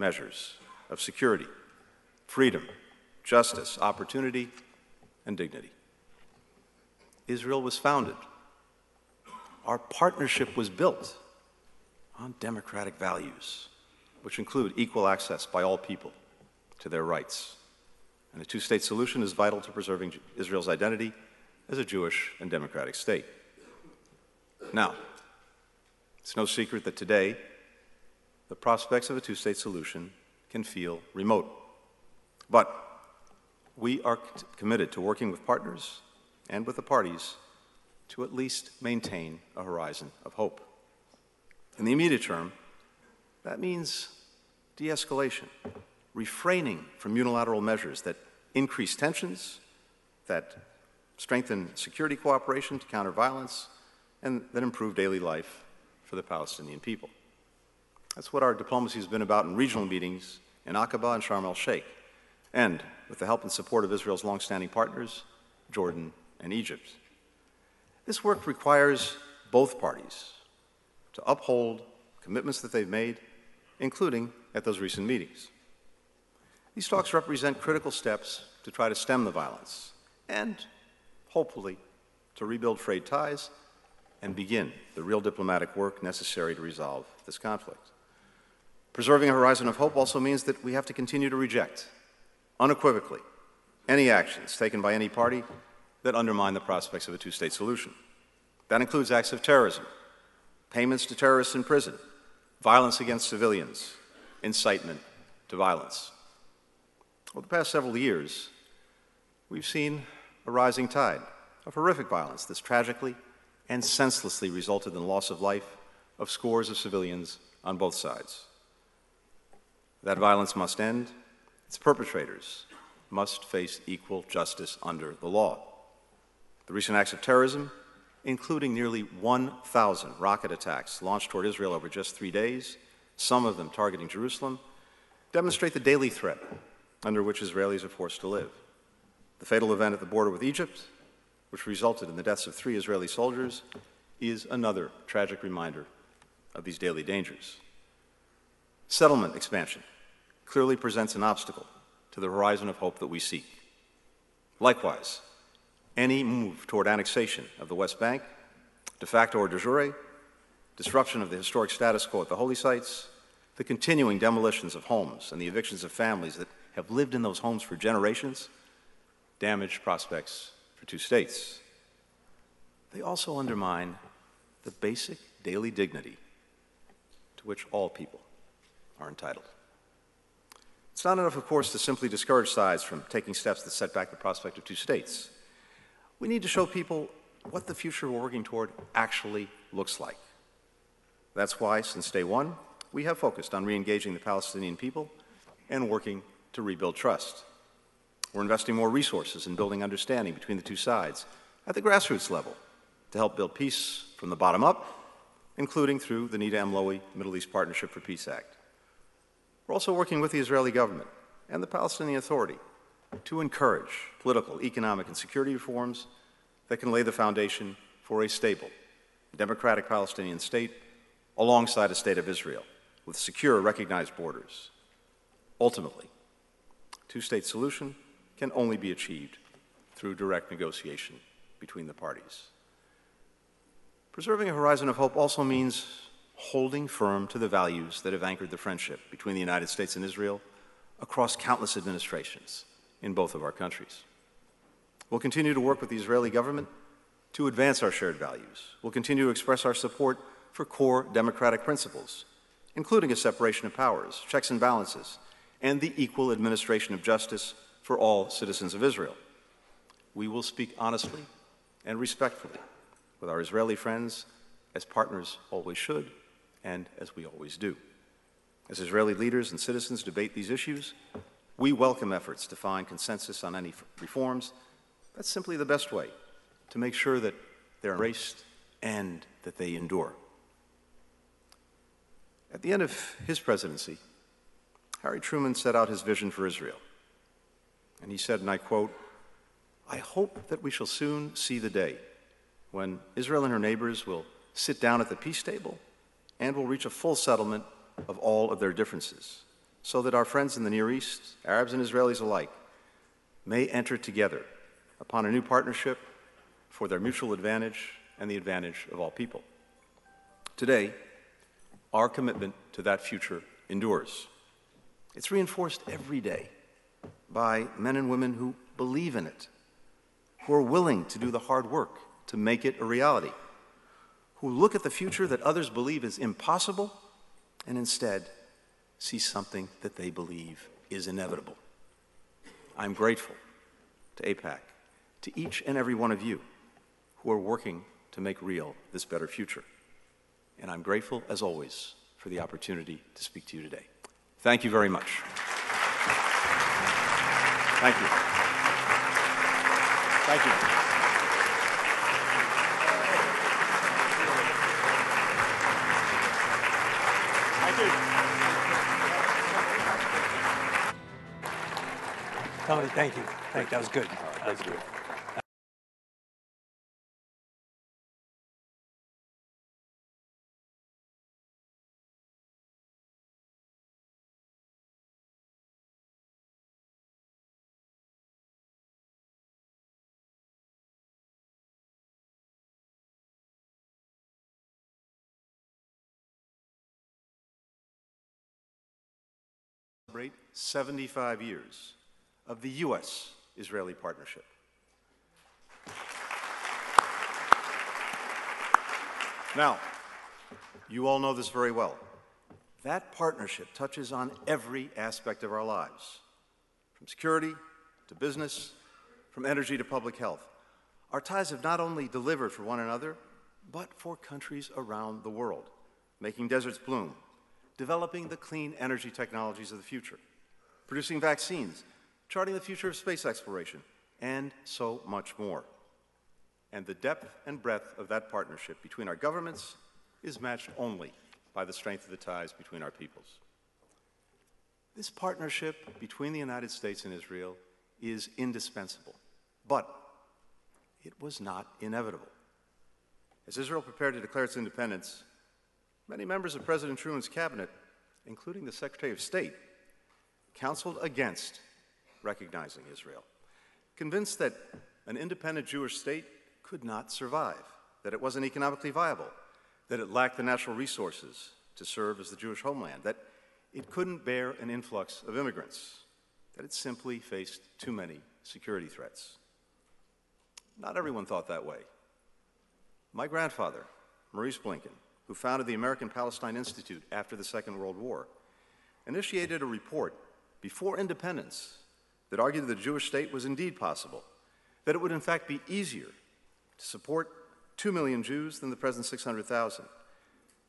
measures of security, freedom, justice, opportunity, and dignity. Israel was founded. Our partnership was built on democratic values, which include equal access by all people to their rights. And a two state solution is vital to preserving Israel's identity as a Jewish and democratic state. Now, it's no secret that today the prospects of a two state solution can feel remote. But we are committed to working with partners and with the parties to at least maintain a horizon of hope. In the immediate term, that means de escalation, refraining from unilateral measures that increase tensions, that strengthen security cooperation to counter violence, and that improve daily life for the Palestinian people. That's what our diplomacy has been about in regional meetings in Aqaba and Sharm el Sheikh, and with the help and support of Israel's longstanding partners, Jordan and Egypt. This work requires both parties to uphold commitments that they've made, including at those recent meetings. These talks represent critical steps to try to stem the violence and, hopefully, to rebuild frayed ties and begin the real diplomatic work necessary to resolve this conflict. Preserving a horizon of hope also means that we have to continue to reject, unequivocally, any actions taken by any party that undermine the prospects of a two state solution. That includes acts of terrorism, payments to terrorists in prison, violence against civilians, incitement to violence. Over the past several years, we've seen a rising tide of horrific violence that's tragically and senselessly resulted in the loss of life of scores of civilians on both sides. That violence must end. Its perpetrators must face equal justice under the law. The recent acts of terrorism, including nearly 1,000 rocket attacks launched toward Israel over just three days, some of them targeting Jerusalem, demonstrate the daily threat under which Israelis are forced to live. The fatal event at the border with Egypt, which resulted in the deaths of three Israeli soldiers, is another tragic reminder of these daily dangers. Settlement expansion clearly presents an obstacle to the horizon of hope that we seek. Likewise, any move toward annexation of the West Bank, de facto or de jure, disruption of the historic status quo at the holy sites, the continuing demolitions of homes and the evictions of families that have lived in those homes for generations, damage prospects for two states. They also undermine the basic daily dignity to which all people are entitled. It's not enough, of course, to simply discourage sides from taking steps that set back the prospect of two states. We need to show people what the future we're working toward actually looks like. That's why, since day one, we have focused on re engaging the Palestinian people and working to rebuild trust. We're investing more resources in building understanding between the two sides at the grassroots level to help build peace from the bottom up, including through the Nita M. Lowey Middle East Partnership for Peace Act. We're also working with the Israeli government and the Palestinian Authority to encourage political, economic, and security reforms that can lay the foundation for a stable, democratic Palestinian state alongside a state of Israel with secure, recognized borders. Ultimately, two state solution can only be achieved through direct negotiation between the parties. Preserving a horizon of hope also means holding firm to the values that have anchored the friendship between the United States and Israel across countless administrations in both of our countries. We'll continue to work with the Israeli government to advance our shared values. We'll continue to express our support for core democratic principles, including a separation of powers, checks and balances, and the equal administration of justice for all citizens of Israel. We will speak honestly and respectfully with our Israeli friends, as partners always should, and as we always do. As Israeli leaders and citizens debate these issues, we welcome efforts to find consensus on any reforms. That's simply the best way to make sure that they're embraced and that they endure. At the end of his presidency, Harry Truman set out his vision for Israel. And he said, and I quote, I hope that we shall soon see the day when Israel and her neighbors will sit down at the peace table and will reach a full settlement of all of their differences, so that our friends in the Near East, Arabs and Israelis alike, may enter together upon a new partnership for their mutual advantage and the advantage of all people. Today, our commitment to that future endures. It's reinforced every day by men and women who believe in it, who are willing to do the hard work to make it a reality, who look at the future that others believe is impossible and instead see something that they believe is inevitable. I'm grateful to AIPAC, to each and every one of you who are working to make real this better future. And I'm grateful, as always, for the opportunity to speak to you today. Thank you very much. Thank you. Thank you. Tony, thank you. Thank you. That was good. That was good. celebrate 75 years of the U.S. Israeli partnership. Now, you all know this very well. That partnership touches on every aspect of our lives, from security to business, from energy to public health. Our ties have not only delivered for one another, but for countries around the world, making deserts bloom, developing the clean energy technologies of the future, producing vaccines, charting the future of space exploration, and so much more. And the depth and breadth of that partnership between our governments is matched only by the strength of the ties between our peoples. This partnership between the United States and Israel is indispensable, but it was not inevitable. As Israel prepared to declare its independence, many members of President Truman's cabinet, including the Secretary of State, counseled against recognizing Israel, convinced that an independent Jewish state could not survive, that it wasn't economically viable, that it lacked the natural resources to serve as the Jewish homeland, that it couldn't bear an influx of immigrants, that it simply faced too many security threats. Not everyone thought that way. My grandfather, Maurice Blinken, who founded the American Palestine Institute after the Second World War, initiated a report before independence that argued that the Jewish state was indeed possible, that it would in fact be easier to support 2 million Jews than the present 600,000.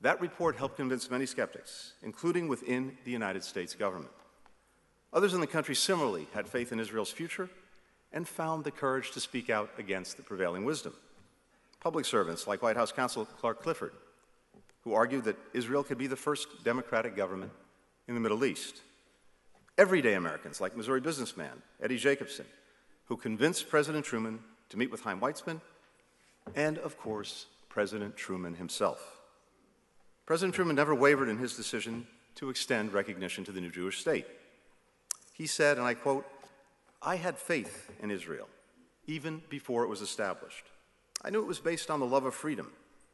That report helped convince many skeptics, including within the United States government. Others in the country similarly had faith in Israel's future and found the courage to speak out against the prevailing wisdom. Public servants like White House counsel Clark Clifford, who argued that Israel could be the first democratic government in the Middle East, everyday Americans like Missouri businessman Eddie Jacobson, who convinced President Truman to meet with Chaim Weizmann, and of course, President Truman himself. President Truman never wavered in his decision to extend recognition to the new Jewish state. He said, and I quote, I had faith in Israel even before it was established. I knew it was based on the love of freedom,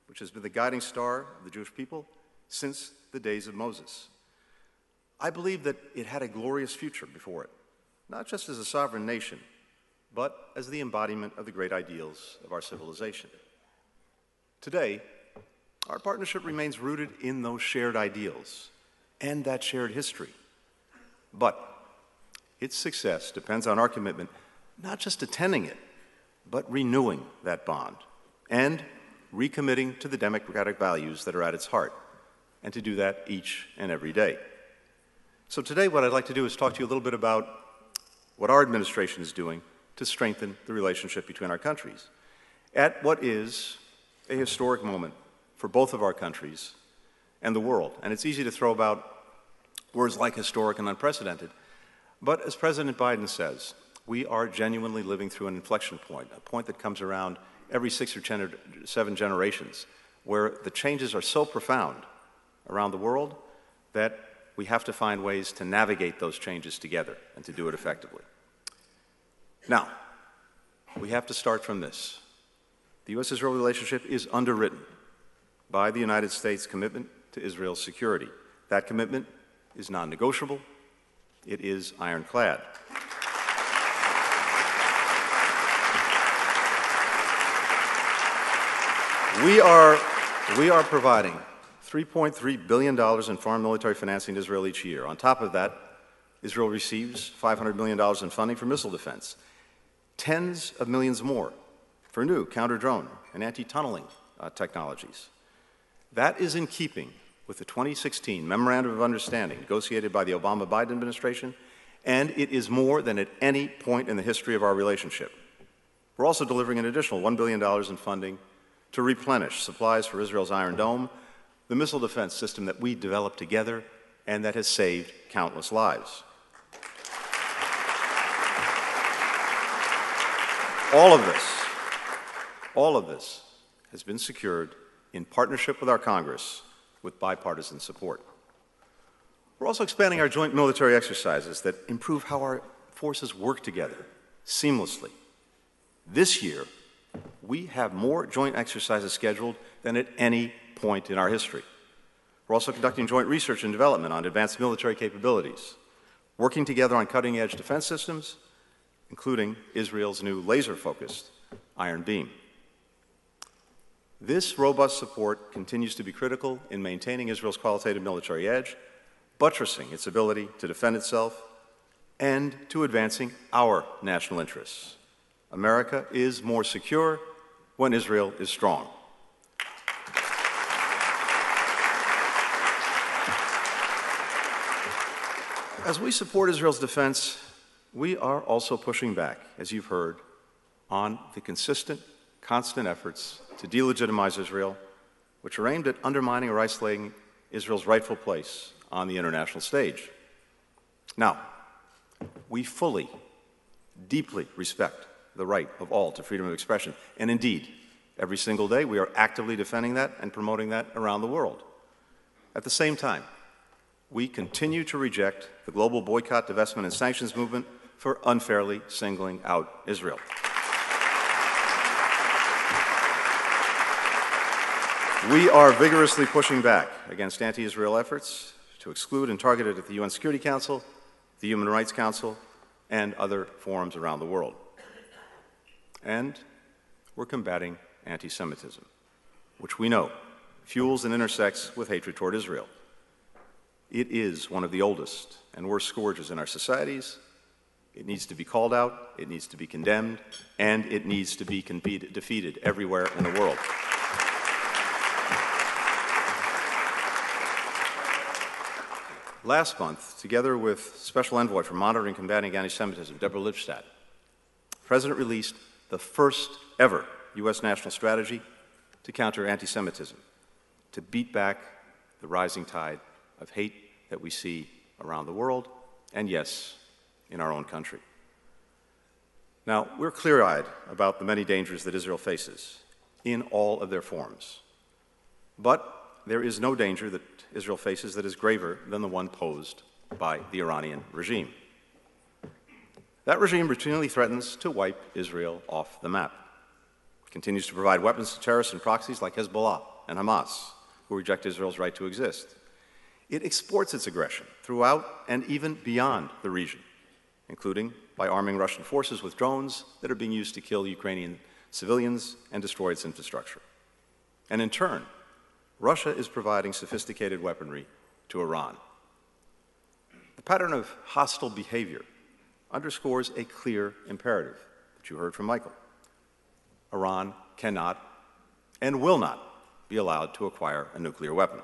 which has been the guiding star of the Jewish people since the days of Moses. I believe that it had a glorious future before it, not just as a sovereign nation, but as the embodiment of the great ideals of our civilization. Today, our partnership remains rooted in those shared ideals and that shared history. But its success depends on our commitment not just attending it, but renewing that bond and recommitting to the democratic values that are at its heart, and to do that each and every day. So today what I'd like to do is talk to you a little bit about what our administration is doing to strengthen the relationship between our countries at what is a historic moment for both of our countries and the world. And it's easy to throw about words like historic and unprecedented. But as President Biden says, we are genuinely living through an inflection point, a point that comes around every six or seven generations, where the changes are so profound around the world that we have to find ways to navigate those changes together and to do it effectively. Now, we have to start from this. The U.S. Israel relationship is underwritten by the United States' commitment to Israel's security. That commitment is non negotiable, it is ironclad. We are, we are providing $3.3 billion in foreign military financing to Israel each year. On top of that, Israel receives $500 million in funding for missile defense, tens of millions more for new counter drone and anti tunneling uh, technologies. That is in keeping with the 2016 Memorandum of Understanding negotiated by the Obama Biden administration, and it is more than at any point in the history of our relationship. We're also delivering an additional $1 billion in funding to replenish supplies for Israel's Iron Dome, the missile defense system that we developed together and that has saved countless lives. All of this, all of this has been secured in partnership with our Congress with bipartisan support. We're also expanding our joint military exercises that improve how our forces work together seamlessly. This year, we have more joint exercises scheduled than at any point in our history. We're also conducting joint research and development on advanced military capabilities, working together on cutting edge defense systems, including Israel's new laser focused Iron Beam. This robust support continues to be critical in maintaining Israel's qualitative military edge, buttressing its ability to defend itself, and to advancing our national interests. America is more secure when Israel is strong. As we support Israel's defense, we are also pushing back, as you've heard, on the consistent, constant efforts to delegitimize Israel, which are aimed at undermining or isolating Israel's rightful place on the international stage. Now, we fully, deeply respect the right of all to freedom of expression. And indeed, every single day we are actively defending that and promoting that around the world. At the same time, we continue to reject the global boycott, divestment, and sanctions movement for unfairly singling out Israel. We are vigorously pushing back against anti Israel efforts to exclude and target it at the UN Security Council, the Human Rights Council, and other forums around the world. And we're combating anti Semitism, which we know fuels and intersects with hatred toward Israel. It is one of the oldest and worst scourges in our societies. It needs to be called out, it needs to be condemned, and it needs to be defeated everywhere in the world. Last month, together with Special Envoy for Monitoring and Combating Anti Semitism, Deborah Lipstadt, the President released the first ever U.S. national strategy to counter anti Semitism, to beat back the rising tide of hate that we see around the world, and yes, in our own country. Now, we're clear eyed about the many dangers that Israel faces in all of their forms. But there is no danger that Israel faces that is graver than the one posed by the Iranian regime. That regime routinely threatens to wipe Israel off the map. It continues to provide weapons to terrorists and proxies like Hezbollah and Hamas, who reject Israel's right to exist. It exports its aggression throughout and even beyond the region, including by arming Russian forces with drones that are being used to kill Ukrainian civilians and destroy its infrastructure. And in turn, Russia is providing sophisticated weaponry to Iran. The pattern of hostile behavior underscores a clear imperative that you heard from Michael. Iran cannot and will not be allowed to acquire a nuclear weapon.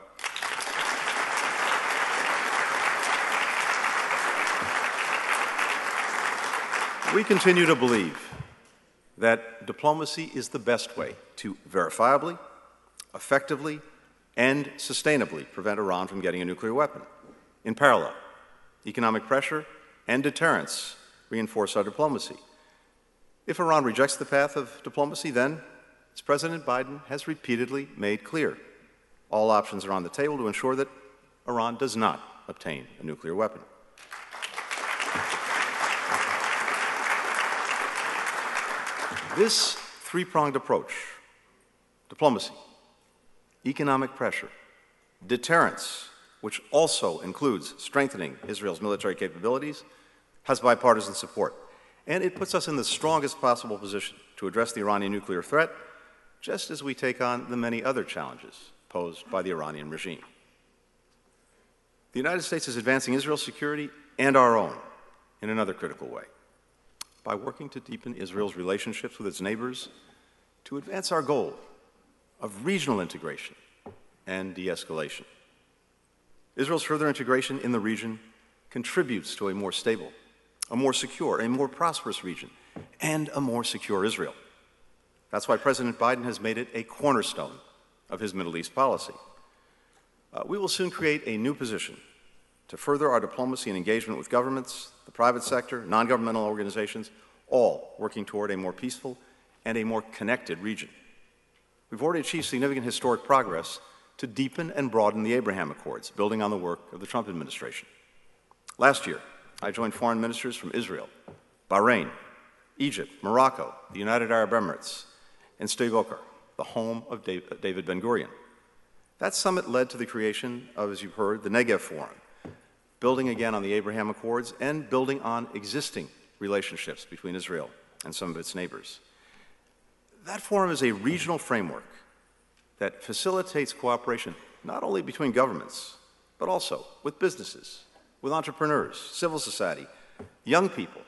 We continue to believe that diplomacy is the best way to verifiably, effectively, and sustainably prevent Iran from getting a nuclear weapon. In parallel, economic pressure and deterrence reinforce our diplomacy. If Iran rejects the path of diplomacy, then, as President Biden has repeatedly made clear, all options are on the table to ensure that Iran does not obtain a nuclear weapon. This three pronged approach diplomacy, economic pressure, deterrence, which also includes strengthening Israel's military capabilities, has bipartisan support. And it puts us in the strongest possible position to address the Iranian nuclear threat, just as we take on the many other challenges posed by the Iranian regime. The United States is advancing Israel's security and our own in another critical way by working to deepen Israel's relationships with its neighbors to advance our goal of regional integration and de escalation. Israel's further integration in the region contributes to a more stable, a more secure, a more prosperous region, and a more secure Israel. That's why President Biden has made it a cornerstone of his Middle East policy. Uh, we will soon create a new position to further our diplomacy and engagement with governments, the private sector, non governmental organizations, all working toward a more peaceful and a more connected region. We've already achieved significant historic progress to deepen and broaden the Abraham Accords, building on the work of the Trump administration. Last year, I joined foreign ministers from Israel, Bahrain, Egypt, Morocco, the United Arab Emirates, and Sde the home of David Ben Gurion. That summit led to the creation of, as you've heard, the Negev Forum, building again on the Abraham Accords and building on existing relationships between Israel and some of its neighbors. That forum is a regional framework that facilitates cooperation not only between governments, but also with businesses, with entrepreneurs, civil society, young people,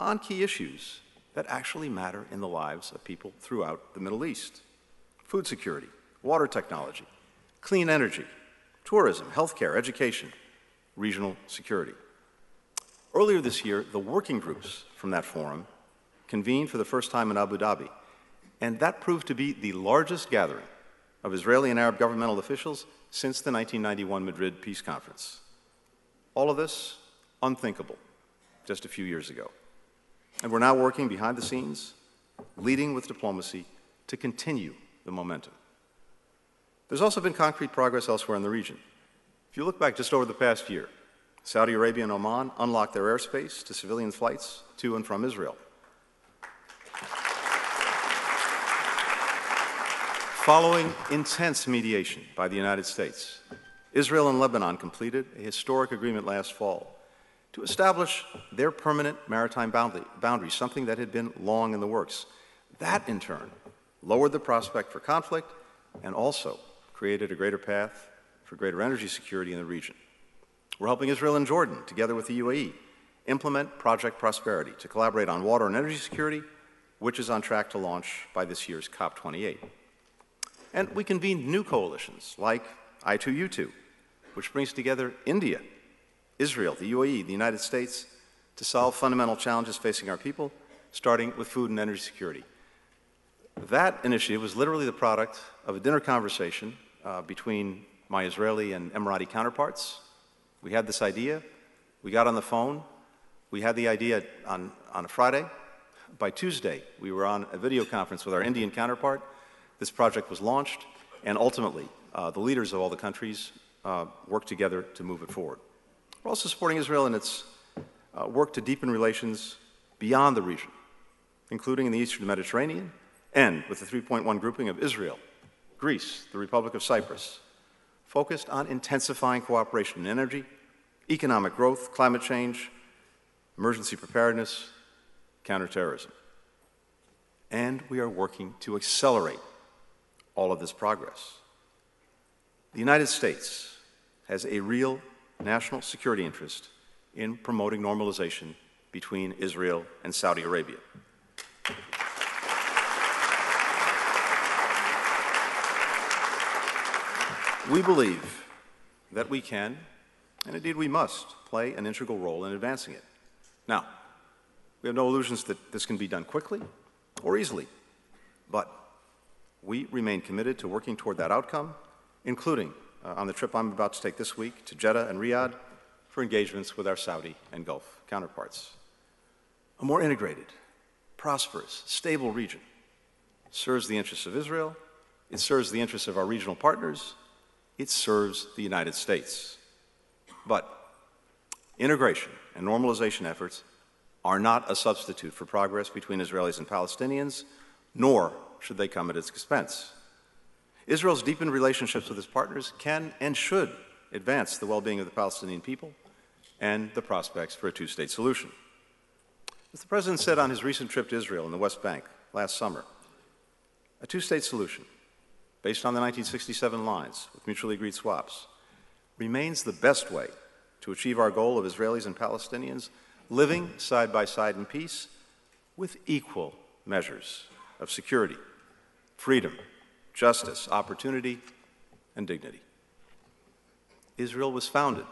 on key issues that actually matter in the lives of people throughout the Middle East food security, water technology, clean energy, tourism, healthcare, education, regional security. Earlier this year, the working groups from that forum convened for the first time in Abu Dhabi, and that proved to be the largest gathering of Israeli and Arab governmental officials since the 1991 Madrid Peace Conference. All of this unthinkable just a few years ago. And we're now working behind the scenes, leading with diplomacy to continue the momentum. There's also been concrete progress elsewhere in the region. You look back just over the past year, Saudi Arabia and Oman unlocked their airspace to civilian flights to and from Israel. Following intense mediation by the United States, Israel and Lebanon completed a historic agreement last fall to establish their permanent maritime boundary, boundary, something that had been long in the works. That, in turn, lowered the prospect for conflict and also created a greater path for greater energy security in the region. We're helping Israel and Jordan, together with the UAE, implement Project Prosperity to collaborate on water and energy security, which is on track to launch by this year's COP28. And we convened new coalitions like I2U2, which brings together India, Israel, the UAE, the United States to solve fundamental challenges facing our people, starting with food and energy security. That initiative was literally the product of a dinner conversation uh, between my Israeli and Emirati counterparts. We had this idea, we got on the phone, we had the idea on, on a Friday. By Tuesday, we were on a video conference with our Indian counterpart. This project was launched, and ultimately, uh, the leaders of all the countries uh, worked together to move it forward. We're also supporting Israel in its uh, work to deepen relations beyond the region, including in the eastern Mediterranean and with the 3.1 grouping of Israel, Greece, the Republic of Cyprus, focused on intensifying cooperation in energy, economic growth, climate change, emergency preparedness, counterterrorism. And we are working to accelerate all of this progress. The United States has a real national security interest in promoting normalization between Israel and Saudi Arabia. We believe that we can, and indeed we must, play an integral role in advancing it. Now, we have no illusions that this can be done quickly or easily, but we remain committed to working toward that outcome, including uh, on the trip I'm about to take this week to Jeddah and Riyadh for engagements with our Saudi and Gulf counterparts. A more integrated, prosperous, stable region serves the interests of Israel, it serves the interests of our regional partners, it serves the United States. But integration and normalization efforts are not a substitute for progress between Israelis and Palestinians, nor should they come at its expense. Israel's deepened relationships with its partners can and should advance the well being of the Palestinian people and the prospects for a two state solution. As the President said on his recent trip to Israel and the West Bank last summer, a two state solution, based on the 1967 lines with mutually agreed swaps, remains the best way to achieve our goal of Israelis and Palestinians living side by side in peace with equal measures of security, freedom, justice, opportunity, and dignity. Israel was founded.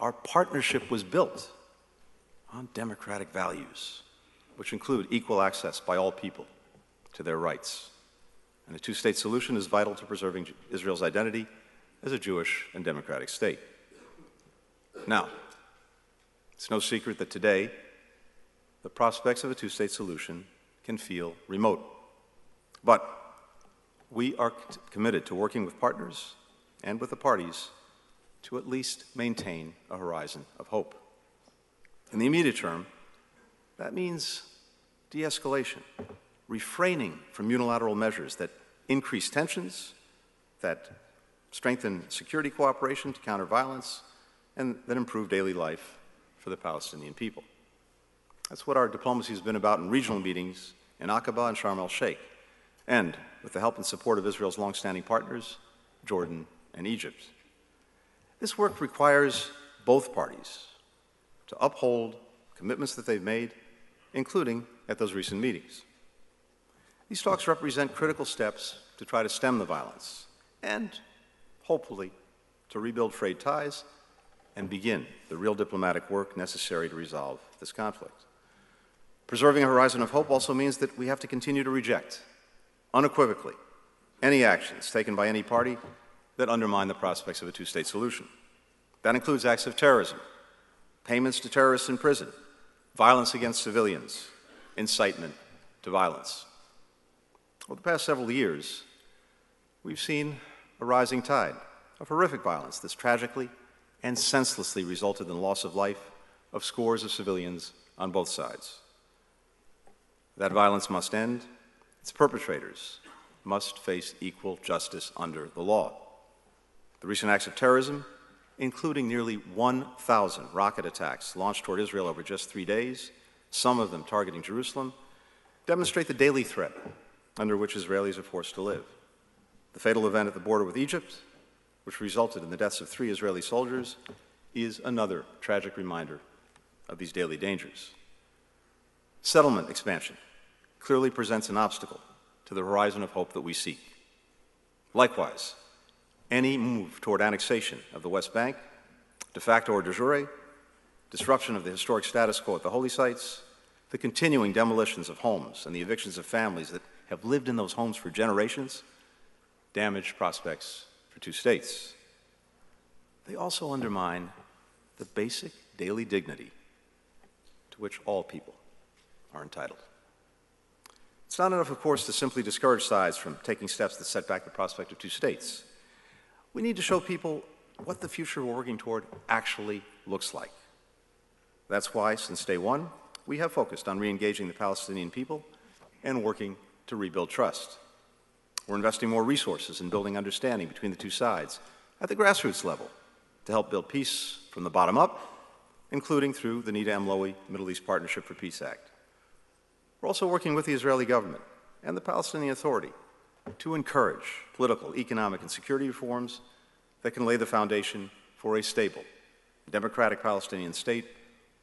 Our partnership was built on democratic values, which include equal access by all people to their rights. And a two state solution is vital to preserving Israel's identity as a Jewish and democratic state. Now, it's no secret that today the prospects of a two state solution can feel remote. But we are committed to working with partners and with the parties to at least maintain a horizon of hope. In the immediate term, that means de escalation, refraining from unilateral measures that increase tensions, that strengthen security cooperation to counter violence, and that improve daily life for the Palestinian people. That's what our diplomacy has been about in regional meetings in Aqaba and Sharm el Sheikh, and with the help and support of Israel's longstanding partners, Jordan and Egypt. This work requires both parties to uphold commitments that they've made, including at those recent meetings. These talks represent critical steps to try to stem the violence and, hopefully, to rebuild frayed ties and begin the real diplomatic work necessary to resolve this conflict. Preserving a horizon of hope also means that we have to continue to reject, unequivocally, any actions taken by any party that undermine the prospects of a two state solution. That includes acts of terrorism, payments to terrorists in prison, violence against civilians, incitement to violence. Over the past several years, we've seen a rising tide of horrific violence that's tragically and senselessly resulted in loss of life of scores of civilians on both sides. That violence must end. Its perpetrators must face equal justice under the law. The recent acts of terrorism, including nearly 1,000 rocket attacks launched toward Israel over just three days, some of them targeting Jerusalem, demonstrate the daily threat under which Israelis are forced to live. The fatal event at the border with Egypt which resulted in the deaths of three Israeli soldiers, is another tragic reminder of these daily dangers. Settlement expansion clearly presents an obstacle to the horizon of hope that we seek. Likewise, any move toward annexation of the West Bank, de facto or de jure, disruption of the historic status quo at the holy sites, the continuing demolitions of homes and the evictions of families that have lived in those homes for generations, damage prospects for two states. They also undermine the basic daily dignity to which all people are entitled. It's not enough, of course, to simply discourage sides from taking steps that set back the prospect of two states. We need to show people what the future we're working toward actually looks like. That's why, since day one, we have focused on re engaging the Palestinian people and working to rebuild trust. We're investing more resources in building understanding between the two sides at the grassroots level to help build peace from the bottom up, including through the Nita M. Lowey Middle East Partnership for Peace Act. We're also working with the Israeli government and the Palestinian Authority to encourage political, economic, and security reforms that can lay the foundation for a stable, democratic Palestinian state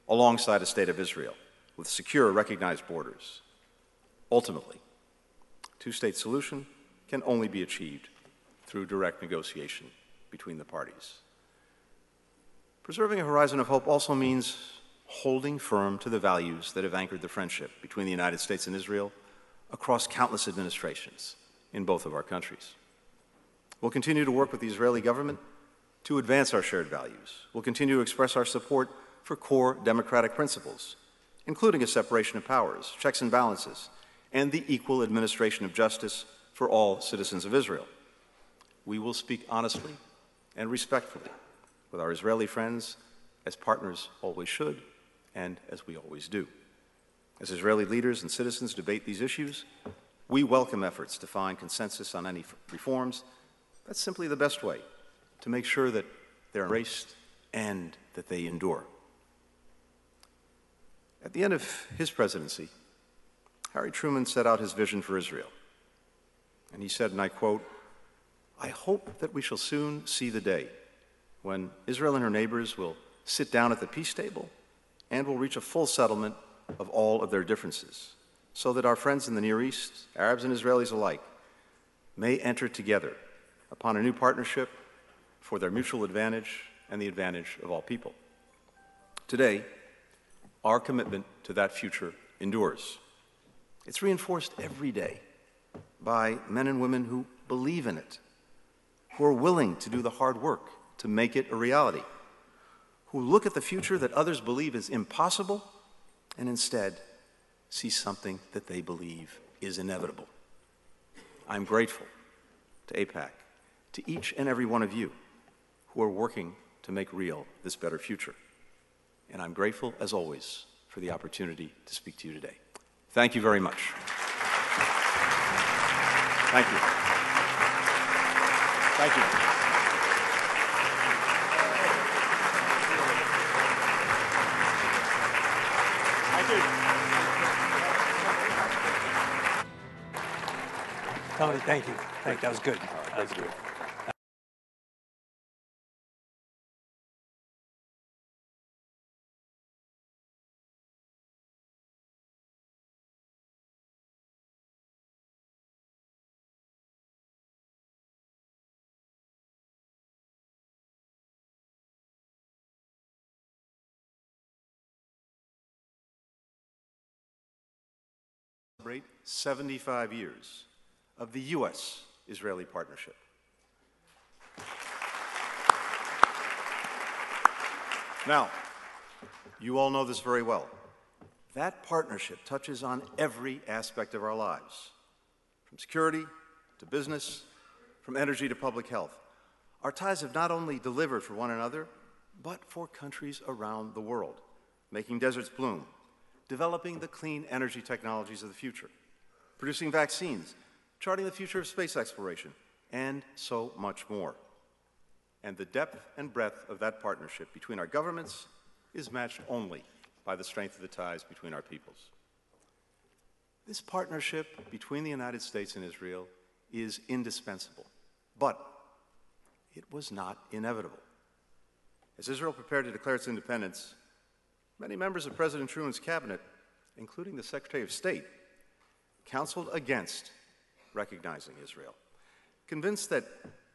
alongside a state of Israel with secure, recognized borders. Ultimately, two state solution can only be achieved through direct negotiation between the parties. Preserving a horizon of hope also means holding firm to the values that have anchored the friendship between the United States and Israel across countless administrations in both of our countries. We'll continue to work with the Israeli government to advance our shared values. We'll continue to express our support for core democratic principles, including a separation of powers, checks and balances, and the equal administration of justice for all citizens of Israel. We will speak honestly and respectfully with our Israeli friends, as partners always should, and as we always do. As Israeli leaders and citizens debate these issues, we welcome efforts to find consensus on any reforms. That's simply the best way to make sure that they're embraced and that they endure. At the end of his presidency, Harry Truman set out his vision for Israel. And he said, and I quote, I hope that we shall soon see the day when Israel and her neighbors will sit down at the peace table and will reach a full settlement of all of their differences, so that our friends in the Near East, Arabs and Israelis alike, may enter together upon a new partnership for their mutual advantage and the advantage of all people. Today, our commitment to that future endures. It's reinforced every day by men and women who believe in it, who are willing to do the hard work to make it a reality, who look at the future that others believe is impossible and instead see something that they believe is inevitable. I'm grateful to AIPAC, to each and every one of you who are working to make real this better future. And I'm grateful, as always, for the opportunity to speak to you today. Thank you very much. Thank you. Thank you. Thank you. Tony, thank you. Thank you. That was good. That was good. 75 years of the U.S. Israeli partnership. Now, you all know this very well. That partnership touches on every aspect of our lives, from security to business, from energy to public health. Our ties have not only delivered for one another, but for countries around the world, making deserts bloom, developing the clean energy technologies of the future, producing vaccines, charting the future of space exploration, and so much more. And the depth and breadth of that partnership between our governments is matched only by the strength of the ties between our peoples. This partnership between the United States and Israel is indispensable, but it was not inevitable. As Israel prepared to declare its independence, many members of President Truman's cabinet, including the Secretary of State, counseled against recognizing Israel, convinced that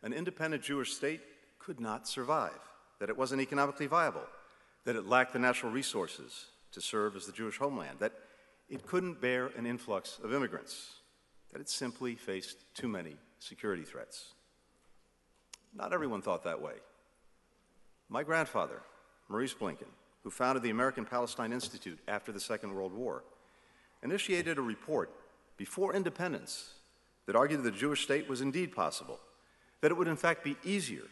an independent Jewish state could not survive, that it wasn't economically viable, that it lacked the natural resources to serve as the Jewish homeland, that it couldn't bear an influx of immigrants, that it simply faced too many security threats. Not everyone thought that way. My grandfather, Maurice Blinken, who founded the American Palestine Institute after the Second World War, initiated a report before independence that argued that the Jewish state was indeed possible, that it would in fact be easier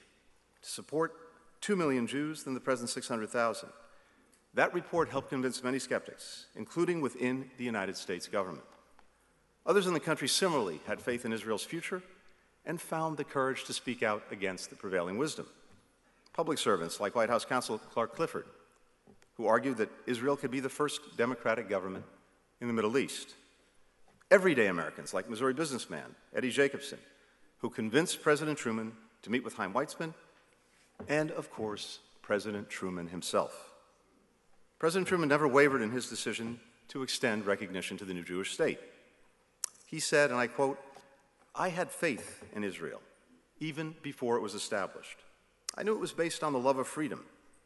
to support 2 million Jews than the present 600,000. That report helped convince many skeptics, including within the United States government. Others in the country similarly had faith in Israel's future and found the courage to speak out against the prevailing wisdom. Public servants like White House counsel Clark Clifford, who argued that Israel could be the first democratic government in the Middle East. Everyday Americans like Missouri businessman Eddie Jacobson, who convinced President Truman to meet with Chaim Weizmann, and of course, President Truman himself. President Truman never wavered in his decision to extend recognition to the new Jewish state. He said, and I quote, I had faith in Israel even before it was established. I knew it was based on the love of freedom,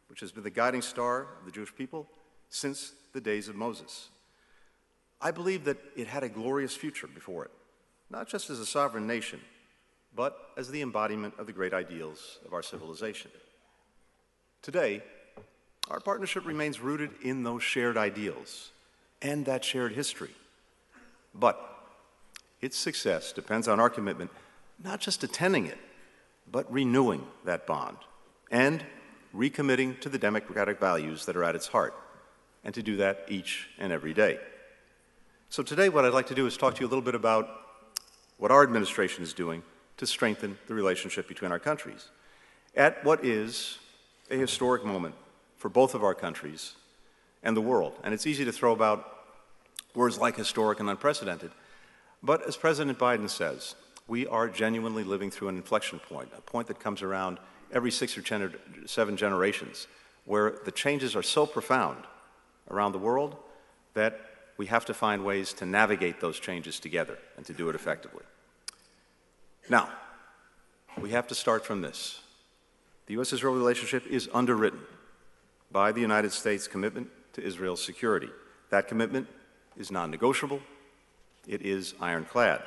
which has been the guiding star of the Jewish people since the days of Moses. I believe that it had a glorious future before it, not just as a sovereign nation, but as the embodiment of the great ideals of our civilization. Today, our partnership remains rooted in those shared ideals and that shared history. But its success depends on our commitment not just attending it, but renewing that bond and recommitting to the democratic values that are at its heart, and to do that each and every day. So today what I'd like to do is talk to you a little bit about what our administration is doing to strengthen the relationship between our countries. At what is a historic moment for both of our countries and the world. And it's easy to throw about words like historic and unprecedented. But as President Biden says, we are genuinely living through an inflection point, a point that comes around every six or seven generations, where the changes are so profound around the world that we have to find ways to navigate those changes together and to do it effectively. Now, we have to start from this. The U.S. Israel relationship is underwritten by the United States' commitment to Israel's security. That commitment is non negotiable, it is ironclad.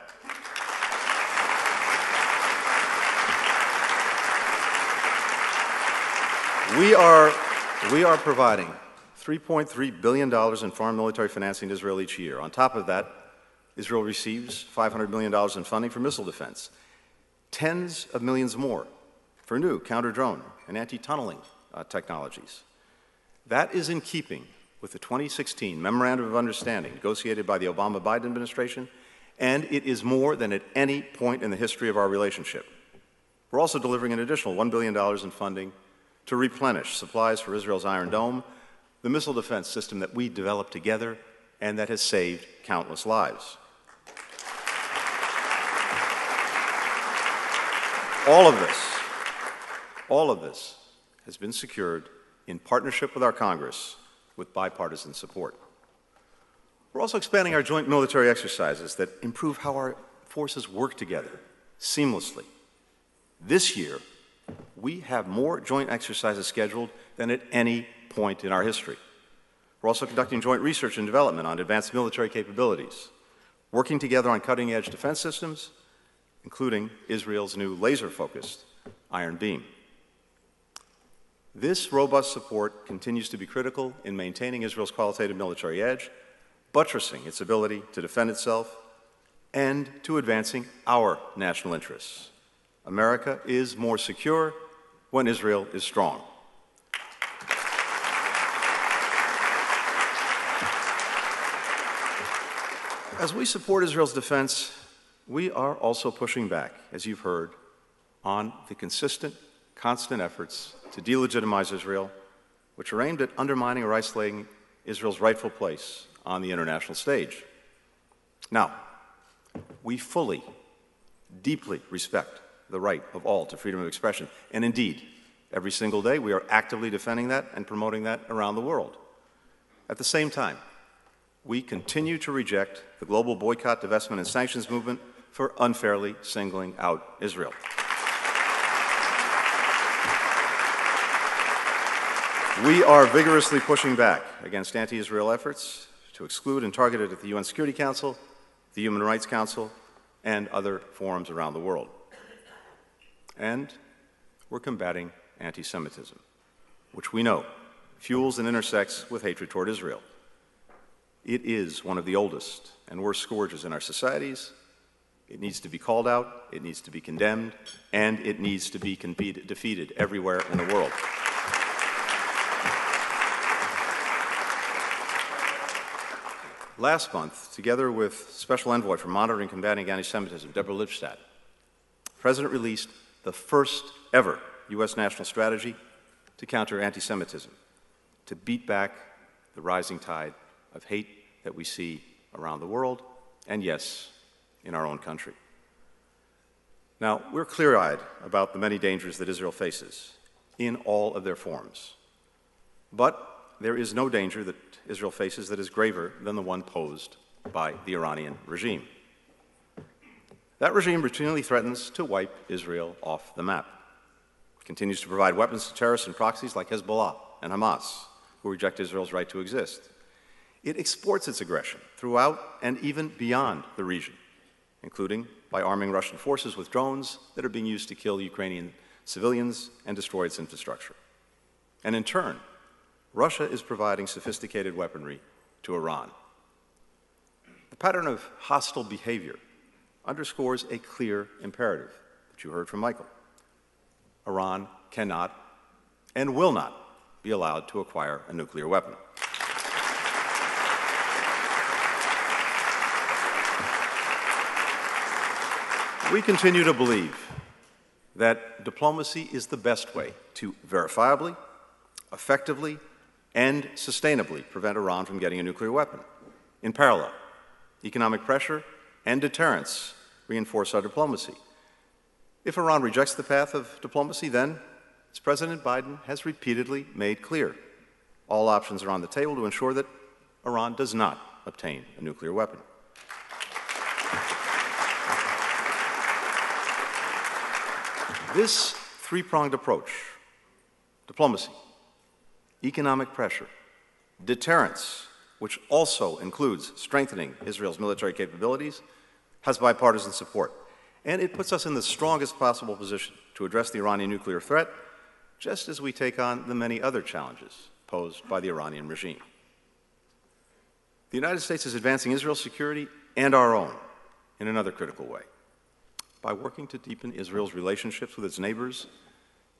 We are, we are providing $3.3 billion in foreign military financing to Israel each year. On top of that, Israel receives $500 million in funding for missile defense, tens of millions more for new counter drone and anti tunneling uh, technologies. That is in keeping with the 2016 Memorandum of Understanding negotiated by the Obama Biden administration, and it is more than at any point in the history of our relationship. We're also delivering an additional $1 billion in funding to replenish supplies for Israel's Iron Dome, the missile defense system that we developed together and that has saved countless lives. All of this, all of this has been secured in partnership with our Congress with bipartisan support. We're also expanding our joint military exercises that improve how our forces work together seamlessly. This year, we have more joint exercises scheduled than at any point in our history. We're also conducting joint research and development on advanced military capabilities, working together on cutting edge defense systems, including Israel's new laser focused Iron Beam. This robust support continues to be critical in maintaining Israel's qualitative military edge, buttressing its ability to defend itself, and to advancing our national interests. America is more secure when Israel is strong. As we support Israel's defense, we are also pushing back, as you've heard, on the consistent, constant efforts to delegitimize Israel, which are aimed at undermining or isolating Israel's rightful place on the international stage. Now, we fully, deeply respect the right of all to freedom of expression. And indeed, every single day we are actively defending that and promoting that around the world. At the same time, we continue to reject the global boycott, divestment, and sanctions movement for unfairly singling out Israel. We are vigorously pushing back against anti Israel efforts to exclude and target it at the UN Security Council, the Human Rights Council, and other forums around the world. And we're combating anti Semitism, which we know fuels and intersects with hatred toward Israel. It is one of the oldest and worst scourges in our societies. It needs to be called out, it needs to be condemned, and it needs to be defeated everywhere in the world. Last month, together with Special Envoy for Monitoring and Combating Anti Semitism, Deborah Lipstadt, the President released the first ever U.S. national strategy to counter anti Semitism, to beat back the rising tide of hate that we see around the world, and yes, in our own country. Now, we're clear eyed about the many dangers that Israel faces in all of their forms. But there is no danger that Israel faces that is graver than the one posed by the Iranian regime. That regime routinely threatens to wipe Israel off the map. It continues to provide weapons to terrorists and proxies like Hezbollah and Hamas, who reject Israel's right to exist. It exports its aggression throughout and even beyond the region, including by arming Russian forces with drones that are being used to kill Ukrainian civilians and destroy its infrastructure. And in turn, Russia is providing sophisticated weaponry to Iran. The pattern of hostile behavior underscores a clear imperative that you heard from Michael. Iran cannot and will not be allowed to acquire a nuclear weapon. We continue to believe that diplomacy is the best way to verifiably, effectively, and sustainably prevent Iran from getting a nuclear weapon. In parallel, economic pressure and deterrence reinforce our diplomacy. If Iran rejects the path of diplomacy, then, as President Biden has repeatedly made clear, all options are on the table to ensure that Iran does not obtain a nuclear weapon. This three pronged approach diplomacy, economic pressure, deterrence, which also includes strengthening Israel's military capabilities, has bipartisan support. And it puts us in the strongest possible position to address the Iranian nuclear threat, just as we take on the many other challenges posed by the Iranian regime. The United States is advancing Israel's security and our own in another critical way by working to deepen Israel's relationships with its neighbors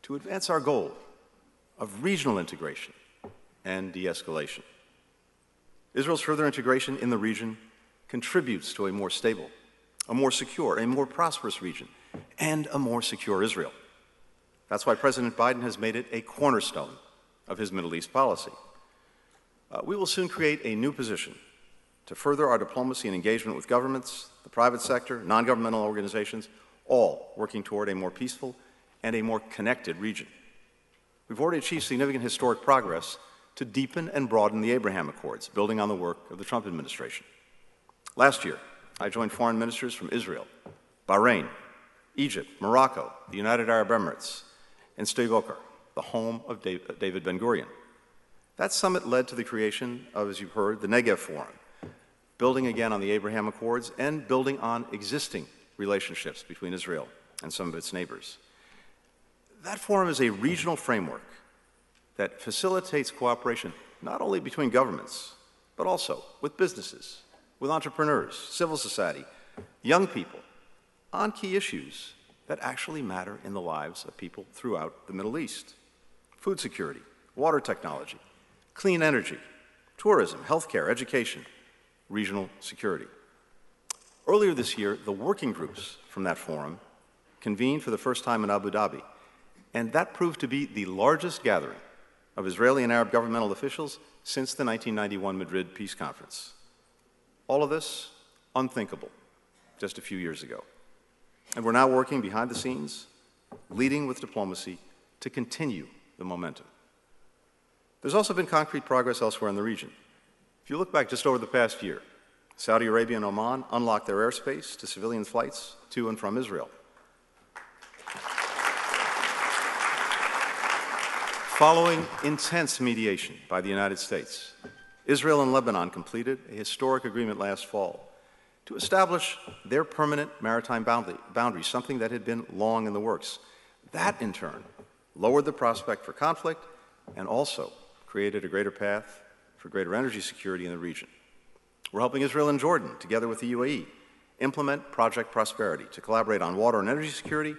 to advance our goal of regional integration and de escalation. Israel's further integration in the region contributes to a more stable, a more secure, a more prosperous region, and a more secure Israel. That's why President Biden has made it a cornerstone of his Middle East policy. Uh, we will soon create a new position to further our diplomacy and engagement with governments, the private sector, non governmental organizations, all working toward a more peaceful and a more connected region. We've already achieved significant historic progress to deepen and broaden the Abraham Accords, building on the work of the Trump administration. Last year, I joined foreign ministers from Israel, Bahrain, Egypt, Morocco, the United Arab Emirates, and Sde the home of David Ben Gurion. That summit led to the creation of, as you've heard, the Negev Forum, building again on the Abraham Accords, and building on existing relationships between Israel and some of its neighbors. That forum is a regional framework that facilitates cooperation not only between governments, but also with businesses, with entrepreneurs, civil society, young people, on key issues that actually matter in the lives of people throughout the Middle East food security, water technology, clean energy, tourism, healthcare, education, regional security. Earlier this year, the working groups from that forum convened for the first time in Abu Dhabi, and that proved to be the largest gathering of Israeli and Arab governmental officials since the 1991 Madrid Peace Conference. All of this unthinkable just a few years ago. And we're now working behind the scenes, leading with diplomacy to continue the momentum. There's also been concrete progress elsewhere in the region. If you look back just over the past year, Saudi Arabia and Oman unlocked their airspace to civilian flights to and from Israel. Following intense mediation by the United States, Israel and Lebanon completed a historic agreement last fall to establish their permanent maritime boundary, boundary, something that had been long in the works. That, in turn, lowered the prospect for conflict and also created a greater path for greater energy security in the region. We're helping Israel and Jordan, together with the UAE, implement Project Prosperity to collaborate on water and energy security,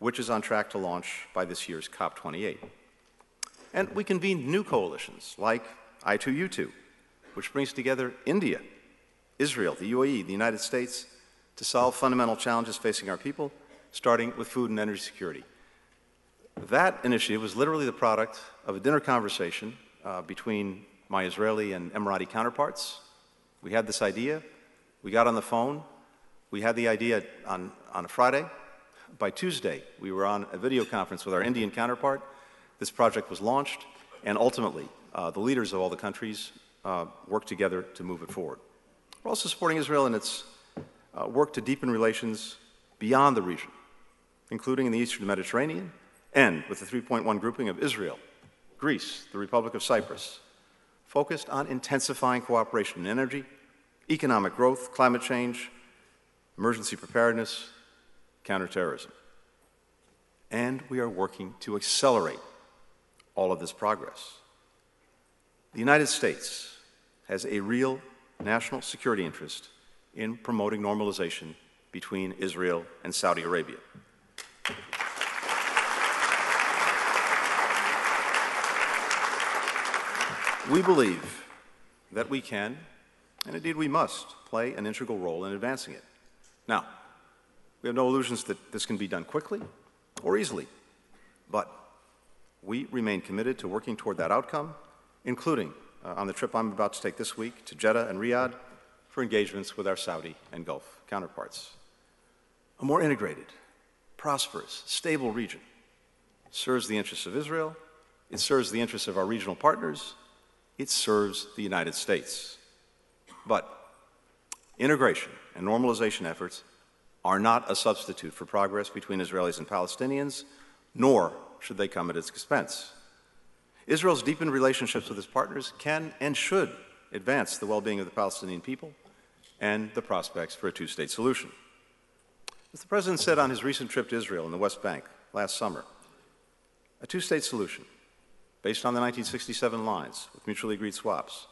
which is on track to launch by this year's COP28. And we convened new coalitions like I2U2, which brings together India, Israel, the UAE, the United States to solve fundamental challenges facing our people, starting with food and energy security. That initiative was literally the product of a dinner conversation uh, between my Israeli and Emirati counterparts. We had this idea. We got on the phone. We had the idea on, on a Friday. By Tuesday, we were on a video conference with our Indian counterpart. This project was launched, and ultimately, uh, the leaders of all the countries uh, worked together to move it forward. We're also supporting Israel in its uh, work to deepen relations beyond the region, including in the eastern Mediterranean and with the 3.1 grouping of Israel, Greece, the Republic of Cyprus, focused on intensifying cooperation in energy, economic growth, climate change, emergency preparedness, counterterrorism. And we are working to accelerate all of this progress. The United States has a real national security interest in promoting normalization between Israel and Saudi Arabia. We believe that we can, and indeed we must, play an integral role in advancing it. Now, we have no illusions that this can be done quickly or easily, but we remain committed to working toward that outcome, including uh, on the trip I'm about to take this week to Jeddah and Riyadh for engagements with our Saudi and Gulf counterparts. A more integrated, prosperous, stable region serves the interests of Israel, it serves the interests of our regional partners, it serves the United States. But integration and normalization efforts are not a substitute for progress between Israelis and Palestinians, nor should they come at its expense. Israel's deepened relationships with its partners can and should advance the well being of the Palestinian people and the prospects for a two state solution. As the President said on his recent trip to Israel and the West Bank last summer, a two state solution based on the 1967 lines with mutually agreed swaps,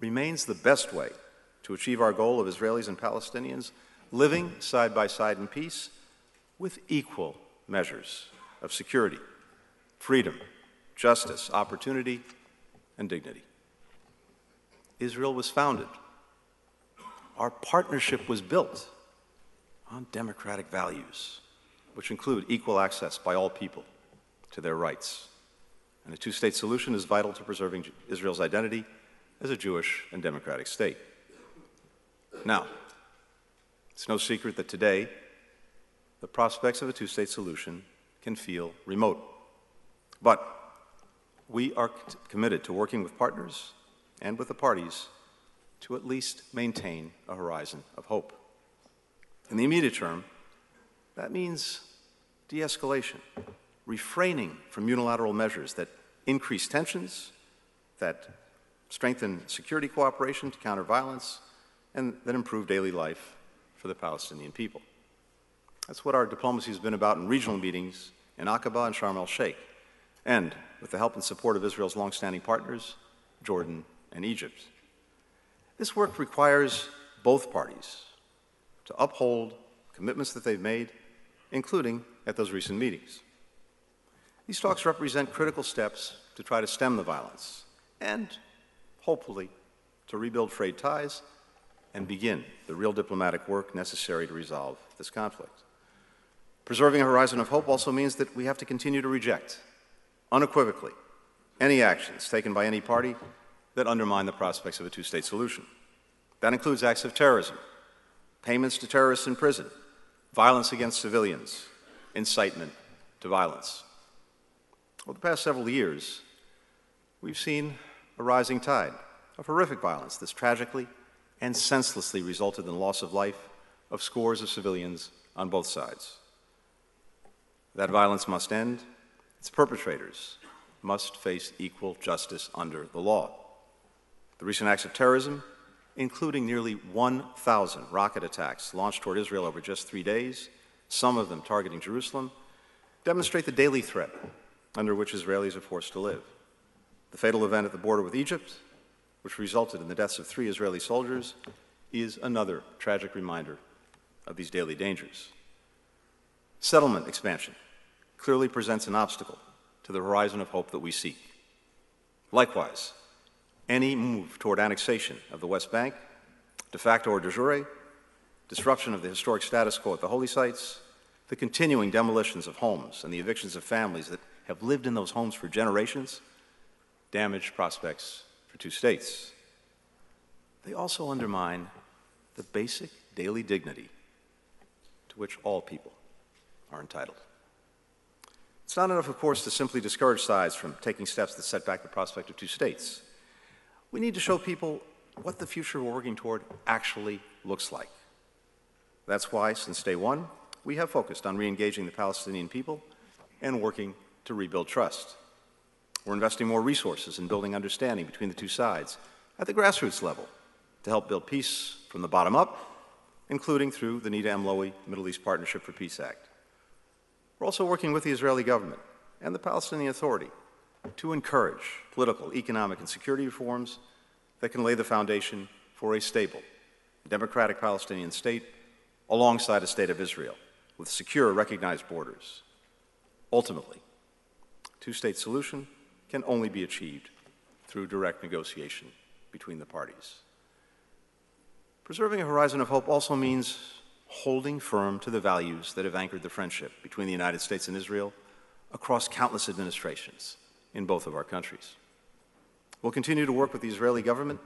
remains the best way to achieve our goal of Israelis and Palestinians living side by side in peace with equal measures of security, freedom, justice, opportunity, and dignity. Israel was founded. Our partnership was built on democratic values, which include equal access by all people to their rights and a two state solution is vital to preserving Israel's identity as a Jewish and democratic state. Now, it's no secret that today the prospects of a two state solution can feel remote. But we are committed to working with partners and with the parties to at least maintain a horizon of hope. In the immediate term, that means de escalation, refraining from unilateral measures that increase tensions, that strengthen security cooperation to counter violence, and that improve daily life for the Palestinian people. That's what our diplomacy has been about in regional meetings in Aqaba and Sharm el Sheikh, and with the help and support of Israel's longstanding partners, Jordan and Egypt. This work requires both parties to uphold commitments that they've made, including at those recent meetings. These talks represent critical steps to try to stem the violence and, hopefully, to rebuild frayed ties and begin the real diplomatic work necessary to resolve this conflict. Preserving a horizon of hope also means that we have to continue to reject, unequivocally, any actions taken by any party that undermine the prospects of a two state solution. That includes acts of terrorism, payments to terrorists in prison, violence against civilians, incitement to violence. Over the past several years, we've seen a rising tide of horrific violence that's tragically and senselessly resulted in the loss of life of scores of civilians on both sides. That violence must end. Its perpetrators must face equal justice under the law. The recent acts of terrorism, including nearly 1,000 rocket attacks launched toward Israel over just three days, some of them targeting Jerusalem, demonstrate the daily threat under which Israelis are forced to live. The fatal event at the border with Egypt, which resulted in the deaths of three Israeli soldiers, is another tragic reminder of these daily dangers. Settlement expansion clearly presents an obstacle to the horizon of hope that we seek. Likewise, any move toward annexation of the West Bank, de facto or de jure, disruption of the historic status quo at the holy sites, the continuing demolitions of homes and the evictions of families that have lived in those homes for generations, damage prospects for two states. They also undermine the basic daily dignity to which all people are entitled. It's not enough, of course, to simply discourage sides from taking steps that set back the prospect of two states. We need to show people what the future we're working toward actually looks like. That's why, since day one, we have focused on re engaging the Palestinian people and working to rebuild trust. We're investing more resources in building understanding between the two sides at the grassroots level to help build peace from the bottom up, including through the Nita M. Lowey Middle East Partnership for Peace Act. We're also working with the Israeli government and the Palestinian Authority to encourage political, economic, and security reforms that can lay the foundation for a stable, democratic Palestinian state alongside a state of Israel with secure, recognized borders. Ultimately, two state solution can only be achieved through direct negotiation between the parties. Preserving a horizon of hope also means holding firm to the values that have anchored the friendship between the United States and Israel across countless administrations in both of our countries. We'll continue to work with the Israeli government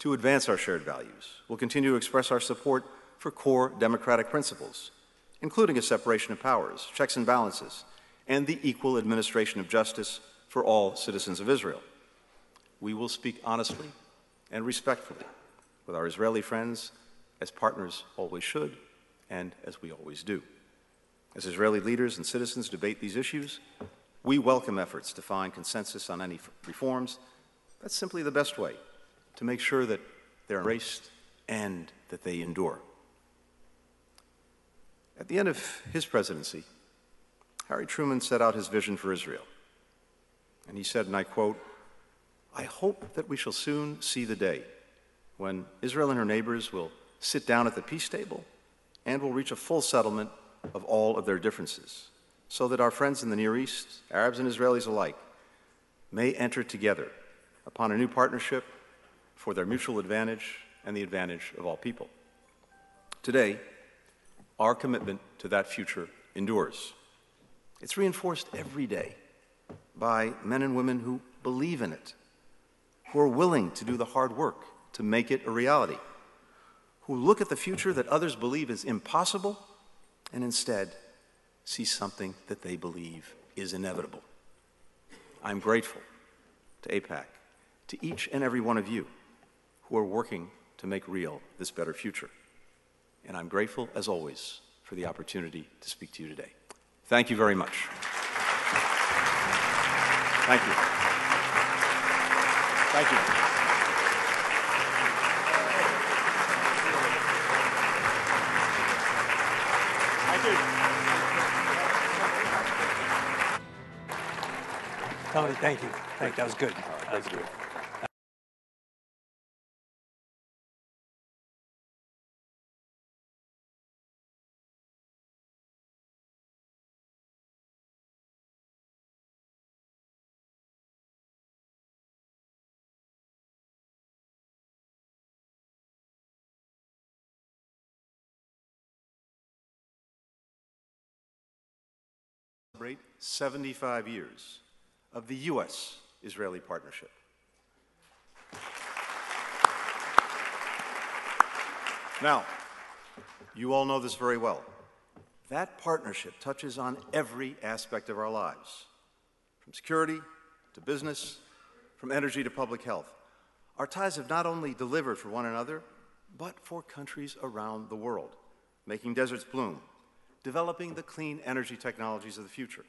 to advance our shared values. We'll continue to express our support for core democratic principles, including a separation of powers, checks and balances, and the equal administration of justice for all citizens of Israel. We will speak honestly and respectfully with our Israeli friends, as partners always should, and as we always do. As Israeli leaders and citizens debate these issues, we welcome efforts to find consensus on any reforms. That's simply the best way to make sure that they're embraced and that they endure. At the end of his presidency, Harry Truman set out his vision for Israel. And he said, and I quote, I hope that we shall soon see the day when Israel and her neighbors will sit down at the peace table and will reach a full settlement of all of their differences, so that our friends in the Near East, Arabs and Israelis alike, may enter together upon a new partnership for their mutual advantage and the advantage of all people. Today, our commitment to that future endures. It's reinforced every day by men and women who believe in it, who are willing to do the hard work to make it a reality, who look at the future that others believe is impossible and instead see something that they believe is inevitable. I'm grateful to AIPAC, to each and every one of you who are working to make real this better future. And I'm grateful, as always, for the opportunity to speak to you today. Thank you very much. Thank you. Thank you. Thank you. Tony, thank you. Thank, that was good. That was good. Celebrate 75 years of the U.S. Israeli partnership. Now, you all know this very well. That partnership touches on every aspect of our lives, from security to business, from energy to public health. Our ties have not only delivered for one another, but for countries around the world, making deserts bloom, developing the clean energy technologies of the future,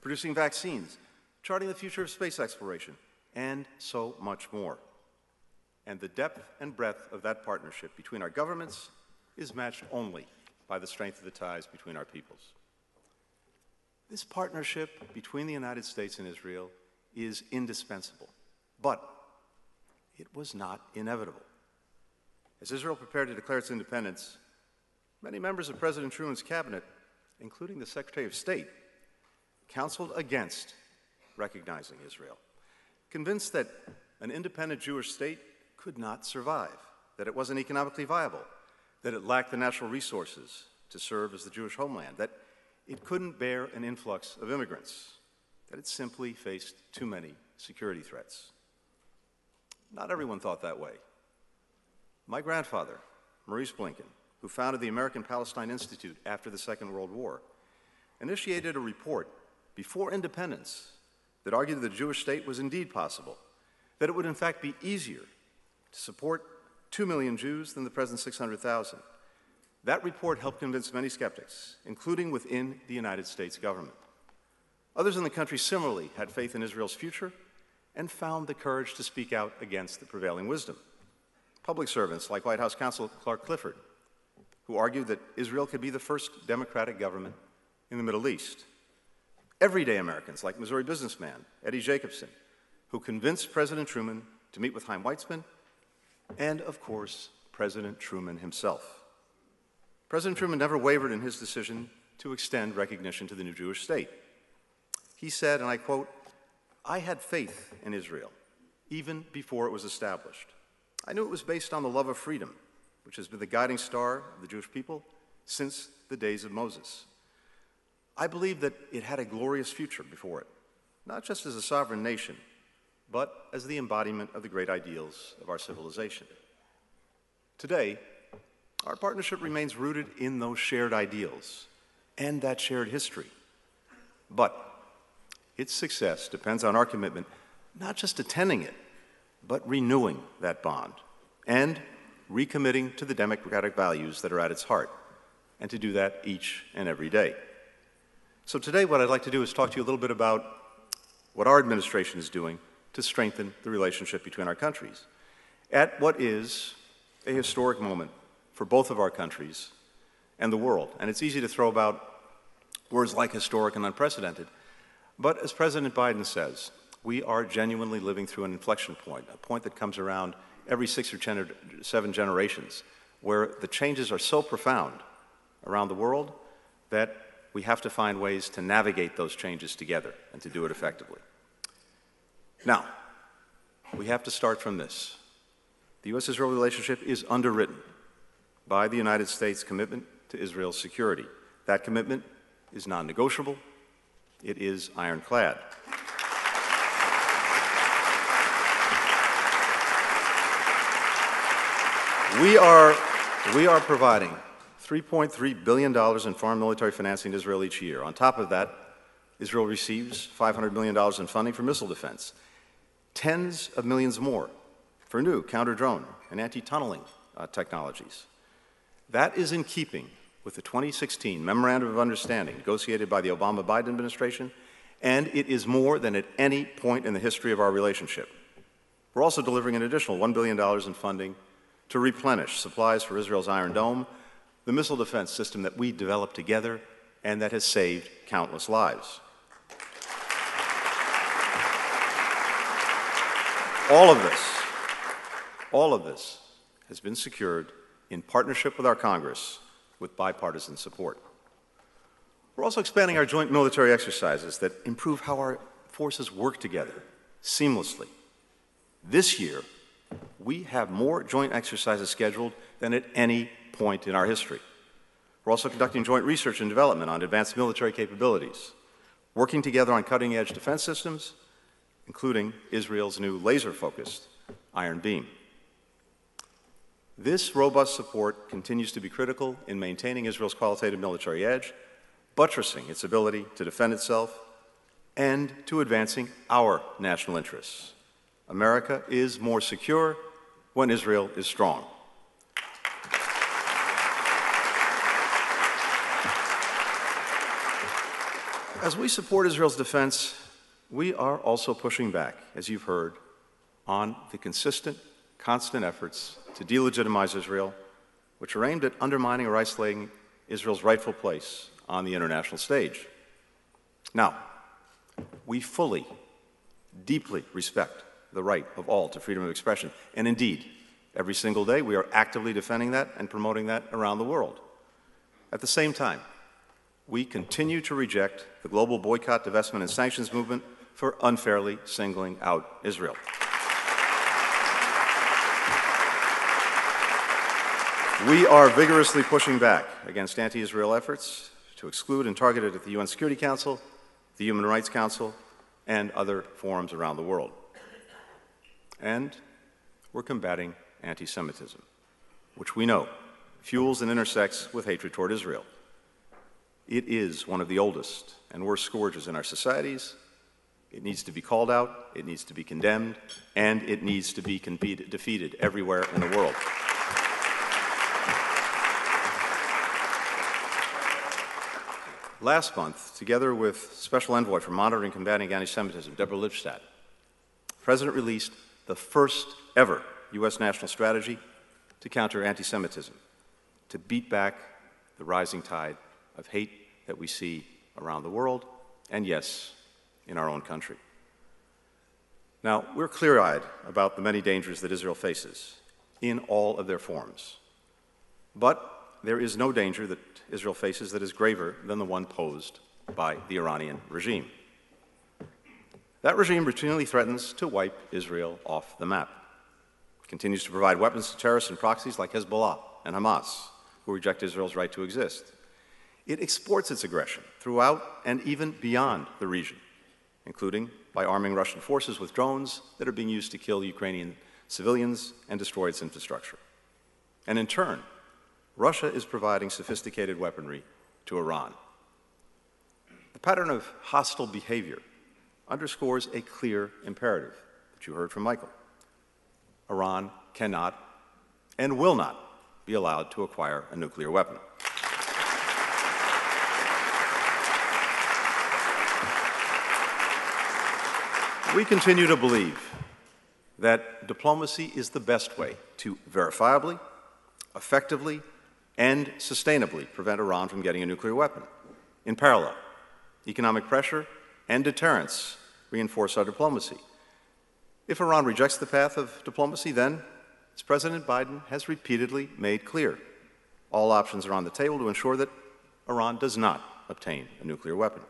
producing vaccines, charting the future of space exploration, and so much more. And the depth and breadth of that partnership between our governments is matched only by the strength of the ties between our peoples. This partnership between the United States and Israel is indispensable, but it was not inevitable. As Israel prepared to declare its independence, Many members of President Truman's cabinet, including the Secretary of State, counseled against recognizing Israel, convinced that an independent Jewish state could not survive, that it wasn't economically viable, that it lacked the natural resources to serve as the Jewish homeland, that it couldn't bear an influx of immigrants, that it simply faced too many security threats. Not everyone thought that way. My grandfather, Maurice Blinken, who founded the American Palestine Institute after the Second World War, initiated a report before independence that argued that the Jewish state was indeed possible, that it would in fact be easier to support 2 million Jews than the present 600,000. That report helped convince many skeptics, including within the United States government. Others in the country similarly had faith in Israel's future and found the courage to speak out against the prevailing wisdom. Public servants like White House counsel Clark Clifford who argued that Israel could be the first democratic government in the Middle East. Everyday Americans like Missouri businessman Eddie Jacobson, who convinced President Truman to meet with Chaim Weizmann, and of course, President Truman himself. President Truman never wavered in his decision to extend recognition to the new Jewish state. He said, and I quote, I had faith in Israel, even before it was established. I knew it was based on the love of freedom, which has been the guiding star of the Jewish people since the days of Moses. I believe that it had a glorious future before it, not just as a sovereign nation, but as the embodiment of the great ideals of our civilization. Today, our partnership remains rooted in those shared ideals and that shared history. But its success depends on our commitment not just attending it, but renewing that bond and recommitting to the democratic values that are at its heart, and to do that each and every day. So, today, what I'd like to do is talk to you a little bit about what our administration is doing to strengthen the relationship between our countries at what is a historic moment for both of our countries and the world. And it's easy to throw about words like historic and unprecedented. But as President Biden says, we are genuinely living through an inflection point, a point that comes around every six or seven generations, where the changes are so profound around the world that we have to find ways to navigate those changes together and to do it effectively. Now, we have to start from this. The U.S. Israel relationship is underwritten by the United States' commitment to Israel's security. That commitment is non negotiable, it is ironclad. We are, we are providing $3.3 billion in foreign military financing to Israel each year. On top of that, Israel receives $500 million in funding for missile defense, tens of millions more for new counter drone and anti tunneling uh, technologies. That is in keeping with the 2016 Memorandum of Understanding negotiated by the Obama Biden administration, and it is more than at any point in the history of our relationship. We're also delivering an additional $1 billion in funding to replenish supplies for Israel's Iron Dome, the missile defense system that we developed together and that has saved countless lives. All of this, all of this has been secured in partnership with our Congress with bipartisan support. We're also expanding our joint military exercises that improve how our forces work together seamlessly. This year, we have more joint exercises scheduled than at any point in our history. We're also conducting joint research and development on advanced military capabilities, working together on cutting edge defense systems, including Israel's new laser focused Iron Beam. This robust support continues to be critical in maintaining Israel's qualitative military edge, buttressing its ability to defend itself, and to advancing our national interests. America is more secure when Israel is strong. As we support Israel's defense, we are also pushing back, as you've heard, on the consistent, constant efforts to delegitimize Israel, which are aimed at undermining or isolating Israel's rightful place on the international stage. Now, we fully, deeply respect the right of all to freedom of expression. And indeed, every single day we are actively defending that and promoting that around the world. At the same time, we continue to reject the global boycott, divestment, and sanctions movement for unfairly singling out Israel. We are vigorously pushing back against anti Israel efforts to exclude and target it at the UN Security Council, the Human Rights Council, and other forums around the world. And we're combating anti Semitism, which we know fuels and intersects with hatred toward Israel. It is one of the oldest and worst scourges in our societies. It needs to be called out, it needs to be condemned, and it needs to be defeated everywhere in the world. Last month, together with Special Envoy for Monitoring and Combating Anti Semitism, Deborah Lipstadt, President released the first ever U.S. national strategy to counter anti Semitism, to beat back the rising tide of hate that we see around the world, and yes, in our own country. Now, we're clear eyed about the many dangers that Israel faces in all of their forms. But there is no danger that Israel faces that is graver than the one posed by the Iranian regime. That regime routinely threatens to wipe Israel off the map. It continues to provide weapons to terrorists and proxies like Hezbollah and Hamas, who reject Israel's right to exist. It exports its aggression throughout and even beyond the region, including by arming Russian forces with drones that are being used to kill Ukrainian civilians and destroy its infrastructure. And in turn, Russia is providing sophisticated weaponry to Iran. The pattern of hostile behavior underscores a clear imperative that you heard from Michael. Iran cannot and will not be allowed to acquire a nuclear weapon. We continue to believe that diplomacy is the best way to verifiably, effectively, and sustainably prevent Iran from getting a nuclear weapon. In parallel, economic pressure and deterrence reinforce our diplomacy. If Iran rejects the path of diplomacy, then, as President Biden has repeatedly made clear, all options are on the table to ensure that Iran does not obtain a nuclear weapon.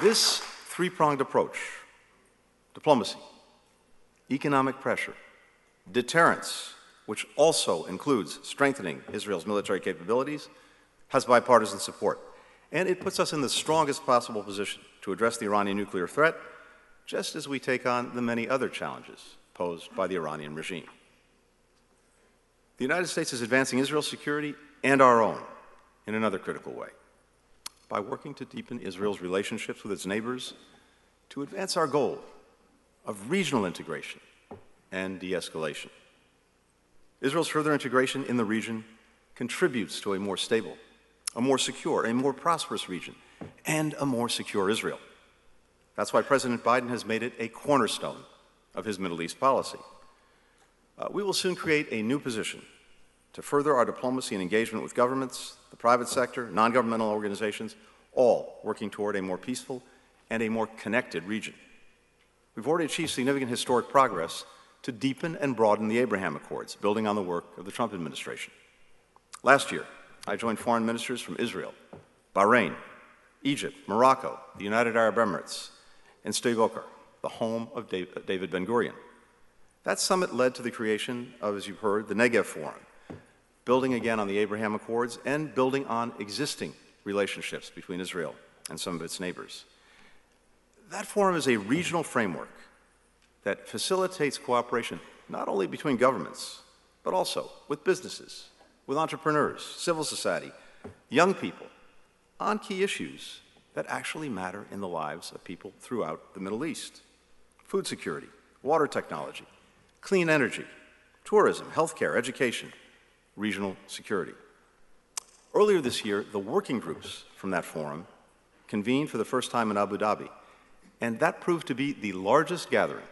This three pronged approach diplomacy, economic pressure, deterrence, which also includes strengthening Israel's military capabilities, has bipartisan support. And it puts us in the strongest possible position to address the Iranian nuclear threat, just as we take on the many other challenges posed by the Iranian regime. The United States is advancing Israel's security and our own in another critical way by working to deepen Israel's relationships with its neighbors to advance our goal of regional integration and de escalation. Israel's further integration in the region contributes to a more stable, a more secure, a more prosperous region, and a more secure Israel. That's why President Biden has made it a cornerstone of his Middle East policy. Uh, we will soon create a new position to further our diplomacy and engagement with governments, the private sector, non governmental organizations, all working toward a more peaceful and a more connected region. We've already achieved significant historic progress to deepen and broaden the Abraham Accords, building on the work of the Trump administration. Last year, I joined foreign ministers from Israel, Bahrain, Egypt, Morocco, the United Arab Emirates, and Boker, the home of David Ben Gurion. That summit led to the creation of, as you've heard, the Negev Forum, building again on the Abraham Accords and building on existing relationships between Israel and some of its neighbors. That forum is a regional framework that facilitates cooperation not only between governments, but also with businesses, with entrepreneurs, civil society, young people, on key issues that actually matter in the lives of people throughout the Middle East food security, water technology, clean energy, tourism, healthcare, education, regional security. Earlier this year, the working groups from that forum convened for the first time in Abu Dhabi, and that proved to be the largest gathering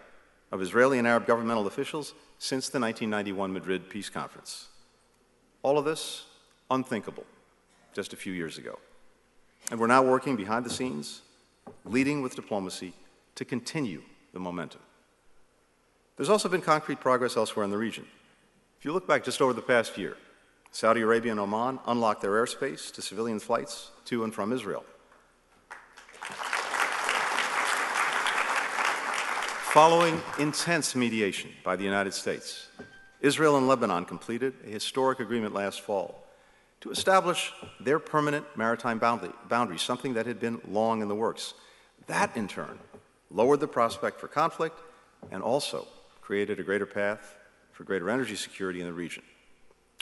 of Israeli and Arab governmental officials since the 1991 Madrid Peace Conference. All of this unthinkable just a few years ago. And we're now working behind the scenes, leading with diplomacy to continue the momentum. There's also been concrete progress elsewhere in the region. If you look back just over the past year, Saudi Arabia and Oman unlocked their airspace to civilian flights to and from Israel. Following intense mediation by the United States, Israel and Lebanon completed a historic agreement last fall to establish their permanent maritime boundary, something that had been long in the works. That, in turn, lowered the prospect for conflict and also created a greater path for greater energy security in the region.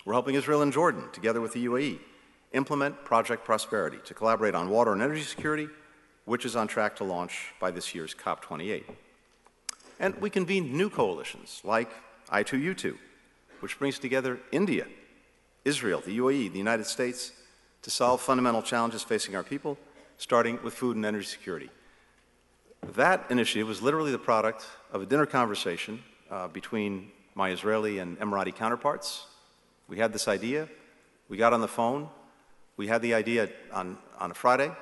We're helping Israel and Jordan, together with the UAE, implement Project Prosperity to collaborate on water and energy security, which is on track to launch by this year's COP28. And we convened new coalitions like I2U2, which brings together India, Israel, the UAE, the United States to solve fundamental challenges facing our people, starting with food and energy security. That initiative was literally the product of a dinner conversation uh, between my Israeli and Emirati counterparts. We had this idea. We got on the phone. We had the idea on, on a Friday.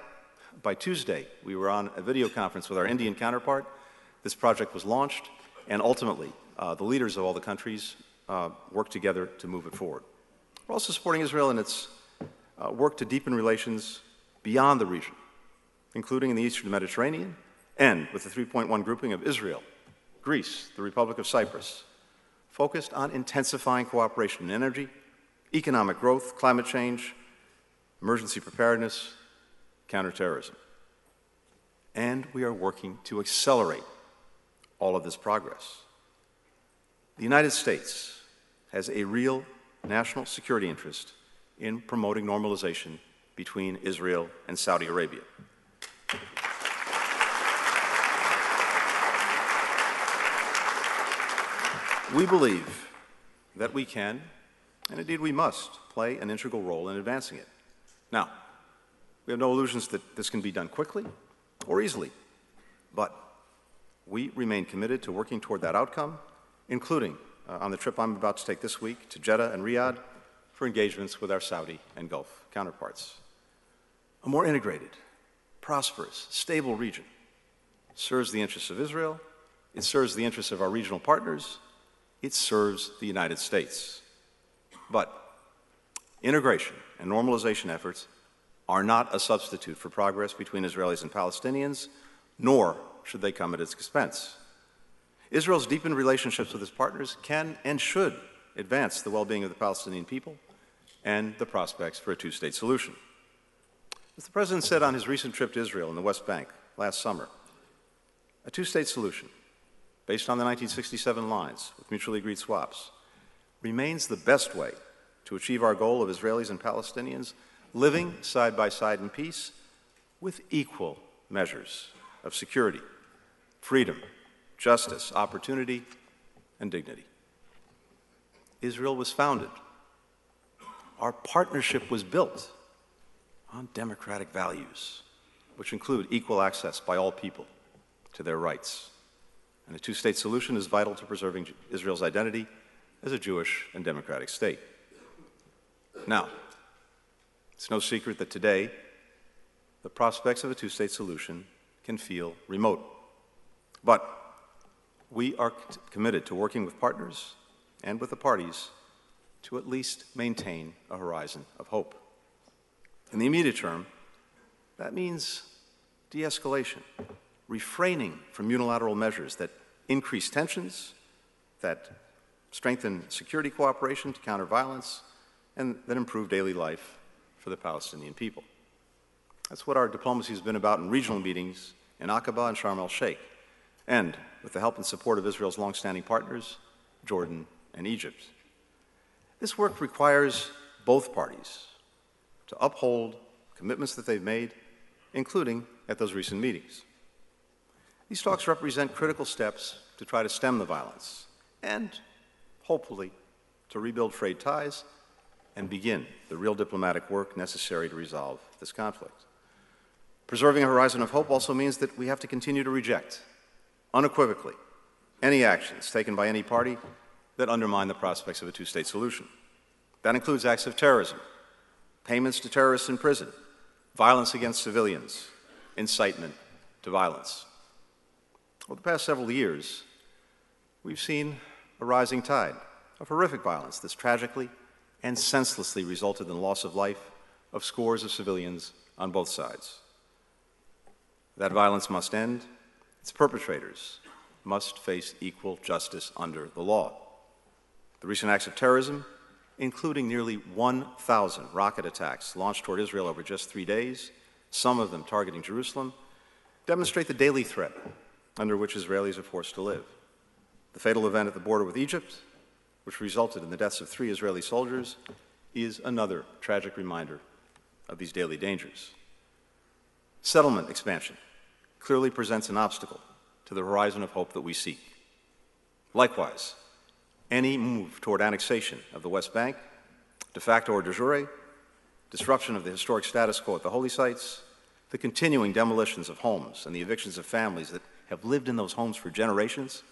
By Tuesday, we were on a video conference with our Indian counterpart. This project was launched, and ultimately, uh, the leaders of all the countries uh, worked together to move it forward. We're also supporting Israel in its uh, work to deepen relations beyond the region, including in the eastern Mediterranean and with the 3.1 grouping of Israel, Greece, the Republic of Cyprus, focused on intensifying cooperation in energy, economic growth, climate change, emergency preparedness, counterterrorism. And we are working to accelerate all of this progress. The United States has a real national security interest in promoting normalization between Israel and Saudi Arabia. We believe that we can, and indeed we must, play an integral role in advancing it. Now, we have no illusions that this can be done quickly or easily, but we remain committed to working toward that outcome, including uh, on the trip I'm about to take this week to Jeddah and Riyadh for engagements with our Saudi and Gulf counterparts. A more integrated, prosperous, stable region serves the interests of Israel, it serves the interests of our regional partners, it serves the United States. But integration and normalization efforts are not a substitute for progress between Israelis and Palestinians, nor should they come at its expense. Israel's deepened relationships with its partners can and should advance the well being of the Palestinian people and the prospects for a two state solution. As the President said on his recent trip to Israel and the West Bank last summer, a two state solution based on the 1967 lines with mutually agreed swaps, remains the best way to achieve our goal of Israelis and Palestinians living side by side in peace with equal measures of security, freedom, justice, opportunity, and dignity. Israel was founded. Our partnership was built on democratic values, which include equal access by all people to their rights and a two state solution is vital to preserving Israel's identity as a Jewish and democratic state. Now, it's no secret that today the prospects of a two state solution can feel remote. But we are committed to working with partners and with the parties to at least maintain a horizon of hope. In the immediate term, that means de escalation, refraining from unilateral measures that increase tensions, that strengthen security cooperation to counter violence, and that improve daily life for the Palestinian people. That's what our diplomacy has been about in regional meetings in Aqaba and Sharm el Sheikh, and with the help and support of Israel's longstanding partners, Jordan and Egypt. This work requires both parties to uphold commitments that they've made, including at those recent meetings. These talks represent critical steps to try to stem the violence and, hopefully, to rebuild frayed ties and begin the real diplomatic work necessary to resolve this conflict. Preserving a horizon of hope also means that we have to continue to reject, unequivocally, any actions taken by any party that undermine the prospects of a two state solution. That includes acts of terrorism, payments to terrorists in prison, violence against civilians, incitement to violence. Over the past several years, we've seen a rising tide of horrific violence that's tragically and senselessly resulted in the loss of life of scores of civilians on both sides. That violence must end. Its perpetrators must face equal justice under the law. The recent acts of terrorism, including nearly 1,000 rocket attacks launched toward Israel over just three days, some of them targeting Jerusalem, demonstrate the daily threat under which Israelis are forced to live. The fatal event at the border with Egypt, which resulted in the deaths of three Israeli soldiers, is another tragic reminder of these daily dangers. Settlement expansion clearly presents an obstacle to the horizon of hope that we seek. Likewise, any move toward annexation of the West Bank, de facto or de jure, disruption of the historic status quo at the holy sites, the continuing demolitions of homes and the evictions of families that have lived in those homes for generations,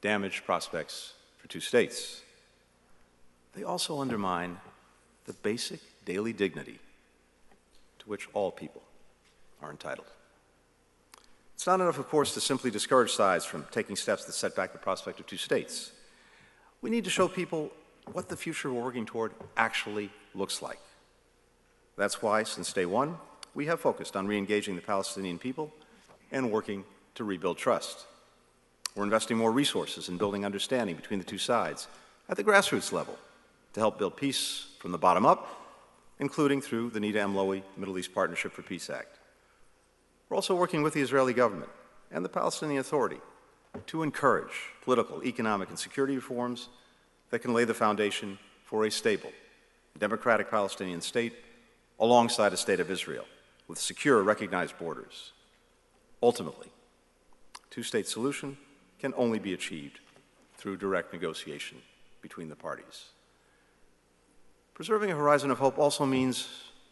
damage prospects for two states. They also undermine the basic daily dignity to which all people are entitled. It's not enough, of course, to simply discourage sides from taking steps that set back the prospect of two states. We need to show people what the future we're working toward actually looks like. That's why, since day one, we have focused on re engaging the Palestinian people and working to rebuild trust. We're investing more resources in building understanding between the two sides at the grassroots level to help build peace from the bottom up, including through the Nita M. Lowey Middle East Partnership for Peace Act. We're also working with the Israeli government and the Palestinian Authority to encourage political, economic, and security reforms that can lay the foundation for a stable, democratic Palestinian state alongside a state of Israel with secure, recognized borders. Ultimately, two-state solution can only be achieved through direct negotiation between the parties. Preserving a horizon of hope also means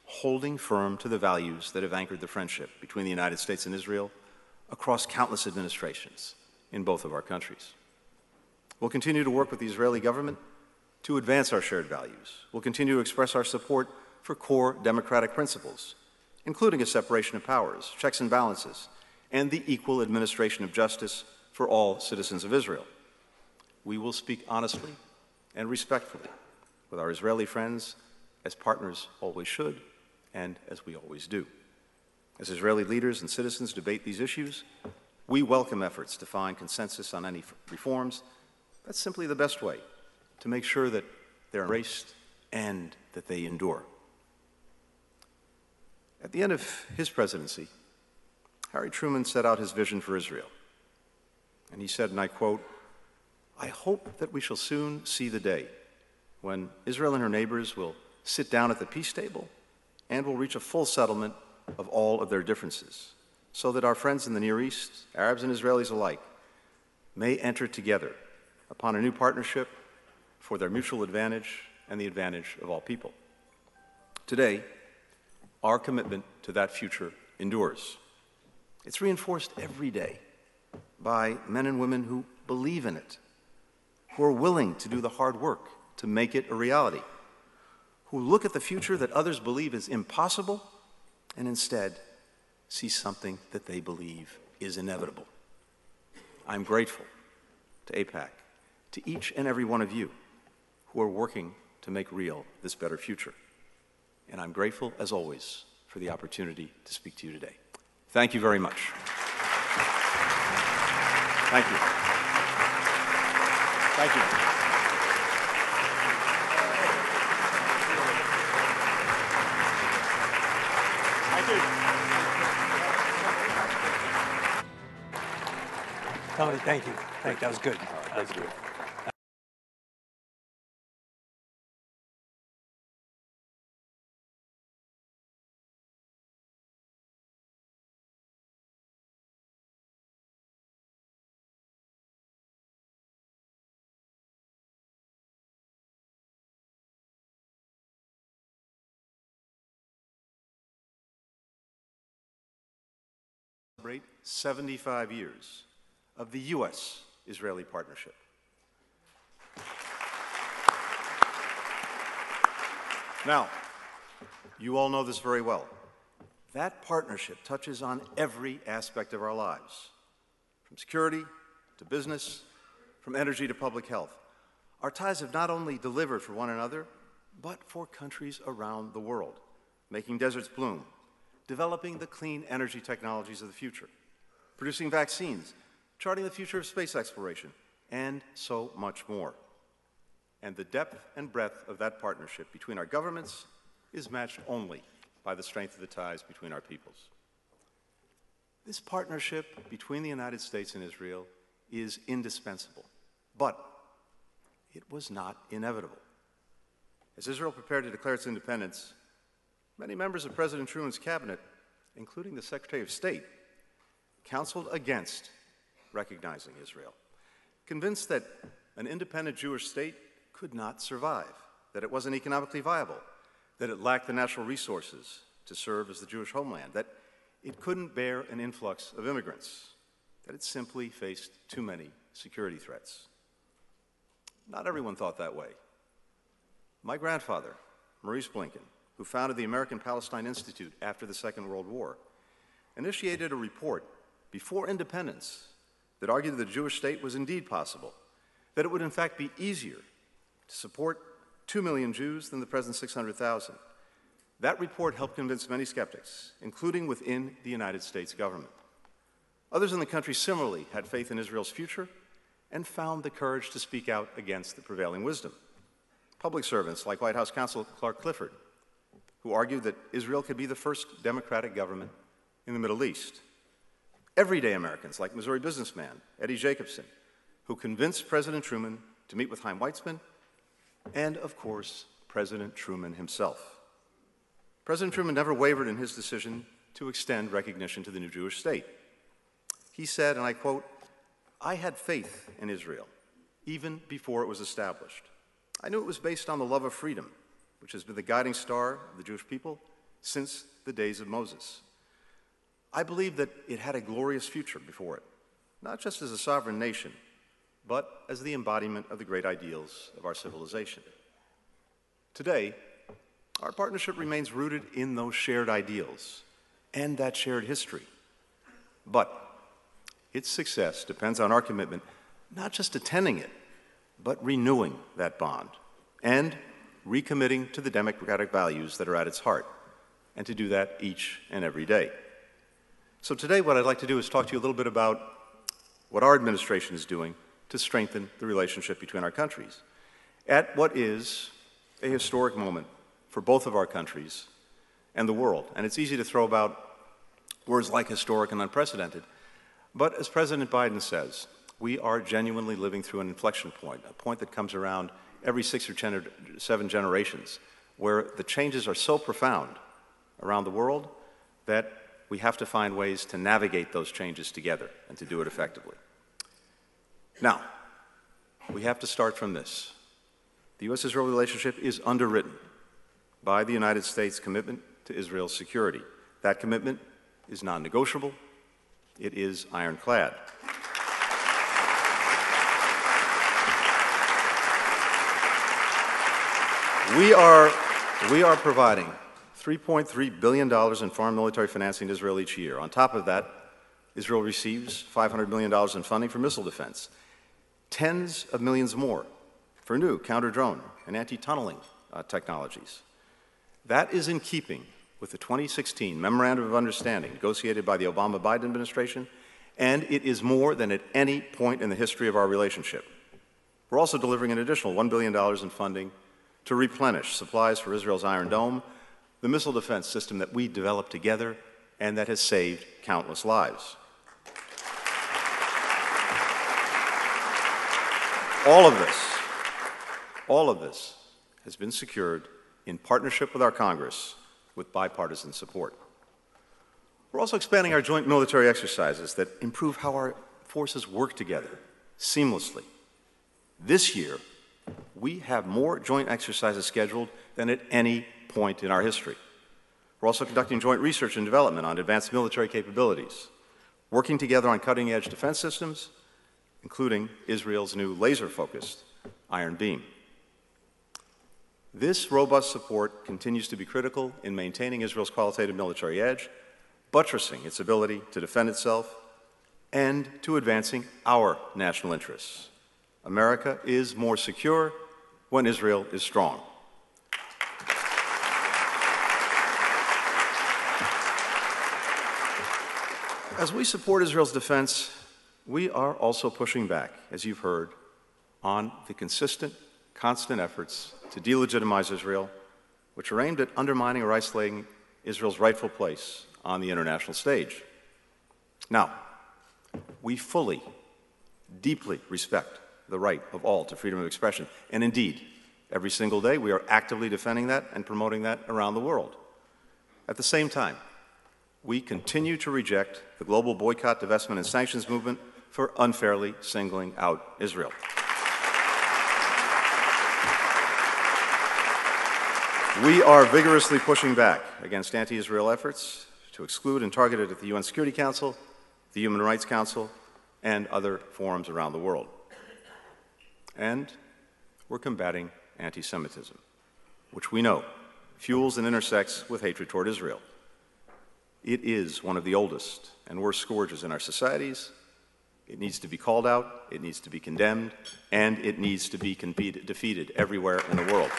holding firm to the values that have anchored the friendship between the United States and Israel across countless administrations in both of our countries. We'll continue to work with the Israeli government to advance our shared values. We'll continue to express our support for core democratic principles, including a separation of powers, checks and balances, and the equal administration of justice for all citizens of Israel. We will speak honestly and respectfully with our Israeli friends, as partners always should, and as we always do. As Israeli leaders and citizens debate these issues, we welcome efforts to find consensus on any reforms. That's simply the best way to make sure that they're embraced and that they endure. At the end of his presidency, Harry Truman set out his vision for Israel. And he said, and I quote, I hope that we shall soon see the day when Israel and her neighbors will sit down at the peace table and will reach a full settlement of all of their differences, so that our friends in the Near East, Arabs and Israelis alike, may enter together upon a new partnership for their mutual advantage and the advantage of all people. Today, our commitment to that future endures. It's reinforced every day by men and women who believe in it, who are willing to do the hard work to make it a reality, who look at the future that others believe is impossible and instead see something that they believe is inevitable. I'm grateful to AIPAC, to each and every one of you who are working to make real this better future. And I'm grateful, as always, for the opportunity to speak to you today. Thank you very much. Thank you. Thank you. Tony, thank you. Thank, that was good. That was good. celebrate 75 years of the U.S. Israeli partnership. Now, you all know this very well. That partnership touches on every aspect of our lives, from security to business, from energy to public health. Our ties have not only delivered for one another, but for countries around the world, making deserts bloom, developing the clean energy technologies of the future, producing vaccines charting the future of space exploration, and so much more. And the depth and breadth of that partnership between our governments is matched only by the strength of the ties between our peoples. This partnership between the United States and Israel is indispensable, but it was not inevitable. As Israel prepared to declare its independence, many members of President Truman's cabinet, including the Secretary of State, counseled against recognizing Israel, convinced that an independent Jewish state could not survive, that it wasn't economically viable, that it lacked the natural resources to serve as the Jewish homeland, that it couldn't bear an influx of immigrants, that it simply faced too many security threats. Not everyone thought that way. My grandfather, Maurice Blinken, who founded the American Palestine Institute after the Second World War, initiated a report before independence that argued that the Jewish state was indeed possible, that it would in fact be easier to support 2 million Jews than the present 600,000, That report helped convince many skeptics, including within the United States government. Others in the country similarly had faith in Israel's future and found the courage to speak out against the prevailing wisdom. Public servants like White House counsel Clark Clifford, who argued that Israel could be the first democratic government in the Middle East. Everyday Americans like Missouri businessman Eddie Jacobson, who convinced President Truman to meet with Chaim Weizmann, and of course, President Truman himself. President Truman never wavered in his decision to extend recognition to the new Jewish state. He said, and I quote, I had faith in Israel even before it was established. I knew it was based on the love of freedom, which has been the guiding star of the Jewish people since the days of Moses. I believe that it had a glorious future before it, not just as a sovereign nation, but as the embodiment of the great ideals of our civilization. Today, our partnership remains rooted in those shared ideals and that shared history. But its success depends on our commitment not just attending it, but renewing that bond and recommitting to the democratic values that are at its heart, and to do that each and every day. So, today, what I'd like to do is talk to you a little bit about what our administration is doing to strengthen the relationship between our countries at what is a historic moment for both of our countries and the world. And it's easy to throw about words like historic and unprecedented. But as President Biden says, we are genuinely living through an inflection point, a point that comes around every six or ten or seven generations, where the changes are so profound around the world that we have to find ways to navigate those changes together and to do it effectively. Now, we have to start from this. The U.S. Israel relationship is underwritten by the United States' commitment to Israel's security. That commitment is non negotiable, it is ironclad. We are, we are providing $3.3 billion in foreign military financing to Israel each year. On top of that, Israel receives $500 million in funding for missile defense tens of millions more for new counter drone and anti tunneling uh, technologies. That is in keeping with the 2016 Memorandum of Understanding negotiated by the Obama Biden administration, and it is more than at any point in the history of our relationship. We're also delivering an additional $1 billion in funding to replenish supplies for Israel's Iron Dome, the missile defense system that we developed together and that has saved countless lives. All of this, all of this has been secured in partnership with our Congress with bipartisan support. We're also expanding our joint military exercises that improve how our forces work together seamlessly. This year, we have more joint exercises scheduled than at any point in our history. We're also conducting joint research and development on advanced military capabilities, working together on cutting edge defense systems, including Israel's new laser focused Iron Beam. This robust support continues to be critical in maintaining Israel's qualitative military edge, buttressing its ability to defend itself, and to advancing our national interests. America is more secure when Israel is strong. As we support Israel's defense, we are also pushing back, as you've heard, on the consistent, constant efforts to delegitimize Israel, which are aimed at undermining or isolating Israel's rightful place on the international stage. Now, we fully, deeply respect the right of all to freedom of expression, and indeed, every single day we are actively defending that and promoting that around the world. At the same time, we continue to reject the global boycott, divestment, and sanctions movement for unfairly singling out Israel. We are vigorously pushing back against anti Israel efforts to exclude and target it at the UN Security Council, the Human Rights Council, and other forums around the world. And we're combating anti Semitism, which we know fuels and intersects with hatred toward Israel. It is one of the oldest and worst scourges in our societies it needs to be called out, it needs to be condemned, and it needs to be defeated everywhere in the world.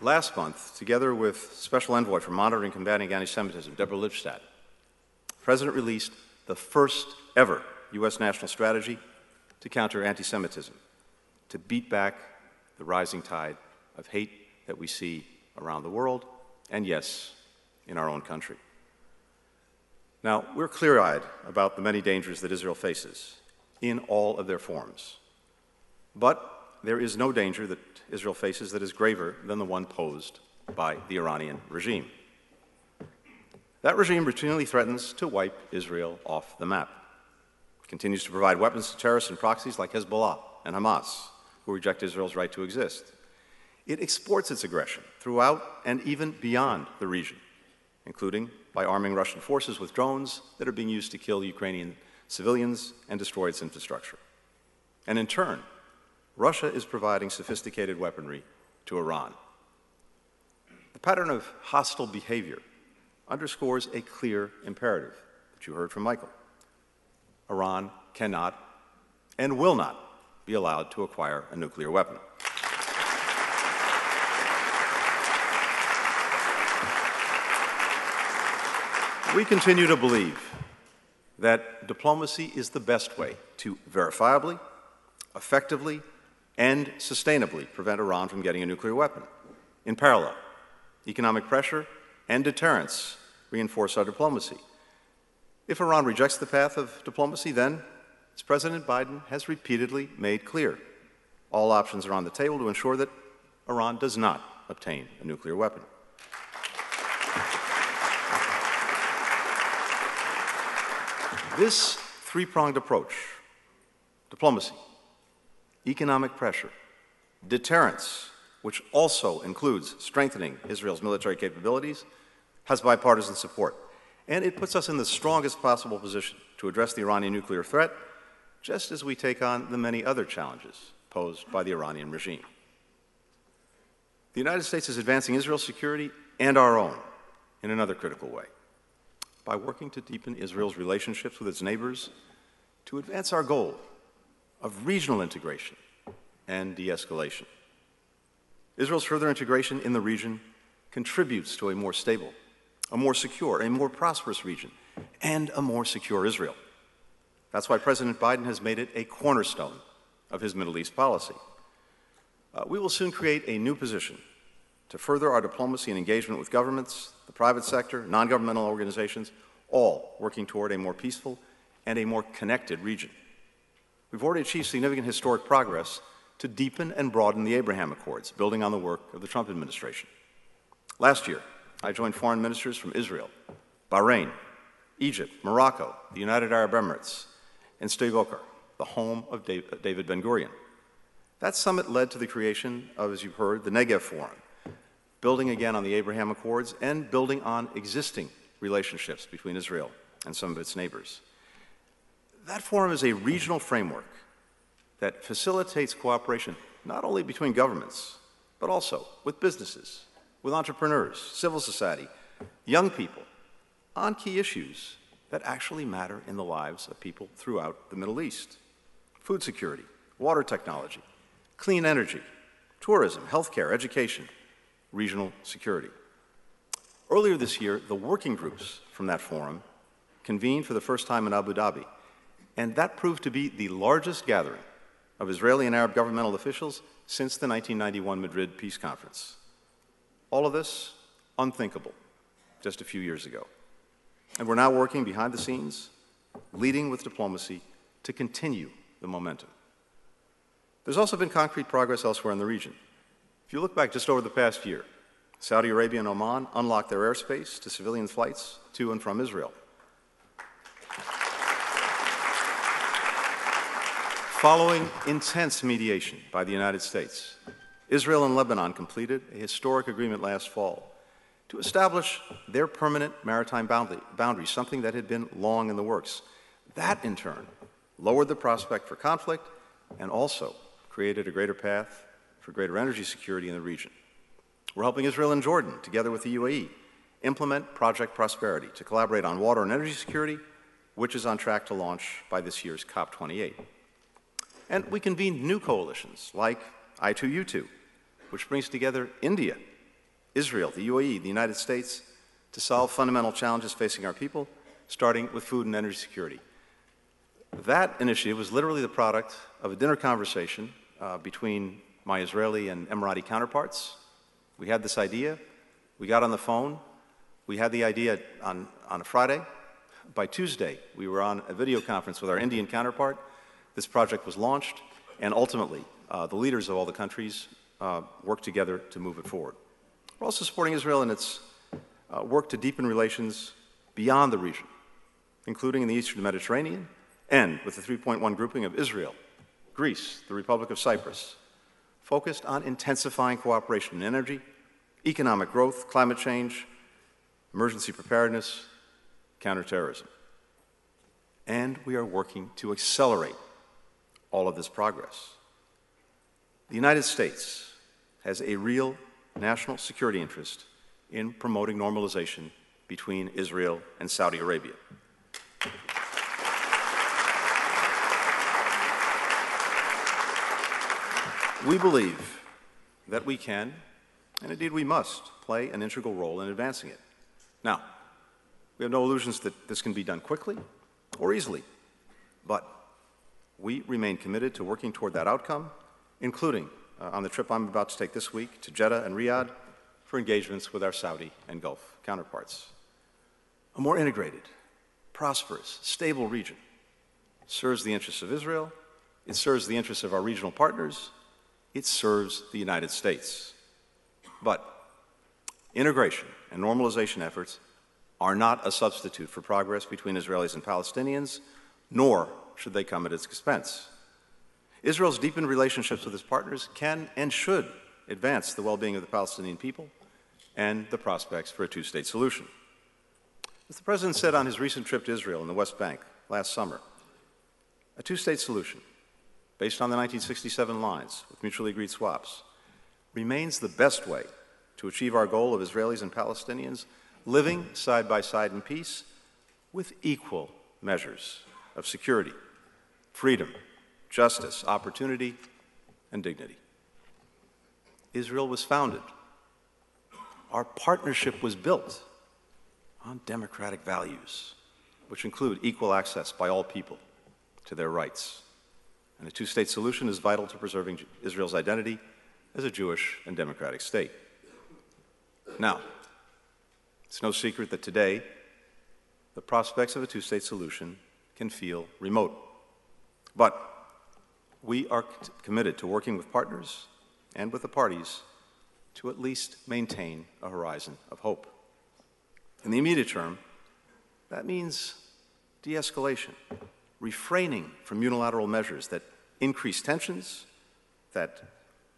Last month, together with Special Envoy for Monitoring and Combating Anti-Semitism, Deborah Lipstadt, the President released the first ever U.S. national strategy to counter anti-Semitism, to beat back the rising tide of hate that we see around the world, and yes, in our own country. Now, we're clear eyed about the many dangers that Israel faces in all of their forms. But there is no danger that Israel faces that is graver than the one posed by the Iranian regime. That regime routinely threatens to wipe Israel off the map. It continues to provide weapons to terrorists and proxies like Hezbollah and Hamas, who reject Israel's right to exist. It exports its aggression throughout and even beyond the region, including by arming Russian forces with drones that are being used to kill Ukrainian civilians and destroy its infrastructure. And in turn, Russia is providing sophisticated weaponry to Iran. The pattern of hostile behavior underscores a clear imperative that you heard from Michael. Iran cannot and will not be allowed to acquire a nuclear weapon. We continue to believe that diplomacy is the best way to verifiably, effectively, and sustainably prevent Iran from getting a nuclear weapon. In parallel, economic pressure and deterrence reinforce our diplomacy. If Iran rejects the path of diplomacy, then, as President Biden has repeatedly made clear, all options are on the table to ensure that Iran does not obtain a nuclear weapon. This three pronged approach diplomacy, economic pressure, deterrence, which also includes strengthening Israel's military capabilities, has bipartisan support. And it puts us in the strongest possible position to address the Iranian nuclear threat, just as we take on the many other challenges posed by the Iranian regime. The United States is advancing Israel's security and our own in another critical way by working to deepen Israel's relationships with its neighbors to advance our goal of regional integration and de escalation. Israel's further integration in the region contributes to a more stable, a more secure, a more prosperous region, and a more secure Israel. That's why President Biden has made it a cornerstone of his Middle East policy. Uh, we will soon create a new position to further our diplomacy and engagement with governments, the private sector, non governmental organizations, all working toward a more peaceful and a more connected region. We've already achieved significant historic progress to deepen and broaden the Abraham Accords, building on the work of the Trump administration. Last year, I joined foreign ministers from Israel, Bahrain, Egypt, Morocco, the United Arab Emirates, and Sde Boker, the home of David Ben Gurion. That summit led to the creation of, as you've heard, the Negev Forum, building again on the Abraham Accords and building on existing relationships between Israel and some of its neighbors. That forum is a regional framework that facilitates cooperation not only between governments, but also with businesses, with entrepreneurs, civil society, young people, on key issues that actually matter in the lives of people throughout the Middle East food security, water technology, clean energy, tourism, healthcare, education, regional security. Earlier this year, the working groups from that forum convened for the first time in Abu Dhabi, and that proved to be the largest gathering of Israeli and Arab governmental officials since the 1991 Madrid Peace Conference. All of this unthinkable just a few years ago. And we're now working behind the scenes, leading with diplomacy to continue the momentum. There's also been concrete progress elsewhere in the region. If you look back just over the past year, Saudi Arabia and Oman unlocked their airspace to civilian flights to and from Israel. Following intense mediation by the United States, Israel and Lebanon completed a historic agreement last fall to establish their permanent maritime boundary, boundary, something that had been long in the works. That, in turn, lowered the prospect for conflict and also created a greater path for greater energy security in the region. We're helping Israel and Jordan, together with the UAE, implement Project Prosperity to collaborate on water and energy security, which is on track to launch by this year's COP28. And we convened new coalitions like I2U2, which brings together India, Israel, the UAE, the United States, to solve fundamental challenges facing our people, starting with food and energy security. That initiative was literally the product of a dinner conversation uh, between my Israeli and Emirati counterparts. We had this idea. We got on the phone. We had the idea on, on a Friday. By Tuesday, we were on a video conference with our Indian counterpart. This project was launched, and ultimately, uh, the leaders of all the countries uh, worked together to move it forward. We're also supporting Israel in its uh, work to deepen relations beyond the region, including in the eastern Mediterranean and with the 3.1 grouping of Israel, Greece, the Republic of Cyprus, focused on intensifying cooperation in energy, economic growth, climate change, emergency preparedness, counterterrorism. And we are working to accelerate all of this progress. The United States has a real national security interest in promoting normalization between Israel and Saudi Arabia. We believe that we can, and indeed we must, play an integral role in advancing it. Now, we have no illusions that this can be done quickly or easily, but we remain committed to working toward that outcome, including uh, on the trip I'm about to take this week to Jeddah and Riyadh for engagements with our Saudi and Gulf counterparts. A more integrated, prosperous, stable region serves the interests of Israel, it serves the interests of our regional partners, it serves the United States. But integration and normalization efforts are not a substitute for progress between Israelis and Palestinians, nor should they come at its expense. Israel's deepened relationships with its partners can and should advance the well being of the Palestinian people and the prospects for a two state solution. As the President said on his recent trip to Israel and the West Bank last summer, a two state solution based on the 1967 lines with mutually agreed swaps remains the best way to achieve our goal of Israelis and Palestinians living side by side in peace with equal measures of security, freedom, justice, opportunity, and dignity. Israel was founded. Our partnership was built on democratic values, which include equal access by all people to their rights. And a two state solution is vital to preserving Israel's identity as a Jewish and democratic state. Now, it's no secret that today the prospects of a two state solution can feel remote. But we are committed to working with partners and with the parties to at least maintain a horizon of hope. In the immediate term, that means de escalation, refraining from unilateral measures that increase tensions, that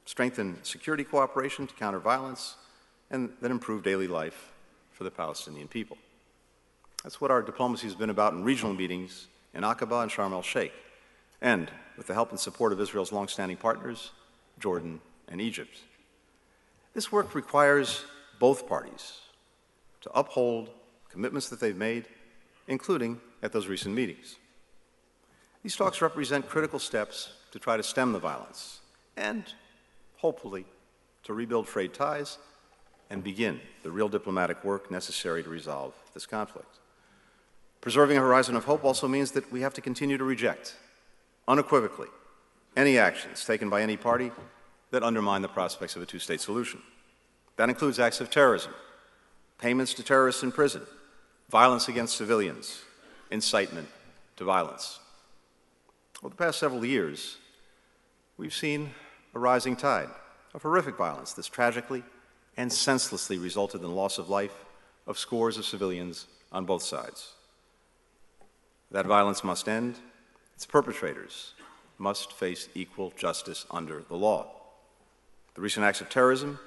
strengthen security cooperation to counter violence, and that improve daily life for the Palestinian people. That's what our diplomacy has been about in regional meetings in Aqaba and Sharm el Sheikh, and with the help and support of Israel's longstanding partners, Jordan and Egypt. This work requires both parties to uphold commitments that they've made, including at those recent meetings. These talks represent critical steps to try to stem the violence and, hopefully, to rebuild frayed ties and begin the real diplomatic work necessary to resolve this conflict. Preserving a horizon of hope also means that we have to continue to reject, unequivocally, any actions taken by any party that undermine the prospects of a two state solution. That includes acts of terrorism, payments to terrorists in prison, violence against civilians, incitement to violence. Over the past several years, we've seen a rising tide of horrific violence that's tragically and senselessly resulted in the loss of life of scores of civilians on both sides. That violence must end. Its perpetrators must face equal justice under the law. The recent acts of terrorism,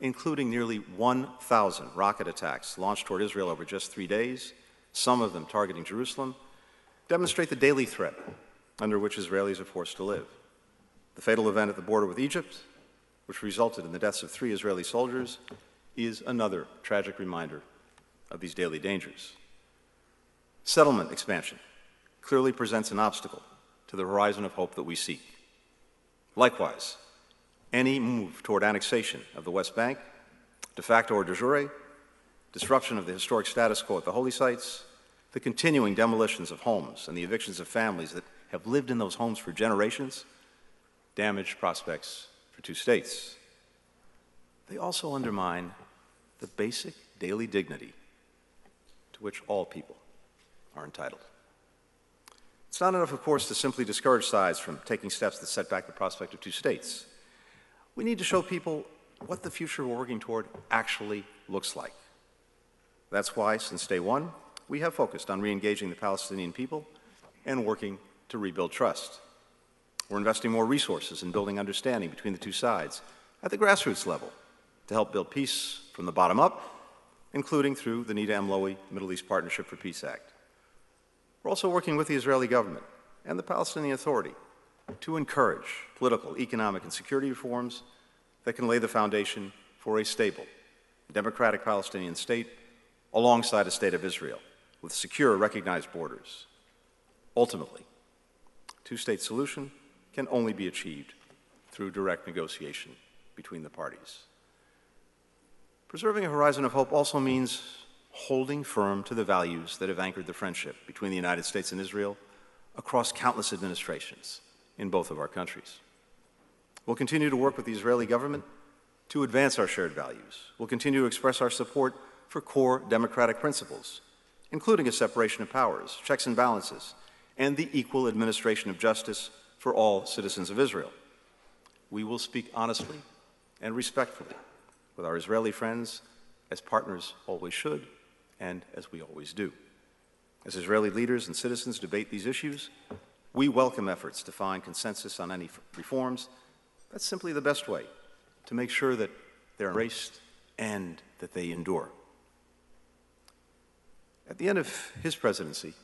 including nearly 1,000 rocket attacks launched toward Israel over just three days, some of them targeting Jerusalem, demonstrate the daily threat under which Israelis are forced to live. The fatal event at the border with Egypt, which resulted in the deaths of three Israeli soldiers, is another tragic reminder of these daily dangers. Settlement expansion clearly presents an obstacle to the horizon of hope that we seek. Likewise, any move toward annexation of the West Bank de facto or de jure, disruption of the historic status quo at the holy sites, the continuing demolitions of homes and the evictions of families that have lived in those homes for generations, damage prospects for two states. They also undermine the basic daily dignity to which all people are entitled. It's not enough, of course, to simply discourage sides from taking steps that set back the prospect of two states. We need to show people what the future we're working toward actually looks like. That's why, since day one, we have focused on re engaging the Palestinian people and working to rebuild trust. We're investing more resources in building understanding between the two sides at the grassroots level to help build peace from the bottom up, including through the Nita M. Lowey Middle East Partnership for Peace Act. We're also working with the Israeli government and the Palestinian Authority to encourage political, economic, and security reforms that can lay the foundation for a stable, democratic Palestinian state alongside a state of Israel with secure, recognized borders. Ultimately, two-state solution can only be achieved through direct negotiation between the parties. Preserving a horizon of hope also means holding firm to the values that have anchored the friendship between the United States and Israel across countless administrations in both of our countries. We'll continue to work with the Israeli government to advance our shared values. We'll continue to express our support for core democratic principles, including a separation of powers, checks and balances, and the equal administration of justice for all citizens of Israel. We will speak honestly and respectfully with our Israeli friends, as partners always should, and as we always do. As Israeli leaders and citizens debate these issues, we welcome efforts to find consensus on any reforms. That's simply the best way to make sure that they're embraced and that they endure. At the end of his presidency,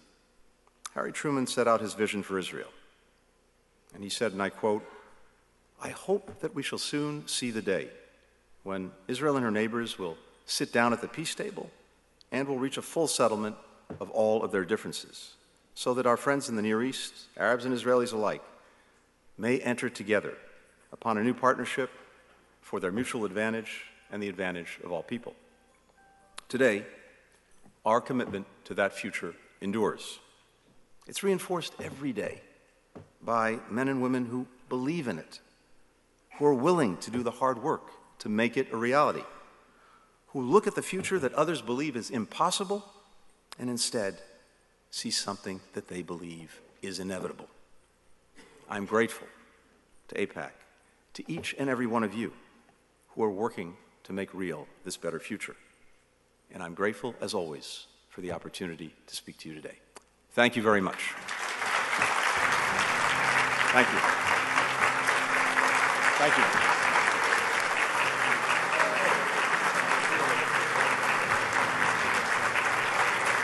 Harry Truman set out his vision for Israel. And he said, and I quote, I hope that we shall soon see the day when Israel and her neighbors will sit down at the peace table and will reach a full settlement of all of their differences, so that our friends in the Near East, Arabs and Israelis alike, may enter together upon a new partnership for their mutual advantage and the advantage of all people. Today, our commitment to that future endures. It's reinforced every day by men and women who believe in it, who are willing to do the hard work to make it a reality, who look at the future that others believe is impossible and instead see something that they believe is inevitable. I'm grateful to AIPAC, to each and every one of you who are working to make real this better future. And I'm grateful, as always, for the opportunity to speak to you today. Thank you very much. Thank you. Thank you.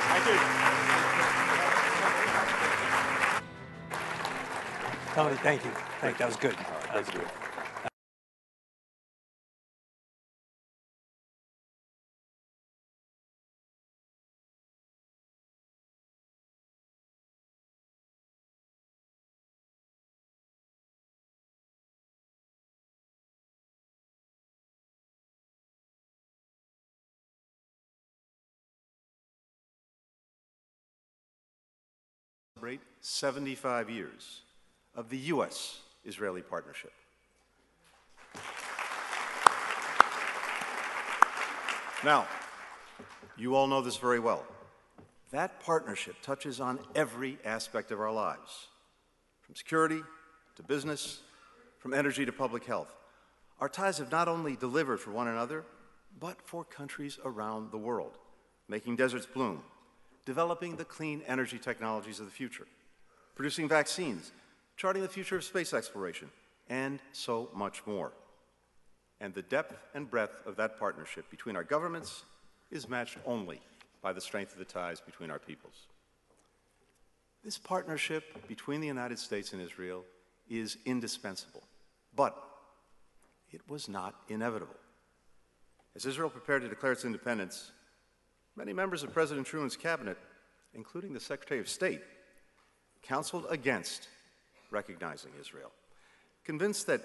Thank you. Tony, thank you. Thank, that was good. That was good. 75 years of the U.S. Israeli partnership. Now, you all know this very well. That partnership touches on every aspect of our lives, from security to business, from energy to public health. Our ties have not only delivered for one another, but for countries around the world, making deserts bloom, developing the clean energy technologies of the future, producing vaccines, charting the future of space exploration, and so much more. And the depth and breadth of that partnership between our governments is matched only by the strength of the ties between our peoples. This partnership between the United States and Israel is indispensable, but it was not inevitable. As Israel prepared to declare its independence, many members of President Truman's cabinet, including the Secretary of State, counseled against recognizing Israel, convinced that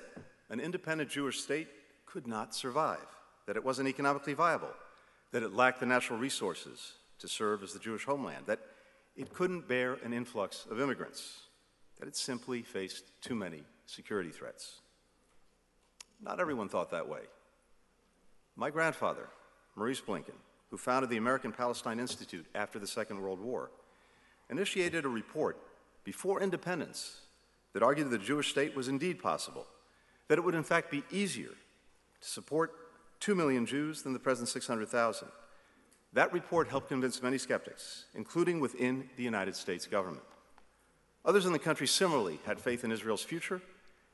an independent Jewish state could not survive. that it wasn't economically viable, that it lacked the natural resources to serve as the Jewish homeland, that it couldn't bear an influx of immigrants, that it simply faced too many security threats. Not everyone thought that way. My grandfather, Maurice Blinken, who founded the American Palestine Institute after the Second World War, initiated a report before independence that argued that the Jewish state was indeed possible, that it would in fact be easier to support 2 million Jews than the present 600,000. That report helped convince many skeptics, including within the United States government. Others in the country similarly had faith in Israel's future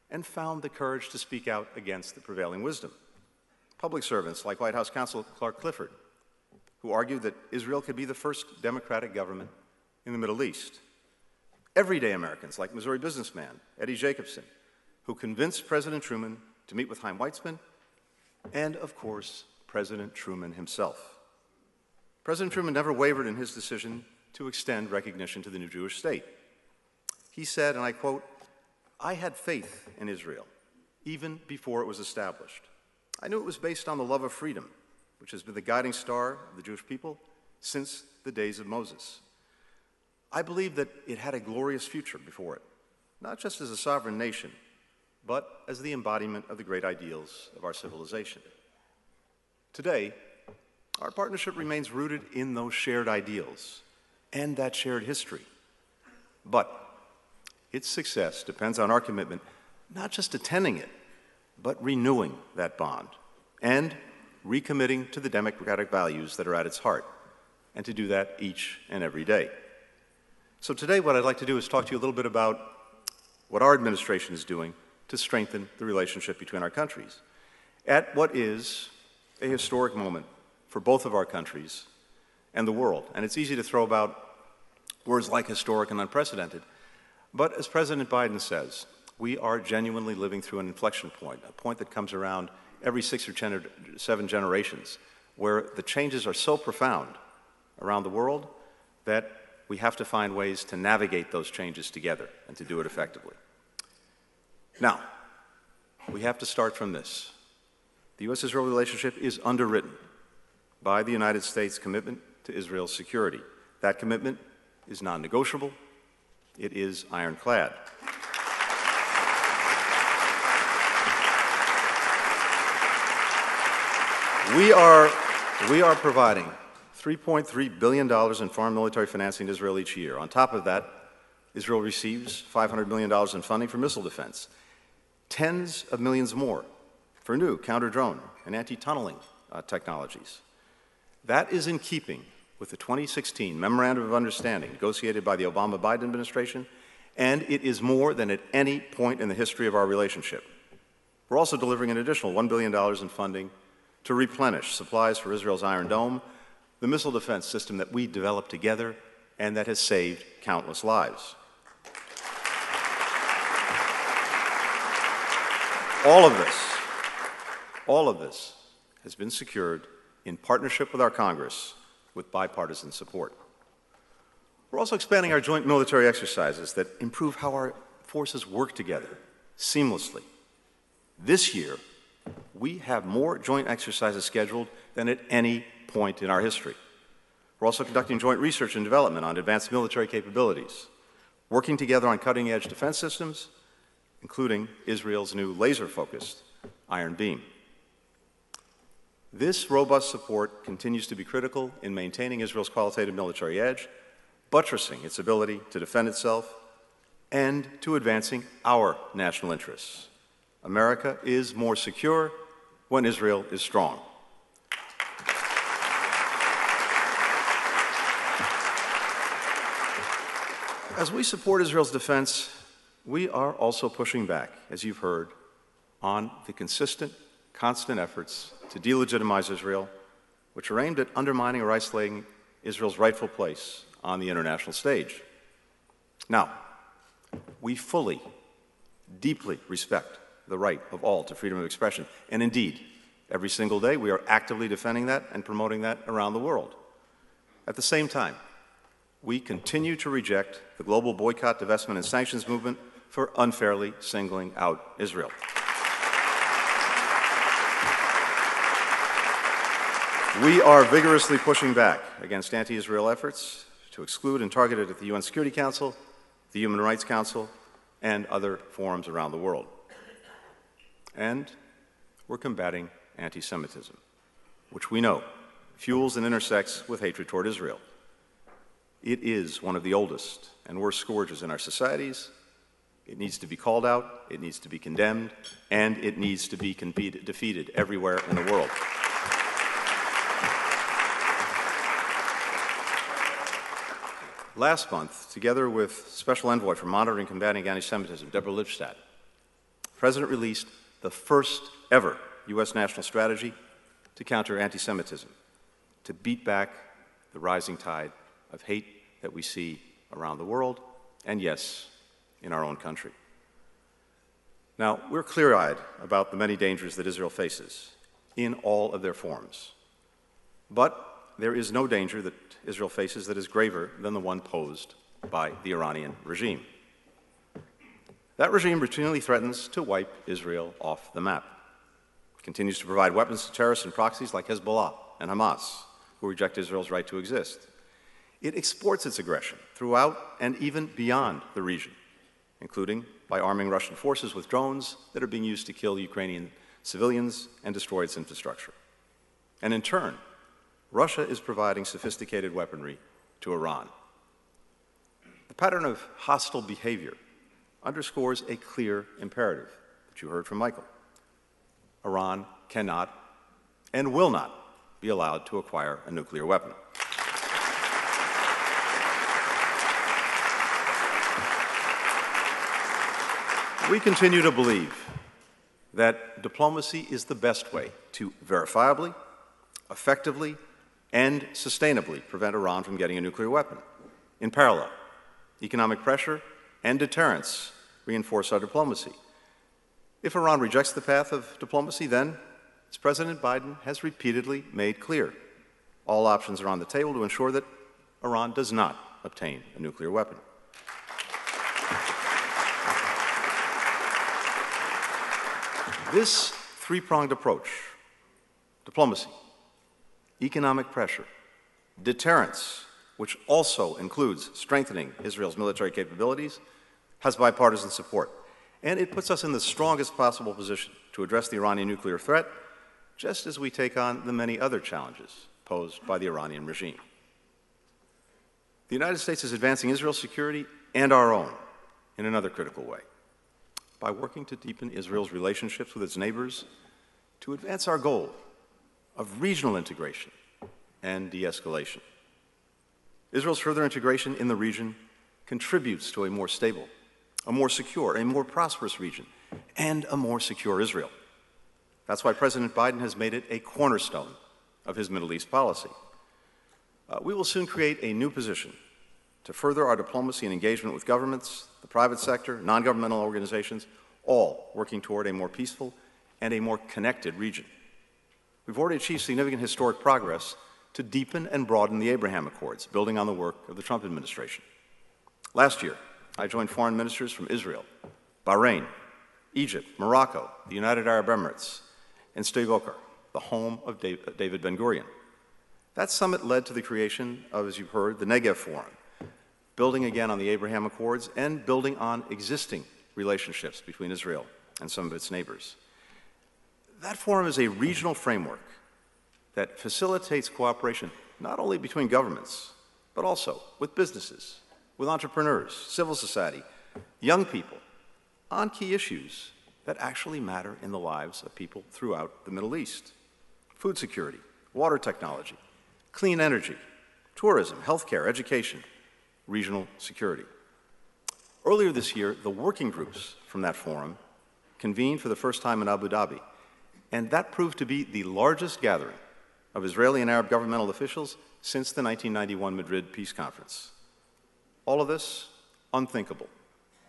and found the courage to speak out against the prevailing wisdom. Public servants like White House counsel Clark Clifford, who argued that Israel could be the first democratic government in the Middle East. Everyday Americans like Missouri businessman Eddie Jacobson, who convinced President Truman to meet with Chaim Weizmann, and of course, President Truman himself. President Truman never wavered in his decision to extend recognition to the new Jewish state. He said, and I quote, I had faith in Israel even before it was established. I knew it was based on the love of freedom, which has been the guiding star of the Jewish people since the days of Moses. I believe that it had a glorious future before it, not just as a sovereign nation, but as the embodiment of the great ideals of our civilization. Today, our partnership remains rooted in those shared ideals and that shared history. But its success depends on our commitment not just attending it, but renewing that bond and recommitting to the democratic values that are at its heart, and to do that each and every day. So today what I'd like to do is talk to you a little bit about what our administration is doing to strengthen the relationship between our countries at what is a historic moment for both of our countries and the world. And it's easy to throw about words like historic and unprecedented. But as President Biden says, we are genuinely living through an inflection point, a point that comes around every six or seven generations, where the changes are so profound around the world that we have to find ways to navigate those changes together and to do it effectively. Now, we have to start from this. The U.S. Israel relationship is underwritten by the United States' commitment to Israel's security. That commitment is non negotiable, it is ironclad. We are, we are providing $3.3 billion in foreign military financing to Israel each year. On top of that, Israel receives $500 million in funding for missile defense, tens of millions more for new counter drone and anti tunneling uh, technologies. That is in keeping with the 2016 Memorandum of Understanding negotiated by the Obama Biden administration, and it is more than at any point in the history of our relationship. We're also delivering an additional $1 billion in funding to replenish supplies for Israel's Iron Dome, the missile defense system that we developed together and that has saved countless lives. All of this, all of this has been secured in partnership with our Congress with bipartisan support. We're also expanding our joint military exercises that improve how our forces work together seamlessly. This year, we have more joint exercises scheduled than at any point in our history. We're also conducting joint research and development on advanced military capabilities, working together on cutting edge defense systems, including Israel's new laser focused Iron Beam. This robust support continues to be critical in maintaining Israel's qualitative military edge, buttressing its ability to defend itself, and to advancing our national interests. America is more secure when Israel is strong. As we support Israel's defense, we are also pushing back, as you've heard, on the consistent, constant efforts to delegitimize Israel, which are aimed at undermining or isolating Israel's rightful place on the international stage. Now, we fully, deeply respect the right of all to freedom of expression. And indeed, every single day we are actively defending that and promoting that around the world. At the same time, we continue to reject the global boycott, divestment, and sanctions movement for unfairly singling out Israel. We are vigorously pushing back against anti Israel efforts to exclude and target it at the UN Security Council, the Human Rights Council, and other forums around the world. And we're combating anti Semitism, which we know fuels and intersects with hatred toward Israel. It is one of the oldest and worst scourges in our societies. It needs to be called out, it needs to be condemned, and it needs to be defeated everywhere in the world. Last month, together with Special Envoy for Monitoring and Combating Anti-Semitism, Deborah Lipstadt, the President released the first ever U.S. national strategy to counter anti-Semitism, to beat back the rising tide of hate that we see around the world, and yes, in our own country. Now, we're clear eyed about the many dangers that Israel faces in all of their forms. But there is no danger that Israel faces that is graver than the one posed by the Iranian regime. That regime routinely threatens to wipe Israel off the map. It continues to provide weapons to terrorists and proxies like Hezbollah and Hamas, who reject Israel's right to exist. It exports its aggression throughout and even beyond the region, including by arming Russian forces with drones that are being used to kill Ukrainian civilians and destroy its infrastructure. And in turn, Russia is providing sophisticated weaponry to Iran. The pattern of hostile behavior underscores a clear imperative that you heard from Michael. Iran cannot and will not be allowed to acquire a nuclear weapon. We continue to believe that diplomacy is the best way to verifiably, effectively, and sustainably prevent Iran from getting a nuclear weapon. In parallel, economic pressure and deterrence reinforce our diplomacy. If Iran rejects the path of diplomacy, then, as President Biden has repeatedly made clear, all options are on the table to ensure that Iran does not obtain a nuclear weapon. This three pronged approach diplomacy, economic pressure, deterrence, which also includes strengthening Israel's military capabilities, has bipartisan support. And it puts us in the strongest possible position to address the Iranian nuclear threat, just as we take on the many other challenges posed by the Iranian regime. The United States is advancing Israel's security and our own in another critical way by working to deepen Israel's relationships with its neighbors to advance our goal of regional integration and de escalation. Israel's further integration in the region contributes to a more stable, a more secure, a more prosperous region, and a more secure Israel. That's why President Biden has made it a cornerstone of his Middle East policy. Uh, we will soon create a new position to further our diplomacy and engagement with governments, the private sector, non governmental organizations, all working toward a more peaceful and a more connected region. We've already achieved significant historic progress to deepen and broaden the Abraham Accords, building on the work of the Trump administration. Last year, I joined foreign ministers from Israel, Bahrain, Egypt, Morocco, the United Arab Emirates, and Sde the home of David Ben Gurion. That summit led to the creation of, as you've heard, the Negev Forum, building again on the Abraham Accords and building on existing relationships between Israel and some of its neighbors. That forum is a regional framework that facilitates cooperation not only between governments, but also with businesses, with entrepreneurs, civil society, young people, on key issues that actually matter in the lives of people throughout the Middle East food security, water technology, clean energy, tourism, healthcare, education, regional security. Earlier this year, the working groups from that forum convened for the first time in Abu Dhabi and that proved to be the largest gathering of Israeli and Arab governmental officials since the 1991 Madrid Peace Conference. All of this unthinkable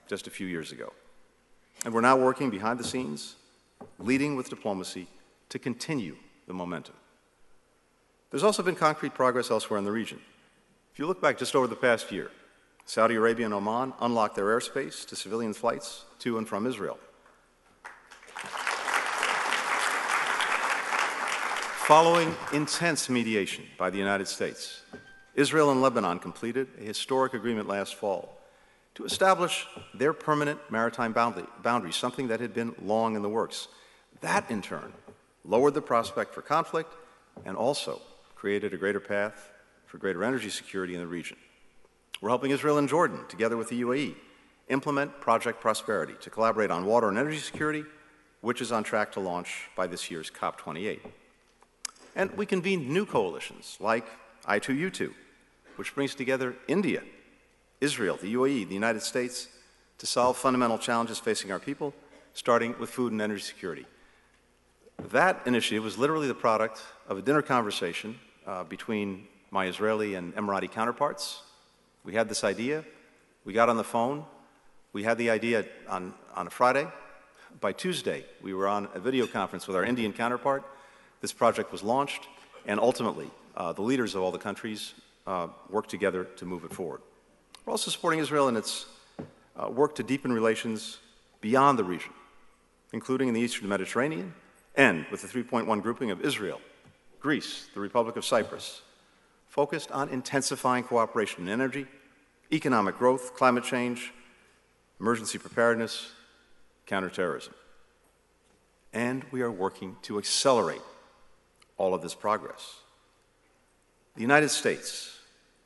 just a few years ago. And we're now working behind the scenes, leading with diplomacy to continue the momentum. There's also been concrete progress elsewhere in the region. If you look back just over the past year, Saudi Arabia and Oman unlocked their airspace to civilian flights to and from Israel. Following intense mediation by the United States, Israel and Lebanon completed a historic agreement last fall to establish their permanent maritime boundary, boundary, something that had been long in the works. That, in turn, lowered the prospect for conflict and also created a greater path for greater energy security in the region. We're helping Israel and Jordan, together with the UAE, implement Project Prosperity to collaborate on water and energy security, which is on track to launch by this year's COP28. And we convened new coalitions like I2U2, which brings together India, Israel, the UAE, the United States to solve fundamental challenges facing our people, starting with food and energy security. That initiative was literally the product of a dinner conversation uh, between my Israeli and Emirati counterparts. We had this idea, we got on the phone, we had the idea on, on a Friday. By Tuesday, we were on a video conference with our Indian counterpart. This project was launched, and ultimately, uh, the leaders of all the countries uh, worked together to move it forward. We're also supporting Israel in its uh, work to deepen relations beyond the region, including in the eastern Mediterranean and with the 3.1 grouping of Israel, Greece, the Republic of Cyprus, focused on intensifying cooperation in energy, economic growth, climate change, emergency preparedness, counterterrorism. And we are working to accelerate all of this progress. The United States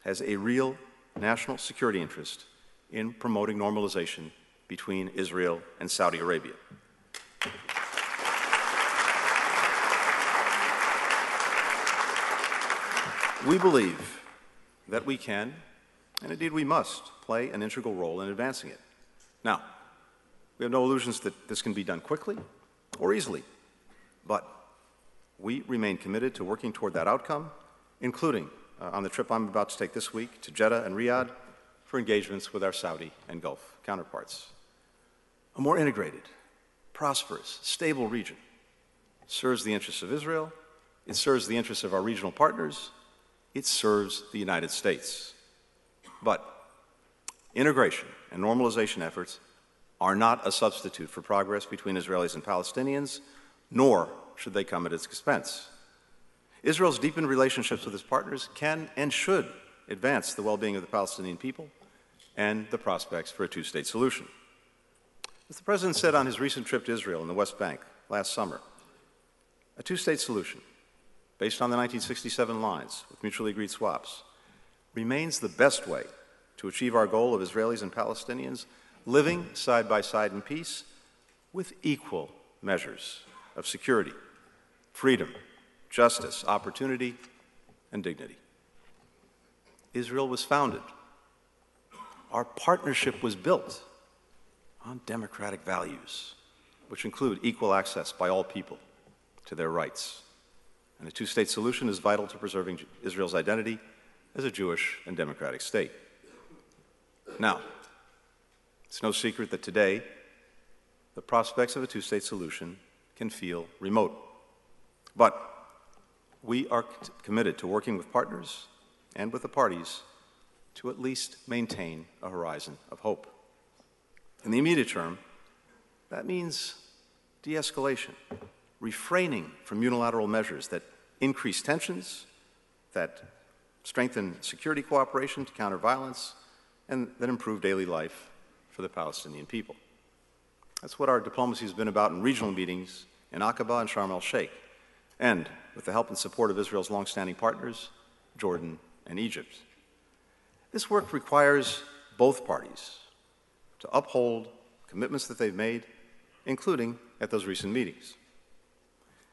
has a real national security interest in promoting normalization between Israel and Saudi Arabia. We believe that we can, and indeed we must, play an integral role in advancing it. Now, we have no illusions that this can be done quickly or easily, but we remain committed to working toward that outcome, including uh, on the trip I'm about to take this week to Jeddah and Riyadh for engagements with our Saudi and Gulf counterparts. A more integrated, prosperous, stable region serves the interests of Israel, it serves the interests of our regional partners, it serves the United States. But integration and normalization efforts are not a substitute for progress between Israelis and Palestinians, nor should they come at its expense. Israel's deepened relationships with its partners can and should advance the well being of the Palestinian people and the prospects for a two state solution. As the President said on his recent trip to Israel and the West Bank last summer, a two state solution, based on the 1967 lines with mutually agreed swaps, remains the best way to achieve our goal of Israelis and Palestinians living side by side in peace with equal measures of security, freedom, justice, opportunity, and dignity. Israel was founded. Our partnership was built on democratic values, which include equal access by all people to their rights. And a two state solution is vital to preserving Israel's identity as a Jewish and democratic state. Now, it's no secret that today the prospects of a two state solution can feel remote. But we are committed to working with partners and with the parties to at least maintain a horizon of hope. In the immediate term, that means de escalation, refraining from unilateral measures that increase tensions, that strengthen security cooperation to counter violence, and that improve daily life for the Palestinian people. That's what our diplomacy has been about in regional meetings in Aqaba and Sharm el Sheikh, and with the help and support of Israel's longstanding partners, Jordan and Egypt. This work requires both parties to uphold commitments that they've made, including at those recent meetings.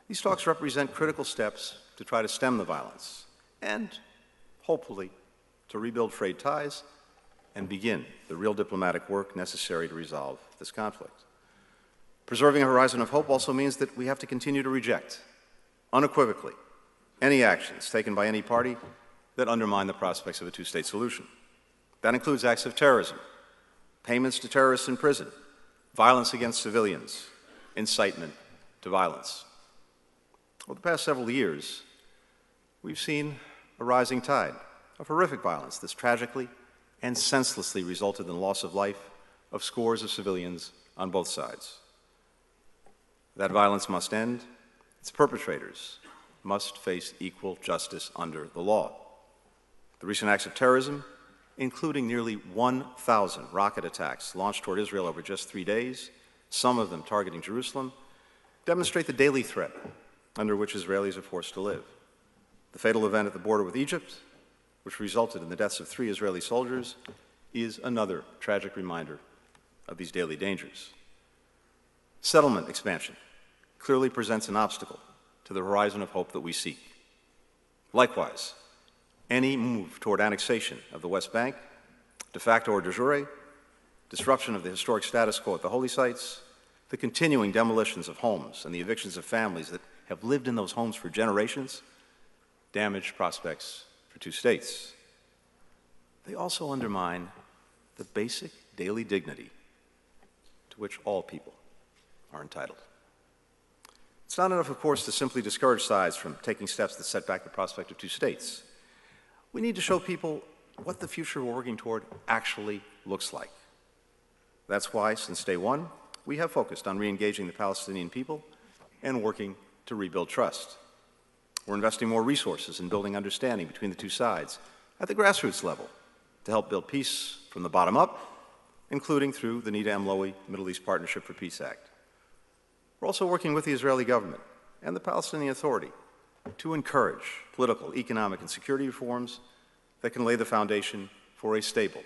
These talks represent critical steps to try to stem the violence and, hopefully, to rebuild frayed ties and begin the real diplomatic work necessary to resolve this conflict. Preserving a horizon of hope also means that we have to continue to reject unequivocally any actions taken by any party that undermine the prospects of a two state solution. That includes acts of terrorism, payments to terrorists in prison, violence against civilians, incitement to violence. Over the past several years, we've seen a rising tide of horrific violence that's tragically and senselessly resulted in the loss of life of scores of civilians on both sides. That violence must end its perpetrators must face equal justice under the law. The recent acts of terrorism, including nearly 1,000 rocket attacks launched toward Israel over just three days, some of them targeting Jerusalem, demonstrate the daily threat under which Israelis are forced to live. The fatal event at the border with Egypt, which resulted in the deaths of three Israeli soldiers, is another tragic reminder of these daily dangers. Settlement expansion clearly presents an obstacle to the horizon of hope that we seek. Likewise, any move toward annexation of the West Bank, de facto or de jure, disruption of the historic status quo at the holy sites, the continuing demolitions of homes and the evictions of families that have lived in those homes for generations, damage prospects for two states. They also undermine the basic daily dignity to which all people are entitled. It's not enough, of course, to simply discourage sides from taking steps that set back the prospect of two states. We need to show people what the future we're working toward actually looks like. That's why, since day one, we have focused on re engaging the Palestinian people and working to rebuild trust. We're investing more resources in building understanding between the two sides at the grassroots level to help build peace from the bottom up, including through the Nita M. Lowey Middle East Partnership for Peace Act. We're also working with the Israeli government and the Palestinian Authority to encourage political, economic, and security reforms that can lay the foundation for a stable,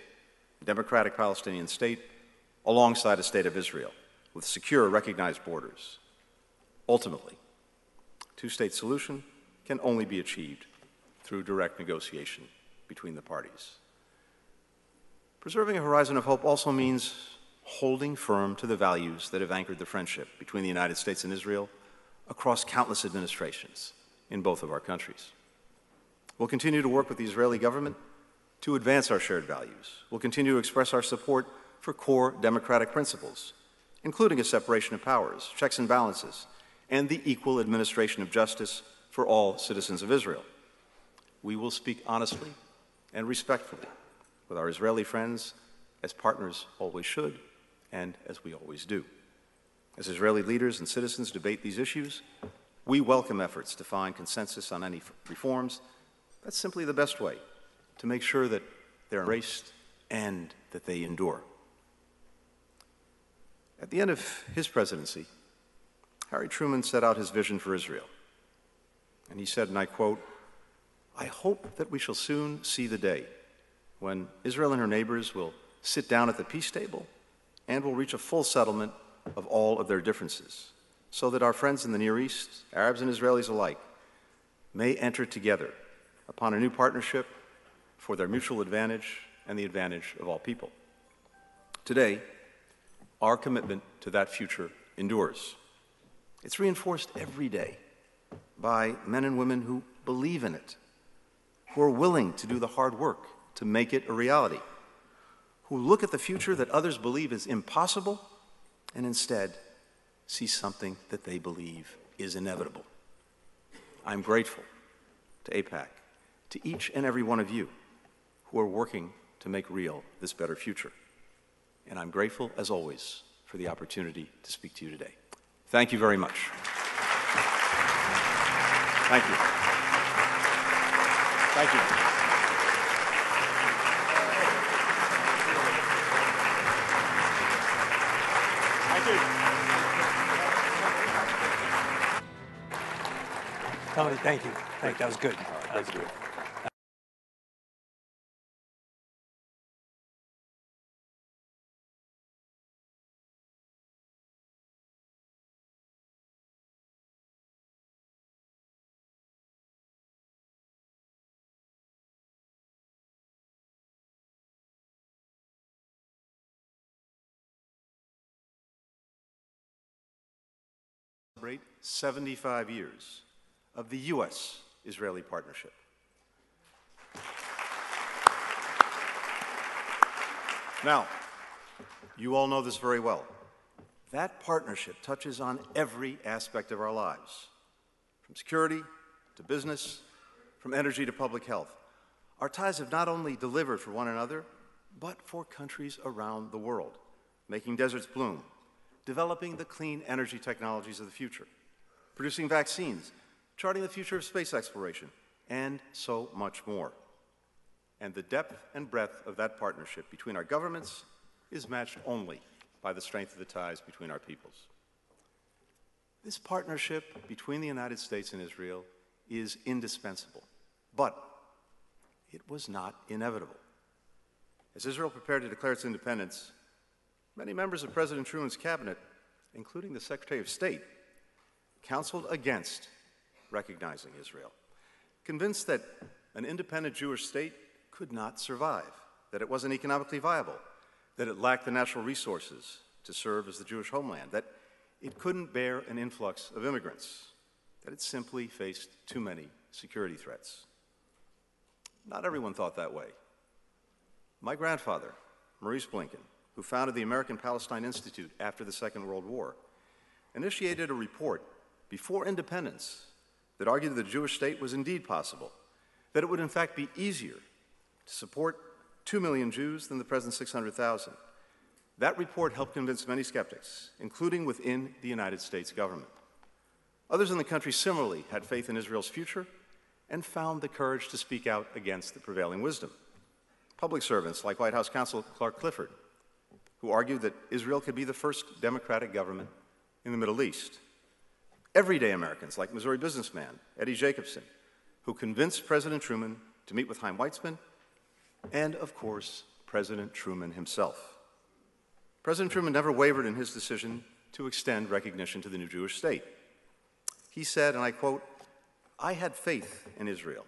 democratic Palestinian state alongside a state of Israel with secure, recognized borders. Ultimately, two-state solution can only be achieved through direct negotiation between the parties. Preserving a horizon of hope also means holding firm to the values that have anchored the friendship between the United States and Israel across countless administrations in both of our countries. We'll continue to work with the Israeli government to advance our shared values. We'll continue to express our support for core democratic principles, including a separation of powers, checks and balances, and the equal administration of justice for all citizens of Israel. We will speak honestly and respectfully with our Israeli friends, as partners always should, and as we always do. As Israeli leaders and citizens debate these issues, we welcome efforts to find consensus on any reforms. That's simply the best way to make sure that they're embraced and that they endure. At the end of his presidency, Harry Truman set out his vision for Israel. And he said, and I quote, I hope that we shall soon see the day when Israel and her neighbors will sit down at the peace table and will reach a full settlement of all of their differences, so that our friends in the Near East, Arabs and Israelis alike, may enter together upon a new partnership for their mutual advantage and the advantage of all people. Today, our commitment to that future endures. It's reinforced every day by men and women who believe in it, who are willing to do the hard work to make it a reality, who look at the future that others believe is impossible and instead see something that they believe is inevitable. I'm grateful to AIPAC, to each and every one of you who are working to make real this better future. And I'm grateful, as always, for the opportunity to speak to you today. Thank you very much. Thank you. Thank you. Thank you. Tony, thank you. Thank you. That was good. That was good. 75 years of the U.S. Israeli partnership. Now, you all know this very well. That partnership touches on every aspect of our lives, from security to business, from energy to public health. Our ties have not only delivered for one another, but for countries around the world, making deserts bloom, developing the clean energy technologies of the future, producing vaccines charting the future of space exploration, and so much more. And the depth and breadth of that partnership between our governments is matched only by the strength of the ties between our peoples. This partnership between the United States and Israel is indispensable, but it was not inevitable. As Israel prepared to declare its independence, many members of President Truman's cabinet, including the Secretary of State, counseled against recognizing Israel, convinced that an independent Jewish state could not survive, that it wasn't economically viable, that it lacked the natural resources to serve as the Jewish homeland, that it couldn't bear an influx of immigrants, that it simply faced too many security threats. Not everyone thought that way. My grandfather, Maurice Blinken, who founded the American Palestine Institute after the Second World War, initiated a report before independence that argued that the Jewish state was indeed possible, that it would in fact be easier to support 2 million Jews than the present 600,000. That report helped convince many skeptics, including within the United States government. Others in the country similarly had faith in Israel's future and found the courage to speak out against the prevailing wisdom. Public servants like White House counsel Clark Clifford, who argued that Israel could be the first democratic government in the Middle East. Everyday Americans like Missouri businessman Eddie Jacobson, who convinced President Truman to meet with Chaim Weizmann, and of course, President Truman himself. President Truman never wavered in his decision to extend recognition to the new Jewish state. He said, and I quote, I had faith in Israel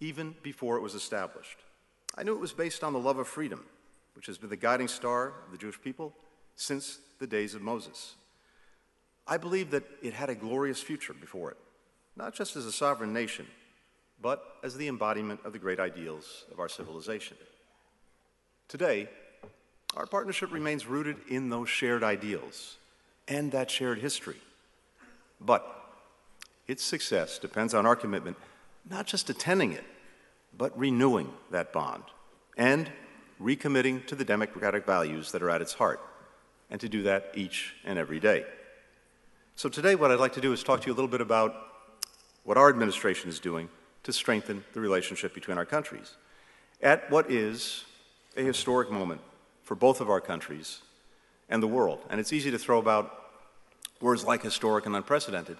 even before it was established. I knew it was based on the love of freedom, which has been the guiding star of the Jewish people since the days of Moses. I believe that it had a glorious future before it, not just as a sovereign nation, but as the embodiment of the great ideals of our civilization. Today, our partnership remains rooted in those shared ideals and that shared history. But its success depends on our commitment not just attending it, but renewing that bond and recommitting to the democratic values that are at its heart, and to do that each and every day. So today what I'd like to do is talk to you a little bit about what our administration is doing to strengthen the relationship between our countries at what is a historic moment for both of our countries and the world. And it's easy to throw about words like historic and unprecedented,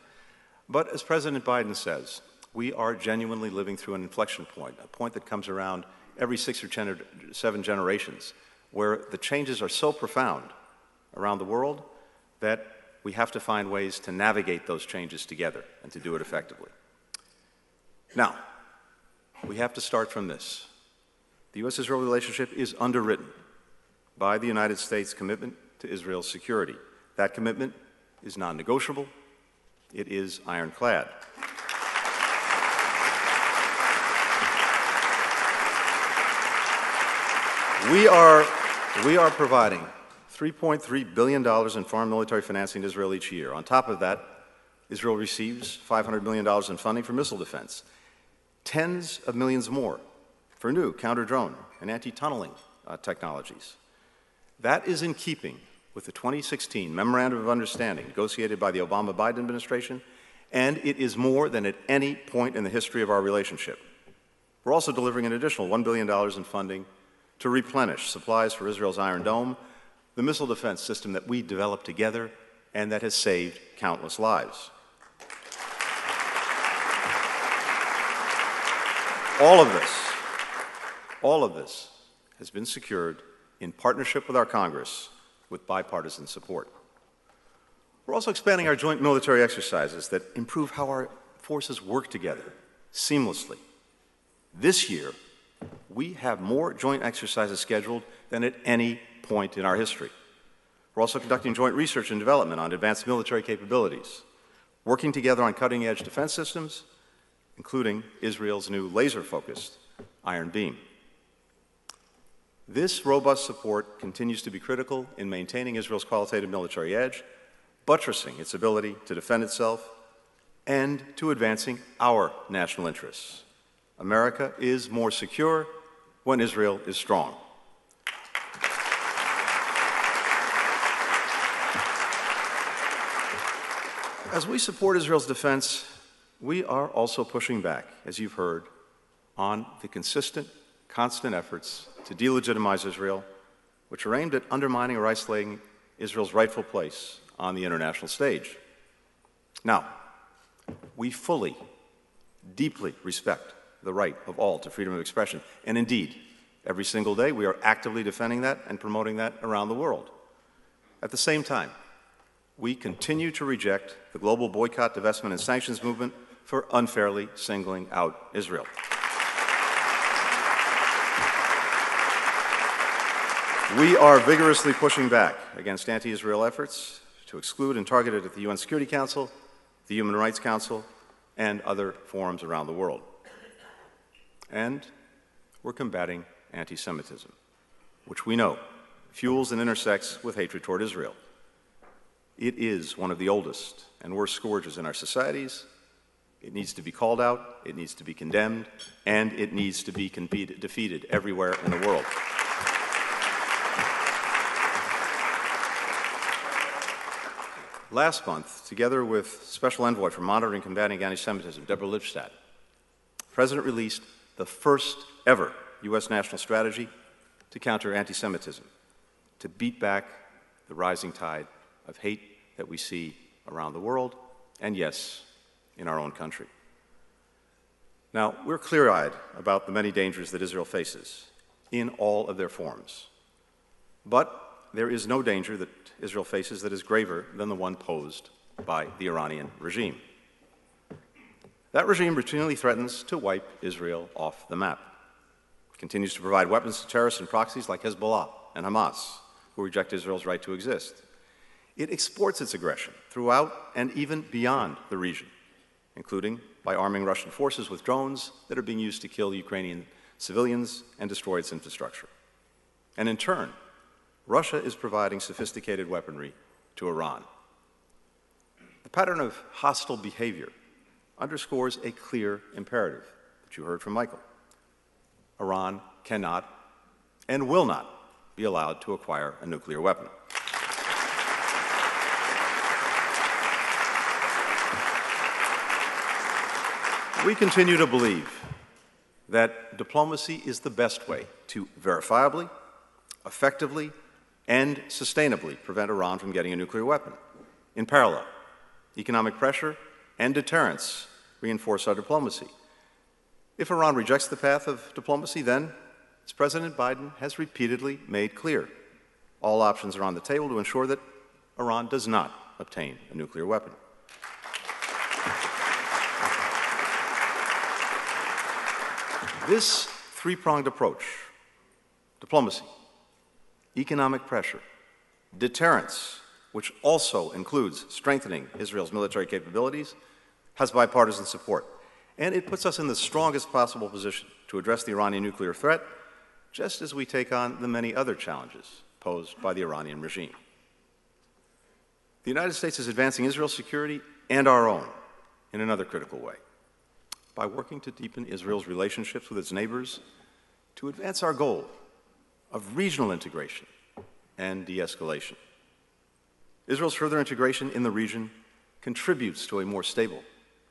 but as President Biden says, we are genuinely living through an inflection point, a point that comes around every six or ten or seven generations, where the changes are so profound around the world that we have to find ways to navigate those changes together and to do it effectively. Now, we have to start from this. The U.S. Israel relationship is underwritten by the United States' commitment to Israel's security. That commitment is non negotiable it is ironclad. We are, we are providing $3.3 billion in foreign military financing to Israel each year. On top of that, Israel receives $500 million in funding for missile defense, tens of millions more for new counter drone and anti tunneling uh, technologies. That is in keeping with the 2016 Memorandum of Understanding negotiated by the Obama Biden administration, and it is more than at any point in the history of our relationship. We're also delivering an additional $1 billion in funding to replenish supplies for Israel's Iron Dome, the missile defense system that we developed together and that has saved countless lives. All of this, all of this has been secured in partnership with our Congress with bipartisan support. We're also expanding our joint military exercises that improve how our forces work together seamlessly. This year, we have more joint exercises scheduled than at any point in our history. We're also conducting joint research and development on advanced military capabilities, working together on cutting edge defense systems, including Israel's new laser focused Iron Beam. This robust support continues to be critical in maintaining Israel's qualitative military edge, buttressing its ability to defend itself, and to advancing our national interests. America is more secure when Israel is strong. As we support Israel's defense, we are also pushing back, as you've heard, on the consistent, constant efforts to delegitimize Israel, which are aimed at undermining or isolating Israel's rightful place on the international stage. Now, we fully, deeply respect the right of all to freedom of expression, and indeed, every single day we are actively defending that and promoting that around the world. At the same time, we continue to reject the global boycott, divestment, and sanctions movement for unfairly singling out Israel. We are vigorously pushing back against anti Israel efforts to exclude and target it at the UN Security Council, the Human Rights Council, and other forums around the world. And we're combating anti Semitism, which we know fuels and intersects with hatred toward Israel. It is one of the oldest and worst scourges in our societies. It needs to be called out, it needs to be condemned, and it needs to be defeated everywhere in the world. Last month, together with Special Envoy for Monitoring and Combating Anti Semitism, Deborah Lipstadt, the President released the first ever U.S. national strategy to counter anti Semitism, to beat back the rising tide of hate that we see around the world, and yes, in our own country. Now, we're clear eyed about the many dangers that Israel faces in all of their forms. But there is no danger that Israel faces that is graver than the one posed by the Iranian regime. That regime routinely threatens to wipe Israel off the map. Continues to provide weapons to terrorists and proxies like Hezbollah and Hamas, who reject Israel's right to exist. It exports its aggression throughout and even beyond the region, including by arming Russian forces with drones that are being used to kill Ukrainian civilians and destroy its infrastructure. And in turn, Russia is providing sophisticated weaponry to Iran. The pattern of hostile behavior underscores a clear imperative that you heard from Michael. Iran cannot and will not be allowed to acquire a nuclear weapon. We continue to believe that diplomacy is the best way to verifiably, effectively, and sustainably prevent Iran from getting a nuclear weapon. In parallel, economic pressure and deterrence reinforce our diplomacy. If Iran rejects the path of diplomacy, then, as President Biden has repeatedly made clear, all options are on the table to ensure that Iran does not obtain a nuclear weapon. This three pronged approach diplomacy, economic pressure, deterrence, which also includes strengthening Israel's military capabilities, has bipartisan support. And it puts us in the strongest possible position to address the Iranian nuclear threat, just as we take on the many other challenges posed by the Iranian regime. The United States is advancing Israel's security and our own in another critical way by working to deepen Israel's relationships with its neighbors to advance our goal of regional integration and de escalation. Israel's further integration in the region contributes to a more stable,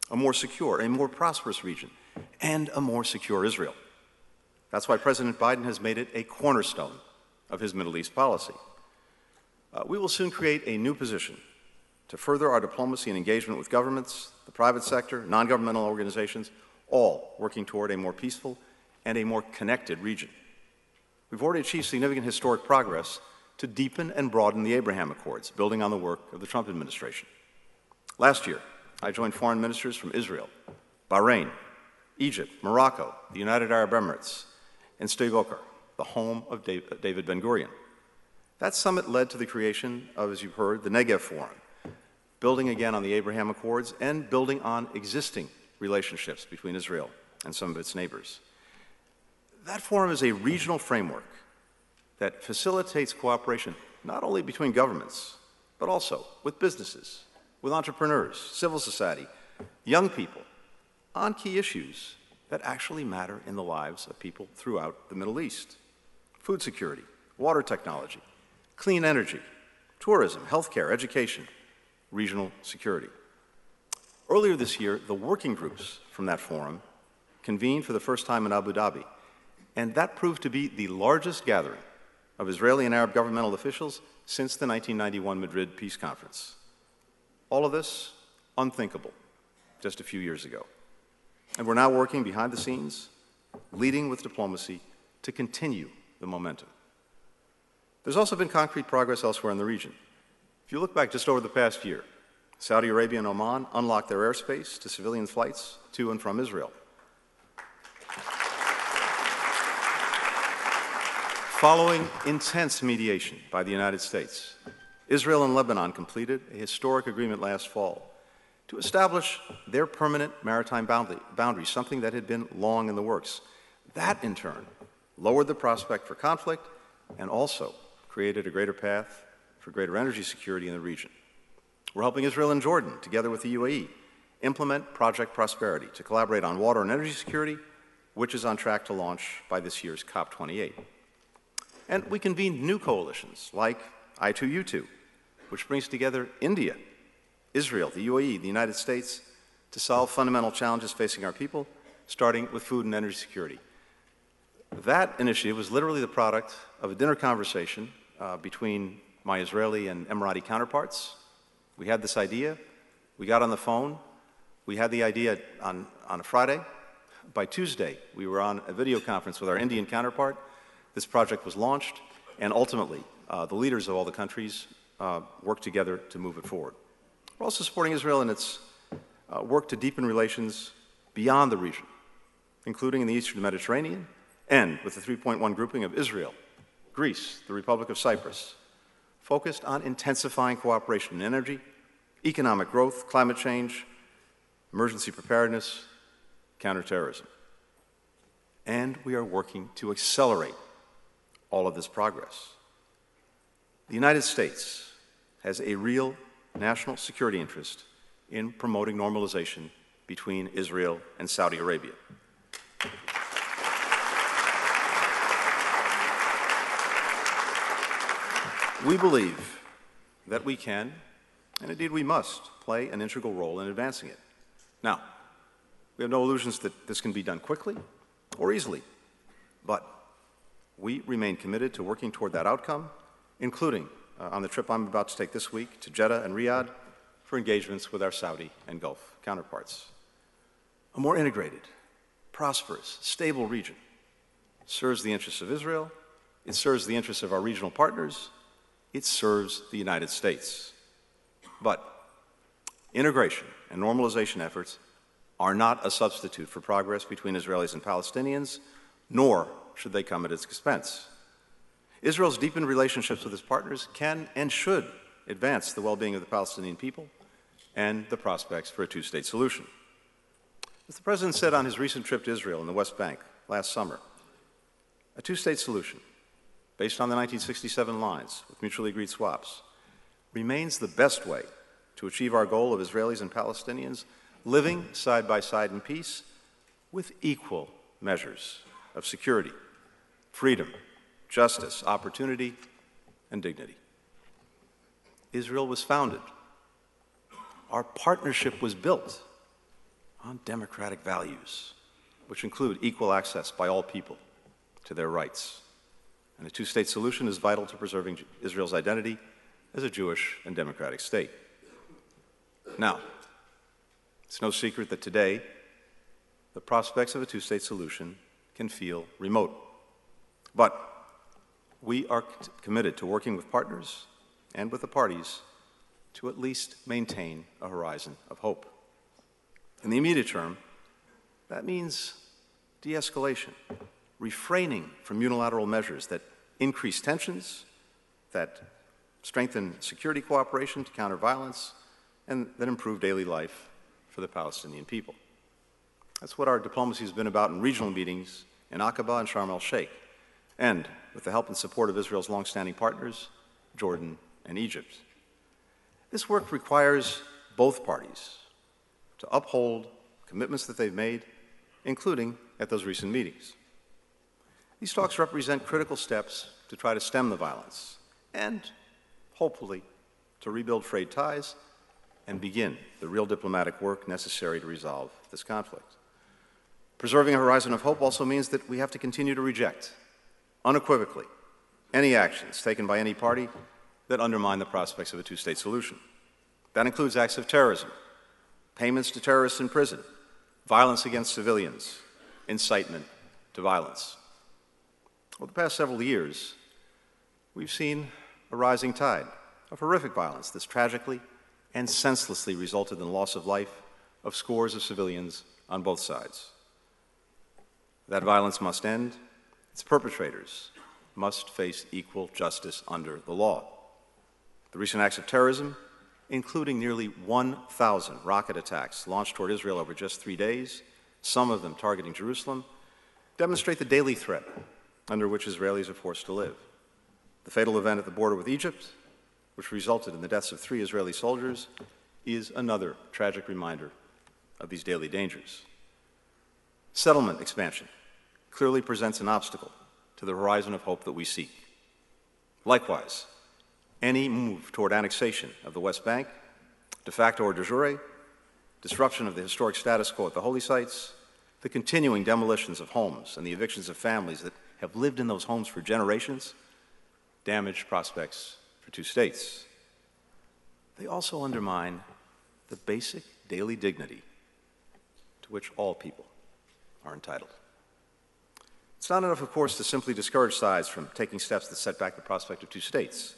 a more secure, a more prosperous region, and a more secure Israel. That's why President Biden has made it a cornerstone of his Middle East policy. Uh, we will soon create a new position to further our diplomacy and engagement with governments, the private sector, non governmental organizations, all working toward a more peaceful and a more connected region. We've already achieved significant historic progress to deepen and broaden the Abraham Accords, building on the work of the Trump administration. Last year, I joined foreign ministers from Israel, Bahrain, Egypt, Morocco, the United Arab Emirates, and Sde the home of David Ben Gurion. That summit led to the creation of, as you've heard, the Negev Forum, building again on the Abraham Accords and building on existing relationships between Israel and some of its neighbors. That forum is a regional framework that facilitates cooperation not only between governments, but also with businesses, with entrepreneurs, civil society, young people, on key issues that actually matter in the lives of people throughout the Middle East food security, water technology, clean energy, tourism, healthcare, education, regional security. Earlier this year, the working groups from that forum convened for the first time in Abu Dhabi, and that proved to be the largest gathering of Israeli and Arab governmental officials since the 1991 Madrid Peace Conference. All of this unthinkable just a few years ago. And we're now working behind the scenes, leading with diplomacy to continue the momentum. There's also been concrete progress elsewhere in the region. You look back just over the past year, Saudi Arabia and Oman unlocked their airspace to civilian flights to and from Israel. Following intense mediation by the United States, Israel and Lebanon completed a historic agreement last fall to establish their permanent maritime boundary, boundary, something that had been long in the works. That, in turn, lowered the prospect for conflict and also created a greater path for greater energy security in the region. We're helping Israel and Jordan, together with the UAE, implement Project Prosperity to collaborate on water and energy security, which is on track to launch by this year's COP28. And we convened new coalitions like I2U2, which brings together India, Israel, the UAE, the United States to solve fundamental challenges facing our people, starting with food and energy security. That initiative was literally the product of a dinner conversation uh, between my Israeli and Emirati counterparts. We had this idea, we got on the phone, we had the idea on, on a Friday. By Tuesday, we were on a video conference with our Indian counterpart this project was launched, and ultimately, uh, the leaders of all the countries uh, worked together to move it forward. We're also supporting Israel in its uh, work to deepen relations beyond the region, including in the eastern Mediterranean and with the 3.1 grouping of Israel, Greece, the Republic of Cyprus, focused on intensifying cooperation in energy, economic growth, climate change, emergency preparedness, counterterrorism. And we are working to accelerate all of this progress. The United States has a real national security interest in promoting normalization between Israel and Saudi Arabia. We believe that we can, and indeed we must, play an integral role in advancing it. Now, we have no illusions that this can be done quickly or easily, but we remain committed to working toward that outcome, including uh, on the trip I'm about to take this week to Jeddah and Riyadh for engagements with our Saudi and Gulf counterparts. A more integrated, prosperous, stable region serves the interests of Israel, it serves the interests of our regional partners, it serves the United States. But integration and normalization efforts are not a substitute for progress between Israelis and Palestinians, nor should they come at its expense. Israel's deepened relationships with its partners can and should advance the well being of the Palestinian people and the prospects for a two state solution. As the President said on his recent trip to Israel and the West Bank last summer, a two state solution, based on the 1967 lines with mutually agreed swaps, remains the best way to achieve our goal of Israelis and Palestinians living side by side in peace with equal measures of security freedom, justice, opportunity, and dignity. Israel was founded. Our partnership was built on democratic values, which include equal access by all people to their rights. And a two state solution is vital to preserving Israel's identity as a Jewish and democratic state. Now, it's no secret that today the prospects of a two state solution can feel remote. But we are committed to working with partners and with the parties to at least maintain a horizon of hope. In the immediate term, that means de escalation, refraining from unilateral measures that increase tensions, that strengthen security cooperation to counter violence, and that improve daily life for the Palestinian people. That's what our diplomacy has been about in regional meetings in Aqaba and Sharm el Sheikh, and with the help and support of Israel's longstanding partners, Jordan and Egypt. This work requires both parties to uphold commitments that they've made, including at those recent meetings. These talks represent critical steps to try to stem the violence and, hopefully, to rebuild frayed ties and begin the real diplomatic work necessary to resolve this conflict. Preserving a horizon of hope also means that we have to continue to reject, unequivocally, any actions taken by any party that undermine the prospects of a two state solution. That includes acts of terrorism, payments to terrorists in prison, violence against civilians, incitement to violence. Over the past several years, we've seen a rising tide of horrific violence that's tragically and senselessly resulted in the loss of life of scores of civilians on both sides. That violence must end. Its perpetrators must face equal justice under the law. The recent acts of terrorism, including nearly 1,000 rocket attacks launched toward Israel over just three days, some of them targeting Jerusalem, demonstrate the daily threat under which Israelis are forced to live. The fatal event at the border with Egypt, which resulted in the deaths of three Israeli soldiers, is another tragic reminder of these daily dangers. Settlement expansion clearly presents an obstacle to the horizon of hope that we seek. Likewise, any move toward annexation of the West Bank, de facto or de jure, disruption of the historic status quo at the holy sites, the continuing demolitions of homes and the evictions of families that have lived in those homes for generations, damage prospects for two states. They also undermine the basic daily dignity to which all people are entitled. It's not enough, of course, to simply discourage sides from taking steps that set back the prospect of two states.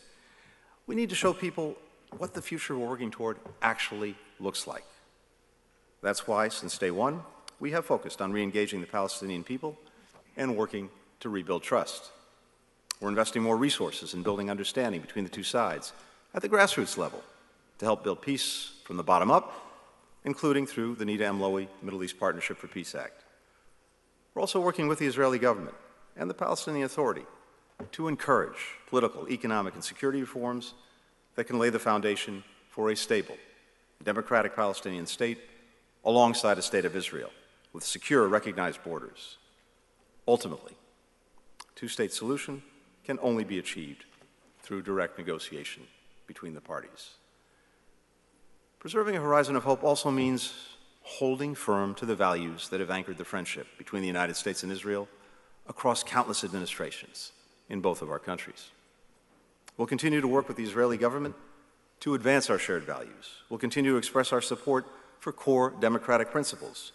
We need to show people what the future we're working toward actually looks like. That's why, since day one, we have focused on re engaging the Palestinian people and working to rebuild trust. We're investing more resources in building understanding between the two sides at the grassroots level to help build peace from the bottom up, including through the Nita M. Lowey Middle East Partnership for Peace Act. We're also working with the Israeli government and the Palestinian Authority to encourage political, economic, and security reforms that can lay the foundation for a stable, democratic Palestinian state alongside a state of Israel with secure, recognized borders. Ultimately, two-state solution can only be achieved through direct negotiation between the parties. Preserving a horizon of hope also means holding firm to the values that have anchored the friendship between the United States and Israel across countless administrations in both of our countries. We'll continue to work with the Israeli government to advance our shared values. We'll continue to express our support for core democratic principles,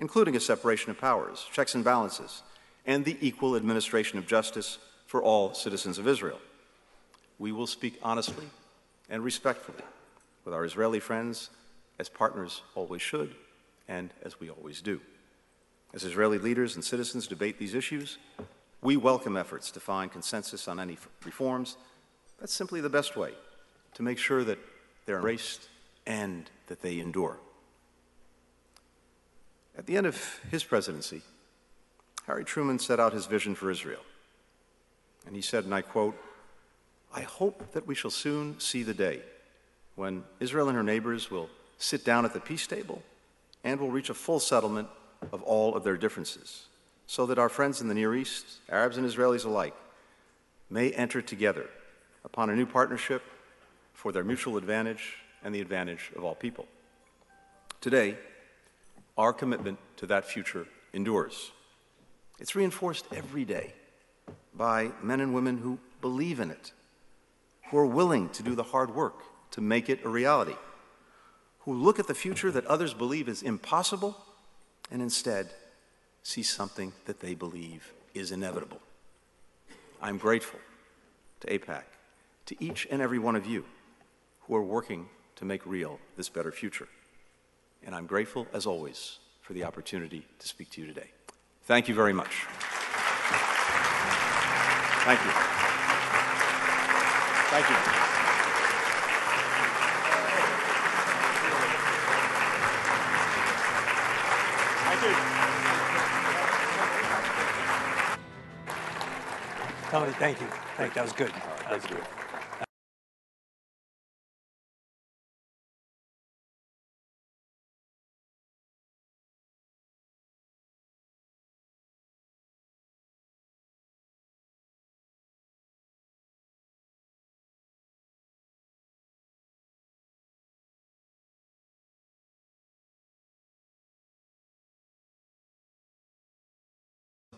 including a separation of powers, checks and balances, and the equal administration of justice for all citizens of Israel. We will speak honestly and respectfully with our Israeli friends, as partners always should, and as we always do. As Israeli leaders and citizens debate these issues, we welcome efforts to find consensus on any reforms. That's simply the best way to make sure that they're embraced and that they endure. At the end of his presidency, Harry Truman set out his vision for Israel. And he said, and I quote, I hope that we shall soon see the day when Israel and her neighbors will sit down at the peace table and will reach a full settlement of all of their differences, so that our friends in the Near East, Arabs and Israelis alike, may enter together upon a new partnership for their mutual advantage and the advantage of all people. Today, our commitment to that future endures. It's reinforced every day by men and women who believe in it, who are willing to do the hard work to make it a reality who look at the future that others believe is impossible and instead see something that they believe is inevitable. I'm grateful to AIPAC, to each and every one of you who are working to make real this better future. And I'm grateful, as always, for the opportunity to speak to you today. Thank you very much. Thank you. Thank you. Thank you. Tony, thank you. Thank, you. that was good. That was good.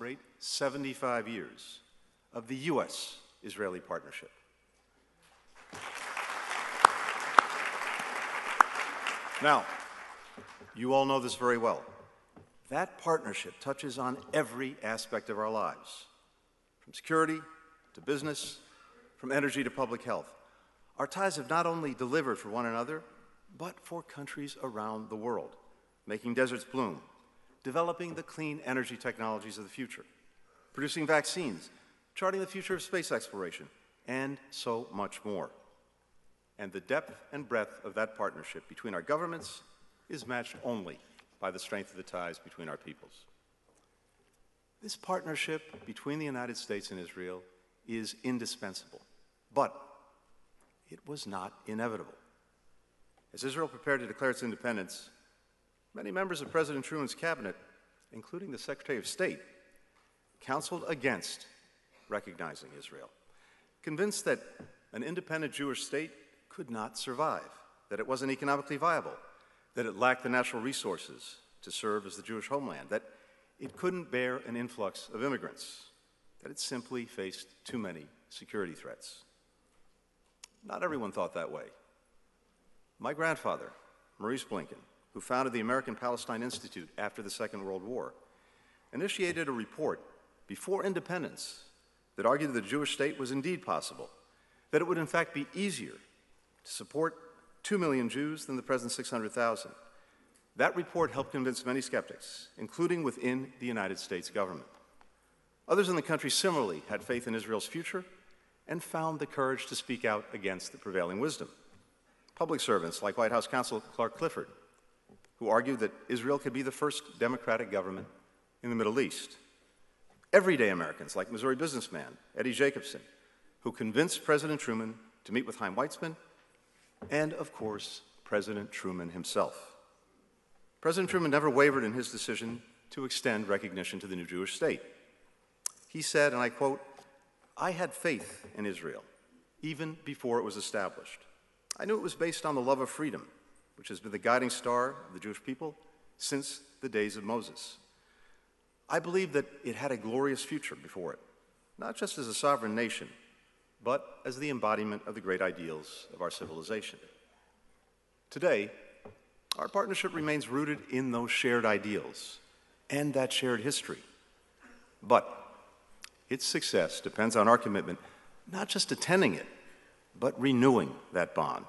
Celebrate 75 years of the U.S. Israeli partnership. Now, you all know this very well. That partnership touches on every aspect of our lives, from security to business, from energy to public health. Our ties have not only delivered for one another, but for countries around the world, making deserts bloom, developing the clean energy technologies of the future, producing vaccines, charting the future of space exploration, and so much more. And the depth and breadth of that partnership between our governments is matched only by the strength of the ties between our peoples. This partnership between the United States and Israel is indispensable, but it was not inevitable. As Israel prepared to declare its independence, many members of President Truman's cabinet, including the Secretary of State, counseled against recognizing Israel, convinced that an independent Jewish state could not survive, that it wasn't economically viable, that it lacked the natural resources to serve as the Jewish homeland, that it couldn't bear an influx of immigrants, that it simply faced too many security threats. Not everyone thought that way. My grandfather, Maurice Blinken, who founded the American Palestine Institute after the Second World War, initiated a report before independence that argued that the Jewish state was indeed possible, that it would in fact be easier to support 2 million Jews than the present 600,000. That report helped convince many skeptics, including within the United States government. Others in the country similarly had faith in Israel's future and found the courage to speak out against the prevailing wisdom. Public servants like White House counsel Clark Clifford, who argued that Israel could be the first democratic government in the Middle East. Everyday Americans like Missouri businessman Eddie Jacobson, who convinced President Truman to meet with Chaim Weizmann and, of course, President Truman himself. President Truman never wavered in his decision to extend recognition to the new Jewish state. He said, and I quote, I had faith in Israel even before it was established. I knew it was based on the love of freedom, which has been the guiding star of the Jewish people since the days of Moses. I believe that it had a glorious future before it, not just as a sovereign nation, but as the embodiment of the great ideals of our civilization. Today, our partnership remains rooted in those shared ideals and that shared history. But its success depends on our commitment not just attending it, but renewing that bond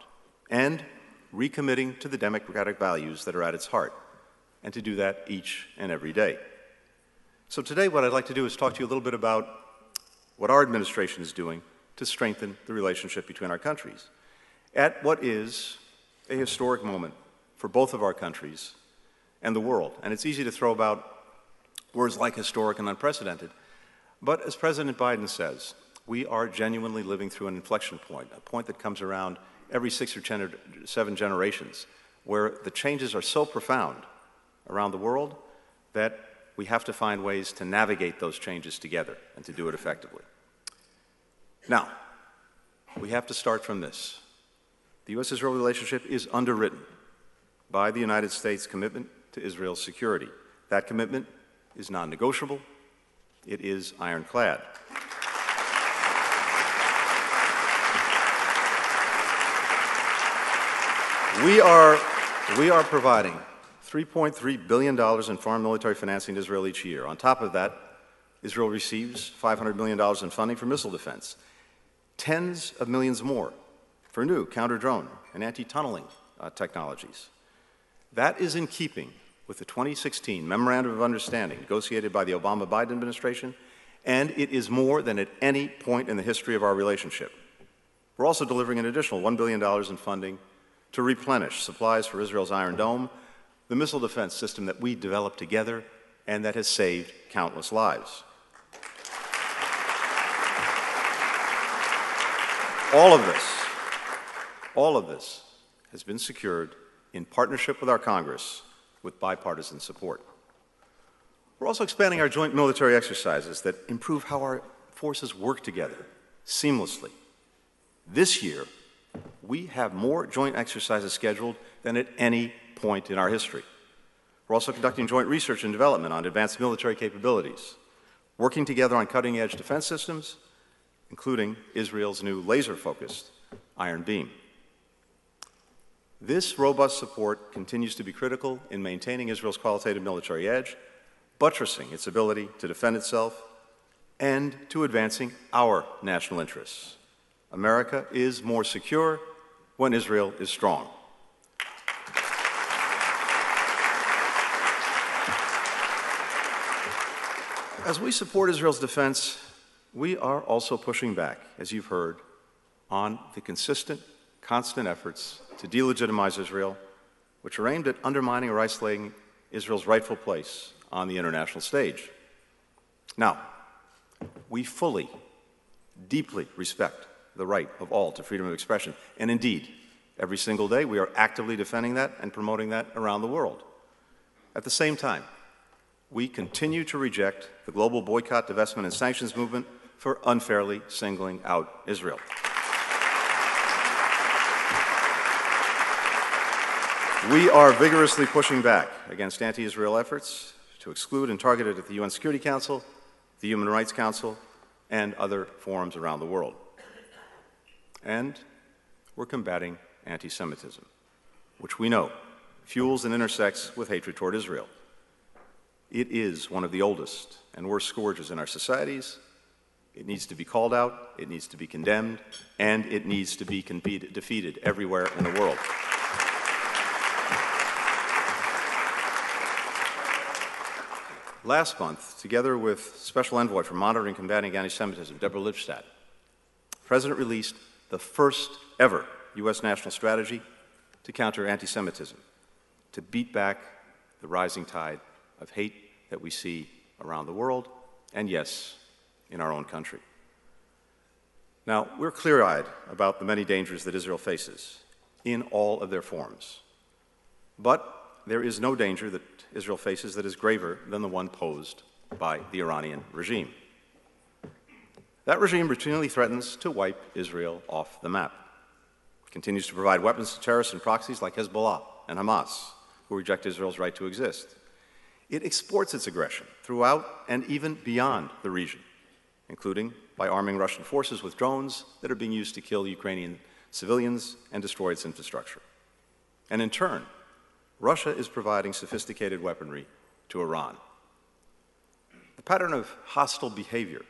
and recommitting to the democratic values that are at its heart, and to do that each and every day. So, today, what I'd like to do is talk to you a little bit about what our administration is doing to strengthen the relationship between our countries at what is a historic moment for both of our countries and the world. And it's easy to throw about words like historic and unprecedented. But as President Biden says, we are genuinely living through an inflection point, a point that comes around every six or seven generations, where the changes are so profound around the world that we have to find ways to navigate those changes together and to do it effectively. Now, we have to start from this. The U.S. Israel relationship is underwritten by the United States' commitment to Israel's security. That commitment is non negotiable, it is ironclad. We are, we are providing $3.3 billion in foreign military financing to Israel each year. On top of that, Israel receives $500 million in funding for missile defense, tens of millions more for new counter drone and anti tunneling uh, technologies. That is in keeping with the 2016 Memorandum of Understanding negotiated by the Obama Biden administration, and it is more than at any point in the history of our relationship. We're also delivering an additional $1 billion in funding to replenish supplies for Israel's Iron Dome, the missile defense system that we developed together and that has saved countless lives. All of this, all of this has been secured in partnership with our Congress with bipartisan support. We're also expanding our joint military exercises that improve how our forces work together seamlessly. This year, we have more joint exercises scheduled than at any point in our history. We're also conducting joint research and development on advanced military capabilities. working together on cutting edge defense systems, including Israel's new laser focused Iron Beam. This robust support continues to be critical in maintaining Israel's qualitative military edge, buttressing its ability to defend itself, and to advancing our national interests. America is more secure when Israel is strong. As we support Israel's defense, we are also pushing back, as you've heard, on the consistent, constant efforts to delegitimize Israel, which are aimed at undermining or isolating Israel's rightful place on the international stage. Now, we fully, deeply respect the right of all to freedom of expression, and indeed, every single day we are actively defending that and promoting that around the world. At the same time, we continue to reject the global boycott, divestment, and sanctions movement for unfairly singling out Israel. We are vigorously pushing back against anti Israel efforts to exclude and target it at the UN Security Council, the Human Rights Council, and other forums around the world. And we're combating anti Semitism, which we know fuels and intersects with hatred toward Israel. It is one of the oldest and worst scourges in our societies. It needs to be called out, it needs to be condemned, and it needs to be defeated everywhere in the world. Last month, together with Special Envoy for Monitoring and Combating Anti-Semitism, Deborah Lipstadt, the President released the first ever U.S. national strategy to counter anti-Semitism, to beat back the rising tide of hate that we see around the world, and yes, in our own country. Now, we're clear eyed about the many dangers that Israel faces in all of their forms. But there is no danger that Israel faces that is graver than the one posed by the Iranian regime. That regime routinely threatens to wipe Israel off the map. It continues to provide weapons to terrorists and proxies like Hezbollah and Hamas, who reject Israel's right to exist. It exports its aggression throughout and even beyond the region, including by arming Russian forces with drones that are being used to kill Ukrainian civilians and destroy its infrastructure. And in turn, Russia is providing sophisticated weaponry to Iran. The pattern of hostile behavior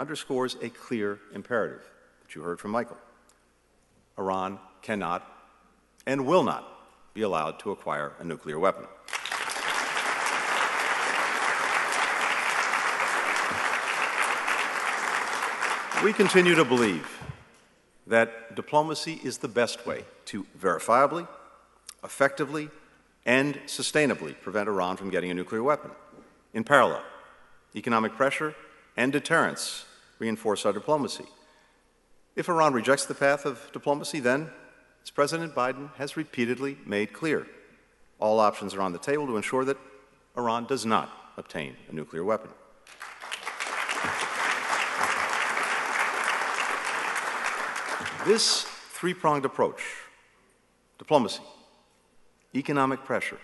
underscores a clear imperative that you heard from Michael. Iran cannot and will not be allowed to acquire a nuclear weapon. We continue to believe that diplomacy is the best way to verifiably, effectively, and sustainably prevent Iran from getting a nuclear weapon. In parallel, economic pressure and deterrence reinforce our diplomacy. If Iran rejects the path of diplomacy, then, as President Biden has repeatedly made clear, all options are on the table to ensure that Iran does not obtain a nuclear weapon. This three pronged approach diplomacy, economic pressure,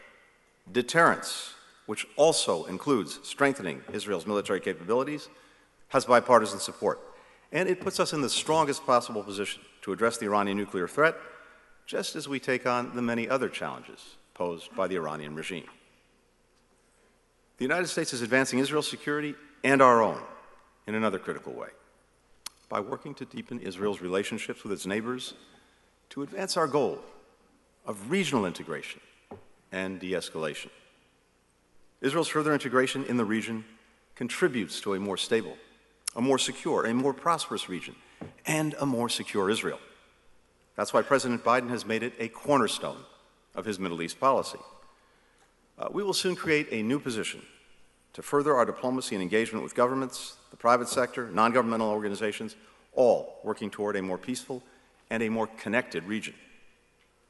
deterrence, which also includes strengthening Israel's military capabilities, has bipartisan support. And it puts us in the strongest possible position to address the Iranian nuclear threat, just as we take on the many other challenges posed by the Iranian regime. The United States is advancing Israel's security and our own in another critical way by working to deepen Israel's relationships with its neighbors to advance our goal of regional integration and de escalation. Israel's further integration in the region contributes to a more stable, a more secure, a more prosperous region, and a more secure Israel. That's why President Biden has made it a cornerstone of his Middle East policy. Uh, we will soon create a new position to further our diplomacy and engagement with governments, the private sector, non governmental organizations, all working toward a more peaceful and a more connected region.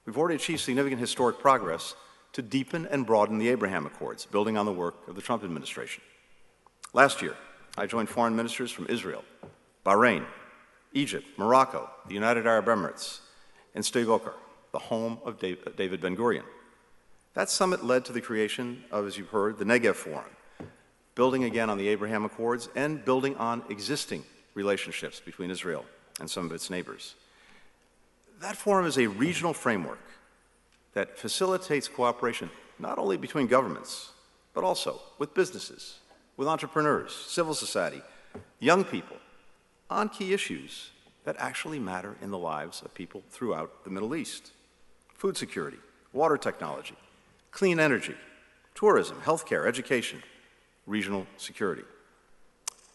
We've already achieved significant historic progress to deepen and broaden the Abraham Accords, building on the work of the Trump administration. Last year, I joined foreign ministers from Israel, Bahrain, Egypt, Morocco, the United Arab Emirates, and Sde Boker, the home of David Ben Gurion. That summit led to the creation of, as you've heard, the Negev Forum, building again on the Abraham Accords, and building on existing relationships between Israel and some of its neighbors. That forum is a regional framework that facilitates cooperation not only between governments, but also with businesses, with entrepreneurs, civil society, young people, on key issues that actually matter in the lives of people throughout the Middle East food security, water technology, clean energy, tourism, healthcare, education, regional security.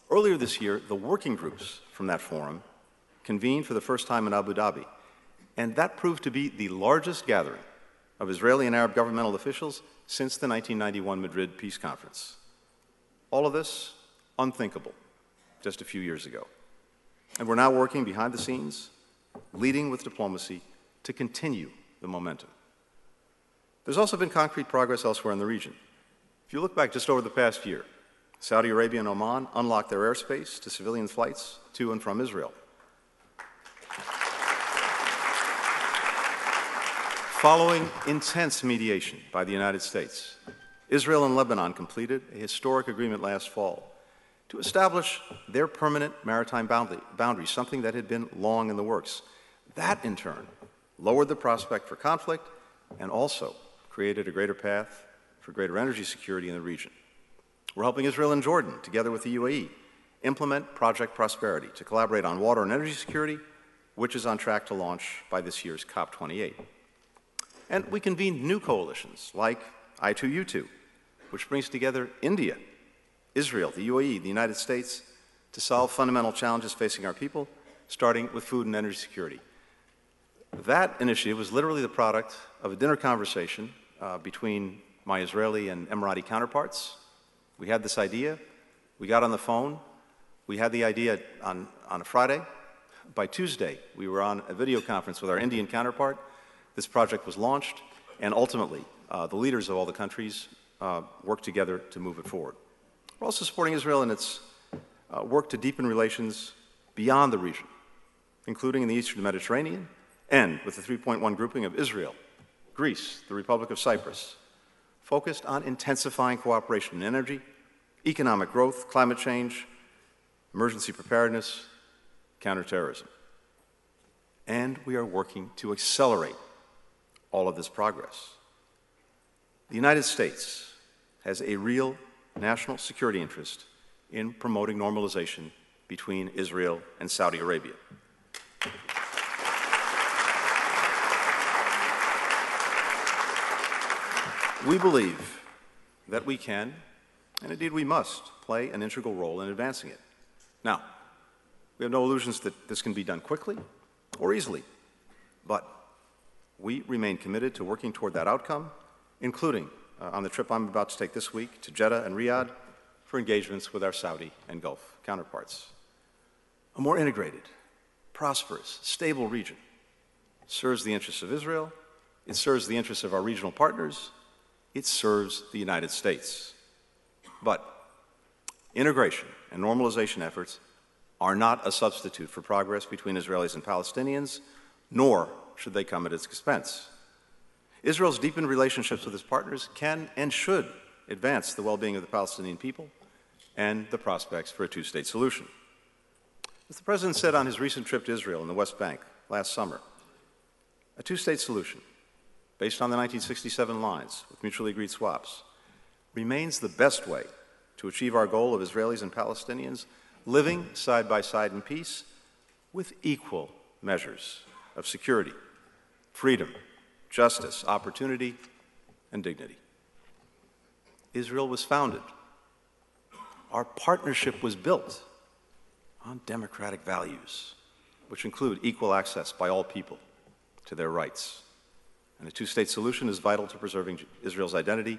Earlier this year, the working groups from that forum convened for the first time in Abu Dhabi, and that proved to be the largest gathering of Israeli and Arab governmental officials since the 1991 Madrid Peace Conference. All of this unthinkable just a few years ago. And we're now working behind the scenes, leading with diplomacy to continue the momentum. There's also been concrete progress elsewhere in the region. If you look back just over the past year, Saudi Arabia and Oman unlocked their airspace to civilian flights to and from Israel. Following intense mediation by the United States, Israel and Lebanon completed a historic agreement last fall to establish their permanent maritime boundary, boundary, something that had been long in the works. That, in turn, lowered the prospect for conflict and also created a greater path for greater energy security in the region. We're helping Israel and Jordan, together with the UAE, implement Project Prosperity to collaborate on water and energy security, which is on track to launch by this year's COP28. And we convened new coalitions like I2U2, which brings together India, Israel, the UAE, the United States to solve fundamental challenges facing our people, starting with food and energy security. That initiative was literally the product of a dinner conversation uh, between my Israeli and Emirati counterparts. We had this idea, we got on the phone, we had the idea on, on a Friday. By Tuesday, we were on a video conference with our Indian counterpart this project was launched, and ultimately, uh, the leaders of all the countries uh, worked together to move it forward. We're also supporting Israel in its uh, work to deepen relations beyond the region, including in the eastern Mediterranean and with the 3.1 grouping of Israel, Greece, the Republic of Cyprus, focused on intensifying cooperation in energy, economic growth, climate change, emergency preparedness, counterterrorism. And we are working to accelerate all of this progress. The United States has a real national security interest in promoting normalization between Israel and Saudi Arabia. We believe that we can, and indeed we must, play an integral role in advancing it. Now, we have no illusions that this can be done quickly or easily, but we remain committed to working toward that outcome, including uh, on the trip I'm about to take this week to Jeddah and Riyadh for engagements with our Saudi and Gulf counterparts. A more integrated, prosperous, stable region serves the interests of Israel, it serves the interests of our regional partners, it serves the United States. But integration and normalization efforts are not a substitute for progress between Israelis and Palestinians, nor should they come at its expense. Israel's deepened relationships with its partners can and should advance the well being of the Palestinian people and the prospects for a two state solution. As the President said on his recent trip to Israel and the West Bank last summer, a two state solution, based on the 1967 lines with mutually agreed swaps, remains the best way to achieve our goal of Israelis and Palestinians living side by side in peace with equal measures of security, freedom, justice, opportunity, and dignity. Israel was founded. Our partnership was built on democratic values, which include equal access by all people to their rights. And a two state solution is vital to preserving Israel's identity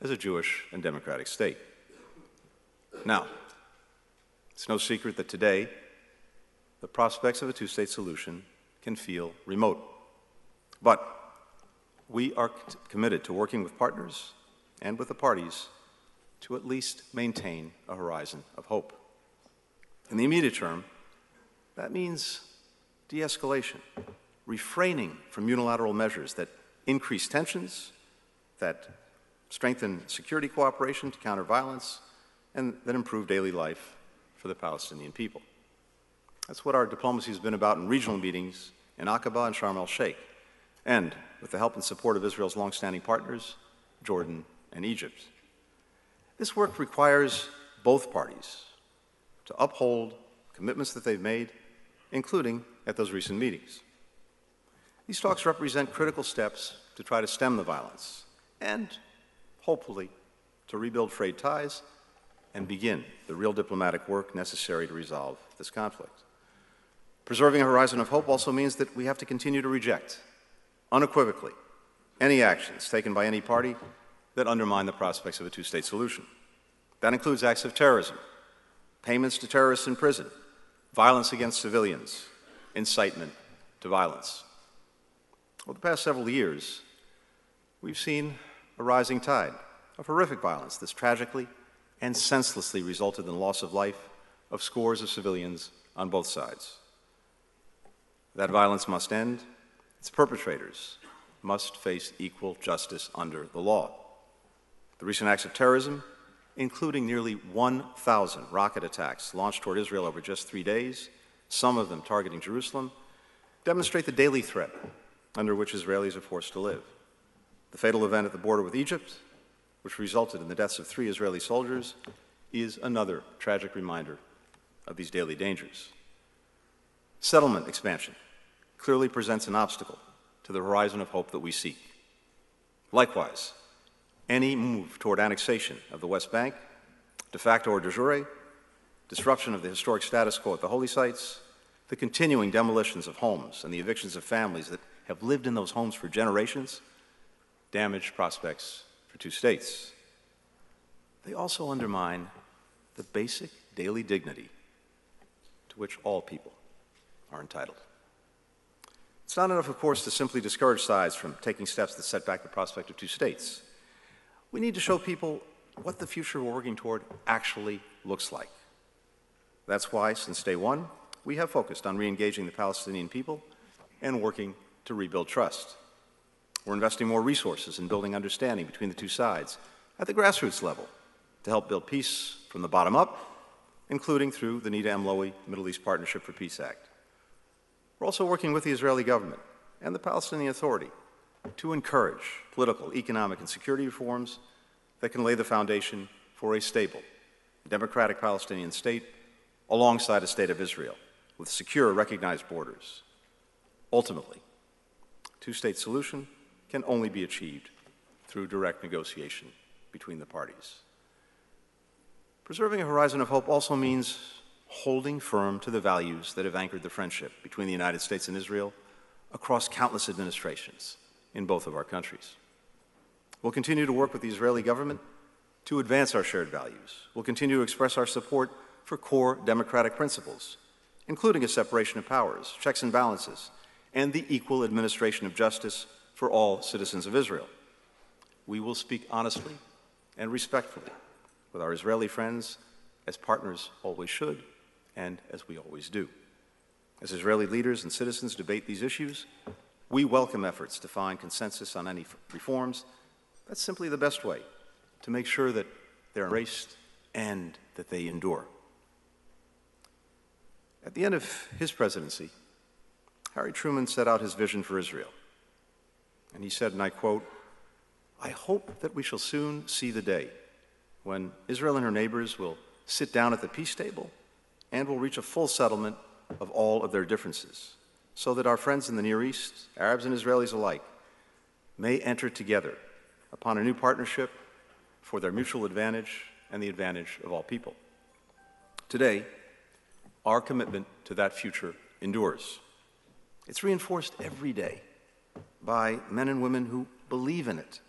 as a Jewish and democratic state. Now, it's no secret that today, the prospects of a two state solution can feel remote. But we are committed to working with partners and with the parties to at least maintain a horizon of hope. In the immediate term, that means de escalation, refraining from unilateral measures that increase tensions, that strengthen security cooperation to counter violence, and that improve daily life for the Palestinian people. That's what our diplomacy has been about in regional meetings in Aqaba and Sharm el Sheikh, and with the help and support of Israel's longstanding partners, Jordan and Egypt. This work requires both parties to uphold commitments that they've made, including at those recent meetings. These talks represent critical steps to try to stem the violence and, hopefully, to rebuild frayed ties and begin the real diplomatic work necessary to resolve this conflict. Preserving a horizon of hope also means that we have to continue to reject, unequivocally, any actions taken by any party that undermine the prospects of a two state solution. That includes acts of terrorism, payments to terrorists in prison, violence against civilians, incitement to violence. Over the past several years, we've seen a rising tide of horrific violence that's tragically and senselessly resulted in the loss of life of scores of civilians on both sides. That violence must end. Its perpetrators must face equal justice under the law. The recent acts of terrorism, including nearly 1,000 rocket attacks launched toward Israel over just three days, some of them targeting Jerusalem, demonstrate the daily threat under which Israelis are forced to live. The fatal event at the border with Egypt, which resulted in the deaths of three Israeli soldiers, is another tragic reminder of these daily dangers. Settlement expansion clearly presents an obstacle to the horizon of hope that we seek. Likewise, any move toward annexation of the West Bank, de facto or de jure, disruption of the historic status quo at the holy sites, the continuing demolitions of homes and the evictions of families that have lived in those homes for generations, damage prospects for two states. They also undermine the basic daily dignity to which all people are entitled. It's not enough, of course, to simply discourage sides from taking steps that set back the prospect of two states. We need to show people what the future we're working toward actually looks like. That's why, since day one, we have focused on re engaging the Palestinian people and working to rebuild trust. We're investing more resources in building understanding between the two sides at the grassroots level to help build peace from the bottom up, including through the Nita M. Lowey Middle East Partnership for Peace Act. We're also working with the Israeli government and the Palestinian Authority to encourage political, economic, and security reforms that can lay the foundation for a stable, democratic Palestinian state alongside a state of Israel with secure, recognized borders. Ultimately, two-state solution can only be achieved through direct negotiation between the parties. Preserving a horizon of hope also means holding firm to the values that have anchored the friendship between the United States and Israel across countless administrations in both of our countries. We'll continue to work with the Israeli government to advance our shared values. We'll continue to express our support for core democratic principles, including a separation of powers, checks and balances, and the equal administration of justice for all citizens of Israel. We will speak honestly and respectfully with our Israeli friends, as partners always should, and as we always do. As Israeli leaders and citizens debate these issues, we welcome efforts to find consensus on any reforms. That's simply the best way to make sure that they're embraced and that they endure. At the end of his presidency, Harry Truman set out his vision for Israel. And he said, and I quote, I hope that we shall soon see the day when Israel and her neighbors will sit down at the peace table and will reach a full settlement of all of their differences so that our friends in the Near East, Arabs and Israelis alike, may enter together upon a new partnership for their mutual advantage and the advantage of all people. Today, our commitment to that future endures. It's reinforced every day by men and women who believe in it,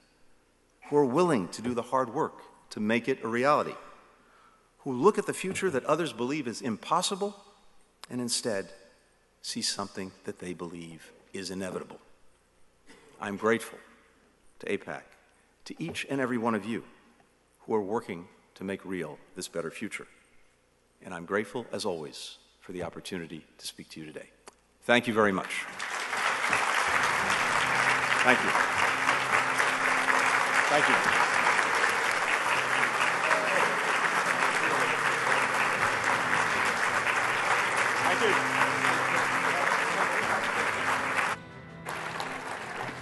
who are willing to do the hard work to make it a reality, who look at the future that others believe is impossible and instead see something that they believe is inevitable. I'm grateful to AIPAC, to each and every one of you who are working to make real this better future. And I'm grateful, as always, for the opportunity to speak to you today. Thank you very much. Thank you. Thank you.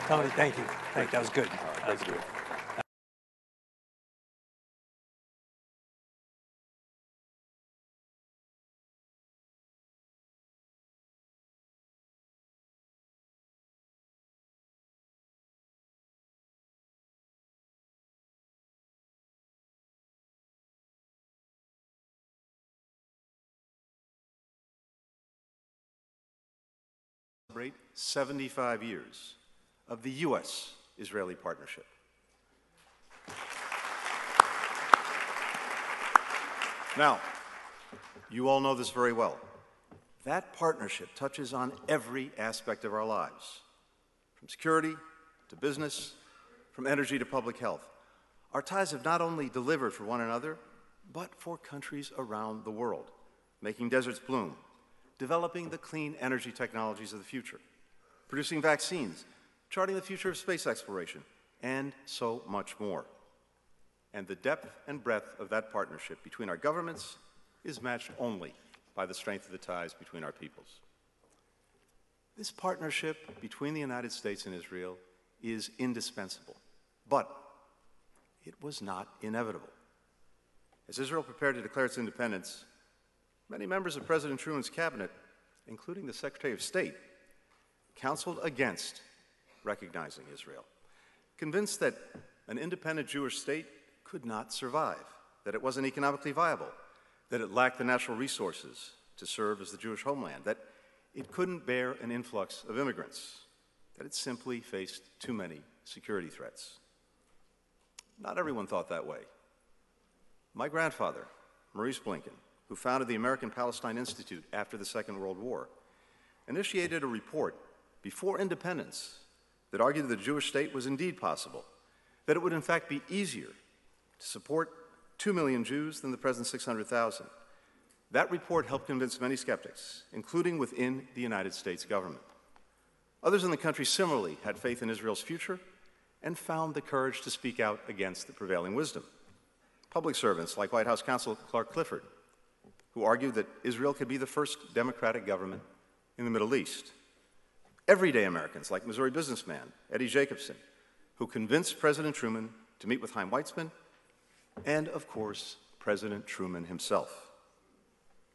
Tony, thank you. Thank, that was good. That was good. celebrate 75 years of the U.S. Israeli partnership. Now, you all know this very well. That partnership touches on every aspect of our lives, from security to business, from energy to public health. Our ties have not only delivered for one another, but for countries around the world, making deserts bloom, developing the clean energy technologies of the future, producing vaccines, charting the future of space exploration, and so much more. And the depth and breadth of that partnership between our governments is matched only by the strength of the ties between our peoples. This partnership between the United States and Israel is indispensable, but it was not inevitable. As Israel prepared to declare its independence, many members of President Truman's cabinet, including the Secretary of State, counseled against recognizing Israel, convinced that an independent Jewish state could not survive, that it wasn't economically viable, that it lacked the natural resources to serve as the Jewish homeland, that it couldn't bear an influx of immigrants, that it simply faced too many security threats. Not everyone thought that way. My grandfather, Maurice Blinken, who founded the American Palestine Institute after the Second World War, initiated a report before independence that argued that the Jewish state was indeed possible, that it would in fact be easier to support 2 million Jews than the present 600,000. That report helped convince many skeptics, including within the United States government. Others in the country similarly had faith in Israel's future and found the courage to speak out against the prevailing wisdom. Public servants like White House counsel Clark Clifford, who argued that Israel could be the first democratic government in the Middle East. Everyday Americans like Missouri businessman Eddie Jacobson, who convinced President Truman to meet with Chaim Weizmann, and of course, President Truman himself.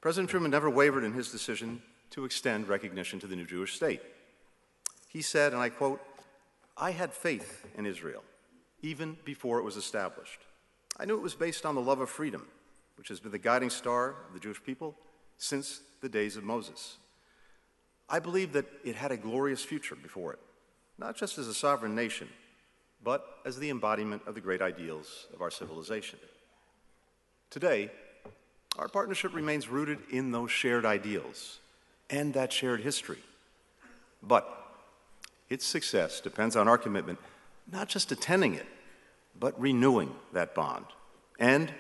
President Truman never wavered in his decision to extend recognition to the new Jewish state. He said, and I quote, I had faith in Israel even before it was established. I knew it was based on the love of freedom, which has been the guiding star of the Jewish people since the days of Moses. I believe that it had a glorious future before it, not just as a sovereign nation, but as the embodiment of the great ideals of our civilization. Today, our partnership remains rooted in those shared ideals and that shared history. But its success depends on our commitment not just attending it, but renewing that bond and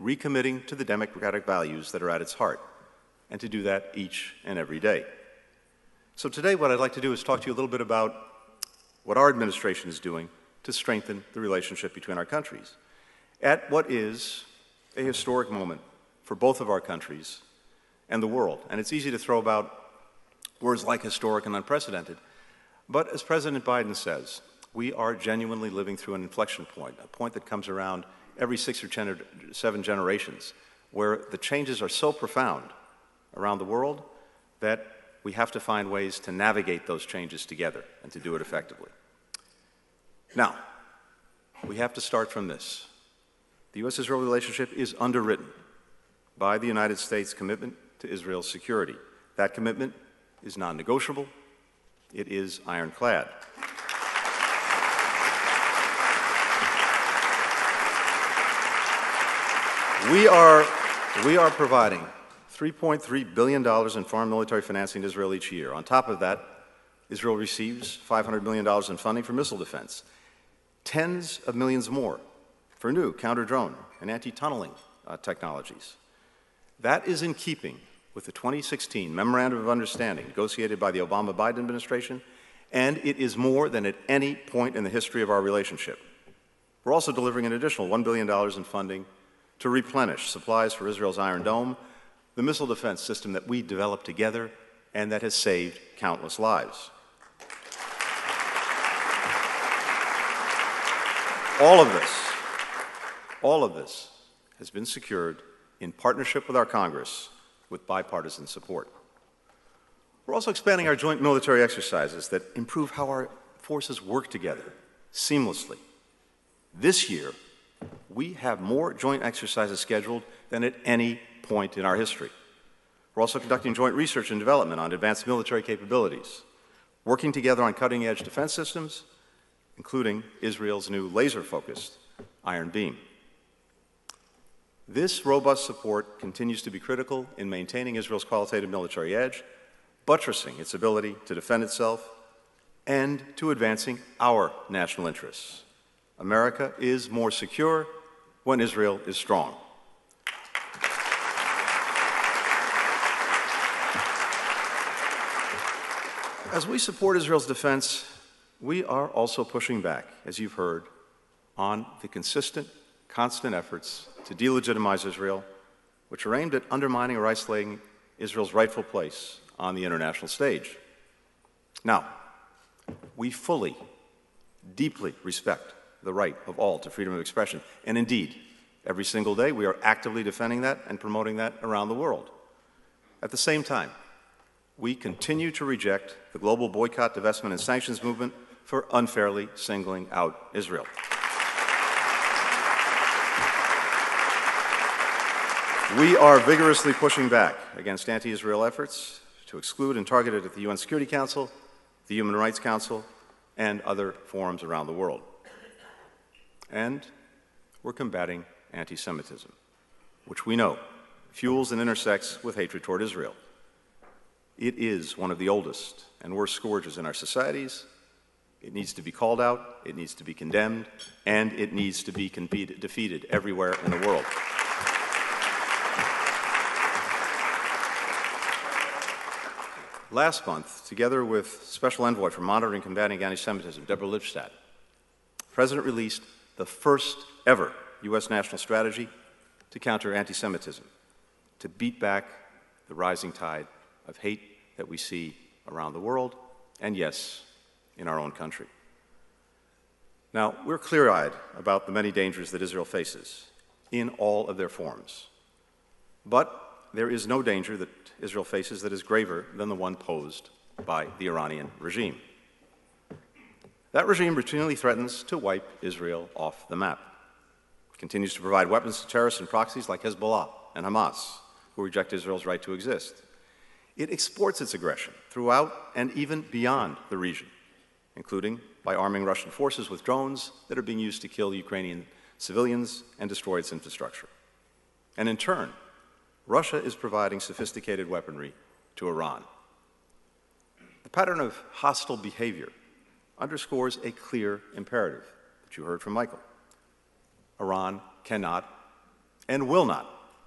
recommitting to the democratic values that are at its heart, and to do that each and every day. So today what I'd like to do is talk to you a little bit about what our administration is doing to strengthen the relationship between our countries at what is a historic moment for both of our countries and the world. And it's easy to throw about words like historic and unprecedented. But as President Biden says, we are genuinely living through an inflection point, a point that comes around every six or seven generations, where the changes are so profound around the world that we have to find ways to navigate those changes together and to do it effectively. Now, we have to start from this. The U.S. Israel relationship is underwritten by the United States' commitment to Israel's security. That commitment is non negotiable, it is ironclad. We are, we are providing $3.3 billion in foreign military financing to Israel each year. On top of that, Israel receives $500 million in funding for missile defense, tens of millions more for new counter drone and anti tunneling uh, technologies. That is in keeping with the 2016 Memorandum of Understanding negotiated by the Obama Biden administration, and it is more than at any point in the history of our relationship. We're also delivering an additional $1 billion in funding to replenish supplies for Israel's Iron Dome the missile defense system that we developed together and that has saved countless lives. All of this, all of this has been secured in partnership with our Congress with bipartisan support. We're also expanding our joint military exercises that improve how our forces work together seamlessly. This year, we have more joint exercises scheduled than at any point in our history. We're also conducting joint research and development on advanced military capabilities, working together on cutting edge defense systems, including Israel's new laser focused Iron Beam. This robust support continues to be critical in maintaining Israel's qualitative military edge, buttressing its ability to defend itself, and to advancing our national interests. America is more secure when Israel is strong. As we support Israel's defense, we are also pushing back, as you've heard, on the consistent, constant efforts to delegitimize Israel, which are aimed at undermining or isolating Israel's rightful place on the international stage. Now, we fully, deeply respect the right of all to freedom of expression, and indeed, every single day we are actively defending that and promoting that around the world. At the same time, we continue to reject the global boycott, divestment, and sanctions movement for unfairly singling out Israel. We are vigorously pushing back against anti Israel efforts to exclude and target it at the UN Security Council, the Human Rights Council, and other forums around the world. And we're combating anti Semitism, which we know fuels and intersects with hatred toward Israel. It is one of the oldest and worst scourges in our societies it needs to be called out, it needs to be condemned, and it needs to be defeated everywhere in the world. Last month, together with Special Envoy for Monitoring and Combating Anti Semitism, Deborah Lipstadt, the President released the first ever U.S. national strategy to counter anti Semitism, to beat back the rising tide of hate that we see around the world, and yes, in our own country. Now, we're clear eyed about the many dangers that Israel faces in all of their forms. But there is no danger that Israel faces that is graver than the one posed by the Iranian regime. That regime routinely threatens to wipe Israel off the map, it continues to provide weapons to terrorists and proxies like Hezbollah and Hamas, who reject Israel's right to exist. It exports its aggression throughout and even beyond the region including by arming Russian forces with drones that are being used to kill Ukrainian civilians and destroy its infrastructure. And in turn, Russia is providing sophisticated weaponry to Iran. The pattern of hostile behavior underscores a clear imperative that you heard from Michael. Iran cannot and will not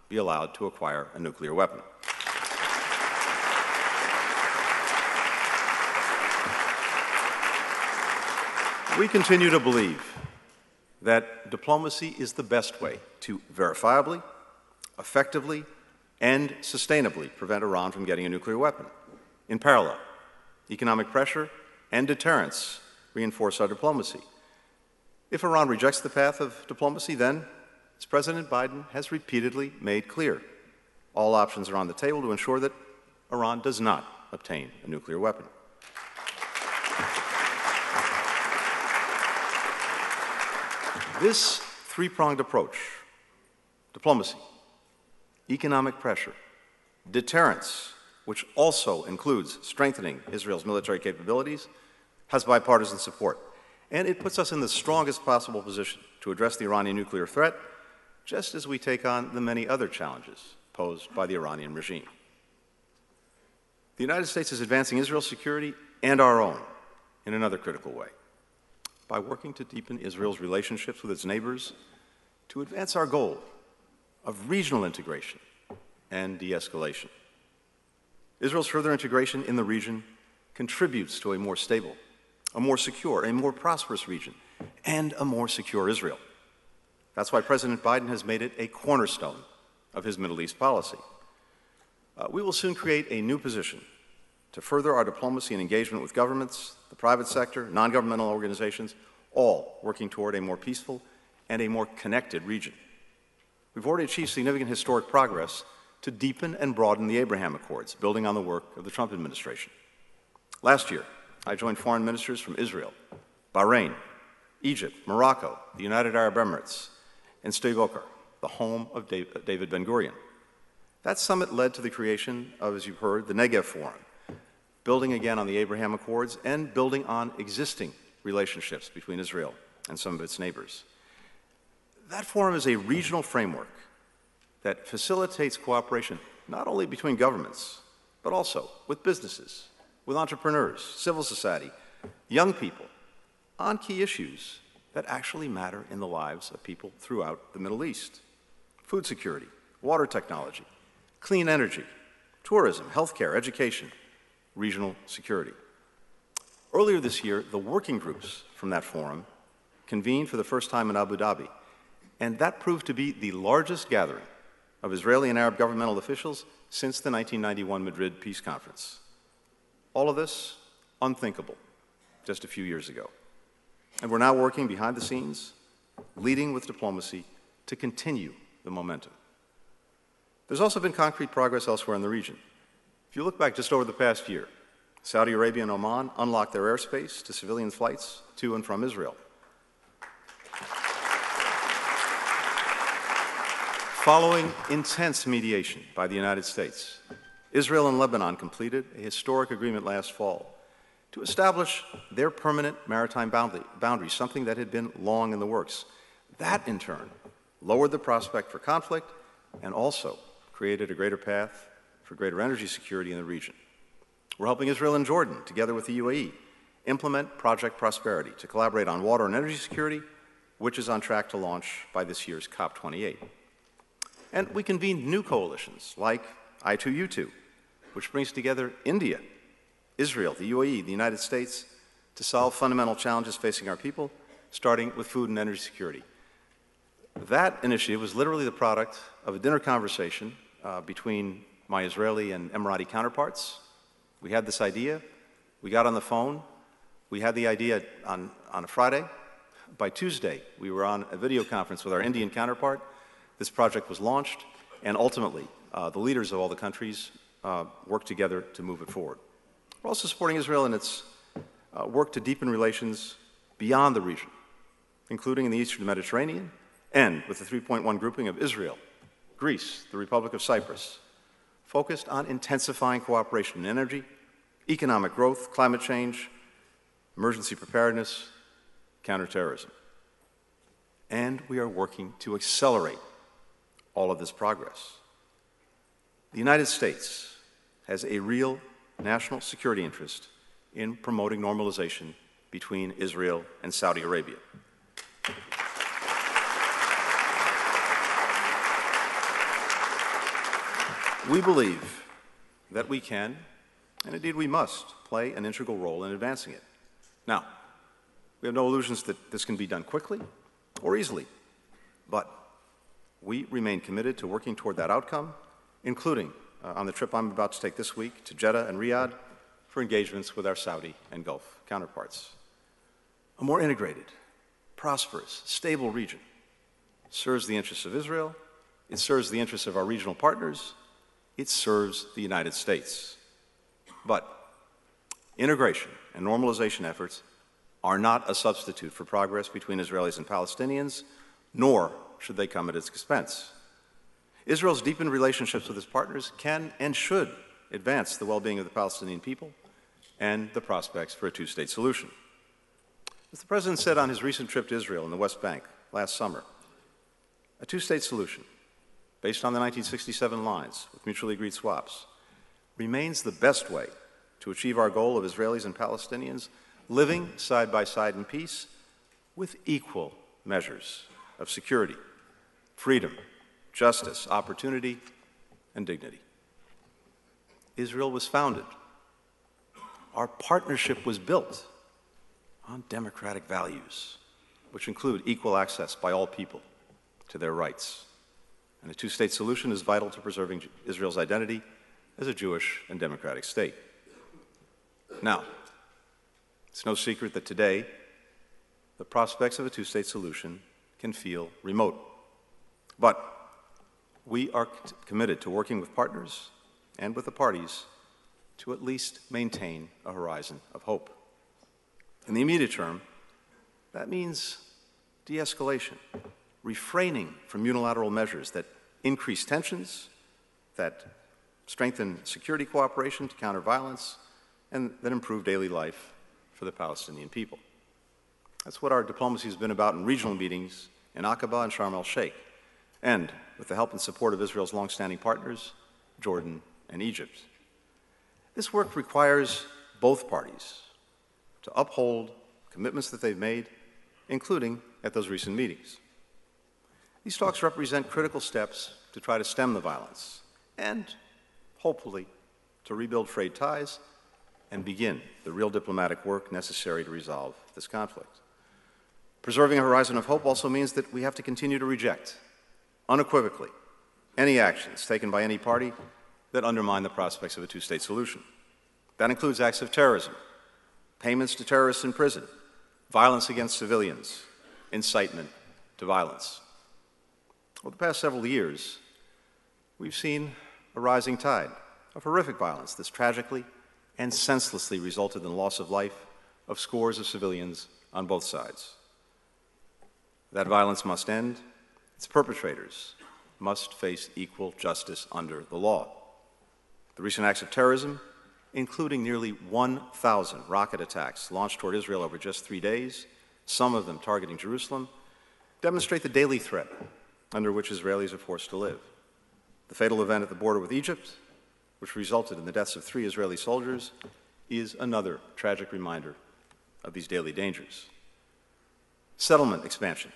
be allowed to acquire a nuclear weapon. We continue to believe that diplomacy is the best way to verifiably, effectively, and sustainably prevent Iran from getting a nuclear weapon. In parallel, economic pressure and deterrence reinforce our diplomacy. If Iran rejects the path of diplomacy, then, as President Biden has repeatedly made clear, all options are on the table to ensure that Iran does not obtain a nuclear weapon. This three pronged approach diplomacy, economic pressure, deterrence, which also includes strengthening Israel's military capabilities, has bipartisan support. And it puts us in the strongest possible position to address the Iranian nuclear threat, just as we take on the many other challenges posed by the Iranian regime. The United States is advancing Israel's security and our own in another critical way by working to deepen Israel's relationships with its neighbors to advance our goal of regional integration and de escalation. Israel's further integration in the region contributes to a more stable, a more secure, a more prosperous region, and a more secure Israel. That's why President Biden has made it a cornerstone of his Middle East policy. Uh, we will soon create a new position to further our diplomacy and engagement with governments, the private sector, non governmental organizations, all working toward a more peaceful and a more connected region. We've already achieved significant historic progress to deepen and broaden the Abraham Accords, building on the work of the Trump administration. Last year, I joined foreign ministers from Israel, Bahrain, Egypt, Morocco, the United Arab Emirates, and Sde the home of David Ben Gurion. That summit led to the creation of, as you've heard, the Negev Forum, building again on the Abraham Accords and building on existing relationships between Israel and some of its neighbors. That forum is a regional framework that facilitates cooperation not only between governments, but also with businesses, with entrepreneurs, civil society, young people, on key issues that actually matter in the lives of people throughout the Middle East food security, water technology, clean energy, tourism, healthcare, education, regional security. Earlier this year, the working groups from that forum convened for the first time in Abu Dhabi, and that proved to be the largest gathering of Israeli and Arab governmental officials since the 1991 Madrid Peace Conference. All of this unthinkable just a few years ago. And we're now working behind the scenes, leading with diplomacy to continue the momentum. There's also been concrete progress elsewhere in the region. If you look back just over the past year, Saudi Arabia and Oman unlocked their airspace to civilian flights to and from Israel. Following intense mediation by the United States, Israel and Lebanon completed a historic agreement last fall to establish their permanent maritime boundary, something that had been long in the works. That, in turn, lowered the prospect for conflict and also created a greater path for greater energy security in the region. We're helping Israel and Jordan, together with the UAE, implement Project Prosperity to collaborate on water and energy security, which is on track to launch by this year's COP28. And we convened new coalitions like I2U2, which brings together India, Israel, the UAE, the United States, to solve fundamental challenges facing our people, starting with food and energy security. That initiative was literally the product of a dinner conversation uh, between my Israeli and Emirati counterparts. We had this idea. We got on the phone. We had the idea on, on a Friday. By Tuesday, we were on a video conference with our Indian counterpart. This project was launched, and ultimately, uh, the leaders of all the countries uh, worked together to move it forward. We're also supporting Israel in its uh, work to deepen relations beyond the region, including in the eastern Mediterranean and with the 3.1 grouping of Israel, Greece, the Republic of Cyprus, focused on intensifying cooperation in energy, economic growth, climate change, emergency preparedness, counterterrorism. And we are working to accelerate all of this progress. The United States has a real national security interest in promoting normalization between Israel and Saudi Arabia. We believe that we can, and indeed we must, play an integral role in advancing it. Now, we have no illusions that this can be done quickly or easily, but we remain committed to working toward that outcome, including uh, on the trip I'm about to take this week to Jeddah and Riyadh for engagements with our Saudi and Gulf counterparts. A more integrated, prosperous, stable region serves the interests of Israel, it serves the interests of our regional partners, it serves the United States. But integration and normalization efforts are not a substitute for progress between Israelis and Palestinians, nor should they come at its expense. Israel's deepened relationships with its partners can and should advance the well being of the Palestinian people and the prospects for a two state solution. As the President said on his recent trip to Israel and the West Bank last summer, a two state solution based on the 1967 lines with mutually agreed swaps, remains the best way to achieve our goal of Israelis and Palestinians living side by side in peace with equal measures of security, freedom, justice, opportunity, and dignity. Israel was founded. Our partnership was built on democratic values, which include equal access by all people to their rights and a two state solution is vital to preserving Israel's identity as a Jewish and democratic state. Now, it's no secret that today the prospects of a two state solution can feel remote. But we are committed to working with partners and with the parties to at least maintain a horizon of hope. In the immediate term, that means de escalation, refraining from unilateral measures that increase tensions, that strengthen security cooperation to counter violence, and that improve daily life for the Palestinian people. That's what our diplomacy has been about in regional meetings in Aqaba and Sharm el Sheikh, and with the help and support of Israel's longstanding partners, Jordan and Egypt. This work requires both parties to uphold commitments that they've made, including at those recent meetings. These talks represent critical steps to try to stem the violence and, hopefully, to rebuild frayed ties and begin the real diplomatic work necessary to resolve this conflict. Preserving a horizon of hope also means that we have to continue to reject, unequivocally, any actions taken by any party that undermine the prospects of a two state solution. That includes acts of terrorism, payments to terrorists in prison, violence against civilians, incitement to violence. Over the past several years, we've seen a rising tide of horrific violence that's tragically and senselessly resulted in the loss of life of scores of civilians on both sides. That violence must end. Its perpetrators must face equal justice under the law. The recent acts of terrorism, including nearly 1,000 rocket attacks launched toward Israel over just three days, some of them targeting Jerusalem, demonstrate the daily threat under which Israelis are forced to live. The fatal event at the border with Egypt, which resulted in the deaths of three Israeli soldiers, is another tragic reminder of these daily dangers. Settlement expansion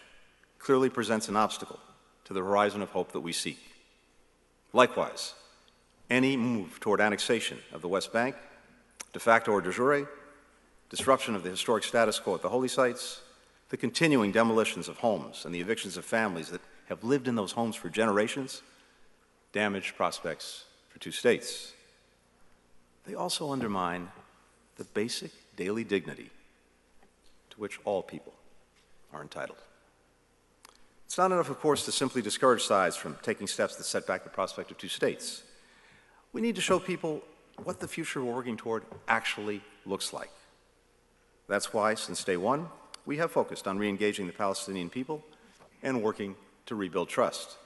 clearly presents an obstacle to the horizon of hope that we seek. Likewise, any move toward annexation of the West Bank, de facto or de jure, disruption of the historic status quo at the holy sites, the continuing demolitions of homes and the evictions of families that have lived in those homes for generations, damage prospects for two states. They also undermine the basic daily dignity to which all people are entitled. It's not enough, of course, to simply discourage sides from taking steps that set back the prospect of two states. We need to show people what the future we're working toward actually looks like. That's why, since day one, we have focused on re engaging the Palestinian people and working to rebuild trust.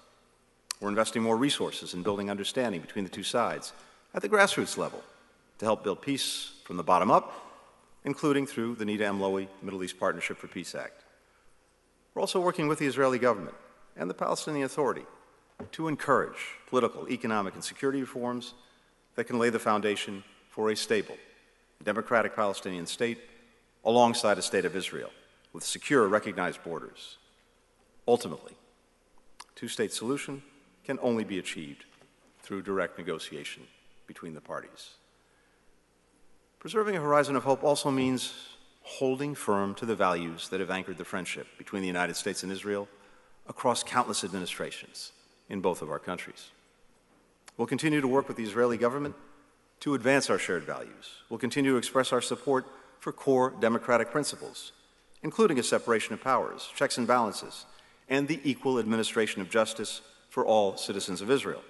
We're investing more resources in building understanding between the two sides at the grassroots level to help build peace from the bottom up, including through the Nita M. Lowey Middle East Partnership for Peace Act. We're also working with the Israeli government and the Palestinian Authority to encourage political, economic, and security reforms that can lay the foundation for a stable, democratic Palestinian state alongside a state of Israel with secure, recognized borders. Ultimately, two-state solution can only be achieved through direct negotiation between the parties. Preserving a horizon of hope also means holding firm to the values that have anchored the friendship between the United States and Israel across countless administrations in both of our countries. We'll continue to work with the Israeli government to advance our shared values. We'll continue to express our support for core democratic principles, including a separation of powers, checks and balances, and the equal administration of justice for all citizens of Israel.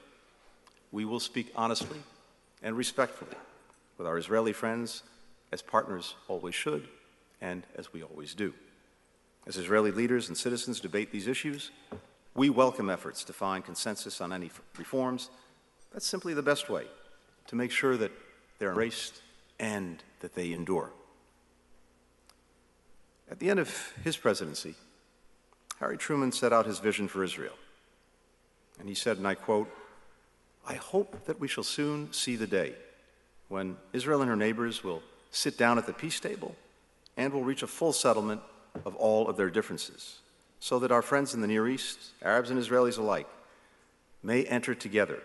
We will speak honestly and respectfully with our Israeli friends, as partners always should, and as we always do. As Israeli leaders and citizens debate these issues, we welcome efforts to find consensus on any reforms. That's simply the best way to make sure that they're embraced and that they endure. At the end of his presidency, Harry Truman set out his vision for Israel. And he said, and I quote, I hope that we shall soon see the day when Israel and her neighbors will sit down at the peace table and will reach a full settlement of all of their differences, so that our friends in the Near East, Arabs and Israelis alike, may enter together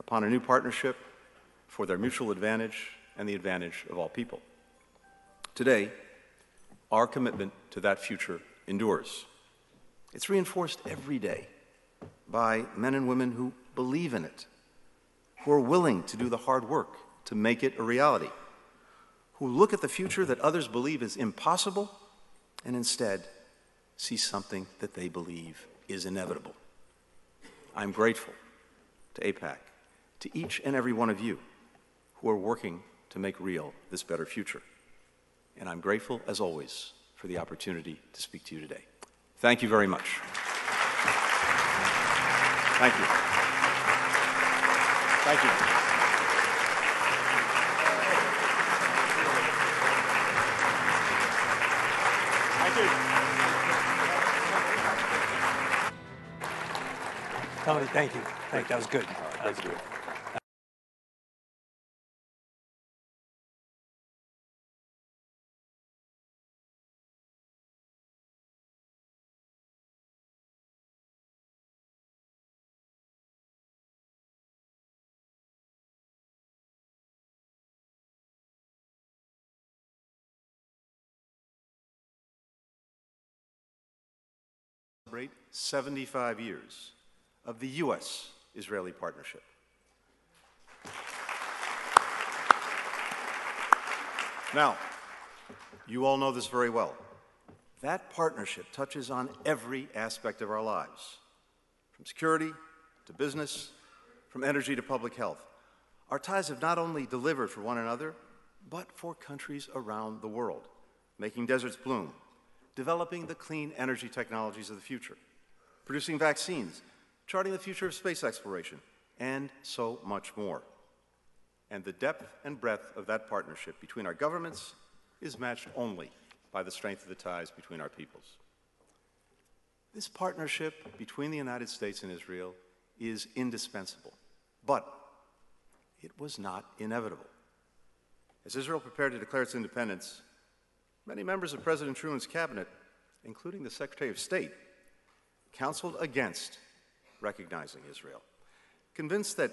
upon a new partnership for their mutual advantage and the advantage of all people. Today, our commitment to that future endures. It's reinforced every day by men and women who believe in it, who are willing to do the hard work to make it a reality, who look at the future that others believe is impossible and instead see something that they believe is inevitable. I'm grateful to AIPAC, to each and every one of you who are working to make real this better future. And I'm grateful, as always, for the opportunity to speak to you today. Thank you very much. Thank you. Thank you. Thank Tony, thank you. Thank, you. that was good. That was good. 75 years of the U.S. Israeli partnership. Now, you all know this very well. That partnership touches on every aspect of our lives, from security to business, from energy to public health. Our ties have not only delivered for one another, but for countries around the world, making deserts bloom, developing the clean energy technologies of the future, producing vaccines charting the future of space exploration, and so much more. And the depth and breadth of that partnership between our governments is matched only by the strength of the ties between our peoples. This partnership between the United States and Israel is indispensable, but it was not inevitable. As Israel prepared to declare its independence, many members of President Truman's cabinet, including the Secretary of State, counseled against recognizing Israel, convinced that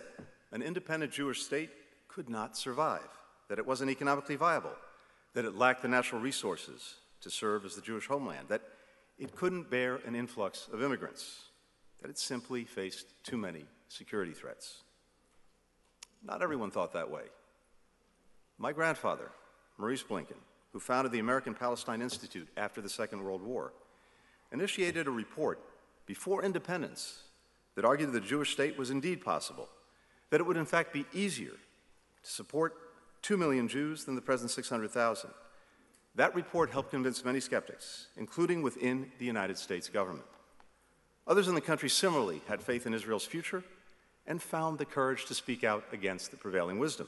an independent Jewish state could not survive, that it wasn't economically viable, that it lacked the natural resources to serve as the Jewish homeland, that it couldn't bear an influx of immigrants, that it simply faced too many security threats. Not everyone thought that way. My grandfather, Maurice Blinken, who founded the American Palestine Institute after the Second World War, initiated a report before independence that argued that the Jewish state was indeed possible, that it would in fact be easier to support 2 million Jews than the present 600,000. That report helped convince many skeptics, including within the United States government. Others in the country similarly had faith in Israel's future and found the courage to speak out against the prevailing wisdom.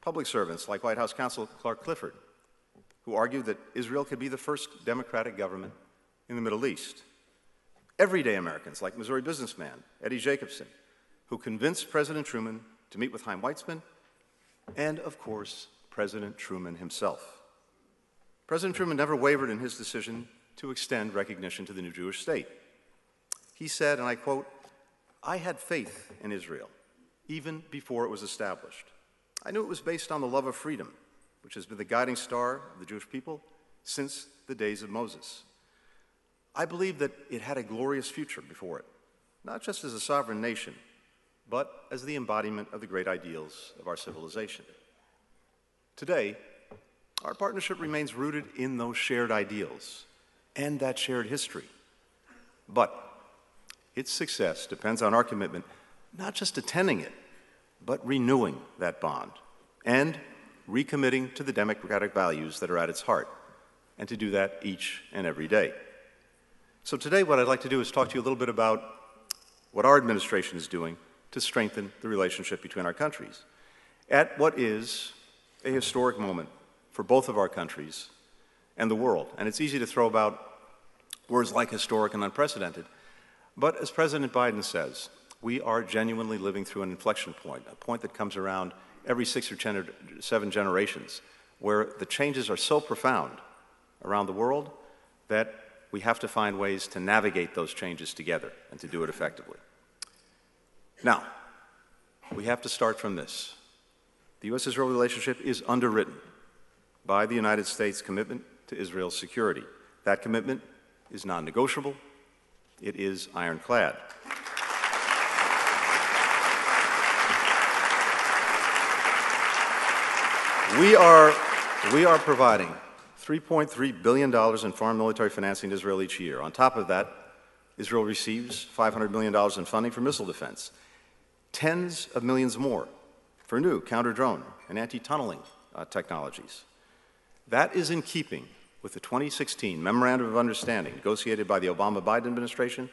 Public servants like White House counsel Clark Clifford, who argued that Israel could be the first democratic government in the Middle East everyday Americans like Missouri businessman Eddie Jacobson, who convinced President Truman to meet with Chaim Weizmann, and of course, President Truman himself. President Truman never wavered in his decision to extend recognition to the new Jewish state. He said, and I quote, I had faith in Israel even before it was established. I knew it was based on the love of freedom, which has been the guiding star of the Jewish people since the days of Moses. I believe that it had a glorious future before it, not just as a sovereign nation, but as the embodiment of the great ideals of our civilization. Today, our partnership remains rooted in those shared ideals and that shared history. But its success depends on our commitment not just attending it, but renewing that bond and recommitting to the democratic values that are at its heart, and to do that each and every day. So today what I'd like to do is talk to you a little bit about what our administration is doing to strengthen the relationship between our countries at what is a historic moment for both of our countries and the world. And it's easy to throw about words like historic and unprecedented. But as President Biden says, we are genuinely living through an inflection point, a point that comes around every six or ten or seven generations, where the changes are so profound around the world that we have to find ways to navigate those changes together and to do it effectively. Now, we have to start from this. The U.S. Israel relationship is underwritten by the United States' commitment to Israel's security. That commitment is non negotiable, it is ironclad. We are, we are providing $3.3 billion in foreign military financing to Israel each year. On top of that, Israel receives $500 million in funding for missile defense, tens of millions more for new counter drone and anti tunneling uh, technologies. That is in keeping with the 2016 Memorandum of Understanding negotiated by the Obama Biden administration,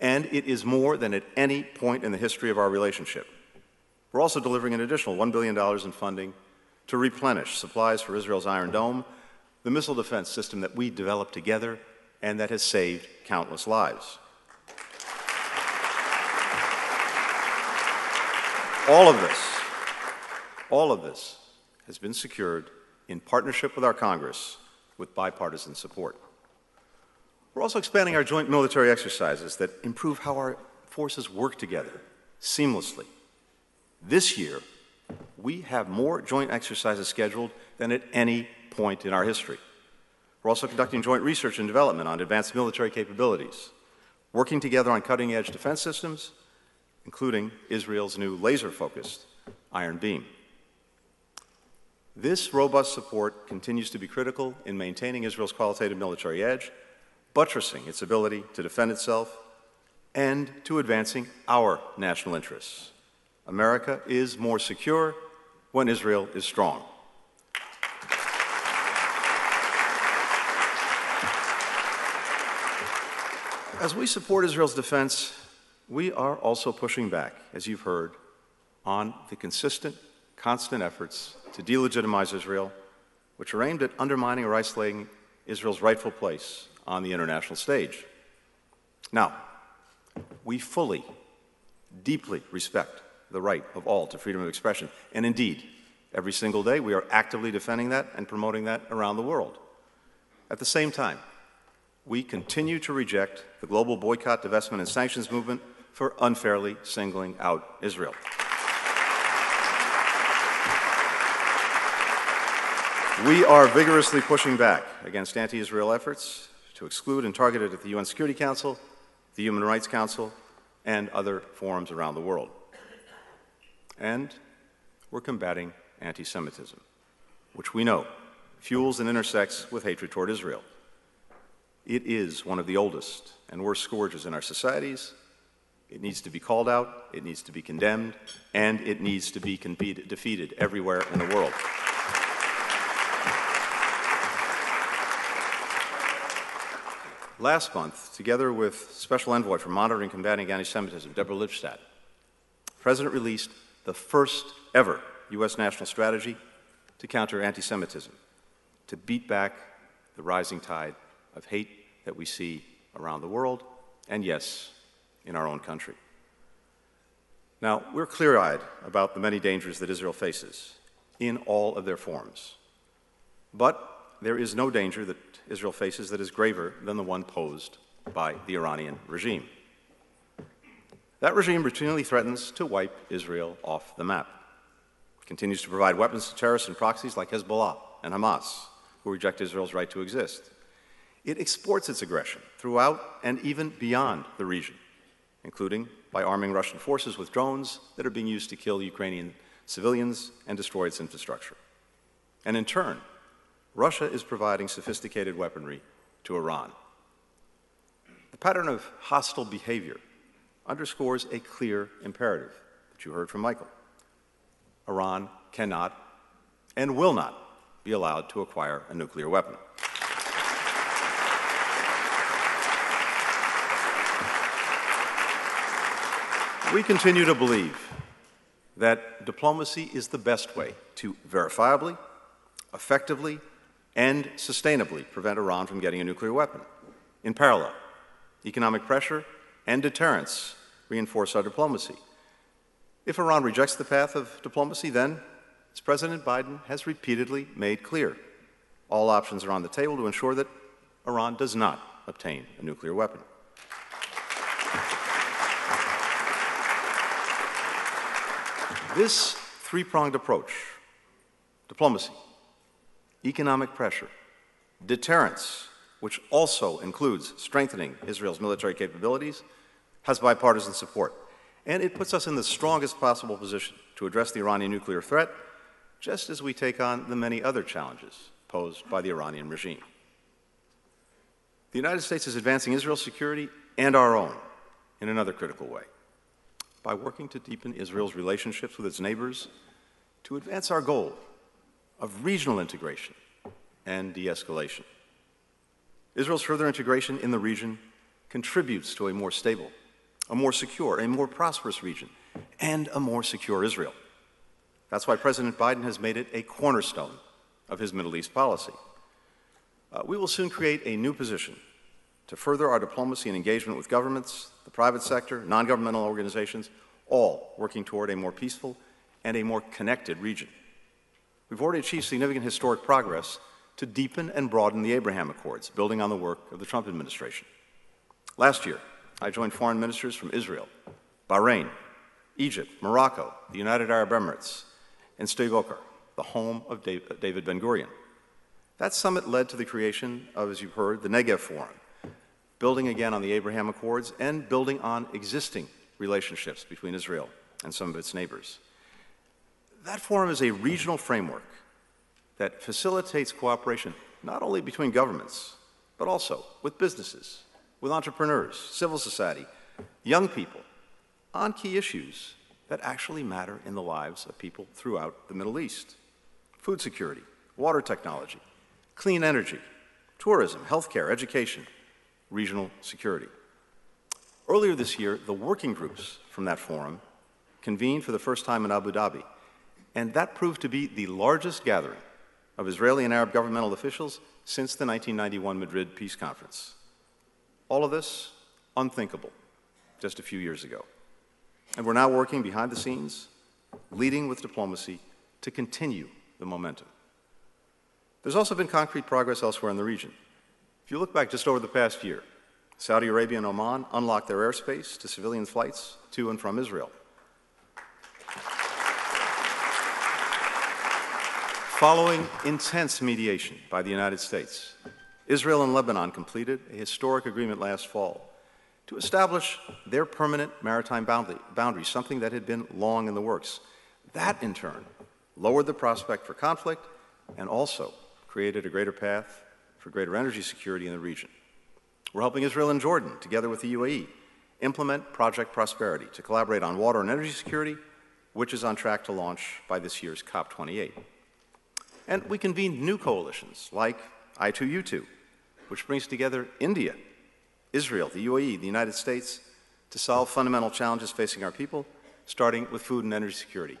and it is more than at any point in the history of our relationship. We're also delivering an additional $1 billion in funding to replenish supplies for Israel's Iron Dome, the missile defense system that we developed together and that has saved countless lives. All of this, all of this has been secured in partnership with our Congress with bipartisan support. We're also expanding our joint military exercises that improve how our forces work together seamlessly. This year, we have more joint exercises scheduled than at any point in our history. We're also conducting joint research and development on advanced military capabilities, working together on cutting edge defense systems, including Israel's new laser focused Iron Beam. This robust support continues to be critical in maintaining Israel's qualitative military edge, buttressing its ability to defend itself, and to advancing our national interests. America is more secure when Israel is strong. As we support Israel's defense, we are also pushing back, as you've heard, on the consistent, constant efforts to delegitimize Israel, which are aimed at undermining or isolating Israel's rightful place on the international stage. Now, we fully, deeply respect the right of all to freedom of expression. And indeed, every single day we are actively defending that and promoting that around the world. At the same time, we continue to reject the global boycott, divestment, and sanctions movement for unfairly singling out Israel. We are vigorously pushing back against anti Israel efforts to exclude and target it at the UN Security Council, the Human Rights Council, and other forums around the world. And we're combating anti Semitism, which we know fuels and intersects with hatred toward Israel. It is one of the oldest and worst scourges in our societies. It needs to be called out, it needs to be condemned, and it needs to be defeated everywhere in the world. Last month, together with Special Envoy for Monitoring and Combating Anti Semitism, Deborah Lipstadt, the President released the first ever U.S. national strategy to counter anti Semitism, to beat back the rising tide of hate that we see around the world, and yes, in our own country. Now, we're clear eyed about the many dangers that Israel faces in all of their forms. But there is no danger that Israel faces that is graver than the one posed by the Iranian regime. That regime routinely threatens to wipe Israel off the map. It continues to provide weapons to terrorists and proxies like Hezbollah and Hamas, who reject Israel's right to exist. It exports its aggression throughout and even beyond the region, including by arming Russian forces with drones that are being used to kill Ukrainian civilians and destroy its infrastructure. And in turn, Russia is providing sophisticated weaponry to Iran. The pattern of hostile behavior underscores a clear imperative that you heard from Michael. Iran cannot and will not be allowed to acquire a nuclear weapon. We continue to believe that diplomacy is the best way to verifiably, effectively, and sustainably prevent Iran from getting a nuclear weapon. In parallel, economic pressure and deterrence reinforce our diplomacy. If Iran rejects the path of diplomacy, then, as President Biden has repeatedly made clear, all options are on the table to ensure that Iran does not obtain a nuclear weapon. This three pronged approach diplomacy, economic pressure, deterrence, which also includes strengthening Israel's military capabilities, has bipartisan support. And it puts us in the strongest possible position to address the Iranian nuclear threat just as we take on the many other challenges posed by the Iranian regime. The United States is advancing Israel's security and our own in another critical way by working to deepen Israel's relationships with its neighbors to advance our goal of regional integration and de escalation. Israel's further integration in the region contributes to a more stable, a more secure, a more prosperous region, and a more secure Israel. That's why President Biden has made it a cornerstone of his Middle East policy. Uh, we will soon create a new position to further our diplomacy and engagement with governments, the private sector, non governmental organizations, all working toward a more peaceful and a more connected region. We've already achieved significant historic progress to deepen and broaden the Abraham Accords, building on the work of the Trump administration. Last year, I joined foreign ministers from Israel, Bahrain, Egypt, Morocco, the United Arab Emirates, and Sde the home of David Ben Gurion. That summit led to the creation of, as you've heard, the Negev Forum, building again on the Abraham Accords and building on existing relationships between Israel and some of its neighbors. That forum is a regional framework that facilitates cooperation not only between governments, but also with businesses, with entrepreneurs, civil society, young people, on key issues that actually matter in the lives of people throughout the Middle East food security, water technology, clean energy, tourism, healthcare, education, regional security. Earlier this year, the working groups from that forum convened for the first time in Abu Dhabi, and that proved to be the largest gathering of Israeli and Arab governmental officials since the 1991 Madrid Peace Conference. All of this unthinkable just a few years ago. And we're now working behind the scenes, leading with diplomacy to continue the momentum. There's also been concrete progress elsewhere in the region. If you look back just over the past year, Saudi Arabia and Oman unlocked their airspace to civilian flights to and from Israel. Following intense mediation by the United States, Israel and Lebanon completed a historic agreement last fall to establish their permanent maritime boundary, boundary, something that had been long in the works. That, in turn, lowered the prospect for conflict and also created a greater path for greater energy security in the region. We're helping Israel and Jordan, together with the UAE, implement Project Prosperity to collaborate on water and energy security, which is on track to launch by this year's COP28. And we convened new coalitions like I2U2, which brings together India, Israel, the UAE, the United States, to solve fundamental challenges facing our people, starting with food and energy security.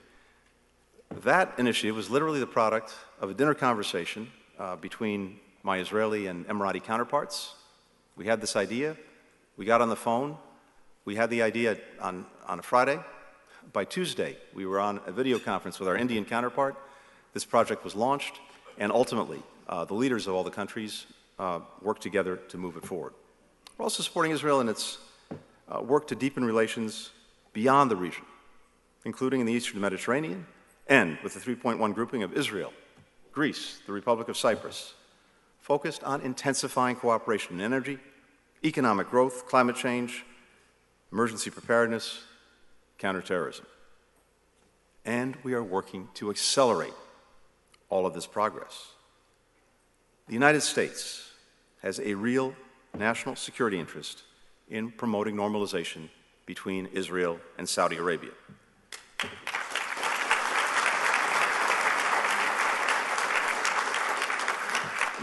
That initiative was literally the product of a dinner conversation uh, between my Israeli and Emirati counterparts. We had this idea, we got on the phone, we had the idea on, on a Friday. By Tuesday, we were on a video conference with our Indian counterpart. This project was launched, and ultimately, uh, the leaders of all the countries uh, worked together to move it forward. We're also supporting Israel in its uh, work to deepen relations beyond the region, including in the eastern Mediterranean and with the 3.1 grouping of Israel, Greece, the Republic of Cyprus, focused on intensifying cooperation in energy, economic growth, climate change, emergency preparedness, counterterrorism. And we are working to accelerate all of this progress. The United States has a real national security interest in promoting normalization between Israel and Saudi Arabia.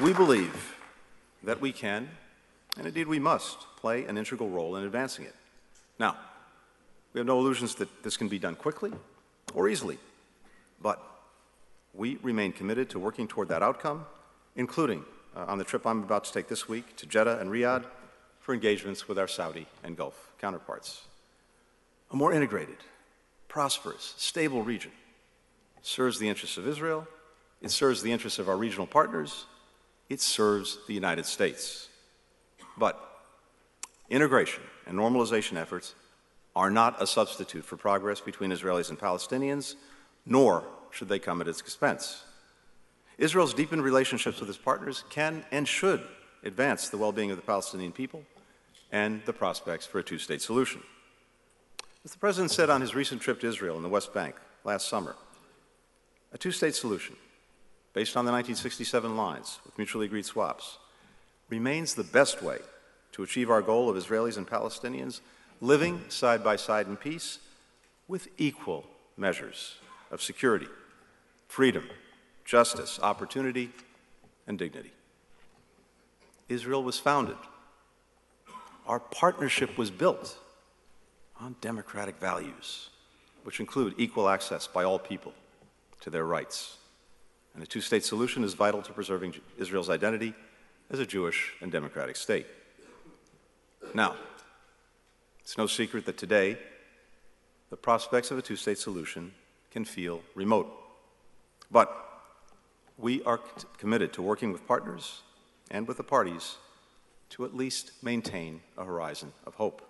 We believe that we can, and indeed we must, play an integral role in advancing it. Now, we have no illusions that this can be done quickly or easily, but we remain committed to working toward that outcome, including uh, on the trip I'm about to take this week to Jeddah and Riyadh for engagements with our Saudi and Gulf counterparts. A more integrated, prosperous, stable region serves the interests of Israel, it serves the interests of our regional partners, it serves the United States. But integration and normalization efforts are not a substitute for progress between Israelis and Palestinians, nor should they come at its expense. Israel's deepened relationships with its partners can and should advance the well being of the Palestinian people and the prospects for a two state solution. As the President said on his recent trip to Israel and the West Bank last summer, A two state solution, based on the 1967 lines with mutually agreed swaps, remains the best way to achieve our goal of Israelis and Palestinians living side by side in peace with equal measures of security, freedom, justice, opportunity, and dignity. Israel was founded. Our partnership was built on democratic values, which include equal access by all people to their rights. And a two state solution is vital to preserving Israel's identity as a Jewish and democratic state. Now, it's no secret that today the prospects of a two state solution can feel remote. But we are committed to working with partners and with the parties to at least maintain a horizon of hope.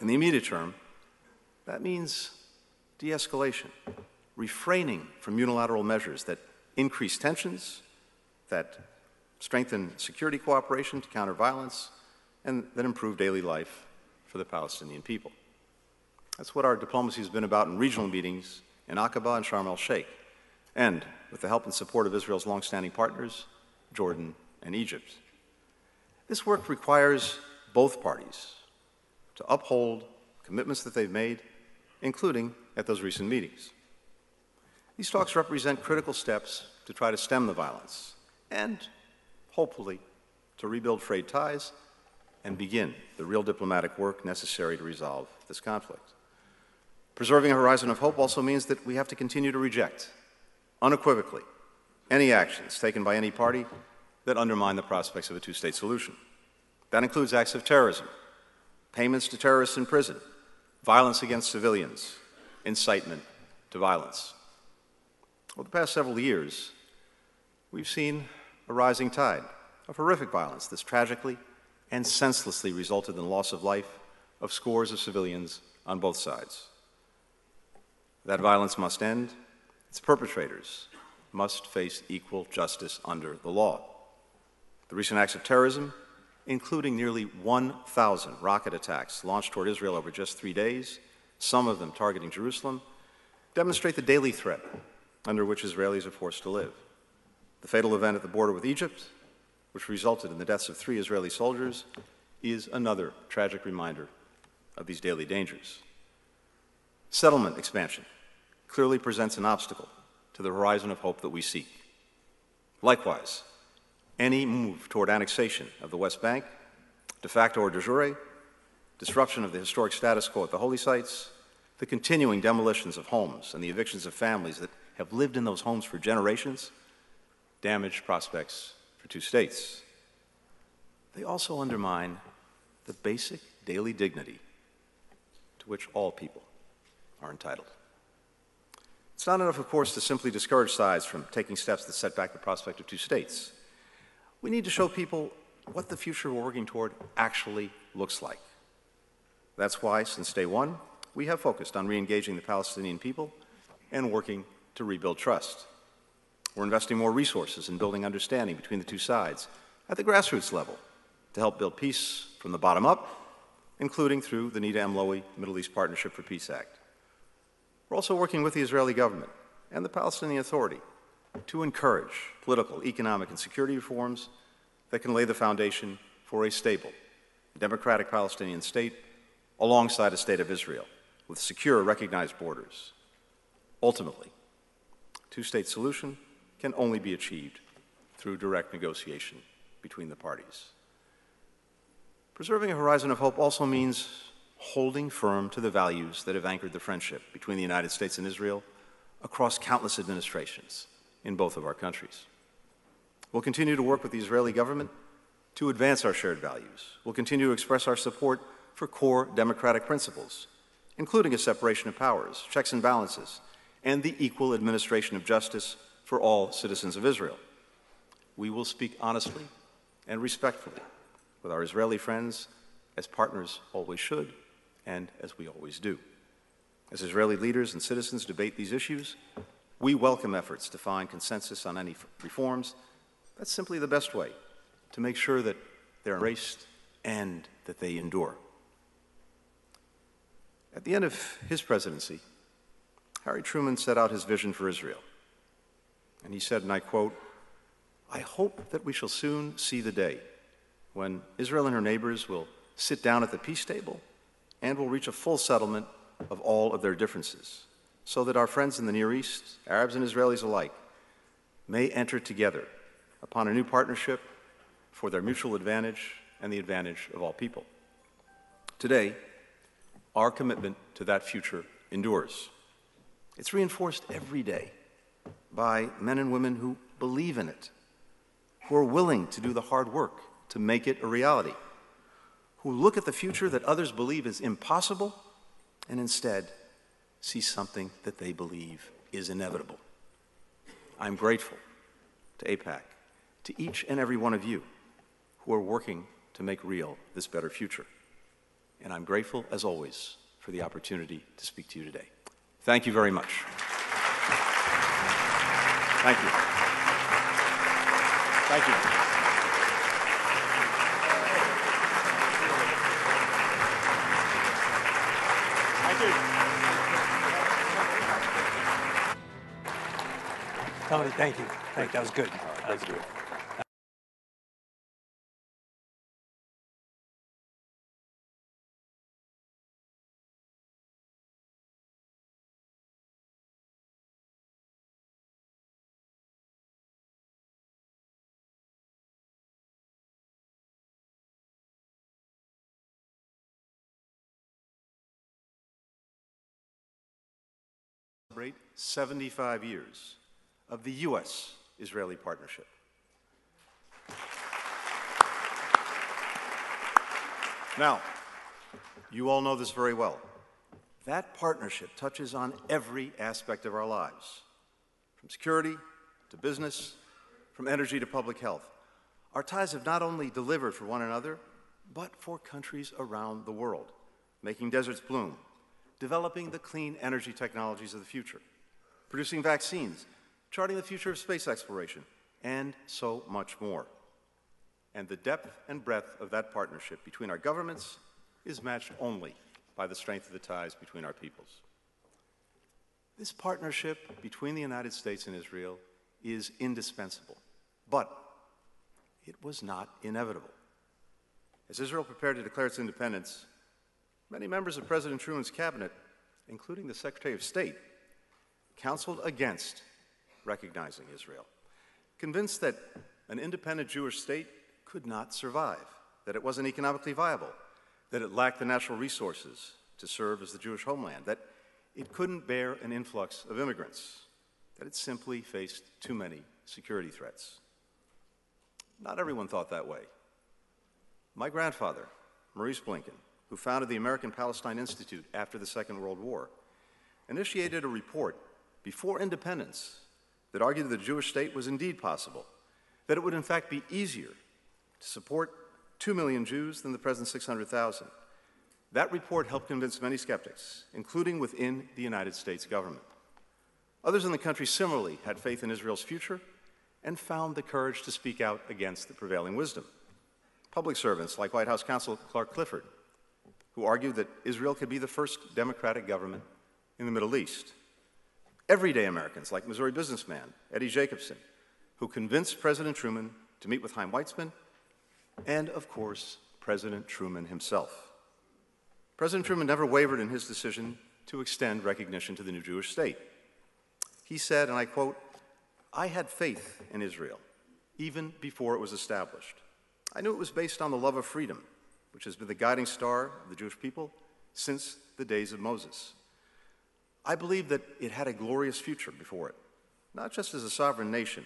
In the immediate term, that means de escalation, refraining from unilateral measures that increase tensions, that strengthen security cooperation to counter violence, and that improve daily life for the Palestinian people. That's what our diplomacy has been about in regional meetings in Aqaba and Sharm el Sheikh, and with the help and support of Israel's longstanding partners, Jordan and Egypt. This work requires both parties to uphold commitments that they've made, including at those recent meetings. These talks represent critical steps to try to stem the violence and, hopefully, to rebuild frayed ties and begin the real diplomatic work necessary to resolve this conflict. Preserving a horizon of hope also means that we have to continue to reject, unequivocally, any actions taken by any party that undermine the prospects of a two state solution. That includes acts of terrorism, payments to terrorists in prison, violence against civilians, incitement to violence. Over the past several years, we've seen a rising tide of horrific violence that's tragically and senselessly resulted in the loss of life of scores of civilians on both sides. That violence must end. Its perpetrators must face equal justice under the law. The recent acts of terrorism, including nearly 1,000 rocket attacks launched toward Israel over just three days, some of them targeting Jerusalem, demonstrate the daily threat under which Israelis are forced to live. The fatal event at the border with Egypt, which resulted in the deaths of three Israeli soldiers, is another tragic reminder of these daily dangers. Settlement expansion clearly presents an obstacle to the horizon of hope that we seek. Likewise, any move toward annexation of the West Bank, de facto or de jure, disruption of the historic status quo at the holy sites, the continuing demolitions of homes and the evictions of families that have lived in those homes for generations, damage prospects for two states. They also undermine the basic daily dignity to which all people are entitled. It's not enough, of course, to simply discourage sides from taking steps that set back the prospect of two states. We need to show people what the future we're working toward actually looks like. That's why, since day one, we have focused on re engaging the Palestinian people and working to rebuild trust. We're investing more resources in building understanding between the two sides at the grassroots level to help build peace from the bottom up, including through the Nita M. Lowey Middle East Partnership for Peace Act. We're also working with the Israeli government and the Palestinian Authority to encourage political, economic, and security reforms that can lay the foundation for a stable, democratic Palestinian state alongside a state of Israel with secure, recognized borders. Ultimately, two-state solution can only be achieved through direct negotiation between the parties. Preserving a horizon of hope also means holding firm to the values that have anchored the friendship between the United States and Israel across countless administrations in both of our countries. We'll continue to work with the Israeli government to advance our shared values. We'll continue to express our support for core democratic principles, including a separation of powers, checks and balances, and the equal administration of justice for all citizens of Israel. We will speak honestly and respectfully with our Israeli friends, as partners always should, and as we always do. As Israeli leaders and citizens debate these issues, we welcome efforts to find consensus on any reforms. That's simply the best way to make sure that they're embraced and that they endure. At the end of his presidency, Harry Truman set out his vision for Israel And he said, and I quote, I hope that we shall soon see the day when Israel and her neighbors will sit down at the peace table and will reach a full settlement of all of their differences, so that our friends in the Near East, Arabs and Israelis alike, may enter together upon a new partnership for their mutual advantage and the advantage of all people. Today, our commitment to that future endures. It's reinforced every day by men and women who believe in it, who are willing to do the hard work to make it a reality, who look at the future that others believe is impossible and instead see something that they believe is inevitable. I'm grateful to AIPAC, to each and every one of you who are working to make real this better future. And I'm grateful, as always, for the opportunity to speak to you today. Thank you very much. Thank you. Thank you. Thank you. Tony, thank you. Thank, that was good. That was good. 75 years of the U.S. Israeli partnership. Now, you all know this very well. That partnership touches on every aspect of our lives, from security to business, from energy to public health. Our ties have not only delivered for one another, but for countries around the world, making deserts bloom, developing the clean energy technologies of the future, producing vaccines, charting the future of space exploration, and so much more. And the depth and breadth of that partnership between our governments is matched only by the strength of the ties between our peoples. This partnership between the United States and Israel is indispensable, but it was not inevitable. As Israel prepared to declare its independence, Many members of President Truman's cabinet, including the Secretary of State, counseled against recognizing Israel, convinced that an independent Jewish state could not survive, that it wasn't economically viable, that it lacked the natural resources to serve as the Jewish homeland, that it couldn't bear an influx of immigrants, that it simply faced too many security threats. Not everyone thought that way. My grandfather, Maurice Blinken, who founded the American Palestine Institute after the Second World War, initiated a report before independence that argued that the Jewish state was indeed possible, that it would in fact be easier to support 2 million Jews than the present 600,000. That report helped convince many skeptics, including within the United States government. Others in the country similarly had faith in Israel's future and found the courage to speak out against the prevailing wisdom. Public servants like White House counsel Clark Clifford who argued that Israel could be the first democratic government in the Middle East. Everyday Americans like Missouri businessman Eddie Jacobson, who convinced President Truman to meet with Chaim Weizmann, and of course, President Truman himself. President Truman never wavered in his decision to extend recognition to the new Jewish state. He said, and I quote, I had faith in Israel even before it was established. I knew it was based on the love of freedom which has been the guiding star of the Jewish people since the days of Moses. I believe that it had a glorious future before it, not just as a sovereign nation,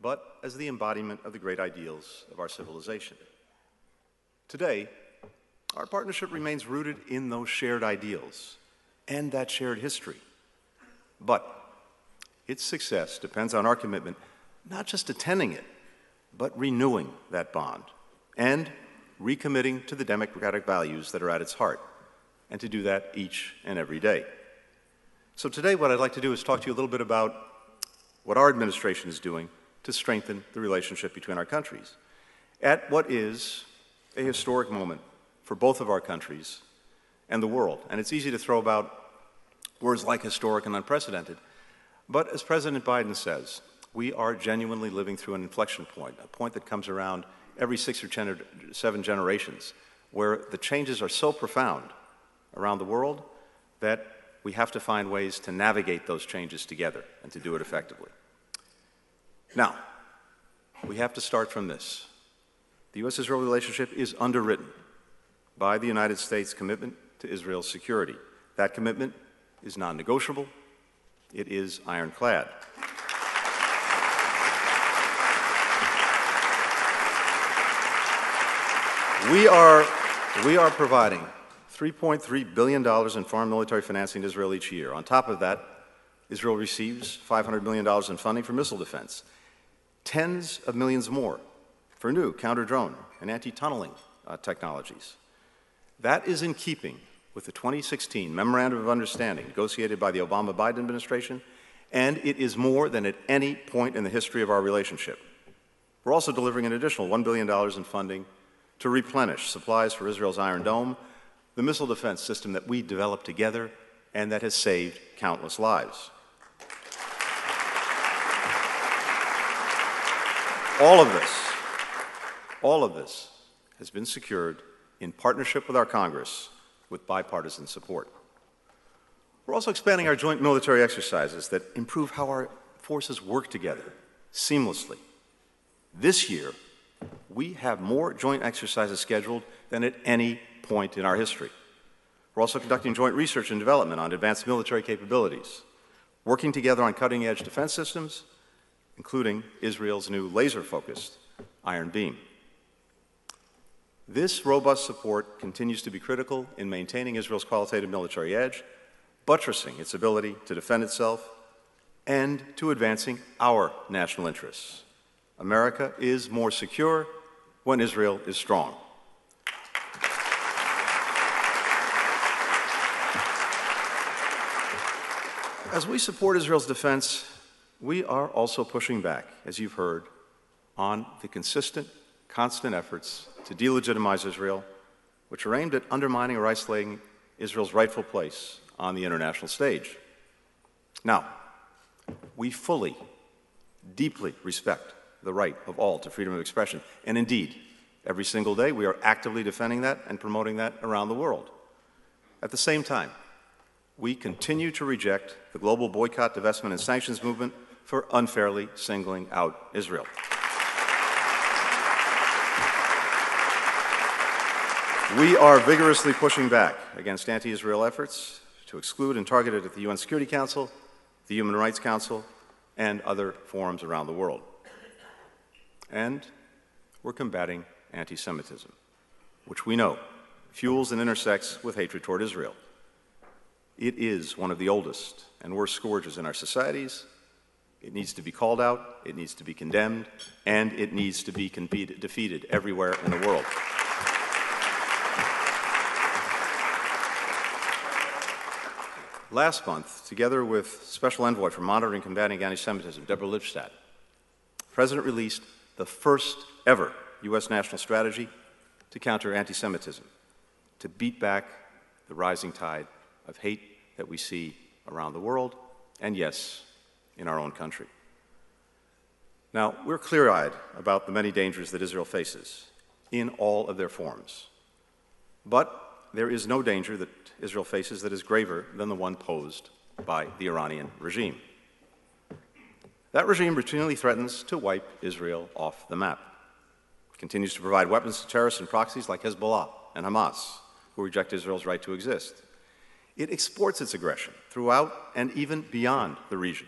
but as the embodiment of the great ideals of our civilization. Today, our partnership remains rooted in those shared ideals and that shared history. But its success depends on our commitment not just attending it, but renewing that bond and recommitting to the democratic values that are at its heart, and to do that each and every day. So today what I'd like to do is talk to you a little bit about what our administration is doing to strengthen the relationship between our countries at what is a historic moment for both of our countries and the world. And it's easy to throw about words like historic and unprecedented. But as President Biden says, we are genuinely living through an inflection point, a point that comes around every six or seven generations, where the changes are so profound around the world that we have to find ways to navigate those changes together and to do it effectively. Now, we have to start from this. The U.S. Israel relationship is underwritten by the United States' commitment to Israel's security. That commitment is non negotiable, it is ironclad. We are, we are providing $3.3 billion in foreign military financing to Israel each year. On top of that, Israel receives $500 million in funding for missile defense, tens of millions more for new counter drone and anti tunneling uh, technologies. That is in keeping with the 2016 Memorandum of Understanding negotiated by the Obama Biden administration, and it is more than at any point in the history of our relationship. We're also delivering an additional $1 billion in funding to replenish supplies for Israel's Iron Dome, the missile defense system that we developed together and that has saved countless lives. All of this, all of this has been secured in partnership with our Congress with bipartisan support. We're also expanding our joint military exercises that improve how our forces work together seamlessly. This year, we have more joint exercises scheduled than at any point in our history. We're also conducting joint research and development on advanced military capabilities, working together on cutting edge defense systems, including Israel's new laser focused Iron Beam. This robust support continues to be critical in maintaining Israel's qualitative military edge, buttressing its ability to defend itself, and to advancing our national interests. America is more secure when Israel is strong. As we support Israel's defense, we are also pushing back, as you've heard, on the consistent, constant efforts to delegitimize Israel, which are aimed at undermining or isolating Israel's rightful place on the international stage. Now, we fully, deeply respect the right of all to freedom of expression. And indeed, every single day we are actively defending that and promoting that around the world. At the same time, we continue to reject the global boycott, divestment, and sanctions movement for unfairly singling out Israel. We are vigorously pushing back against anti Israel efforts to exclude and target it at the UN Security Council, the Human Rights Council, and other forums around the world. And we're combating anti Semitism, which we know fuels and intersects with hatred toward Israel. It is one of the oldest and worst scourges in our societies. It needs to be called out, it needs to be condemned, and it needs to be defeated everywhere in the world. Last month, together with Special Envoy for Monitoring and Combating Anti Semitism, Deborah Lipstadt, the President released the first ever U.S. national strategy to counter anti Semitism, to beat back the rising tide of hate that we see around the world, and yes, in our own country. Now, we're clear eyed about the many dangers that Israel faces in all of their forms. But there is no danger that Israel faces that is graver than the one posed by the Iranian regime. That regime routinely threatens to wipe Israel off the map. It continues to provide weapons to terrorists and proxies like Hezbollah and Hamas, who reject Israel's right to exist. It exports its aggression throughout and even beyond the region,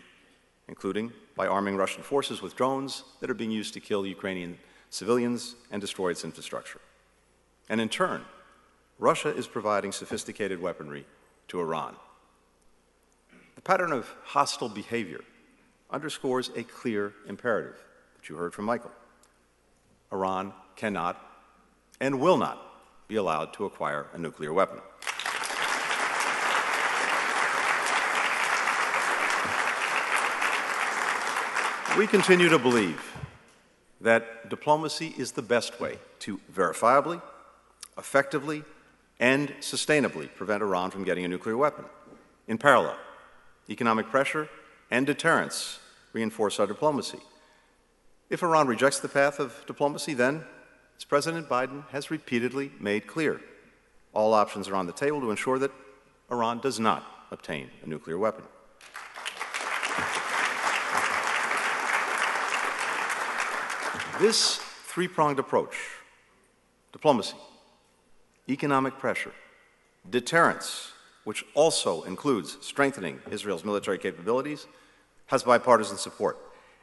including by arming Russian forces with drones that are being used to kill Ukrainian civilians and destroy its infrastructure. And in turn, Russia is providing sophisticated weaponry to Iran. The pattern of hostile behavior underscores a clear imperative that you heard from Michael. Iran cannot and will not be allowed to acquire a nuclear weapon. We continue to believe that diplomacy is the best way to verifiably, effectively, and sustainably prevent Iran from getting a nuclear weapon. In parallel, economic pressure and deterrence reinforce our diplomacy. If Iran rejects the path of diplomacy, then, as President Biden has repeatedly made clear, all options are on the table to ensure that Iran does not obtain a nuclear weapon. This three pronged approach diplomacy, economic pressure, deterrence, which also includes strengthening Israel's military capabilities, has bipartisan support.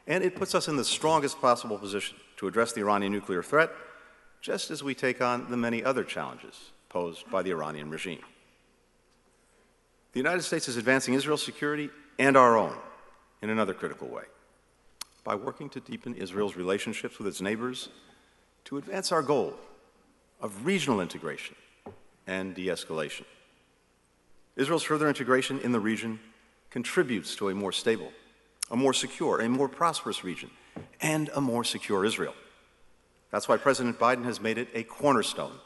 And it puts us in the strongest possible position to address the Iranian nuclear threat, just as we take on the many other challenges posed by the Iranian regime. The United States is advancing Israel's security and our own in another critical way by working to deepen Israel's relationships with its neighbors to advance our goal of regional integration and de escalation. Israel's further integration in the region contributes to a more stable, a more secure, a more prosperous region, and a more secure Israel. That's why President Biden has made it a cornerstone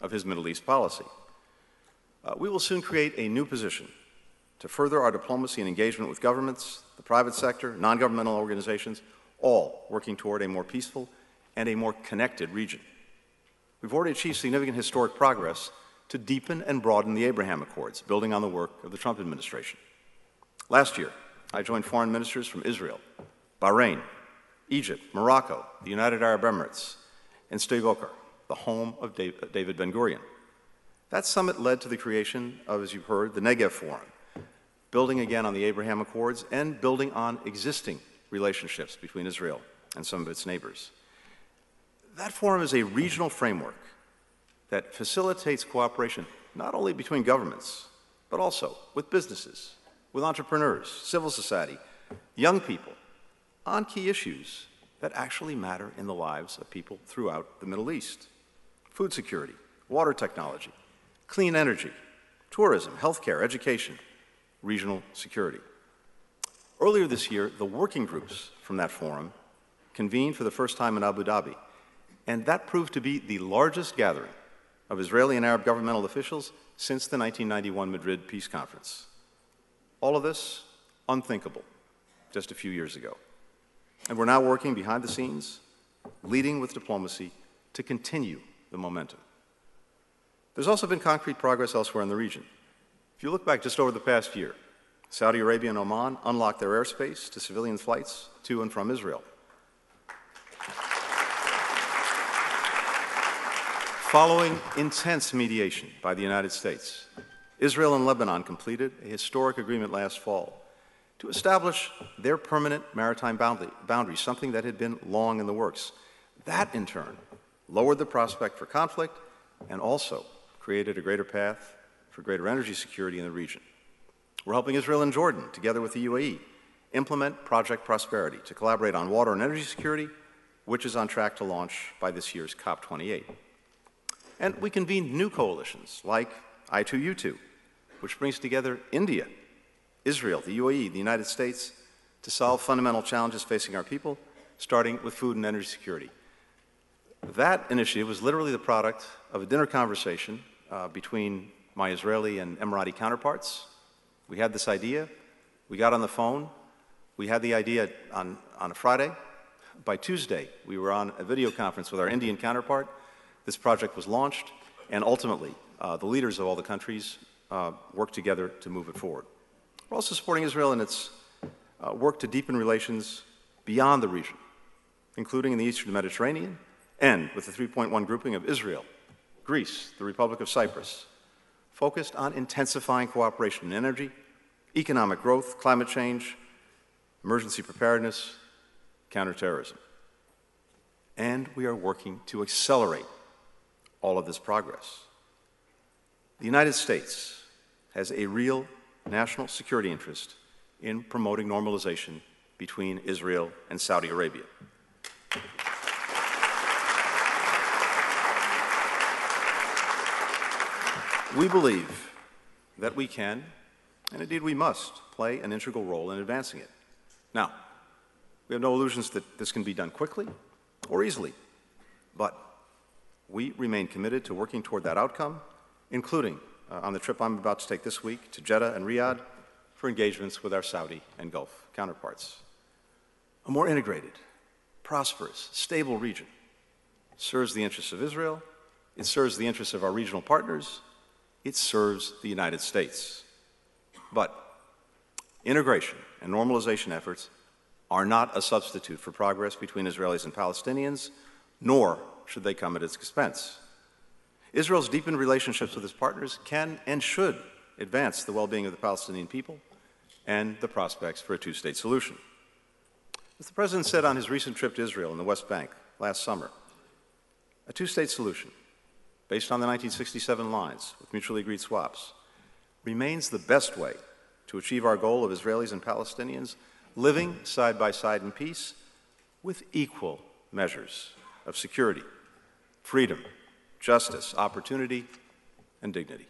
of his Middle East policy. Uh, we will soon create a new position to further our diplomacy and engagement with governments, the private sector, non governmental organizations, all working toward a more peaceful and a more connected region. We've already achieved significant historic progress to deepen and broaden the Abraham Accords, building on the work of the Trump administration. Last year, I joined foreign ministers from Israel, Bahrain, Egypt, Morocco, the United Arab Emirates, and Sde the home of David Ben Gurion. That summit led to the creation of, as you've heard, the Negev Forum, building again on the Abraham Accords and building on existing relationships between Israel and some of its neighbors. That forum is a regional framework that facilitates cooperation not only between governments, but also with businesses, with entrepreneurs, civil society, young people, on key issues that actually matter in the lives of people throughout the Middle East food security, water technology, clean energy, tourism, healthcare, education, regional security. Earlier this year, the working groups from that forum convened for the first time in Abu Dhabi, and that proved to be the largest gathering of Israeli and Arab governmental officials since the 1991 Madrid Peace Conference. All of this unthinkable just a few years ago. And we're now working behind the scenes, leading with diplomacy to continue the momentum. There's also been concrete progress elsewhere in the region. If you look back just over the past year, Saudi Arabia and Oman unlocked their airspace to civilian flights to and from Israel. Following intense mediation by the United States, Israel and Lebanon completed a historic agreement last fall to establish their permanent maritime boundary, boundary, something that had been long in the works. That, in turn, lowered the prospect for conflict and also created a greater path for greater energy security in the region. We're helping Israel and Jordan, together with the UAE, implement Project Prosperity to collaborate on water and energy security, which is on track to launch by this year's COP28. And we convened new coalitions like I2U2, which brings together India, Israel, the UAE, the United States to solve fundamental challenges facing our people, starting with food and energy security. That initiative was literally the product of a dinner conversation uh, between my Israeli and Emirati counterparts. We had this idea, we got on the phone, we had the idea on, on a Friday. By Tuesday, we were on a video conference with our Indian counterpart this project was launched, and ultimately, uh, the leaders of all the countries uh, worked together to move it forward. We're also supporting Israel in its uh, work to deepen relations beyond the region, including in the eastern Mediterranean and with the 3.1 grouping of Israel, Greece, the Republic of Cyprus, focused on intensifying cooperation in energy, economic growth, climate change, emergency preparedness, counterterrorism. And we are working to accelerate all of this progress. The United States has a real national security interest in promoting normalization between Israel and Saudi Arabia. We believe that we can, and indeed we must, play an integral role in advancing it. Now, we have no illusions that this can be done quickly or easily, but we remain committed to working toward that outcome, including uh, on the trip I'm about to take this week to Jeddah and Riyadh for engagements with our Saudi and Gulf counterparts. A more integrated, prosperous, stable region serves the interests of Israel, it serves the interests of our regional partners, it serves the United States. But integration and normalization efforts are not a substitute for progress between Israelis and Palestinians, nor should they come at its expense. Israel's deepened relationships with its partners can and should advance the well being of the Palestinian people and the prospects for a two state solution. As the President said on his recent trip to Israel and the West Bank last summer, a two state solution, based on the 1967 lines with mutually agreed swaps, remains the best way to achieve our goal of Israelis and Palestinians living side by side in peace with equal measures of security, freedom, justice, opportunity, and dignity.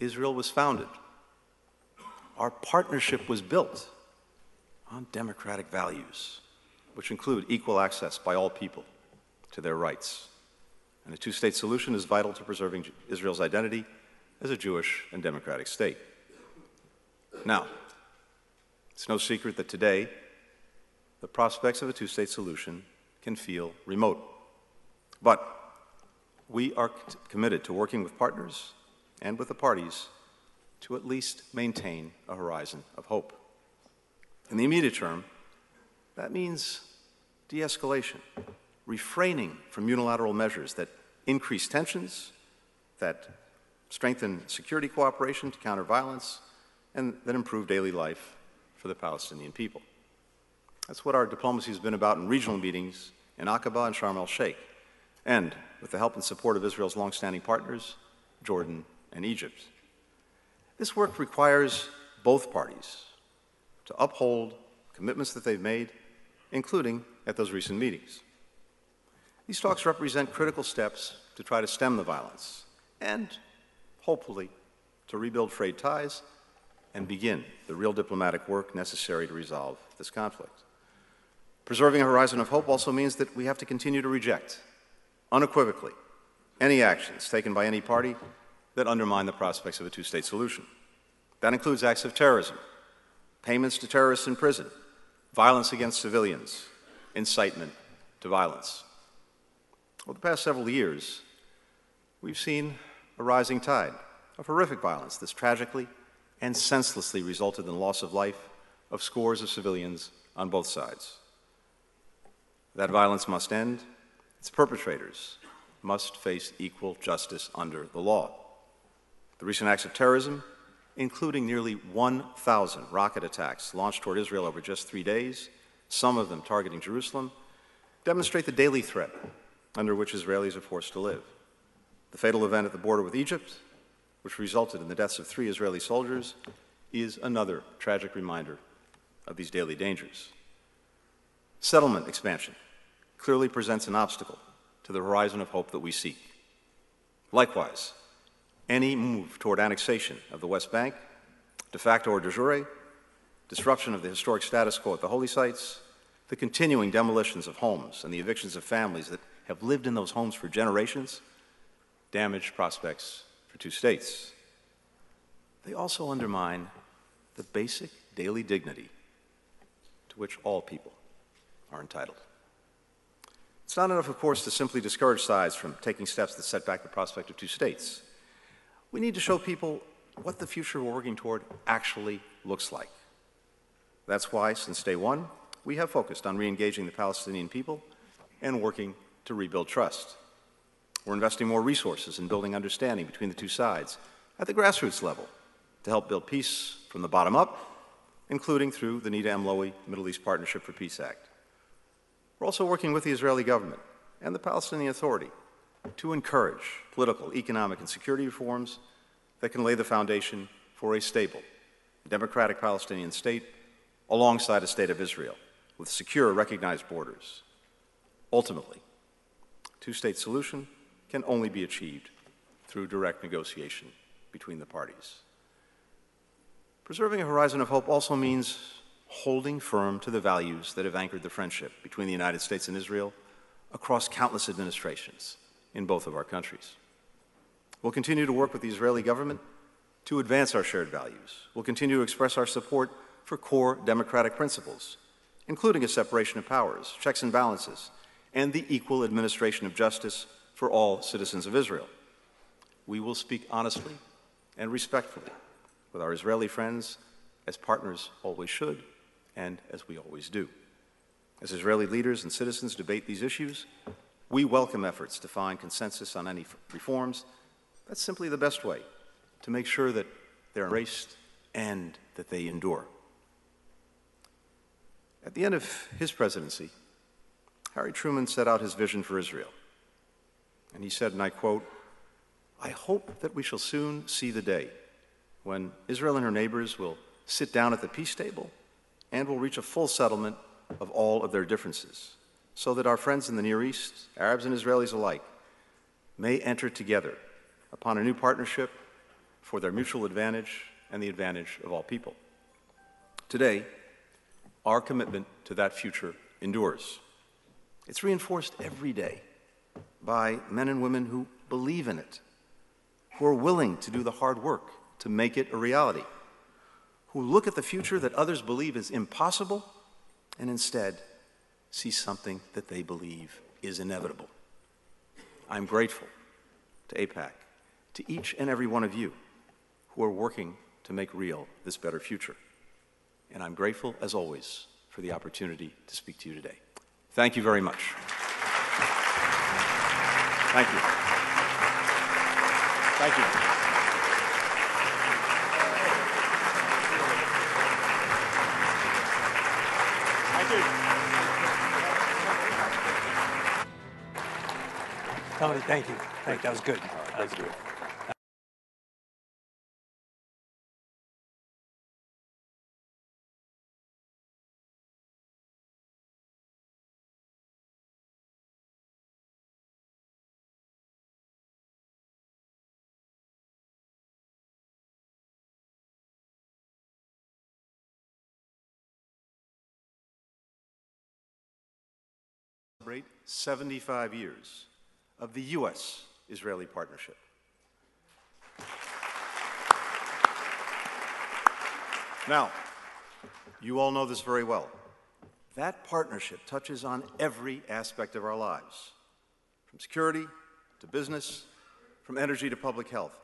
Israel was founded. Our partnership was built on democratic values, which include equal access by all people to their rights. And a two state solution is vital to preserving Israel's identity as a Jewish and democratic state. Now, it's no secret that today the prospects of a two state solution can feel remote. But we are committed to working with partners and with the parties to at least maintain a horizon of hope. In the immediate term, that means de escalation, refraining from unilateral measures that increase tensions, that strengthen security cooperation to counter violence, and that improve daily life for the Palestinian people. That's what our diplomacy has been about in regional meetings in Aqaba and Sharm el Sheikh, and with the help and support of Israel's longstanding partners, Jordan and Egypt. This work requires both parties to uphold commitments that they've made, including at those recent meetings. These talks represent critical steps to try to stem the violence and, hopefully, to rebuild frayed ties and begin the real diplomatic work necessary to resolve this conflict. Preserving a horizon of hope also means that we have to continue to reject, unequivocally, any actions taken by any party that undermine the prospects of a two state solution. That includes acts of terrorism, payments to terrorists in prison, violence against civilians, incitement to violence. Over the past several years, we've seen a rising tide of horrific violence that's tragically and senselessly resulted in loss of life of scores of civilians on both sides. That violence must end. Its perpetrators must face equal justice under the law. The recent acts of terrorism, including nearly 1,000 rocket attacks launched toward Israel over just three days, some of them targeting Jerusalem, demonstrate the daily threat under which Israelis are forced to live. The fatal event at the border with Egypt which resulted in the deaths of three Israeli soldiers, is another tragic reminder of these daily dangers. Settlement expansion clearly presents an obstacle to the horizon of hope that we seek. Likewise, any move toward annexation of the West Bank, de facto or de jure, disruption of the historic status quo at the holy sites, the continuing demolitions of homes and the evictions of families that have lived in those homes for generations, damage prospects for two states. They also undermine the basic daily dignity to which all people are entitled. It's not enough, of course, to simply discourage sides from taking steps that set back the prospect of two states. We need to show people what the future we're working toward actually looks like. That's why, since day one, we have focused on re engaging the Palestinian people and working to rebuild trust. We're investing more resources in building understanding between the two sides at the grassroots level to help build peace from the bottom up, including through the Nita M. Lowey Middle East Partnership for Peace Act. We're also working with the Israeli government and the Palestinian Authority to encourage political, economic, and security reforms that can lay the foundation for a stable, democratic Palestinian state alongside a state of Israel with secure, recognized borders. Ultimately, two state solution can only be achieved through direct negotiation between the parties. Preserving a horizon of hope also means holding firm to the values that have anchored the friendship between the United States and Israel across countless administrations in both of our countries. We'll continue to work with the Israeli government to advance our shared values. We'll continue to express our support for core democratic principles, including a separation of powers, checks and balances, and the equal administration of justice for all citizens of Israel. We will speak honestly and respectfully with our Israeli friends, as partners always should, and as we always do. As Israeli leaders and citizens debate these issues, we welcome efforts to find consensus on any reforms. That's simply the best way to make sure that they're embraced and that they endure. At the end of his presidency, Harry Truman set out his vision for Israel. And he said, and I quote, I hope that we shall soon see the day when Israel and her neighbors will sit down at the peace table and will reach a full settlement of all of their differences, so that our friends in the Near East, Arabs and Israelis alike, may enter together upon a new partnership for their mutual advantage and the advantage of all people. Today, our commitment to that future endures. It's reinforced every day by men and women who believe in it, who are willing to do the hard work to make it a reality, who look at the future that others believe is impossible and instead see something that they believe is inevitable. I'm grateful to AIPAC, to each and every one of you who are working to make real this better future. And I'm grateful, as always, for the opportunity to speak to you today. Thank you very much. Thank you. Thank you. Thank you. Tony, thank you. Thank you. That was good. That was good. Celebrate 75 years of the U.S. Israeli partnership. Now, you all know this very well. That partnership touches on every aspect of our lives, from security to business, from energy to public health.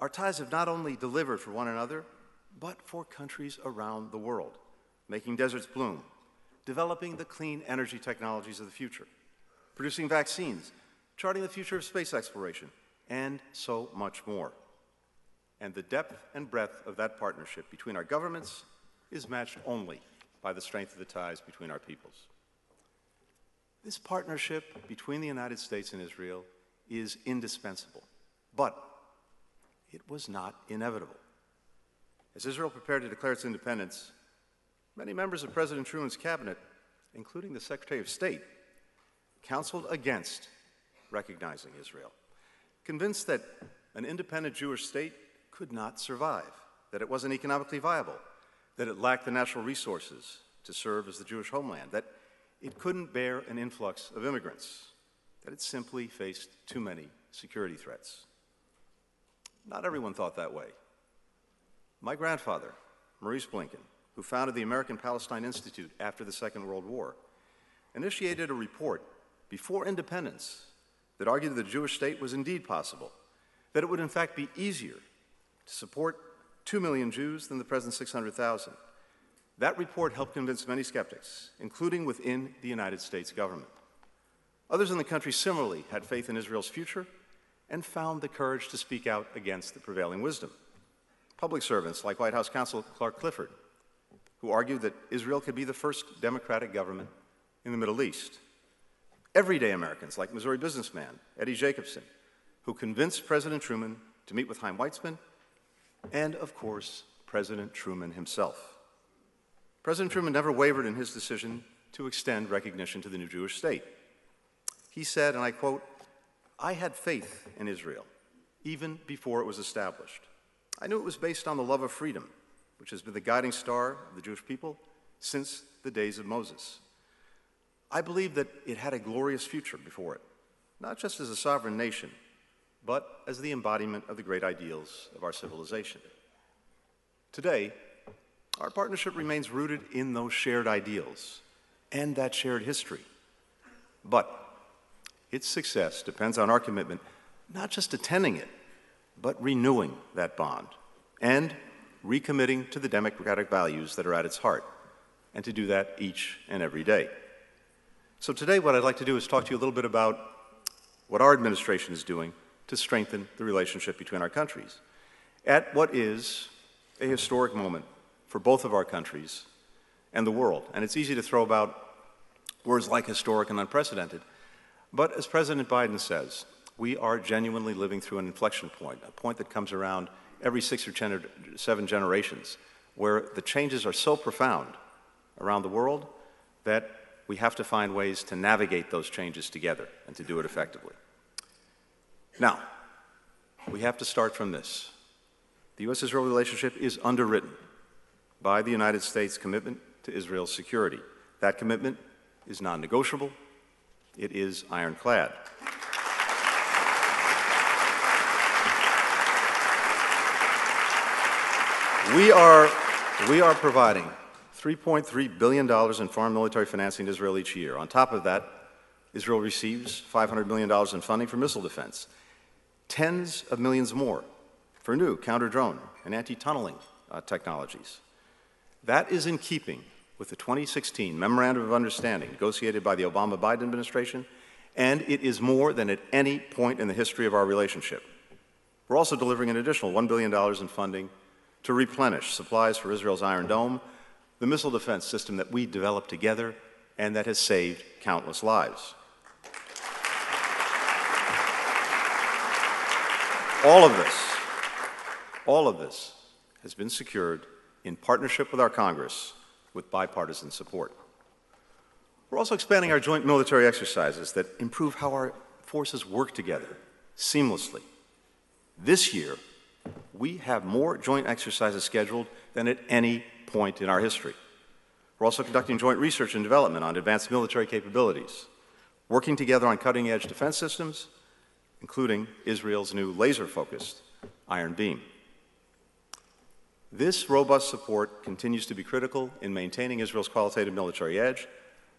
Our ties have not only delivered for one another, but for countries around the world, making deserts bloom, developing the clean energy technologies of the future, producing vaccines, charting the future of space exploration, and so much more. And the depth and breadth of that partnership between our governments is matched only by the strength of the ties between our peoples. This partnership between the United States and Israel is indispensable, but it was not inevitable. As Israel prepared to declare its independence, many members of President Truman's cabinet, including the Secretary of State, counseled against recognizing Israel, convinced that an independent Jewish state could not survive, that it wasn't economically viable, that it lacked the natural resources to serve as the Jewish homeland, that it couldn't bear an influx of immigrants, that it simply faced too many security threats. Not everyone thought that way. My grandfather, Maurice Blinken, who founded the American Palestine Institute after the Second World War, initiated a report before independence that argued that the Jewish state was indeed possible, that it would in fact be easier to support 2 million Jews than the present 600,000. That report helped convince many skeptics, including within the United States government. Others in the country similarly had faith in Israel's future and found the courage to speak out against the prevailing wisdom. Public servants like White House counsel Clark Clifford, who argued that Israel could be the first democratic government in the Middle East. Everyday Americans like Missouri businessman Eddie Jacobson, who convinced President Truman to meet with Chaim Weizmann, and of course, President Truman himself. President Truman never wavered in his decision to extend recognition to the new Jewish state. He said, and I quote, I had faith in Israel even before it was established. I knew it was based on the love of freedom, which has been the guiding star of the Jewish people since the days of Moses. I believe that it had a glorious future before it, not just as a sovereign nation, but as the embodiment of the great ideals of our civilization. Today, our partnership remains rooted in those shared ideals, and that shared history. But its success depends on our commitment not just attending it, but renewing that bond and recommitting to the democratic values that are at its heart, and to do that each and every day. So today what I'd like to do is talk to you a little bit about what our administration is doing to strengthen the relationship between our countries at what is a historic moment for both of our countries and the world. And it's easy to throw about words like historic and unprecedented. But as President Biden says, we are genuinely living through an inflection point, a point that comes around every six or ten or seven generations, where the changes are so profound around the world that we have to find ways to navigate those changes together and to do it effectively. Now, we have to start from this. The U.S. Israel relationship is underwritten by the United States' commitment to Israel's security. That commitment is non negotiable, it is ironclad. We are, we are providing $3.3 billion in foreign military financing to Israel each year. On top of that, Israel receives $500 million in funding for missile defense, tens of millions more for new counter drone and anti tunneling uh, technologies. That is in keeping with the 2016 Memorandum of Understanding negotiated by the Obama Biden administration, and it is more than at any point in the history of our relationship. We're also delivering an additional $1 billion in funding to replenish supplies for Israel's Iron Dome the missile defense system that we developed together and that has saved countless lives. All of this, all of this has been secured in partnership with our Congress with bipartisan support. We're also expanding our joint military exercises that improve how our forces work together seamlessly. This year, we have more joint exercises scheduled than at any point in our history. We're also conducting joint research and development on advanced military capabilities, working together on cutting edge defense systems, including Israel's new laser focused Iron Beam. This robust support continues to be critical in maintaining Israel's qualitative military edge,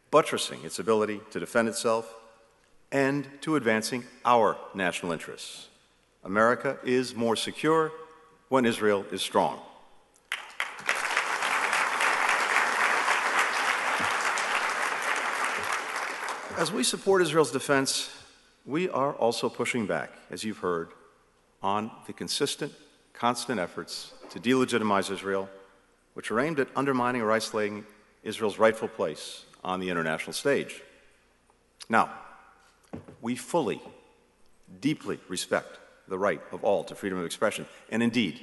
buttressing its ability to defend itself, and to advancing our national interests. America is more secure when Israel is strong. As we support Israel's defense, we are also pushing back, as you've heard, on the consistent, constant efforts to delegitimize Israel, which are aimed at undermining or isolating Israel's rightful place on the international stage. Now, we fully, deeply respect the right of all to freedom of expression, and indeed,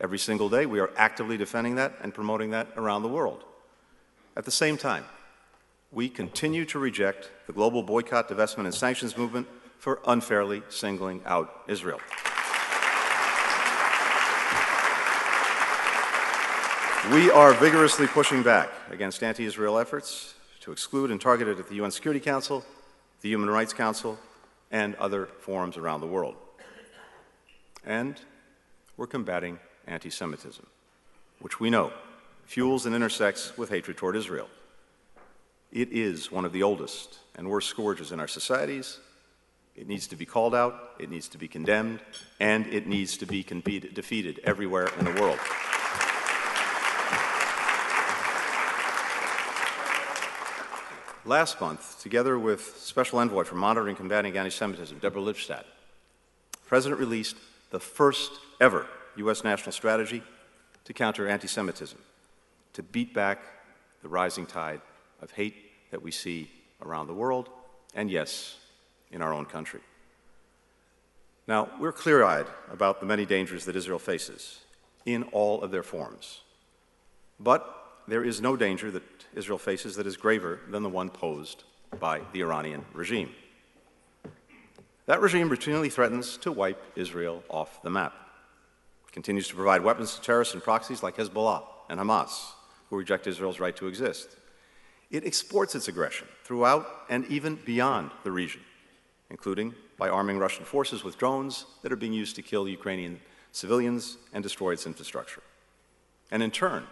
every single day we are actively defending that and promoting that around the world. At the same time, we continue to reject the global boycott, divestment, and sanctions movement for unfairly singling out Israel. We are vigorously pushing back against anti Israel efforts to exclude and target it at the UN Security Council, the Human Rights Council, and other forums around the world. And we're combating anti Semitism, which we know fuels and intersects with hatred toward Israel. It is one of the oldest and worst scourges in our societies. It needs to be called out, it needs to be condemned, and it needs to be defeated everywhere in the world. Last month, together with Special Envoy for Monitoring and Combating Anti Semitism, Deborah Lipstadt, the President released the first ever U.S. national strategy to counter anti Semitism, to beat back the rising tide of hate that we see around the world, and yes, in our own country. Now, we're clear eyed about the many dangers that Israel faces in all of their forms. But there is no danger that Israel faces that is graver than the one posed by the Iranian regime. That regime routinely threatens to wipe Israel off the map. It continues to provide weapons to terrorists and proxies like Hezbollah and Hamas, who reject Israel's right to exist. It exports its aggression throughout and even beyond the region, including by arming Russian forces with drones that are being used to kill Ukrainian civilians and destroy its infrastructure. And in turn,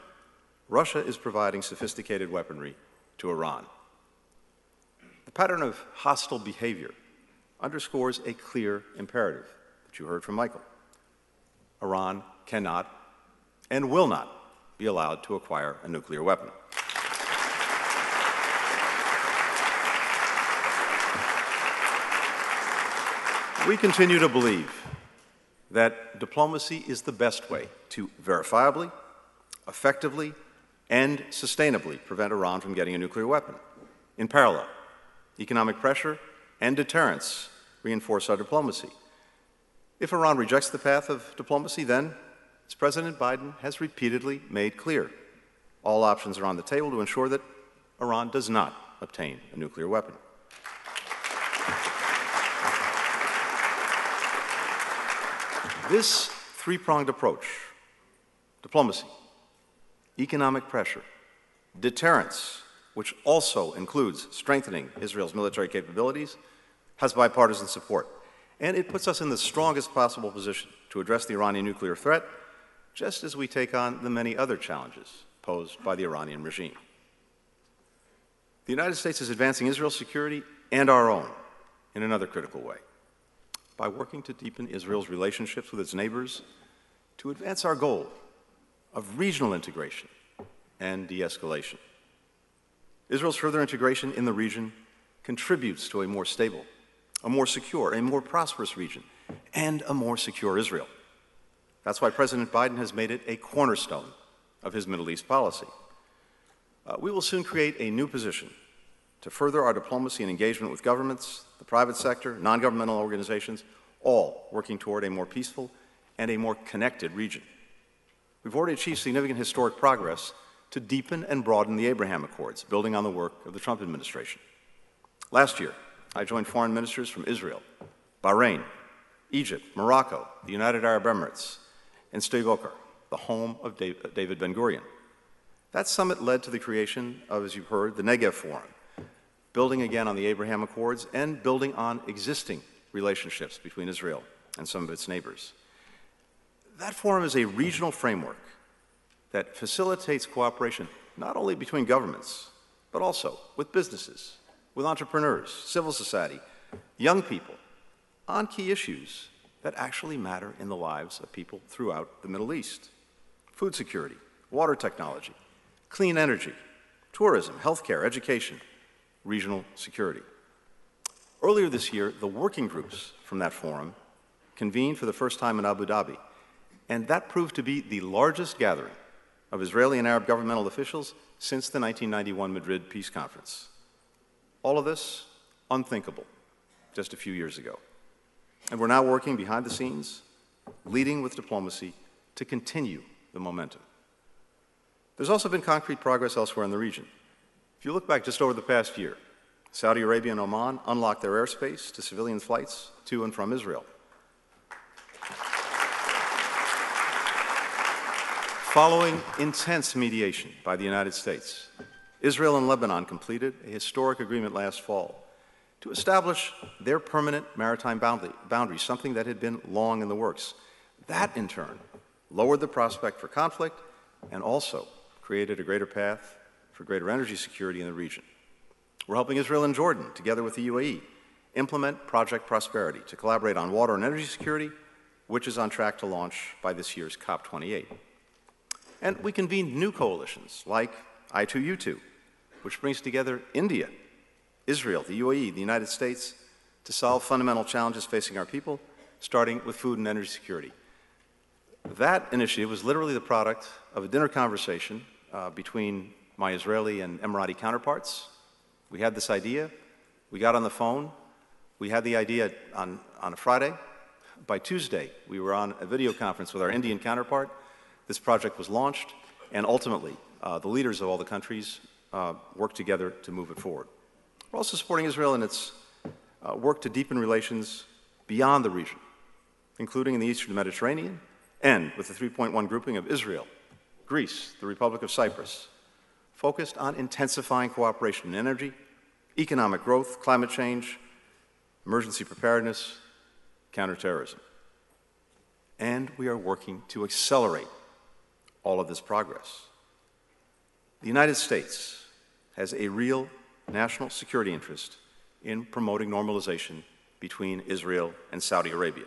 Russia is providing sophisticated weaponry to Iran, The pattern of hostile behavior underscores a clear imperative that you heard from Michael. Iran cannot and will not be allowed to acquire a nuclear weapon. We continue to believe that diplomacy is the best way to verifiably, effectively, and sustainably prevent Iran from getting a nuclear weapon. In parallel, economic pressure and deterrence reinforce our diplomacy. If Iran rejects the path of diplomacy, then, as President Biden has repeatedly made clear, all options are on the table to ensure that Iran does not obtain a nuclear weapon. This three pronged approach diplomacy, economic pressure, deterrence, which also includes strengthening Israel's military capabilities, has bipartisan support. And it puts us in the strongest possible position to address the Iranian nuclear threat, just as we take on the many other challenges posed by the Iranian regime. The United States is advancing Israel's security and our own in another critical way by working to deepen Israel's relationships with its neighbors to advance our goal of regional integration and de escalation. Israel's further integration in the region contributes to a more stable, a more secure, a more prosperous region, and a more secure Israel. That's why President Biden has made it a cornerstone of his Middle East policy. Uh, we will soon create a new position to further our diplomacy and engagement with governments, the private sector, non governmental organizations, all working toward a more peaceful and a more connected region. We've already achieved significant historic progress to deepen and broaden the Abraham Accords, building on the work of the Trump administration. Last year, I joined foreign ministers from Israel, Bahrain, Egypt, Morocco, the United Arab Emirates, and Sde the home of David Ben Gurion. That summit led to the creation of, as you've heard, the Negev Forum, building again on the Abraham Accords and building on existing relationships between Israel and some of its neighbors. That forum is a regional framework that facilitates cooperation not only between governments, but also with businesses, with entrepreneurs, civil society, young people, on key issues that actually matter in the lives of people throughout the Middle East food security, water technology, clean energy, tourism, healthcare, education, regional security. Earlier this year, the working groups from that forum convened for the first time in Abu Dhabi, and that proved to be the largest gathering of Israeli and Arab governmental officials since the 1991 Madrid Peace Conference. All of this unthinkable just a few years ago. And we're now working behind the scenes, leading with diplomacy to continue the momentum. There's also been concrete progress elsewhere in the region. If you look back just over the past year, Saudi Arabia and Oman unlocked their airspace to civilian flights to and from Israel. Following intense mediation by the United States, Israel and Lebanon completed a historic agreement last fall to establish their permanent maritime boundary, boundary, something that had been long in the works. That, in turn, lowered the prospect for conflict and also created a greater path for greater energy security in the region. We're helping Israel and Jordan, together with the UAE, implement Project Prosperity to collaborate on water and energy security, which is on track to launch by this year's COP28. And we convened new coalitions like I2U2, which brings together India, Israel, the UAE, the United States to solve fundamental challenges facing our people, starting with food and energy security. That initiative was literally the product of a dinner conversation uh, between my Israeli and Emirati counterparts. We had this idea. We got on the phone. We had the idea on, on a Friday. By Tuesday, we were on a video conference with our Indian counterpart. This project was launched, and ultimately, uh, the leaders of all the countries uh, worked together to move it forward. We're also supporting Israel in its uh, work to deepen relations beyond the region, including in the eastern Mediterranean and with the 3.1 grouping of Israel, Greece, the Republic of Cyprus, focused on intensifying cooperation in energy, economic growth, climate change, emergency preparedness, counterterrorism. And we are working to accelerate all of this progress. The United States has a real national security interest in promoting normalization between Israel and Saudi Arabia.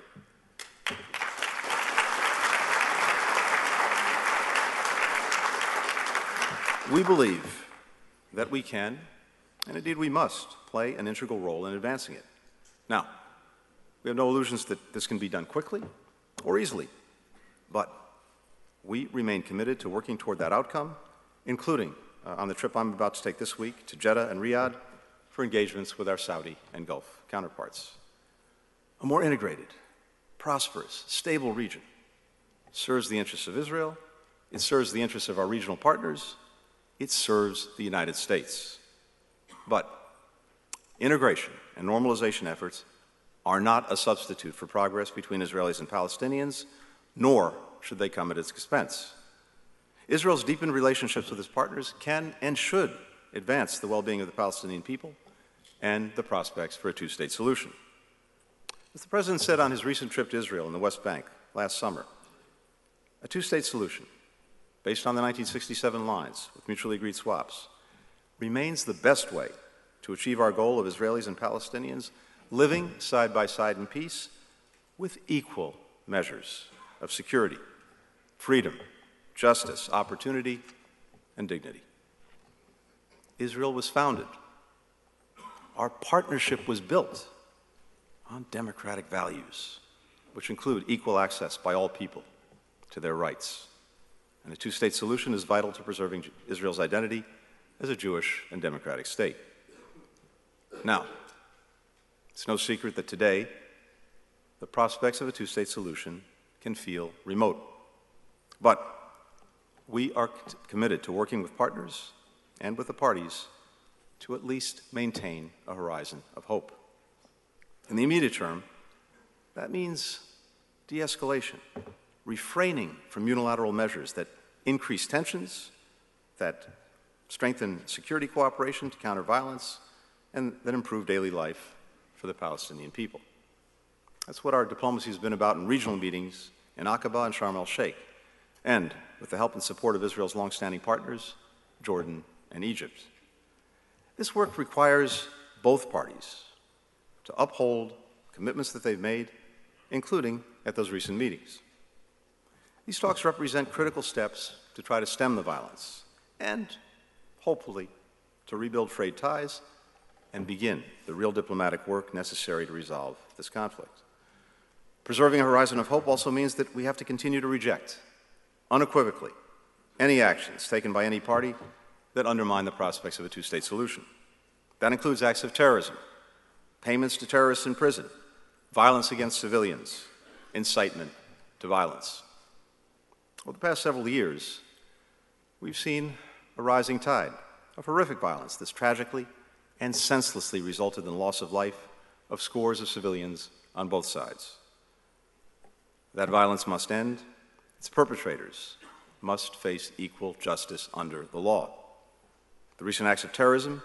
We believe that we can, and indeed we must, play an integral role in advancing it. Now, we have no illusions that this can be done quickly or easily, but we remain committed to working toward that outcome, including uh, on the trip I'm about to take this week to Jeddah and Riyadh for engagements with our Saudi and Gulf counterparts. A more integrated, prosperous, stable region serves the interests of Israel, it serves the interests of our regional partners, it serves the United States. But integration and normalization efforts are not a substitute for progress between Israelis and Palestinians, nor should they come at its expense. Israel's deepened relationships with its partners can and should advance the well being of the Palestinian people and the prospects for a two state solution. As the President said on his recent trip to Israel and the West Bank last summer, a two state solution based on the 1967 lines with mutually agreed swaps, remains the best way to achieve our goal of Israelis and Palestinians living side by side in peace with equal measures of security, freedom, justice, opportunity, and dignity. Israel was founded. Our partnership was built on democratic values, which include equal access by all people to their rights and a two state solution is vital to preserving Israel's identity as a Jewish and democratic state. Now, it's no secret that today the prospects of a two state solution can feel remote. But we are committed to working with partners and with the parties to at least maintain a horizon of hope. In the immediate term, that means de escalation, refraining from unilateral measures that increase tensions, that strengthen security cooperation to counter violence, and that improve daily life for the Palestinian people. That's what our diplomacy has been about in regional meetings in Aqaba and Sharm el Sheikh, and with the help and support of Israel's longstanding partners, Jordan and Egypt. This work requires both parties to uphold commitments that they've made, including at those recent meetings. These talks represent critical steps to try to stem the violence and, hopefully, to rebuild frayed ties and begin the real diplomatic work necessary to resolve this conflict. Preserving a horizon of hope also means that we have to continue to reject, unequivocally, any actions taken by any party that undermine the prospects of a two state solution. That includes acts of terrorism, payments to terrorists in prison, violence against civilians, incitement to violence. Over the past several years, we've seen a rising tide of horrific violence that's tragically and senselessly resulted in the loss of life of scores of civilians on both sides. That violence must end. Its perpetrators must face equal justice under the law. The recent acts of terrorism,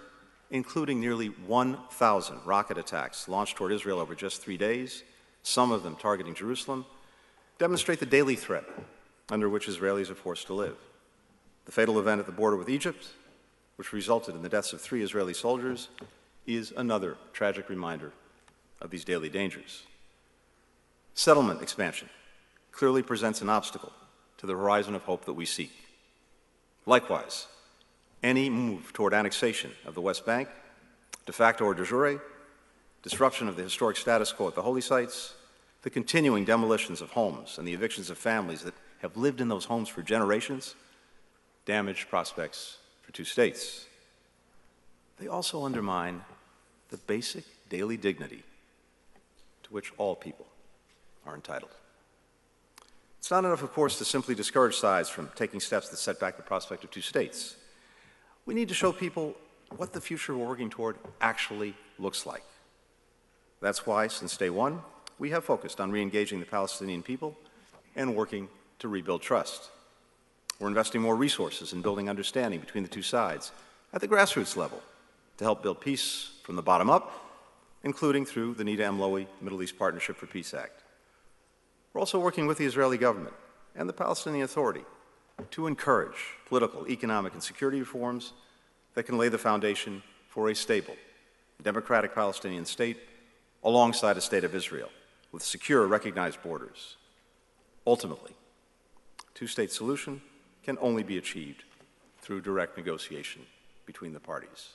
including nearly 1,000 rocket attacks launched toward Israel over just three days, some of them targeting Jerusalem, demonstrate the daily threat under which Israelis are forced to live. The fatal event at the border with Egypt, which resulted in the deaths of three Israeli soldiers, is another tragic reminder of these daily dangers. Settlement expansion clearly presents an obstacle to the horizon of hope that we seek. Likewise, any move toward annexation of the West Bank, de facto or de jure, disruption of the historic status quo at the holy sites, the continuing demolitions of homes and the evictions of families that have lived in those homes for generations, damage prospects for two states. They also undermine the basic daily dignity to which all people are entitled. It's not enough, of course, to simply discourage sides from taking steps that set back the prospect of two states. We need to show people what the future we're working toward actually looks like. That's why, since day one, we have focused on re engaging the Palestinian people and working to rebuild trust. We're investing more resources in building understanding between the two sides at the grassroots level to help build peace from the bottom up, including through the Nita M. Lowey Middle East Partnership for Peace Act. We're also working with the Israeli government and the Palestinian Authority to encourage political, economic, and security reforms that can lay the foundation for a stable, democratic Palestinian state alongside a state of Israel with secure, recognized borders. Ultimately, two state solution can only be achieved through direct negotiation between the parties.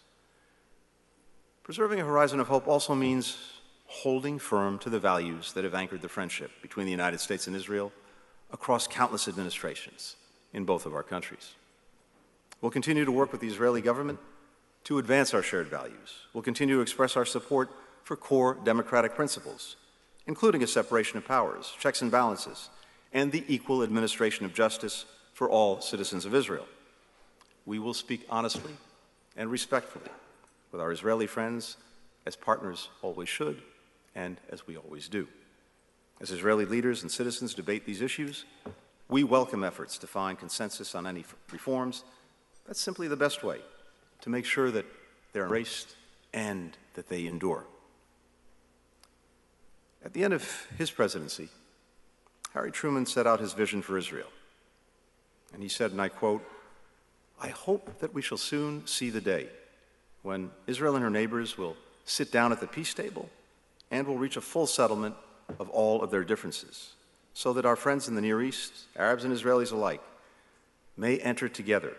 Preserving a horizon of hope also means holding firm to the values that have anchored the friendship between the United States and Israel across countless administrations in both of our countries. We'll continue to work with the Israeli government to advance our shared values. We'll continue to express our support for core democratic principles, including a separation of powers, checks and balances, and the equal administration of justice for all citizens of Israel. We will speak honestly and respectfully with our Israeli friends, as partners always should, and as we always do. As Israeli leaders and citizens debate these issues, we welcome efforts to find consensus on any reforms. That's simply the best way to make sure that they're embraced and that they endure. At the end of his presidency, Harry Truman set out his vision for Israel. And he said, and I quote, I hope that we shall soon see the day when Israel and her neighbors will sit down at the peace table and will reach a full settlement of all of their differences, so that our friends in the Near East, Arabs and Israelis alike, may enter together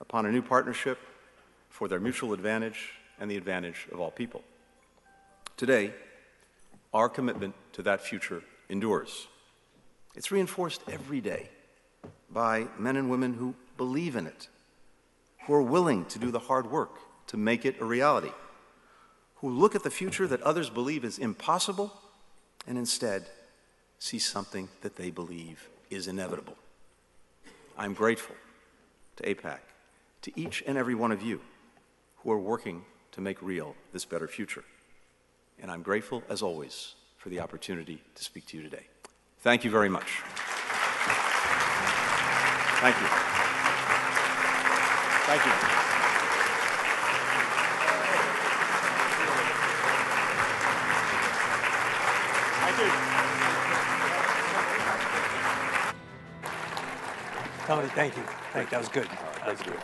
upon a new partnership for their mutual advantage and the advantage of all people. Today, our commitment to that future endures. It's reinforced every day by men and women who believe in it, who are willing to do the hard work to make it a reality, who look at the future that others believe is impossible and instead see something that they believe is inevitable. I'm grateful to AIPAC, to each and every one of you who are working to make real this better future. And I'm grateful, as always, for the opportunity to speak to you today. Thank you very much. Thank you. Thank you. Tony, thank you. Thank you. That was good. That was good.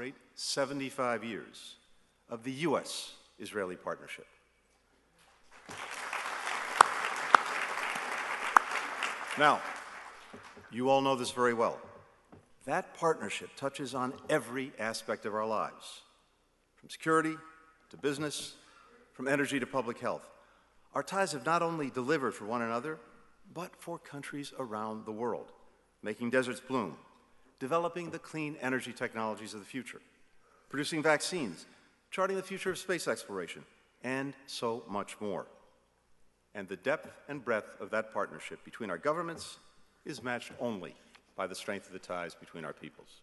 celebrate 75 years of the U.S. Israeli partnership. Now, you all know this very well. That partnership touches on every aspect of our lives, from security to business, from energy to public health. Our ties have not only delivered for one another, but for countries around the world, making deserts bloom, developing the clean energy technologies of the future, producing vaccines, charting the future of space exploration, and so much more. And the depth and breadth of that partnership between our governments is matched only by the strength of the ties between our peoples.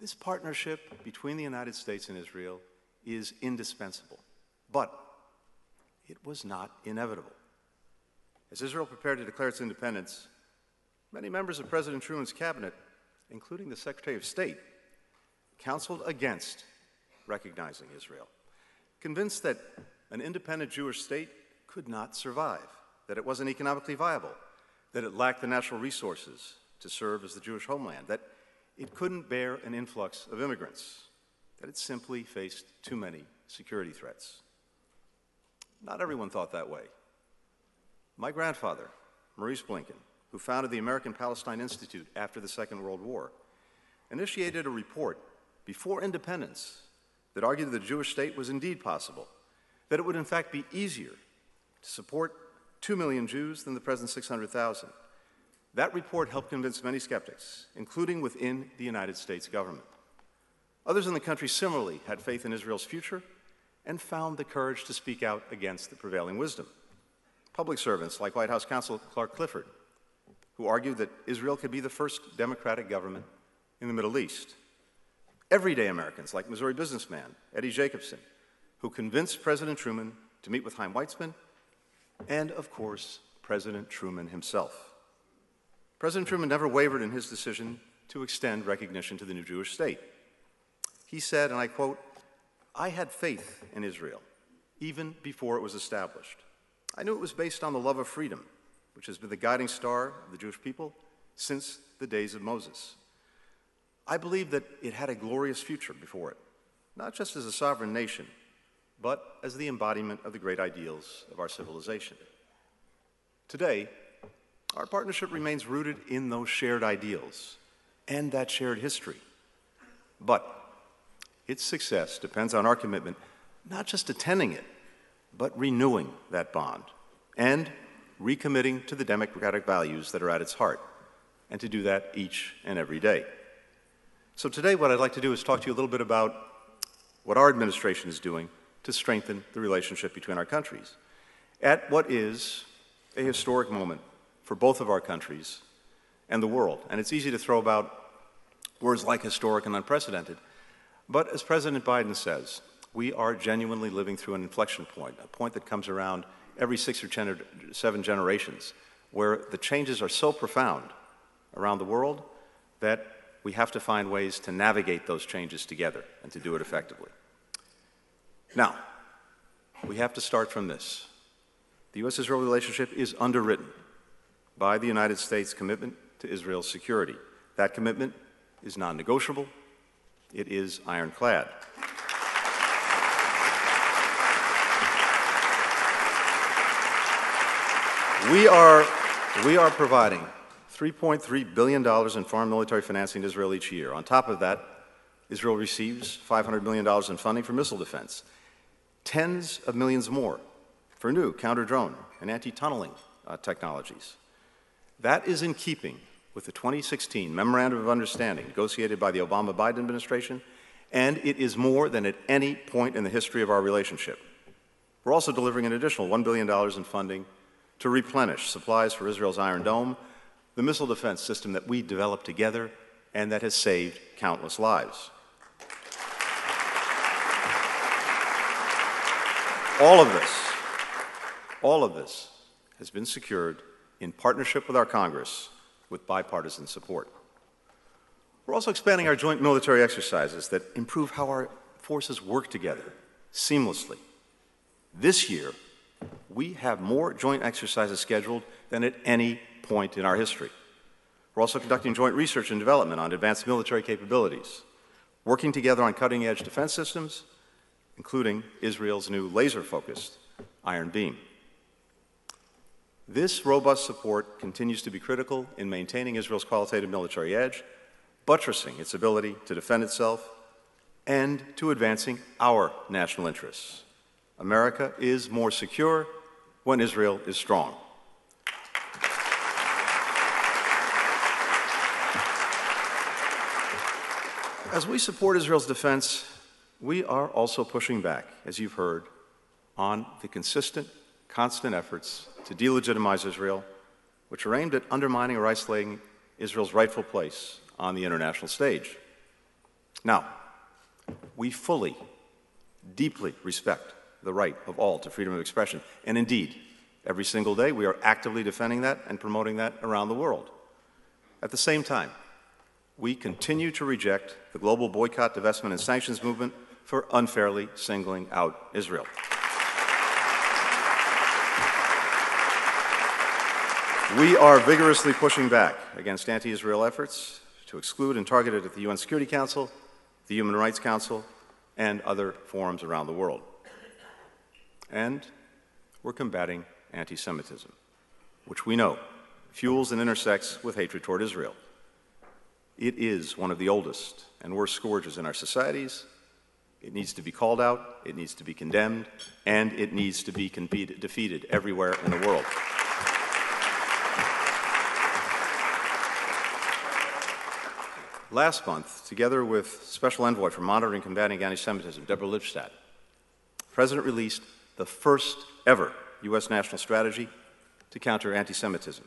This partnership between the United States and Israel is indispensable, but it was not inevitable. As Israel prepared to declare its independence, many members of President Truman's cabinet, including the Secretary of State, counseled against recognizing Israel, convinced that an independent Jewish state could not survive, that it wasn't economically viable, that it lacked the natural resources to serve as the Jewish homeland, that it couldn't bear an influx of immigrants, that it simply faced too many security threats. Not everyone thought that way. My grandfather, Maurice Blinken, who founded the American Palestine Institute after the Second World War, initiated a report before independence that argued that the Jewish state was indeed possible, that it would in fact be easier to support 2 million Jews than the present 600,000. That report helped convince many skeptics, including within the United States government. Others in the country similarly had faith in Israel's future and found the courage to speak out against the prevailing wisdom. Public servants like White House counsel Clark Clifford, who argued that Israel could be the first democratic government in the Middle East. Everyday Americans like Missouri businessman Eddie Jacobson, who convinced President Truman to meet with Chaim Weizmann, and of course, President Truman himself. President Truman never wavered in his decision to extend recognition to the new Jewish state. He said, and I quote, I had faith in Israel even before it was established. I knew it was based on the love of freedom, which has been the guiding star of the Jewish people since the days of Moses. I believe that it had a glorious future before it, not just as a sovereign nation, but as the embodiment of the great ideals of our civilization. Today, our partnership remains rooted in those shared ideals and that shared history. But its success depends on our commitment not just attending it, but renewing that bond and recommitting to the democratic values that are at its heart, and to do that each and every day. So, today, what I'd like to do is talk to you a little bit about what our administration is doing to strengthen the relationship between our countries at what is a historic moment for both of our countries and the world. And it's easy to throw about words like historic and unprecedented. But as President Biden says, we are genuinely living through an inflection point, a point that comes around every six or seven generations, where the changes are so profound around the world that we have to find ways to navigate those changes together and to do it effectively. Now, we have to start from this. The U.S. Israel relationship is underwritten by the United States' commitment to Israel's security. That commitment is non negotiable, it is ironclad. We are, we are providing $3.3 billion in foreign military financing to Israel each year. On top of that, Israel receives $500 million in funding for missile defense, tens of millions more for new counter drone and anti tunneling uh, technologies. That is in keeping with the 2016 Memorandum of Understanding negotiated by the Obama Biden administration, and it is more than at any point in the history of our relationship. We're also delivering an additional $1 billion in funding to replenish supplies for Israel's Iron Dome, the missile defense system that we developed together and that has saved countless lives. All of this, all of this has been secured in partnership with our Congress with bipartisan support. We're also expanding our joint military exercises that improve how our forces work together seamlessly. This year, we have more joint exercises scheduled than at any point in our history. We're also conducting joint research and development on advanced military capabilities, working together on cutting edge defense systems, including Israel's new laser focused Iron Beam. This robust support continues to be critical in maintaining Israel's qualitative military edge, buttressing its ability to defend itself, and to advancing our national interests. America is more secure when Israel is strong. As we support Israel's defense, we are also pushing back, as you've heard, on the consistent, constant efforts to delegitimize Israel, which are aimed at undermining or isolating Israel's rightful place on the international stage. Now, we fully, deeply respect the right of all to freedom of expression. And indeed, every single day we are actively defending that and promoting that around the world. At the same time, we continue to reject the global boycott, divestment, and sanctions movement for unfairly singling out Israel. We are vigorously pushing back against anti Israel efforts to exclude and target it at the UN Security Council, the Human Rights Council, and other forums around the world. And we're combating anti Semitism, which we know fuels and intersects with hatred toward Israel. It is one of the oldest and worst scourges in our societies. It needs to be called out, it needs to be condemned, and it needs to be defeated everywhere in the world. Last month, together with Special Envoy for Monitoring and Combating Anti-Semitism, Deborah Lipstadt, the President released the first ever U.S. national strategy to counter anti-Semitism,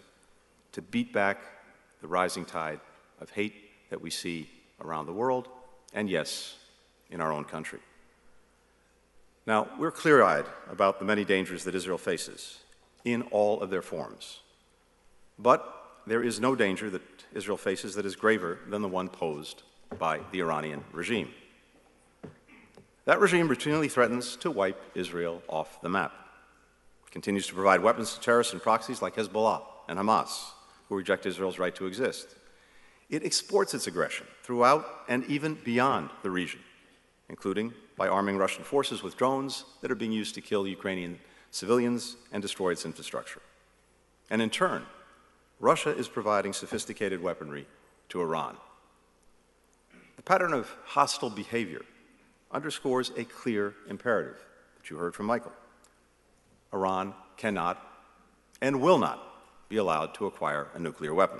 to beat back the rising tide of hate that we see around the world, and yes, in our own country. Now, we're clear eyed about the many dangers that Israel faces, in all of their forms. But there is no danger that Israel faces that is graver than the one posed by the Iranian regime. That regime routinely threatens to wipe Israel off the map. It continues to provide weapons to terrorists and proxies like Hezbollah and Hamas, who reject Israel's right to exist. It exports its aggression throughout and even beyond the region, including by arming Russian forces with drones that are being used to kill Ukrainian civilians and destroy its infrastructure. And in turn, Russia is providing sophisticated weaponry to Iran. The pattern of hostile behavior underscores a clear imperative that you heard from Michael. Iran cannot and will not be allowed to acquire a nuclear weapon.